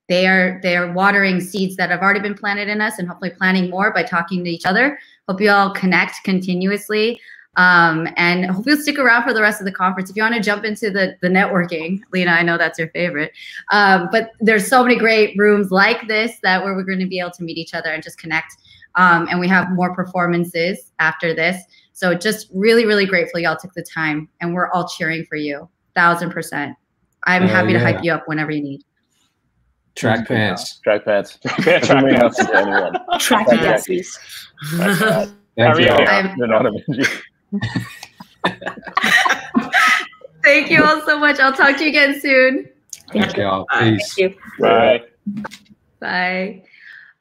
they are they are watering seeds that have already been planted in us and hopefully planting more by talking to each other. Hope you all connect continuously um, and hope you'll stick around for the rest of the conference if you want to jump into the the networking lena i know that's your favorite um, but there's so many great rooms like this that where we're going to be able to meet each other and just connect um, and we have more performances after this so just really really grateful y'all took the time and we're all cheering for you thousand percent i'm Hell happy to hype you up whenever you need Track pants. Track pants. Track Everything pants. else is anyone. Track Track pants. pants. Track pants. Thank you. I'm- They're not a Minji. Thank you all so much. I'll talk to you again soon. Thank y'all. Peace. Thank you. Bye. Bye.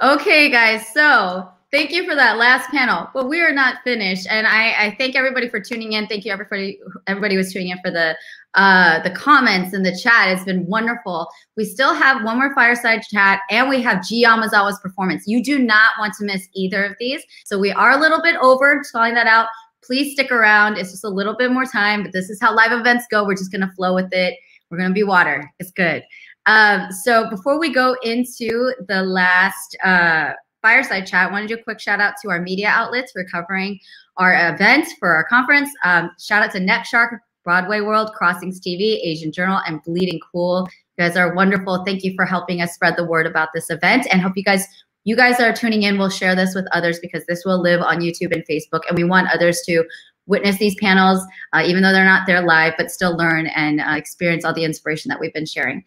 Okay, guys. So thank you for that last panel. But we are not finished. And I, I thank everybody for tuning in. Thank you everybody everybody was tuning in for the uh the comments and the chat. It's been wonderful. We still have one more fireside chat and we have G Yamazawa's performance. You do not want to miss either of these. So we are a little bit over calling that out. Please stick around. It's just a little bit more time, but this is how live events go. We're just gonna flow with it. We're gonna be water. It's good. Um, so before we go into the last uh, fireside chat, I want to do a quick shout out to our media outlets for covering our event for our conference. Um, shout out to NextShark, Broadway World, Crossings TV, Asian Journal, and Bleeding Cool. You guys are wonderful. Thank you for helping us spread the word about this event, and hope you guys you guys are tuning in. We'll share this with others because this will live on YouTube and Facebook, and we want others to witness these panels, uh, even though they're not there live, but still learn and uh, experience all the inspiration that we've been sharing.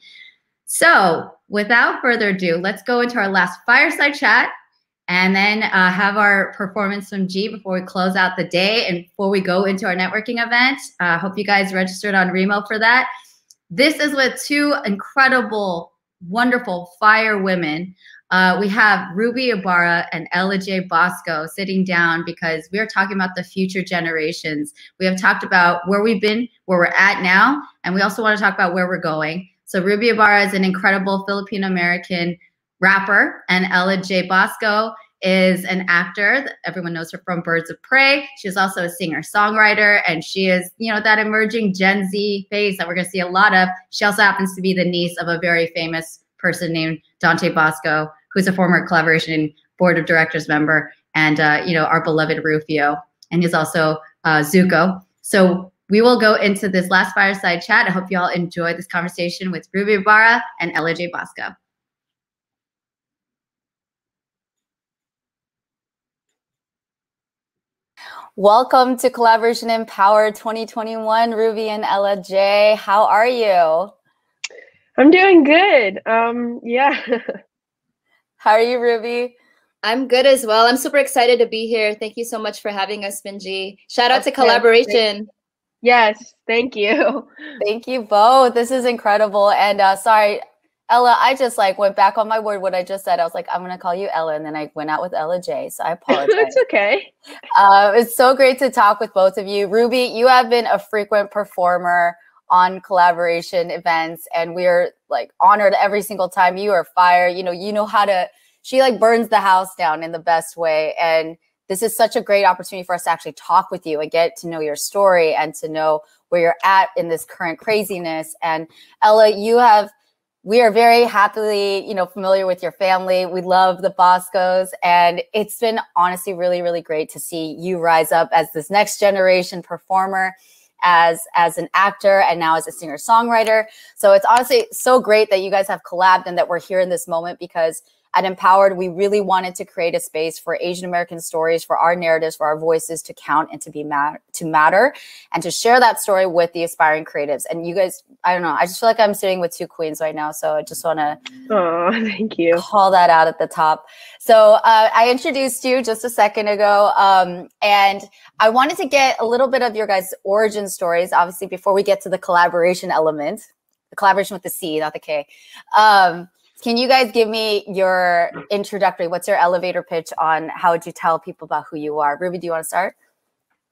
So, without further ado, let's go into our last fireside chat and then uh, have our performance from G before we close out the day and before we go into our networking event. I uh, hope you guys registered on Remo for that. This is with two incredible, wonderful fire women. Uh, we have Ruby Ibarra and Ella J. Basco sitting down because we are talking about the future generations. We have talked about where we've been, where we're at now, and we also want to talk about where we're going. So Ruby Ibarra is an incredible Filipino American rapper, and Ella J. Basco is an actor. Everyone knows her from Birds of Prey. She's also a singer songwriter, and she is, you know, that emerging Gen Z face that we're going to see a lot of. She also happens to be the niece of a very famous person named Dante Basco, who's a former Kollaboration board of directors member, and uh, you know, our beloved Rufio, and he's also uh, Zuko. So we will go into this last fireside chat. I hope you all enjoy this conversation with Ruby Ibarra and Ella J. Basco. Welcome to Kollaboration Empower 2021, Ruby and Ella J. How are you? I'm doing good. Um, yeah. How are you, Ruby? I'm good as well. I'm super excited to be here. Thank you so much for having us, Minji. Shout out Okay, to Kollaboration. Yes, thank you. Thank you both. This is incredible. And uh, sorry, Ella, I just like went back on my word what I just said. I was like, I'm gonna call you Ella, and then I went out with Ella J. So I apologize. it's okay. Uh, it's so great to talk with both of you. Ruby, you have been a frequent performer on Kollaboration events, and we're like honored every single time. You are fire. You know, you know how to. She like burns the house down in the best way, and this is such a great opportunity for us to actually talk with you and get to know your story and to know where you're at in this current craziness. And Ella, you have we are very happily, you know, familiar with your family. We love the Bascos, and it's been honestly really, really great to see you rise up as this next generation performer, as as an actor, and now as a singer songwriter. So it's honestly so great that you guys have collabed and that we're here in this moment because at EMPOWERD, we really wanted to create a space for Asian American stories, for our narratives, for our voices to count and to be mat- to matter, and to share that story with the aspiring creatives. And you guys, I don't know, I just feel like I'm sitting with two queens right now, so I just want to Oh, thank you. call that out at the top. So uh, I introduced you just a second ago, um, and I wanted to get a little bit of your guys' origin stories, obviously, before we get to the collaboration element, the collaboration with the C, not the K. Um, can you guys give me your introductory? What's your elevator pitch on how would you tell people about who you are? Ruby, do you want to start?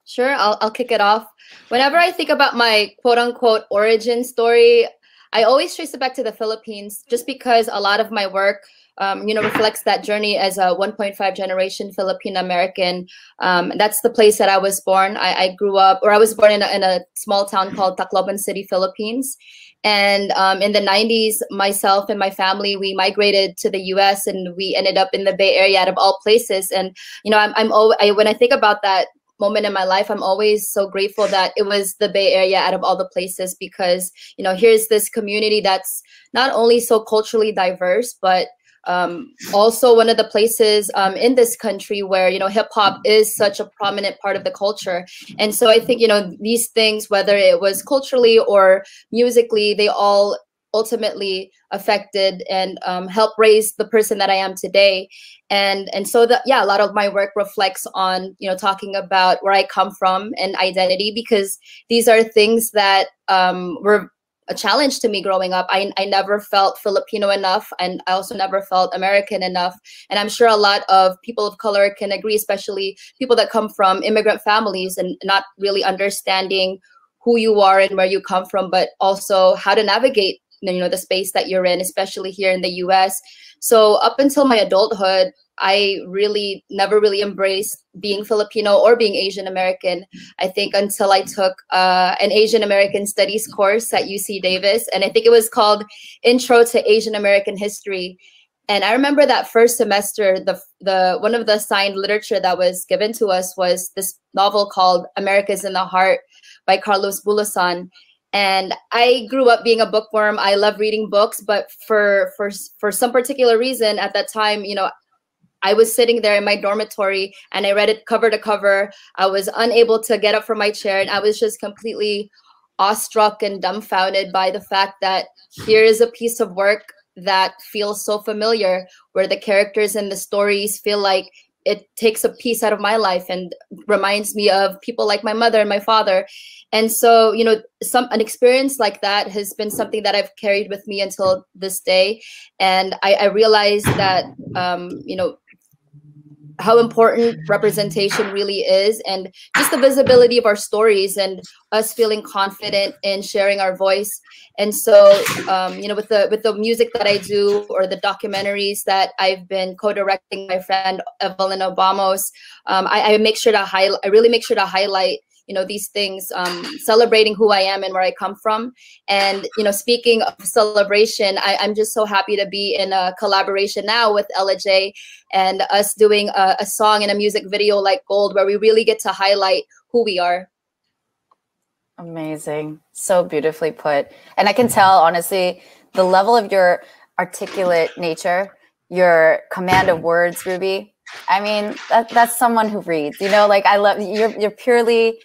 Sure, I'll, I'll kick it off. Whenever I think about my quote unquote origin story, I always trace it back to the Philippines just because a lot of my work, um, you know, reflects that journey as a 1.5 generation Filipino American. Um, that's the place that I was born. I, I grew up, or I was born in a, in a small town called Tacloban City, Philippines. And um, in the 90s, myself and my family, we migrated to the US and we ended up in the Bay Area out of all places. And, you know, I'm, I'm I, when I think about that moment in my life, I'm always so grateful that it was the Bay Area out of all the places because, you know, here's this community that's not only so culturally diverse, but um, also one of the places um, in this country where you know hip hop is such a prominent part of the culture. And so i think you know these things whether it was culturally or musically they all ultimately affected and um, helped raise the person that i am today. And and so that yeah a lot of my work reflects on you know talking about where i come from and identity because these are things that um, were a challenge to me growing up. I, I never felt Filipino enough, and I also never felt American enough. And I'm sure a lot of people of color can agree, especially people that come from immigrant families and not really understanding who you are and where you come from, but also how to navigate you know the space that you're in, especially here in the U.S. So up until my adulthood, I really never really embraced being Filipino or being Asian American. I think until I took uh, an Asian American Studies course at UC Davis, and I think it was called Intro to Asian American History. And I remember that first semester, the the one of the assigned literature that was given to us was this novel called America's in the Heart by Carlos Bulosan and i grew up being a bookworm. I love reading books but for for for some particular reason at that time you know i was sitting there in my dormitory and i read it cover to cover. I was unable to get up from my chair and i was just completely awestruck and dumbfounded by the fact that here is a piece of work that feels so familiar, where the characters and the stories feel like it takes a piece out of my life and reminds me of people like my mother and my father and so you know some an experience like that has been something that i've carried with me until this day. And i, I realized that um, you know how important representation really is and just the visibility of our stories and us feeling confident in sharing our voice. And so um, you know with the with the music that i do or the documentaries that i've been co-directing my friend evelyn obamos um, I, I make sure to highlight i really make sure to highlight you know these things um, celebrating who i am and where i come from and you know speaking of celebration I, i'm just so happy to be in a collaboration now with ella j and us doing a, a song and a music video like gold where we really get to highlight who we are Amazing. So beautifully put. And I can tell, honestly, the level of your articulate nature, your command of words, Ruby. I mean, that, that's someone who reads, you know, like I love you're you're purely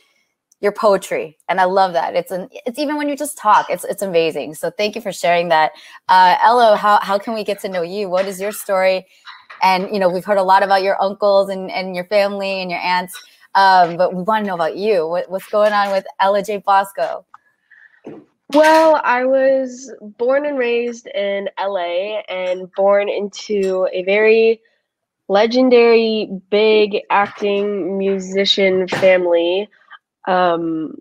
your poetry. And I love that. It's an it's even when you just talk, it's it's amazing. So thank you for sharing that. Uh Ella, how how can we get to know you? What is your story? And you know, we've heard a lot about your uncles and, and your family and your aunts. Um, but we want to know about you. What, what's going on with Ella J. Basco? Well, I was born and raised in LA and born into a very legendary, big acting musician family. Um,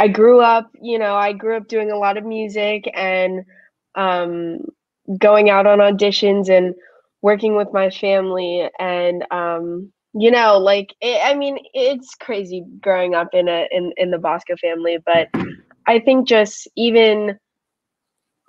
I grew up, you know, I grew up doing a lot of music and um, going out on auditions and working with my family. And um, you know like it, i mean it's crazy growing up in a in, in the basco family but i think just even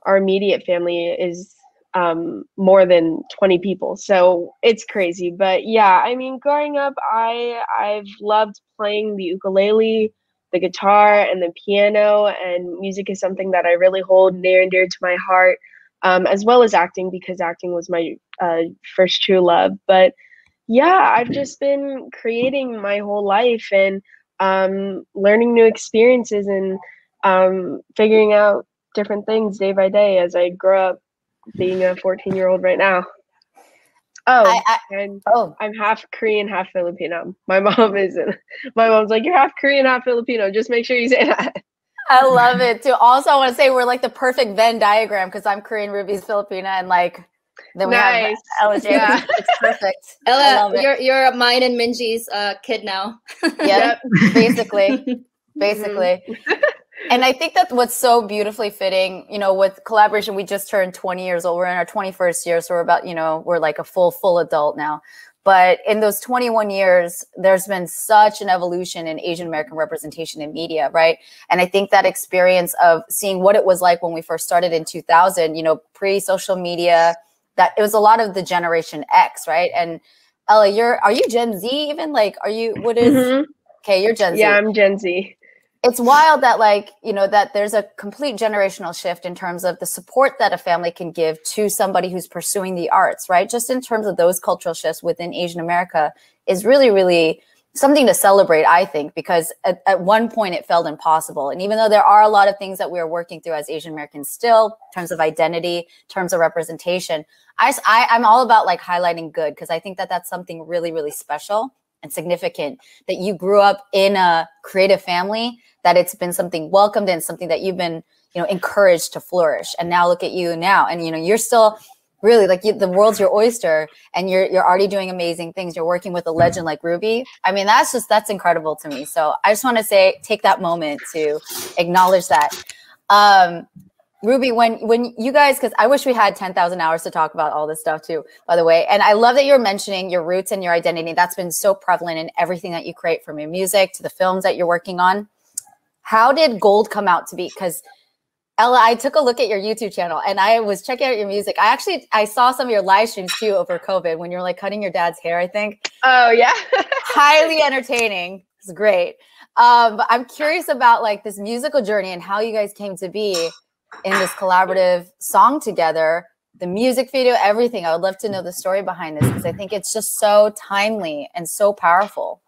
our immediate family is um more than 20 people. So it's crazy. But yeah i mean growing up i i've loved playing the ukulele the guitar and the piano and music is something that i really hold near and dear to my heart um, as well as acting because acting was my uh, first true love. But yeah, I've just been creating my whole life and um, learning new experiences and um, figuring out different things day by day as I grow up being a 14 year old right now. Oh, I- I- and oh. I'm half Korean, half Filipino. My mom isn't. My mom's like, you're half Korean, half Filipino. Just make sure you say that. I love it too. Also, I want to say we're like the perfect Venn diagram because I'm Korean, Ruby's Filipina, and like then we Nice. have Ella Yeah. It's perfect. I ella love it. you're you're mine and minji's uh, kid now Yep, basically, basically. And I think that what's so beautifully fitting, you know, with Kollaboration, we just turned 20 years old. We're in our 21st year, so we're about, you know, we're like a full, full adult now. But in those 21 years, there's been such an evolution in Asian American representation in media, right? And I think that experience of seeing what it was like when we first started in 2000, you know, pre social media, that it was a lot of the Generation X, right? And Ella, you're, are you Gen Z even? Like, are you, what is, Mhm. okay, you're Gen Z Yeah, I'm Gen Z. it's wild that like you know that there's a complete generational shift in terms of the support that a family can give to somebody who's pursuing the arts right? Just in terms of those cultural shifts within asian america is really really something to celebrate i think because at, at one point it felt impossible. And even though there are a lot of things that we are working through as asian americans still in terms of identity terms of representation I, I i'm all about like highlighting good because i think that that's something really really special and significant that you grew up in a creative family that it's been something welcomed and something that you've been you know encouraged to flourish. And now look at you now. And you know you're still really like you, the world's your oyster and you're you're already doing amazing things. You're working with a legend like ruby. I mean that's just that's incredible to me. So i just want to say take that moment to acknowledge that. Um Ruby, when when you guys, because I wish we had ten thousand hours to talk about all this stuff too. By the way, and I love that you're mentioning your roots and your identity. That's been so prevalent in everything that you create, from your music to the films that you're working on. How did Gold come out to be? Because Ella, I took a look at your YouTube channel and I was checking out your music. I actually I saw some of your live streams too over COVID when you were like cutting your dad's hair. I think Oh yeah. highly entertaining. It's great. Um, but I'm curious about like this musical journey and how you guys came to be in this collaborative song together, the music video, everything. I would love to know the story behind this because I think it's just so timely and so powerful.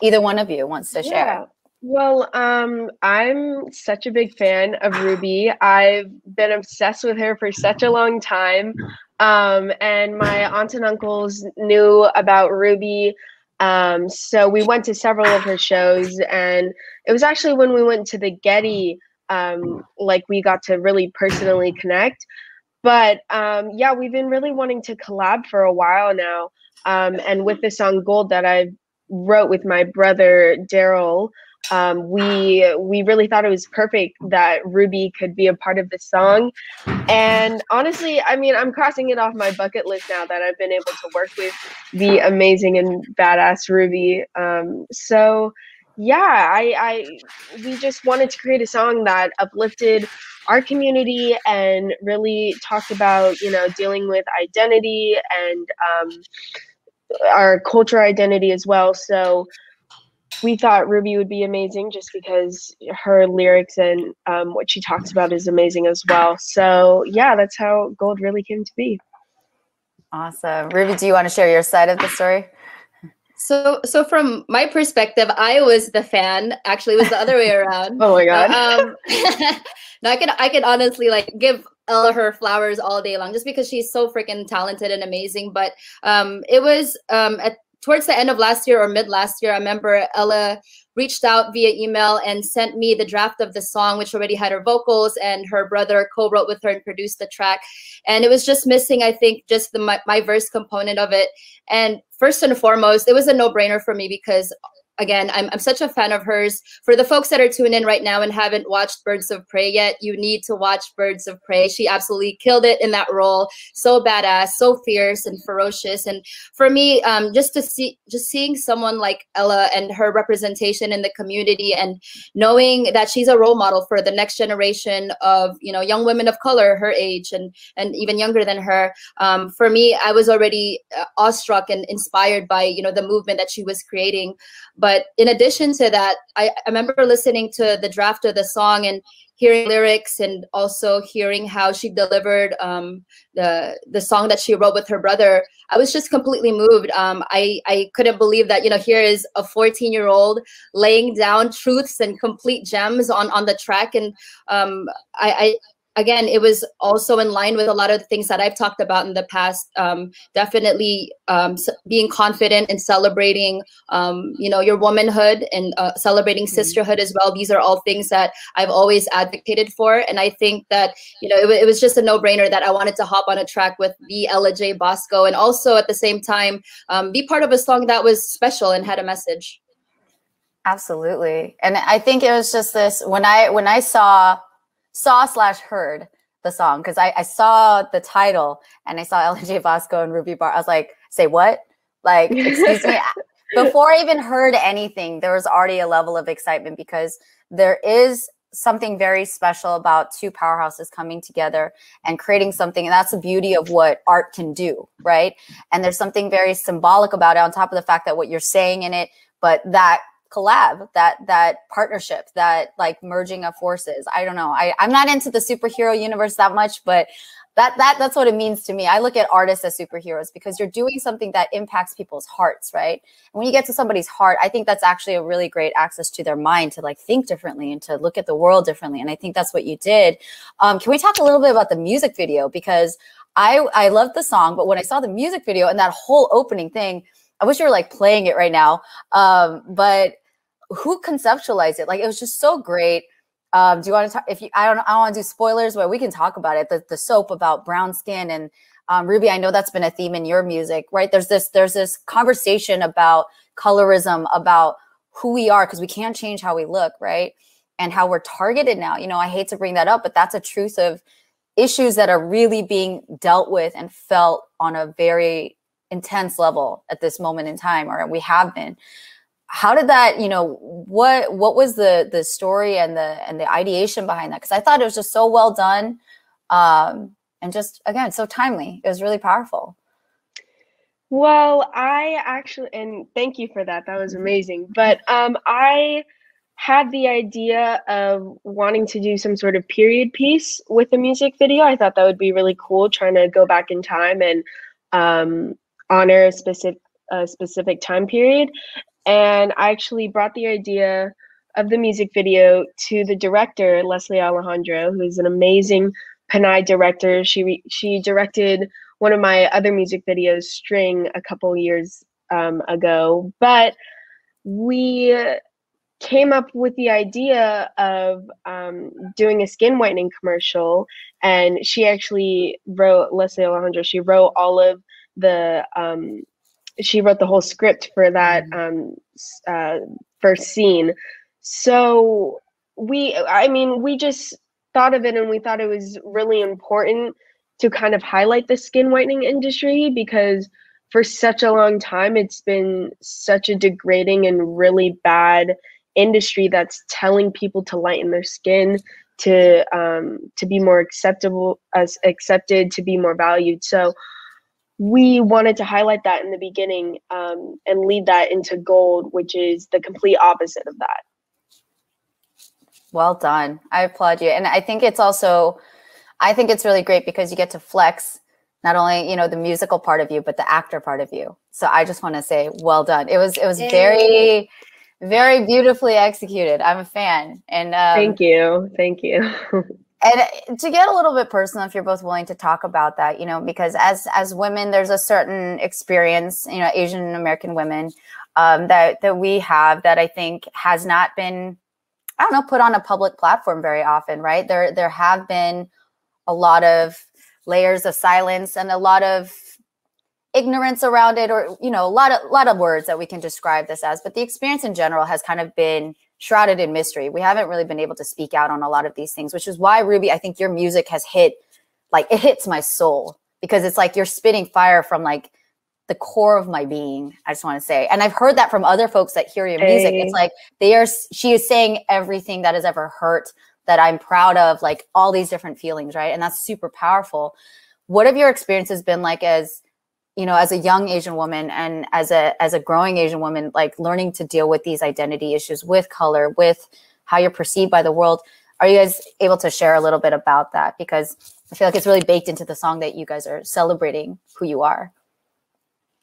Either one of you wants to share. Yeah. Well, um, I'm such a big fan of Ruby. I've been obsessed with her for such a long time. Um, and my aunts and uncles knew about Ruby. Um, so we went to several of her shows, and it was actually when we went to the Getty, um, like we got to really personally connect. But um, yeah, we've been really wanting to collab for a while now. Um, and with the song Gold that I wrote with my brother Daryl, um, we we really thought it was perfect that Ruby could be a part of the song. And honestly, I mean, I'm crossing it off my bucket list now that I've been able to work with the amazing and badass Ruby. Um, so yeah, I, I we just wanted to create a song that uplifted our community and really talked about you know dealing with identity and um, our culture identity as well. So we thought Ruby would be amazing just because her lyrics and um, what she talks about is amazing as well. So yeah, that's how Gold really came to be. Awesome. Ruby, do you want to share your side of the story? So, so from my perspective, I was the fan. Actually, it was the other way around. oh my god. Um, no, I can I can honestly like give Ella her flowers all day long, just because she's so freaking talented and amazing. But um, it was um at towards the end of last year or mid last year, I remember Ella reached out via email and sent me the draft of the song, which already had her vocals, and her brother co-wrote with her and produced the track. And it was just missing, I think, just the my, my verse component of it. And first and foremost, it was a no-brainer for me because again, I'm, I'm such a fan of hers. For the folks that are tuning in right now and haven't watched Birds of Prey yet, you need to watch Birds of Prey. She absolutely killed it in that role. So badass, so fierce and ferocious. And for me, um, just to see, just seeing someone like Ella and her representation in the community and knowing that she's a role model for the next generation of, you know, young women of color, her age and, and even younger than her. Um, for me, I was already uh, awestruck and inspired by, you know, the movement that she was creating. In addition to that, I, I remember listening to the draft of the song and hearing lyrics and also hearing how she delivered um, the the song that she wrote with her brother. I was just completely moved. Um, I I couldn't believe that you know here is a 14 year old laying down truths and complete gems on on the track, and um, I, I again, it was also in line with a lot of the things that I've talked about in the past. Um, definitely um, being confident and celebrating, um, you know, your womanhood and uh, celebrating sisterhood as well. These are all things that I've always advocated for, and I think that you know it, it was just a no-brainer that I wanted to hop on a track with the Ella J Basco, and also at the same time um, be part of a song that was special and had a message. Absolutely. And I think it was just this when I when I saw saw slash heard the song because I, I saw the title and I saw Ella J Basco and Ruby Bar. I was like, say what? Like, excuse me. Before I even heard anything, there was already a level of excitement because there is something very special about two powerhouses coming together and creating something. And that's the beauty of what art can do, right? And there's something very symbolic about it on top of the fact that what you're saying in it, but that collab that that partnership that like merging of forces. I don't know. I, i'm not into the superhero universe that much but that that that's what it means to me. I look at artists as superheroes because you're doing something that impacts people's hearts right? And when you get to somebody's heart i think that's actually a really great access to their mind to like think differently and to look at the world differently and i think that's what you did. Um, can we talk a little bit about the music video? Because i i love the song but when i saw the music video and that whole opening thing I wish you were like playing it right now. Um, but who conceptualized it? Like it was just so great. Um, do you want to talk? If you, I don't, I don't want to do spoilers, but we can talk about it. The, the soap about brown skin and um, Ruby. I know that's been a theme in your music, right? There's this, there's this conversation about colorism, about who we are, because we can't change how we look, right? And how we're targeted now. You know, I hate to bring that up, but that's a truth of issues that are really being dealt with and felt on a very intense level at this moment in time, or we have been how did that you know what what was the the story and the and the ideation behind that? Because i thought it was just so well done um and just again so timely. It was really powerful. Well i actually and thank you for that. That was amazing. But um i had the idea of wanting to do some sort of period piece with a music video. I thought that would be really cool trying to go back in time and um honor a specific a specific time period and I actually brought the idea of the music video to the director Leslie Alejandro, who's an amazing Pinay director. She re- she directed one of my other music videos, String, a couple years um, ago. But we came up with the idea of um, doing a skin whitening commercial, and she actually wrote Leslie Alejandro. She wrote all of the um, she wrote the whole script for that um, uh, first scene. So we, I mean, we just thought of it and we thought it was really important to kind of highlight the skin whitening industry because for such a long time it's been such a degrading and really bad industry that's telling people to lighten their skin to um, to be more acceptable as accepted to be more valued so we wanted to highlight that in the beginning um, and lead that into gold which is the complete opposite of that Well done. I applaud you. And I think it's also, I think it's really great because you get to flex not only, you know, the musical part of you, but the actor part of you. So I just want to say, well done. It was, it was very, very beautifully executed. I'm a fan. And um, thank you thank you and to get a little bit personal if you're both willing to talk about that you know because as as women there's a certain experience you know asian american women um, that that we have that i think has not been i don't know put on a public platform very often right? There there have been a lot of layers of silence and a lot of ignorance around it or you know a lot of lot of words that we can describe this as but the experience in general has kind of been shrouded in mystery. We haven't really been able to speak out on a lot of these things which is why ruby i think your music has hit like it hits my soul because it's like you're spitting fire from like the core of my being i just want to say. And i've heard that from other folks that hear your music. Hey. it's like they are she is saying everything that has ever hurt that i'm proud of like all these different feelings right? And that's super powerful. What have your experiences been like as you know as a young asian woman and as a as a growing asian woman like learning to deal with these identity issues with color with how you're perceived by the world are you guys able to share a little bit about that because i feel like it's really baked into the song that you guys are celebrating who you are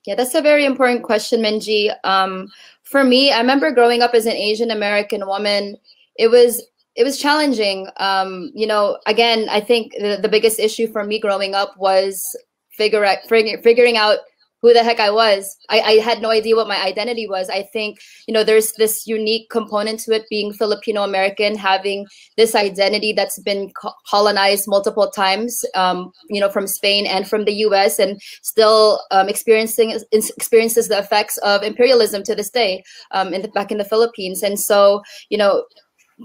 Yeah, that's a very important question, Minji. Um, for me, I remember growing up as an Asian American woman. It was it was challenging. Um, you know, again, I think the, the biggest issue for me growing up was figure out, figure, figuring out who the heck I was. I, I had no idea what my identity was. I think, you know, there's this unique component to it being Filipino American, having this identity that's been co- colonized multiple times, um, you know, from Spain and from the US, and still um, experiencing experiences the effects of imperialism to this day um, in the, back in the Philippines. And so, you know,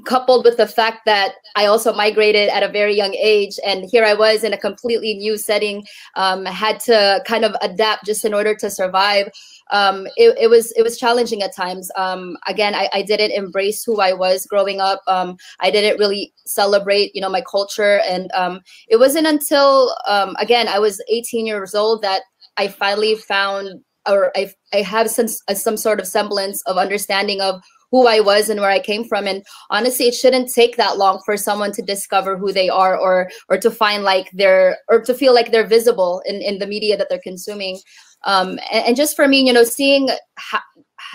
coupled with the fact that I also migrated at a very young age, and here I was in a completely new setting, um, had to kind of adapt just in order to survive. Um, it, it was it was challenging at times. Um, again, I, I didn't embrace who I was growing up. Um, I didn't really celebrate, you know, my culture, and um, it wasn't until um, again I was 18 years old that I finally found or I I have some some sort of semblance of understanding of who I was and where I came from. And honestly, it shouldn't take that long for someone to discover who they are or or to find like they're or to feel like they're visible in, in the media that they're consuming. Um, and, and just for me, you know, seeing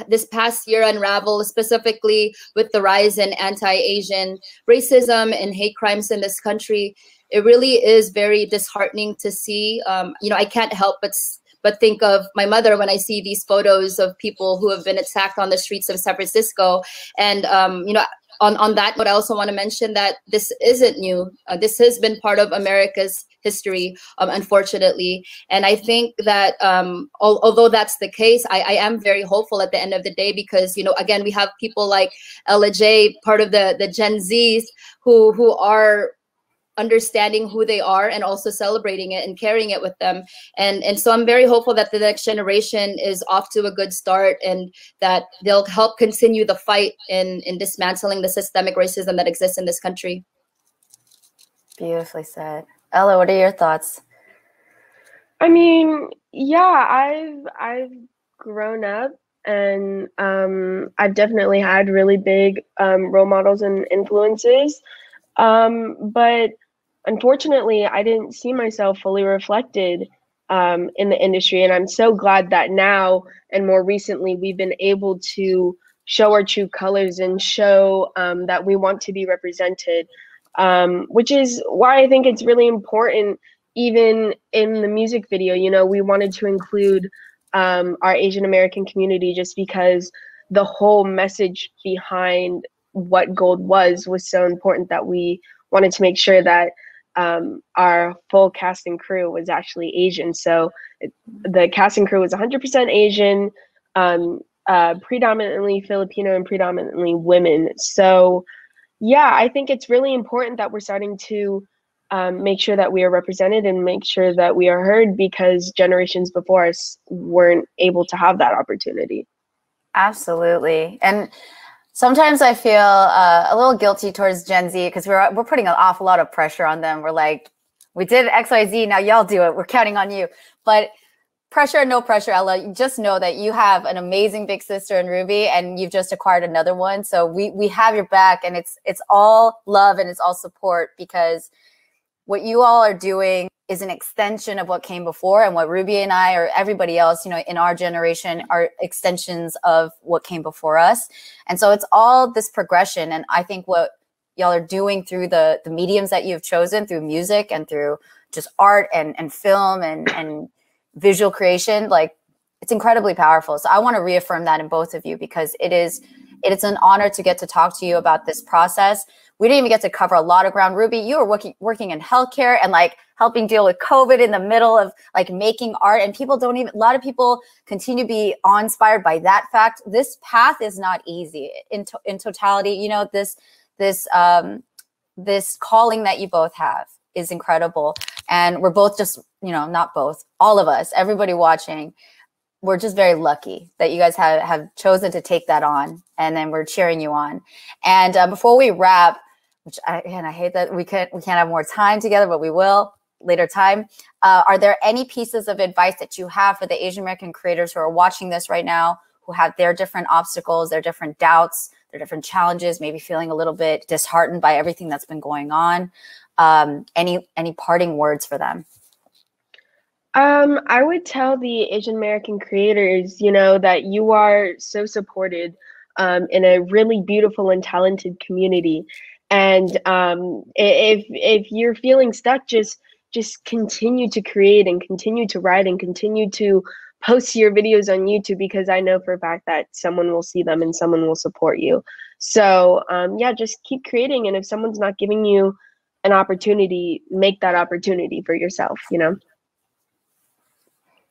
this past year unravel specifically with the rise in anti-Asian racism and hate crimes in this country, it really is very disheartening to see. Um, you know, I can't help but but think of my mother when I see these photos of people who have been attacked on the streets of San Francisco. And, um, you know, on, on that note, I also want to mention that this isn't new. Uh, this has been part of America's history, um, unfortunately. And I think that um, al- although that's the case, I, I am very hopeful at the end of the day because, you know, again, we have people like Ella J, part of the, the Gen Zs, who, who are understanding who they are and also celebrating it and carrying it with them. And and so i'm very hopeful that the next generation is off to a good start and that they'll help continue the fight in in dismantling the systemic racism that exists in this country. Beautifully said. Ella what are your thoughts? I mean, yeah, I've I've grown up and um, I've definitely had really big um, role models and influences. Um, but unfortunately, I didn't see myself fully reflected um, in the industry. And I'm so glad that now and more recently we've been able to show our true colors and show um, that we want to be represented. Um, which is why I think it's really important, even in the music video. You know, we wanted to include um, our Asian American community just because the whole message behind what gold was was so important that we wanted to make sure that um, our full cast and crew was actually Asian. So it, the cast and crew was 100% Asian, um, uh, predominantly Filipino and predominantly women. So yeah, I think it's really important that we're starting to um, make sure that we are represented and make sure that we are heard because generations before us weren't able to have that opportunity. Absolutely. And sometimes I feel uh, a little guilty towards Gen Z because we're we're putting an awful lot of pressure on them. We're like, we did X, Y, Z. Now y'all do it. We're counting on you. But pressure, no pressure, Ella. Just know that you have an amazing big sister in Ruby, and you've just acquired another one. So we we have your back, and it's it's all love and it's all support because what you all are doing is an extension of what came before and what ruby and i or everybody else you know in our generation are extensions of what came before us. And so it's all this progression. And i think what y'all are doing through the the mediums that you've chosen through music and through just art and and film and and visual creation like it's incredibly powerful. So i want to reaffirm that in both of you because it is it is an honor to get to talk to you about this process we didn't even get to cover a lot of ground. Ruby, you were working working in healthcare and like helping deal with COVID in the middle of like making art. And people don't even a lot of people continue to be inspired by that fact. This path is not easy in to, in totality. You know this this um, this calling that you both have is incredible, and we're both just you know not both, all of us, everybody watching we're just very lucky that you guys have, have chosen to take that on and then we're cheering you on and uh, before we wrap which I, again, I hate that we can't we can't have more time together, but we will later time. Uh, are there any pieces of advice that you have for the Asian American creators who are watching this right now, who have their different obstacles, their different doubts, their different challenges, maybe feeling a little bit disheartened by everything that's been going on? Um, any any parting words for them? Um, I would tell the Asian American creators, you know, that you are so supported um, in a really beautiful and talented community and um, if if you're feeling stuck just just continue to create and continue to write and continue to post your videos on youtube because i know for a fact that someone will see them and someone will support you. So um, yeah just keep creating. And if someone's not giving you an opportunity make that opportunity for yourself you know?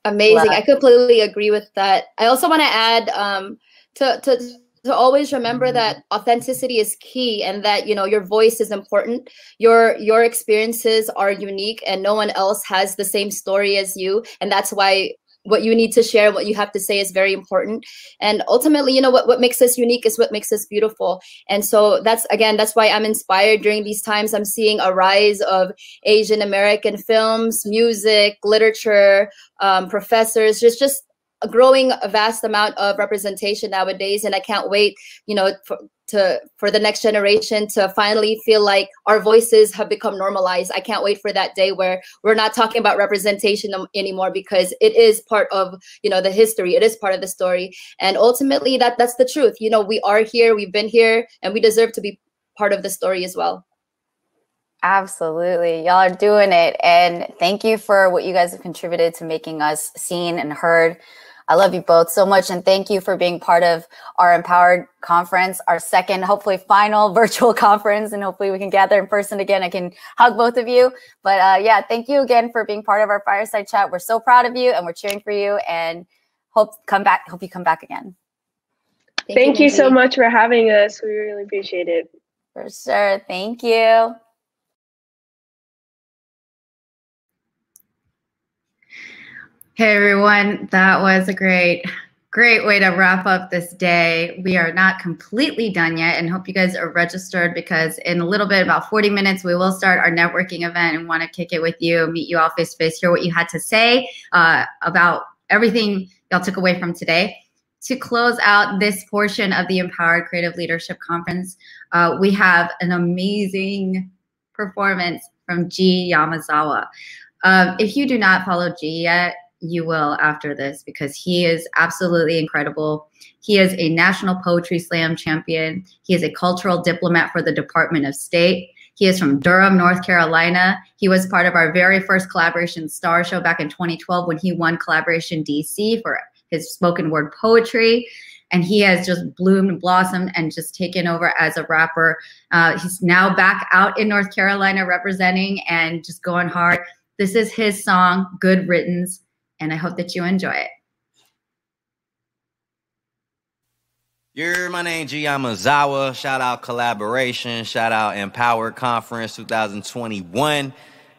Amazing. I completely agree with that. I also want to add um, to to to always remember that Mm-hmm. authenticity is key and that you know your voice is important. Your your experiences are unique and no one else has the same story as you. And that's why what you need to share what you have to say is very important. And ultimately you know what, what makes us unique is what makes us beautiful. And so that's again that's why i'm inspired during these times. I'm seeing a rise of asian american films music literature um, professors just just a growing a vast amount of representation nowadays and i can't wait you know for, to for the next generation to finally feel like our voices have become normalized i can't wait for that day where we're not talking about representation anymore because it is part of you know the history it is part of the story and ultimately that that's the truth you know we are here we've been here and we deserve to be part of the story as well Absolutely. Y'all are doing it. And thank you for what you guys have contributed to making us seen and heard. I love you both so much. And thank you for being part of our EMPOWERD Conference, our second, hopefully final virtual conference. And hopefully we can gather in person again. I can hug both of you. But uh, yeah, thank you again for being part of our fireside chat. We're so proud of you and we're cheering for you and hope come back. Hope you come back again. Thank, Thank you, you so much for having us. We really appreciate it. For sure. Thank you. Hey everyone, that was a great, great way to wrap up this day. We are not completely done yet and hope you guys are registered because in a little bit, about 40 minutes, we will start our networking event and want to kick it with you, meet you all face to face, hear what you had to say uh, about everything y'all took away from today. To close out this portion of the EMPOWERD Creative Leadership Conference, uh, we have an amazing performance from G Yamazawa. Um, if you do not follow G yet, you will after this because he is absolutely incredible. He is a National Poetry Slam champion. He is a cultural diplomat for the Department of State. He is from Durham, North Carolina. He was part of our very first Kollaboration star show back in 2012 when he won Kollaboration DC for his spoken word poetry. And he has just bloomed and blossomed and just taken over as a rapper. Uh, he's now back out in North Carolina representing and just going hard. This is his song, Good Riddance, and I hope that you enjoy it. You're my name G Yamazawa. Shout out Kollaboration. Shout out Empower Conference 2021.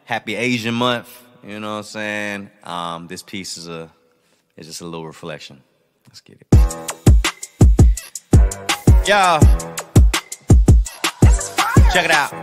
Happy Asian Month. You know what I'm saying? Um, this piece is a is just a little reflection. Let's get it. Yo. Check it out.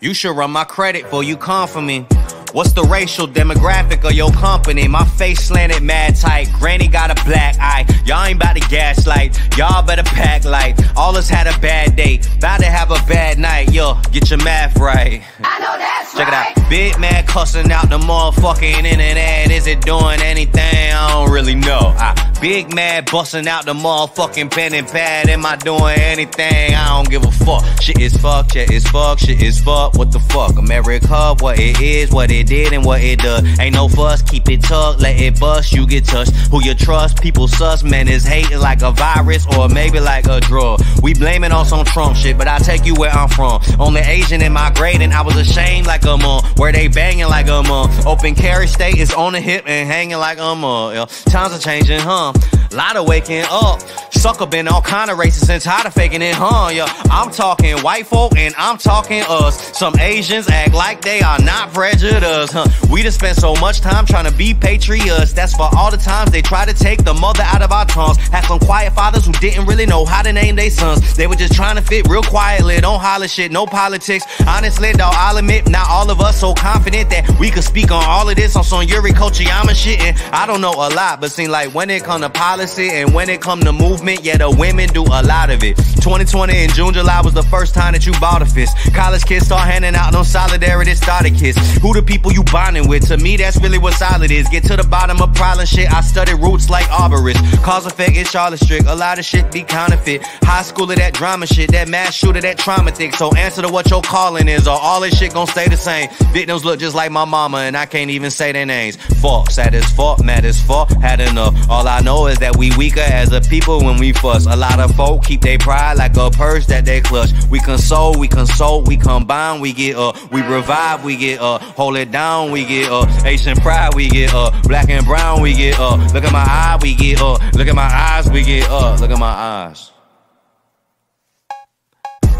You should run my credit for you come for me. What's the racial demographic of your company? My face slanted mad tight. Granny got a black eye. Y'all ain't about to gaslight. Y'all better pack light. All us had a bad day. About to have a bad night. Yo, get your math right. I know that's Check right. it out. Big man cussing out the motherfucking internet. Is it doing anything? I don't really know. I, big man busting out the motherfucking pen and pad. Am I doing anything? I don't give a fuck. Shit is fuck. Shit is fuck. Shit is fuck. What the fuck? America, what it is, what it did, and what it does. Ain't no fuss. Keep it tucked. Let it bust. You get touched. Who you trust? People sus. Man is hating like a virus or maybe like a drug. We blame it on some Trump shit, but I take you where I'm from. Only Asian in my grade, and I was ashamed like a mom. Where they banging like a mom. Open carry state is on the hip and hanging like a mom. Times are changing, huh? Lot of waking up. Sucker been all kind of races and tired of faking it, huh? Yeah. I'm talking white folk and I'm talking us. Some Asians act like they are not prejudiced, huh? We just spent so much time trying to be patriots. That's for all the times they try to take the mother out of our tongues. Had some quiet fathers who didn't really know how to name their sons. They were just trying to fit real quietly. Don't holler shit, no politics. Honestly, though, I'll admit, not all of us so confident that we could speak on all of this on some Yuri Kochiyama shit. And I don't know a lot, but seem like when it come to policy and when it come to movement, yeah, the women do a lot of it. 2020 in June, July was the first time that you bought a fist. College kids start handing out no solidarity starter. Who the people you bonding with? To me, that's really what solid is. Get to the bottom of problem shit. I study roots like arborist. Cause effect in Charlotte Strict. A lot of shit be counterfeit. High school of that drama shit. That mass shooter, that trauma thick. So answer to what your calling is, or all this shit gon' stay the same. Victims look just like my mama, and I can't even say their names. Fuck, sad as fuck, mad as fuck, had enough. All I know is that we weaker as a people when we fuss. A lot of folk keep their pride like a purse that they clutch. We console, we consult, we combine, we get up. we revive, we get up. hold it down, we get up. Asian pride, we get up. black and brown, we get up. look at my eye, we get up. look at my eyes, we get up. look at my eyes.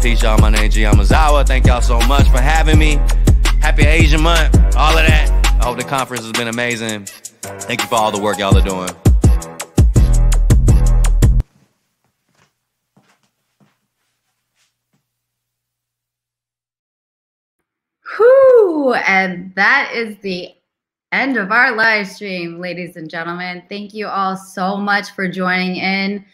Peace, y'all. My name G Yamazawa. Thank y'all so much for having me. Happy Asian Month, all of that. I hope the conference has been amazing. Thank you for all the work y'all are doing. And that is the end of our live stream, ladies and gentlemen. Thank you all so much for joining in.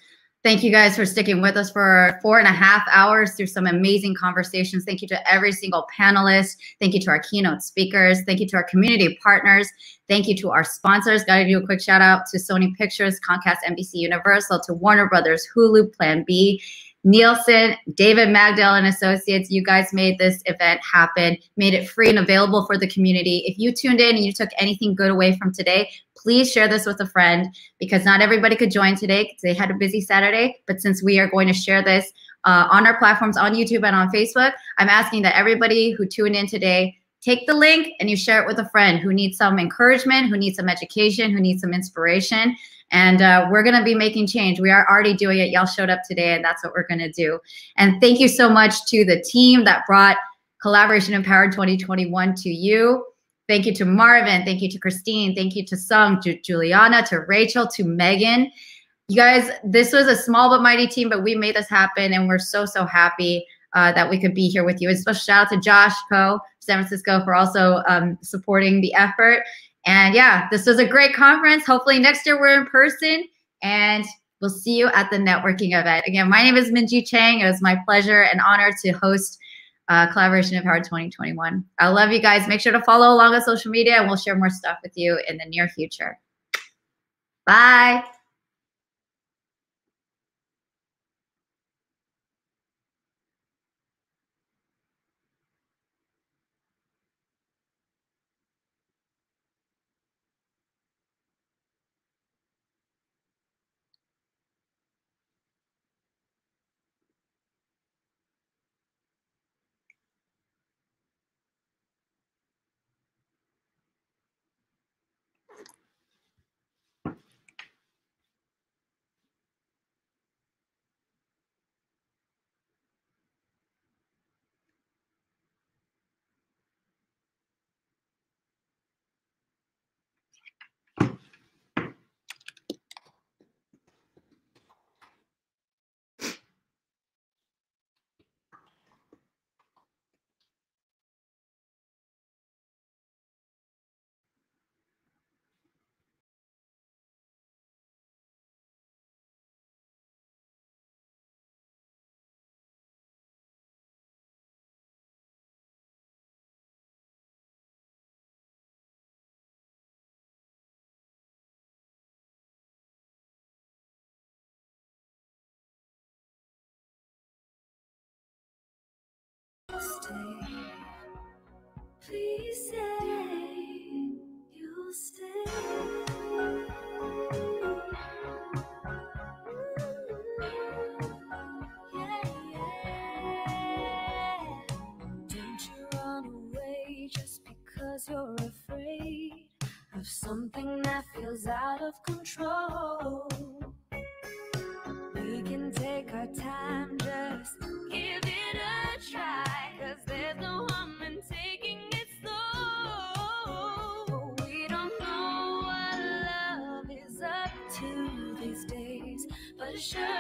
Thank you guys for sticking with us for four and a half hours through some amazing conversations. Thank you to every single panelist. Thank you to our keynote speakers. Thank you to our community partners. Thank you to our sponsors. Got to do a quick shout out to Sony Pictures, Comcast, NBC Universal, to Warner Brothers, Hulu, Plan B, Nielsen, David Magdale and Associates, you guys made this event happen, made it free and available for the community. If you tuned in and you took anything good away from today, please share this with a friend because not everybody could join today because they had a busy Saturday. But since we are going to share this uh, on our platforms on YouTube and on Facebook, I'm asking that everybody who tuned in today take the link and you share it with a friend who needs some encouragement, who needs some education, who needs some inspiration. And uh, we're going to be making change. We are already doing it. Y'all showed up today, and that's what we're going to do. And thank you so much to the team that brought Kollaboration EMPOWERD 2021 to you. Thank you to Marvin. Thank you to Christine. Thank you to Sung, to Juliana, to Rachel, to Megan. You guys, this was a small but mighty team, but we made this happen, and we're so, so happy uh, that we could be here with you. A special shout out to Josh Ko, San Francisco, for also um, supporting the effort. And yeah, this was a great conference. Hopefully next year we're in person and we'll see you at the networking event. Again, my name is Minji Chang. It was my pleasure and honor to host uh, Kollaboration EMPOWERD 2021. I love you guys. Make sure to follow along on social media and we'll share more stuff with you in the near future. Bye. say, please say you'll stay. because you're afraid of something that feels out of control. show.